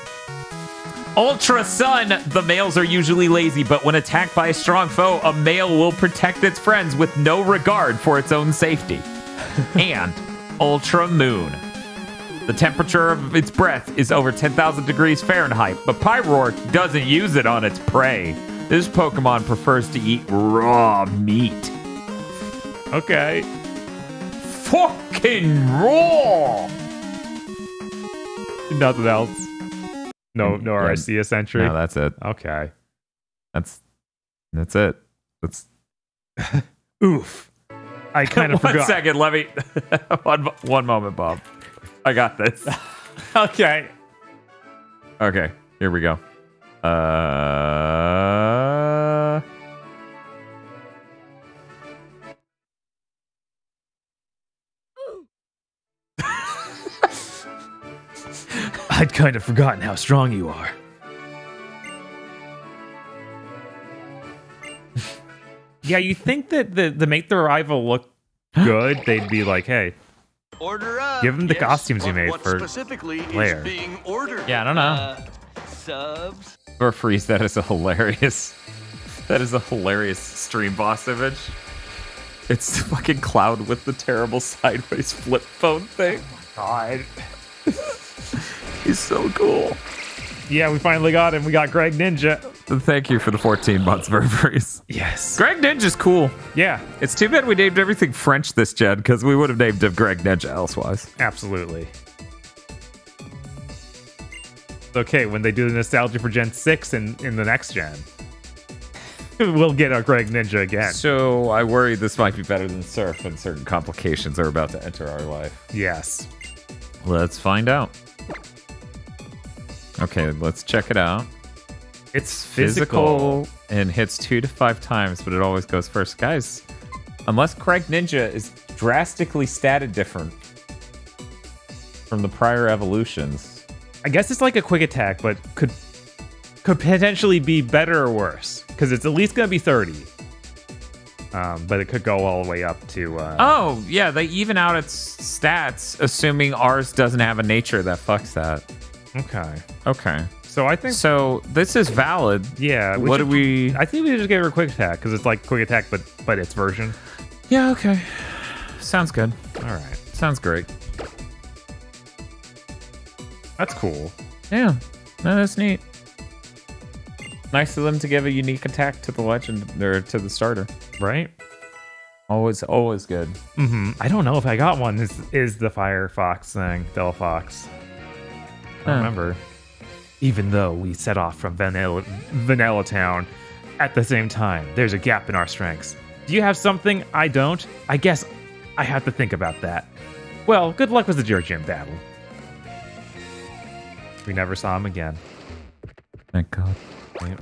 Ultra Sun, the males are usually lazy, but when attacked by a strong foe, a male will protect its friends with no regard for its own safety. and Ultra Moon. The temperature of its breath is over 10,000 degrees Fahrenheit, but Pyroar doesn't use it on its prey. This Pokemon prefers to eat raw meat. Okay. Fucking raw! Nothing else. No, no Yeah. Arceus entry. No, that's it. okay. That's that's it. That's Oof. I kind of one forgot. second. Let me one one moment, Bob. I got this. Okay. Okay, here we go. Uh, I'd kind of forgotten how strong you are. yeah, you think that the the make the rival look good, they'd be like, hey, Order up. give them the Yes, costumes you made what for specifically Blair. is being ordered? yeah, I don't know. Uh, subs. Or freeze. That is a hilarious. That is a hilarious stream boss image. It's the fucking cloud with the terrible sideways flip phone thing. My God. He's so cool. Yeah, we finally got him. We got Greg Ninja. Thank you for the 14 months, Ververies. Yes. Greg Ninja's cool. Yeah, It's too bad we named everything French this gen because we would have named him Greg Ninja elsewise. absolutely. Okay when they do the nostalgia for Gen 6 and in the next gen. we'll get our Greg Ninja again. So I worry this might be better than Surf and certain complications are about to enter our life. Yes. Let's find out. Okay, let's check it out. It's Physical, physical. and hits two to five times, but it always goes first. Guys, unless Craig Ninja is drastically statted different from the prior evolutions. I guess it's like a quick attack, but could could potentially be better or worse because it's at least gonna be 30. Um, but it could go all the way up to. Uh, Oh, yeah, they even out its stats, assuming ours doesn't have a nature that fucks that. Okay. Okay. So I think. So this is valid. Yeah. What do we? I think we just give her quick attack because it's like quick attack, but but its version. Yeah, okay. Sounds good. All right. Sounds great. That's cool. Yeah, no, that's neat. Nice of them to give a unique attack to the legend or to the starter. Right. Always, always good. hmm I don't know if I got one. Is is the Firefox thing, Delphox? I don't Huh. remember. Even though we set off from Vanilla, Vanilla Town at the same time, there's a gap in our strengths. Do you have something I don't? I guess I have to think about that. Well, good luck with the Jerk Gym battle. We never saw him again. Thank God. Yep.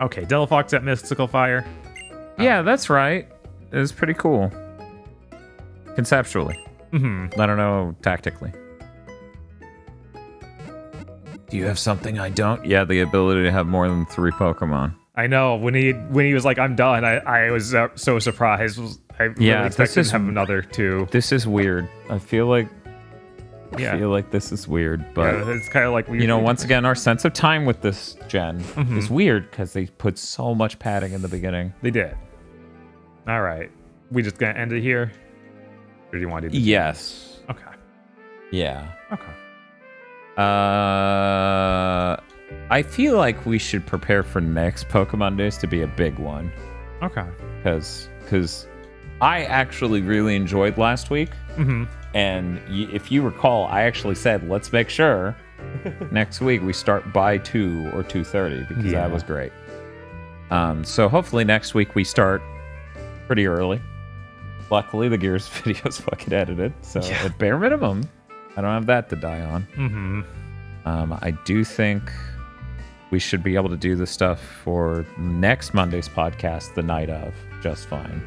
Okay, Delphox at Mystical Fire. Yeah, that's right. It was pretty cool. Conceptually. Mm-hmm. I don't know tactically. Do you have something I don't? Yeah, the ability to have more than three Pokemon. I know when he when he was like, "I'm done," I, I was uh, so surprised. Was- I Yeah, really this is- to have another two. This is weird. I feel like Yeah. I feel like this is weird, but Yeah, it's kind of like we, you know, once again, our sense of time with this gen Mhm. is weird because they put so much padding in the beginning. they did. All right, we just gonna end it here, or do you want to do? This? Yes. Okay. Yeah. Okay. Uh, I feel like we should prepare for next PokeMondays to be a big one Okay. because because I actually really enjoyed last week, Mm-hmm. and y- if you recall, I actually said let's make sure next week we start by two or two thirty because Yeah. that was great. Um, so hopefully next week we start pretty early. Luckily, the Gears video's fucking edited, so Yeah. at bare minimum, I don't have that to die on. Mm-hmm. Um, I do think we should be able to do the stuff for next Monday's podcast the night of just fine.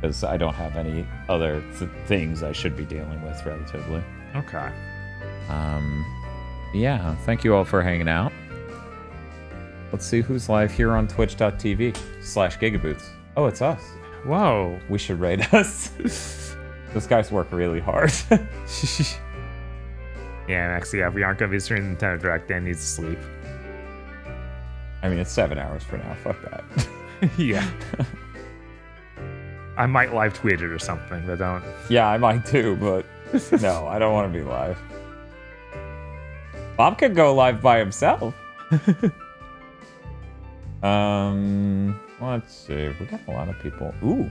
Because I don't have any other th- things I should be dealing with relatively. Okay. Um, yeah, thank you all for hanging out. Let's see who's live here on twitch.tv slash gigaboots. Oh, it's us. Whoa. We should rate us. Those guys work really hard. Yeah, Max. Yeah, we aren't gonna be streaming Nintendo Direct. Dan needs to sleep. I mean, it's seven hours for now. Fuck that. yeah. I might live tweet it or something, but don't. Yeah, I might too, but no, I don't want to be live. Bob could go live by himself. um, let's see. We got a lot of people. Ooh,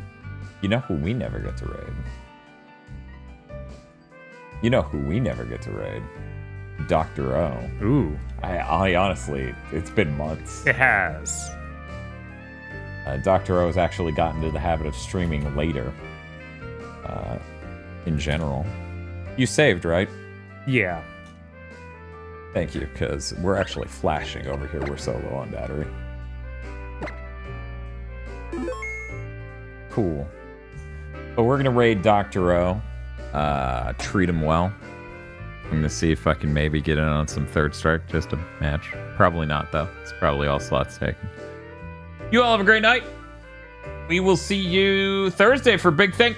you know who we never get to raid? You know who we never get to raid? Doctor O. Ooh. I, I honestly, it's been months. It has. Uh, Dr. O has actually gotten into the habit of streaming later. Uh, in general. You saved, right? Yeah. Thank you, because we're actually flashing over here. We're so low on battery. Cool. But we're gonna raid Dr. O. Uh, treat him well. I'm gonna see if I can maybe get in on some third strike, just a match. Probably not, though. It's probably all slots taken. You all have a great night. We will see you Thursday for Big Think.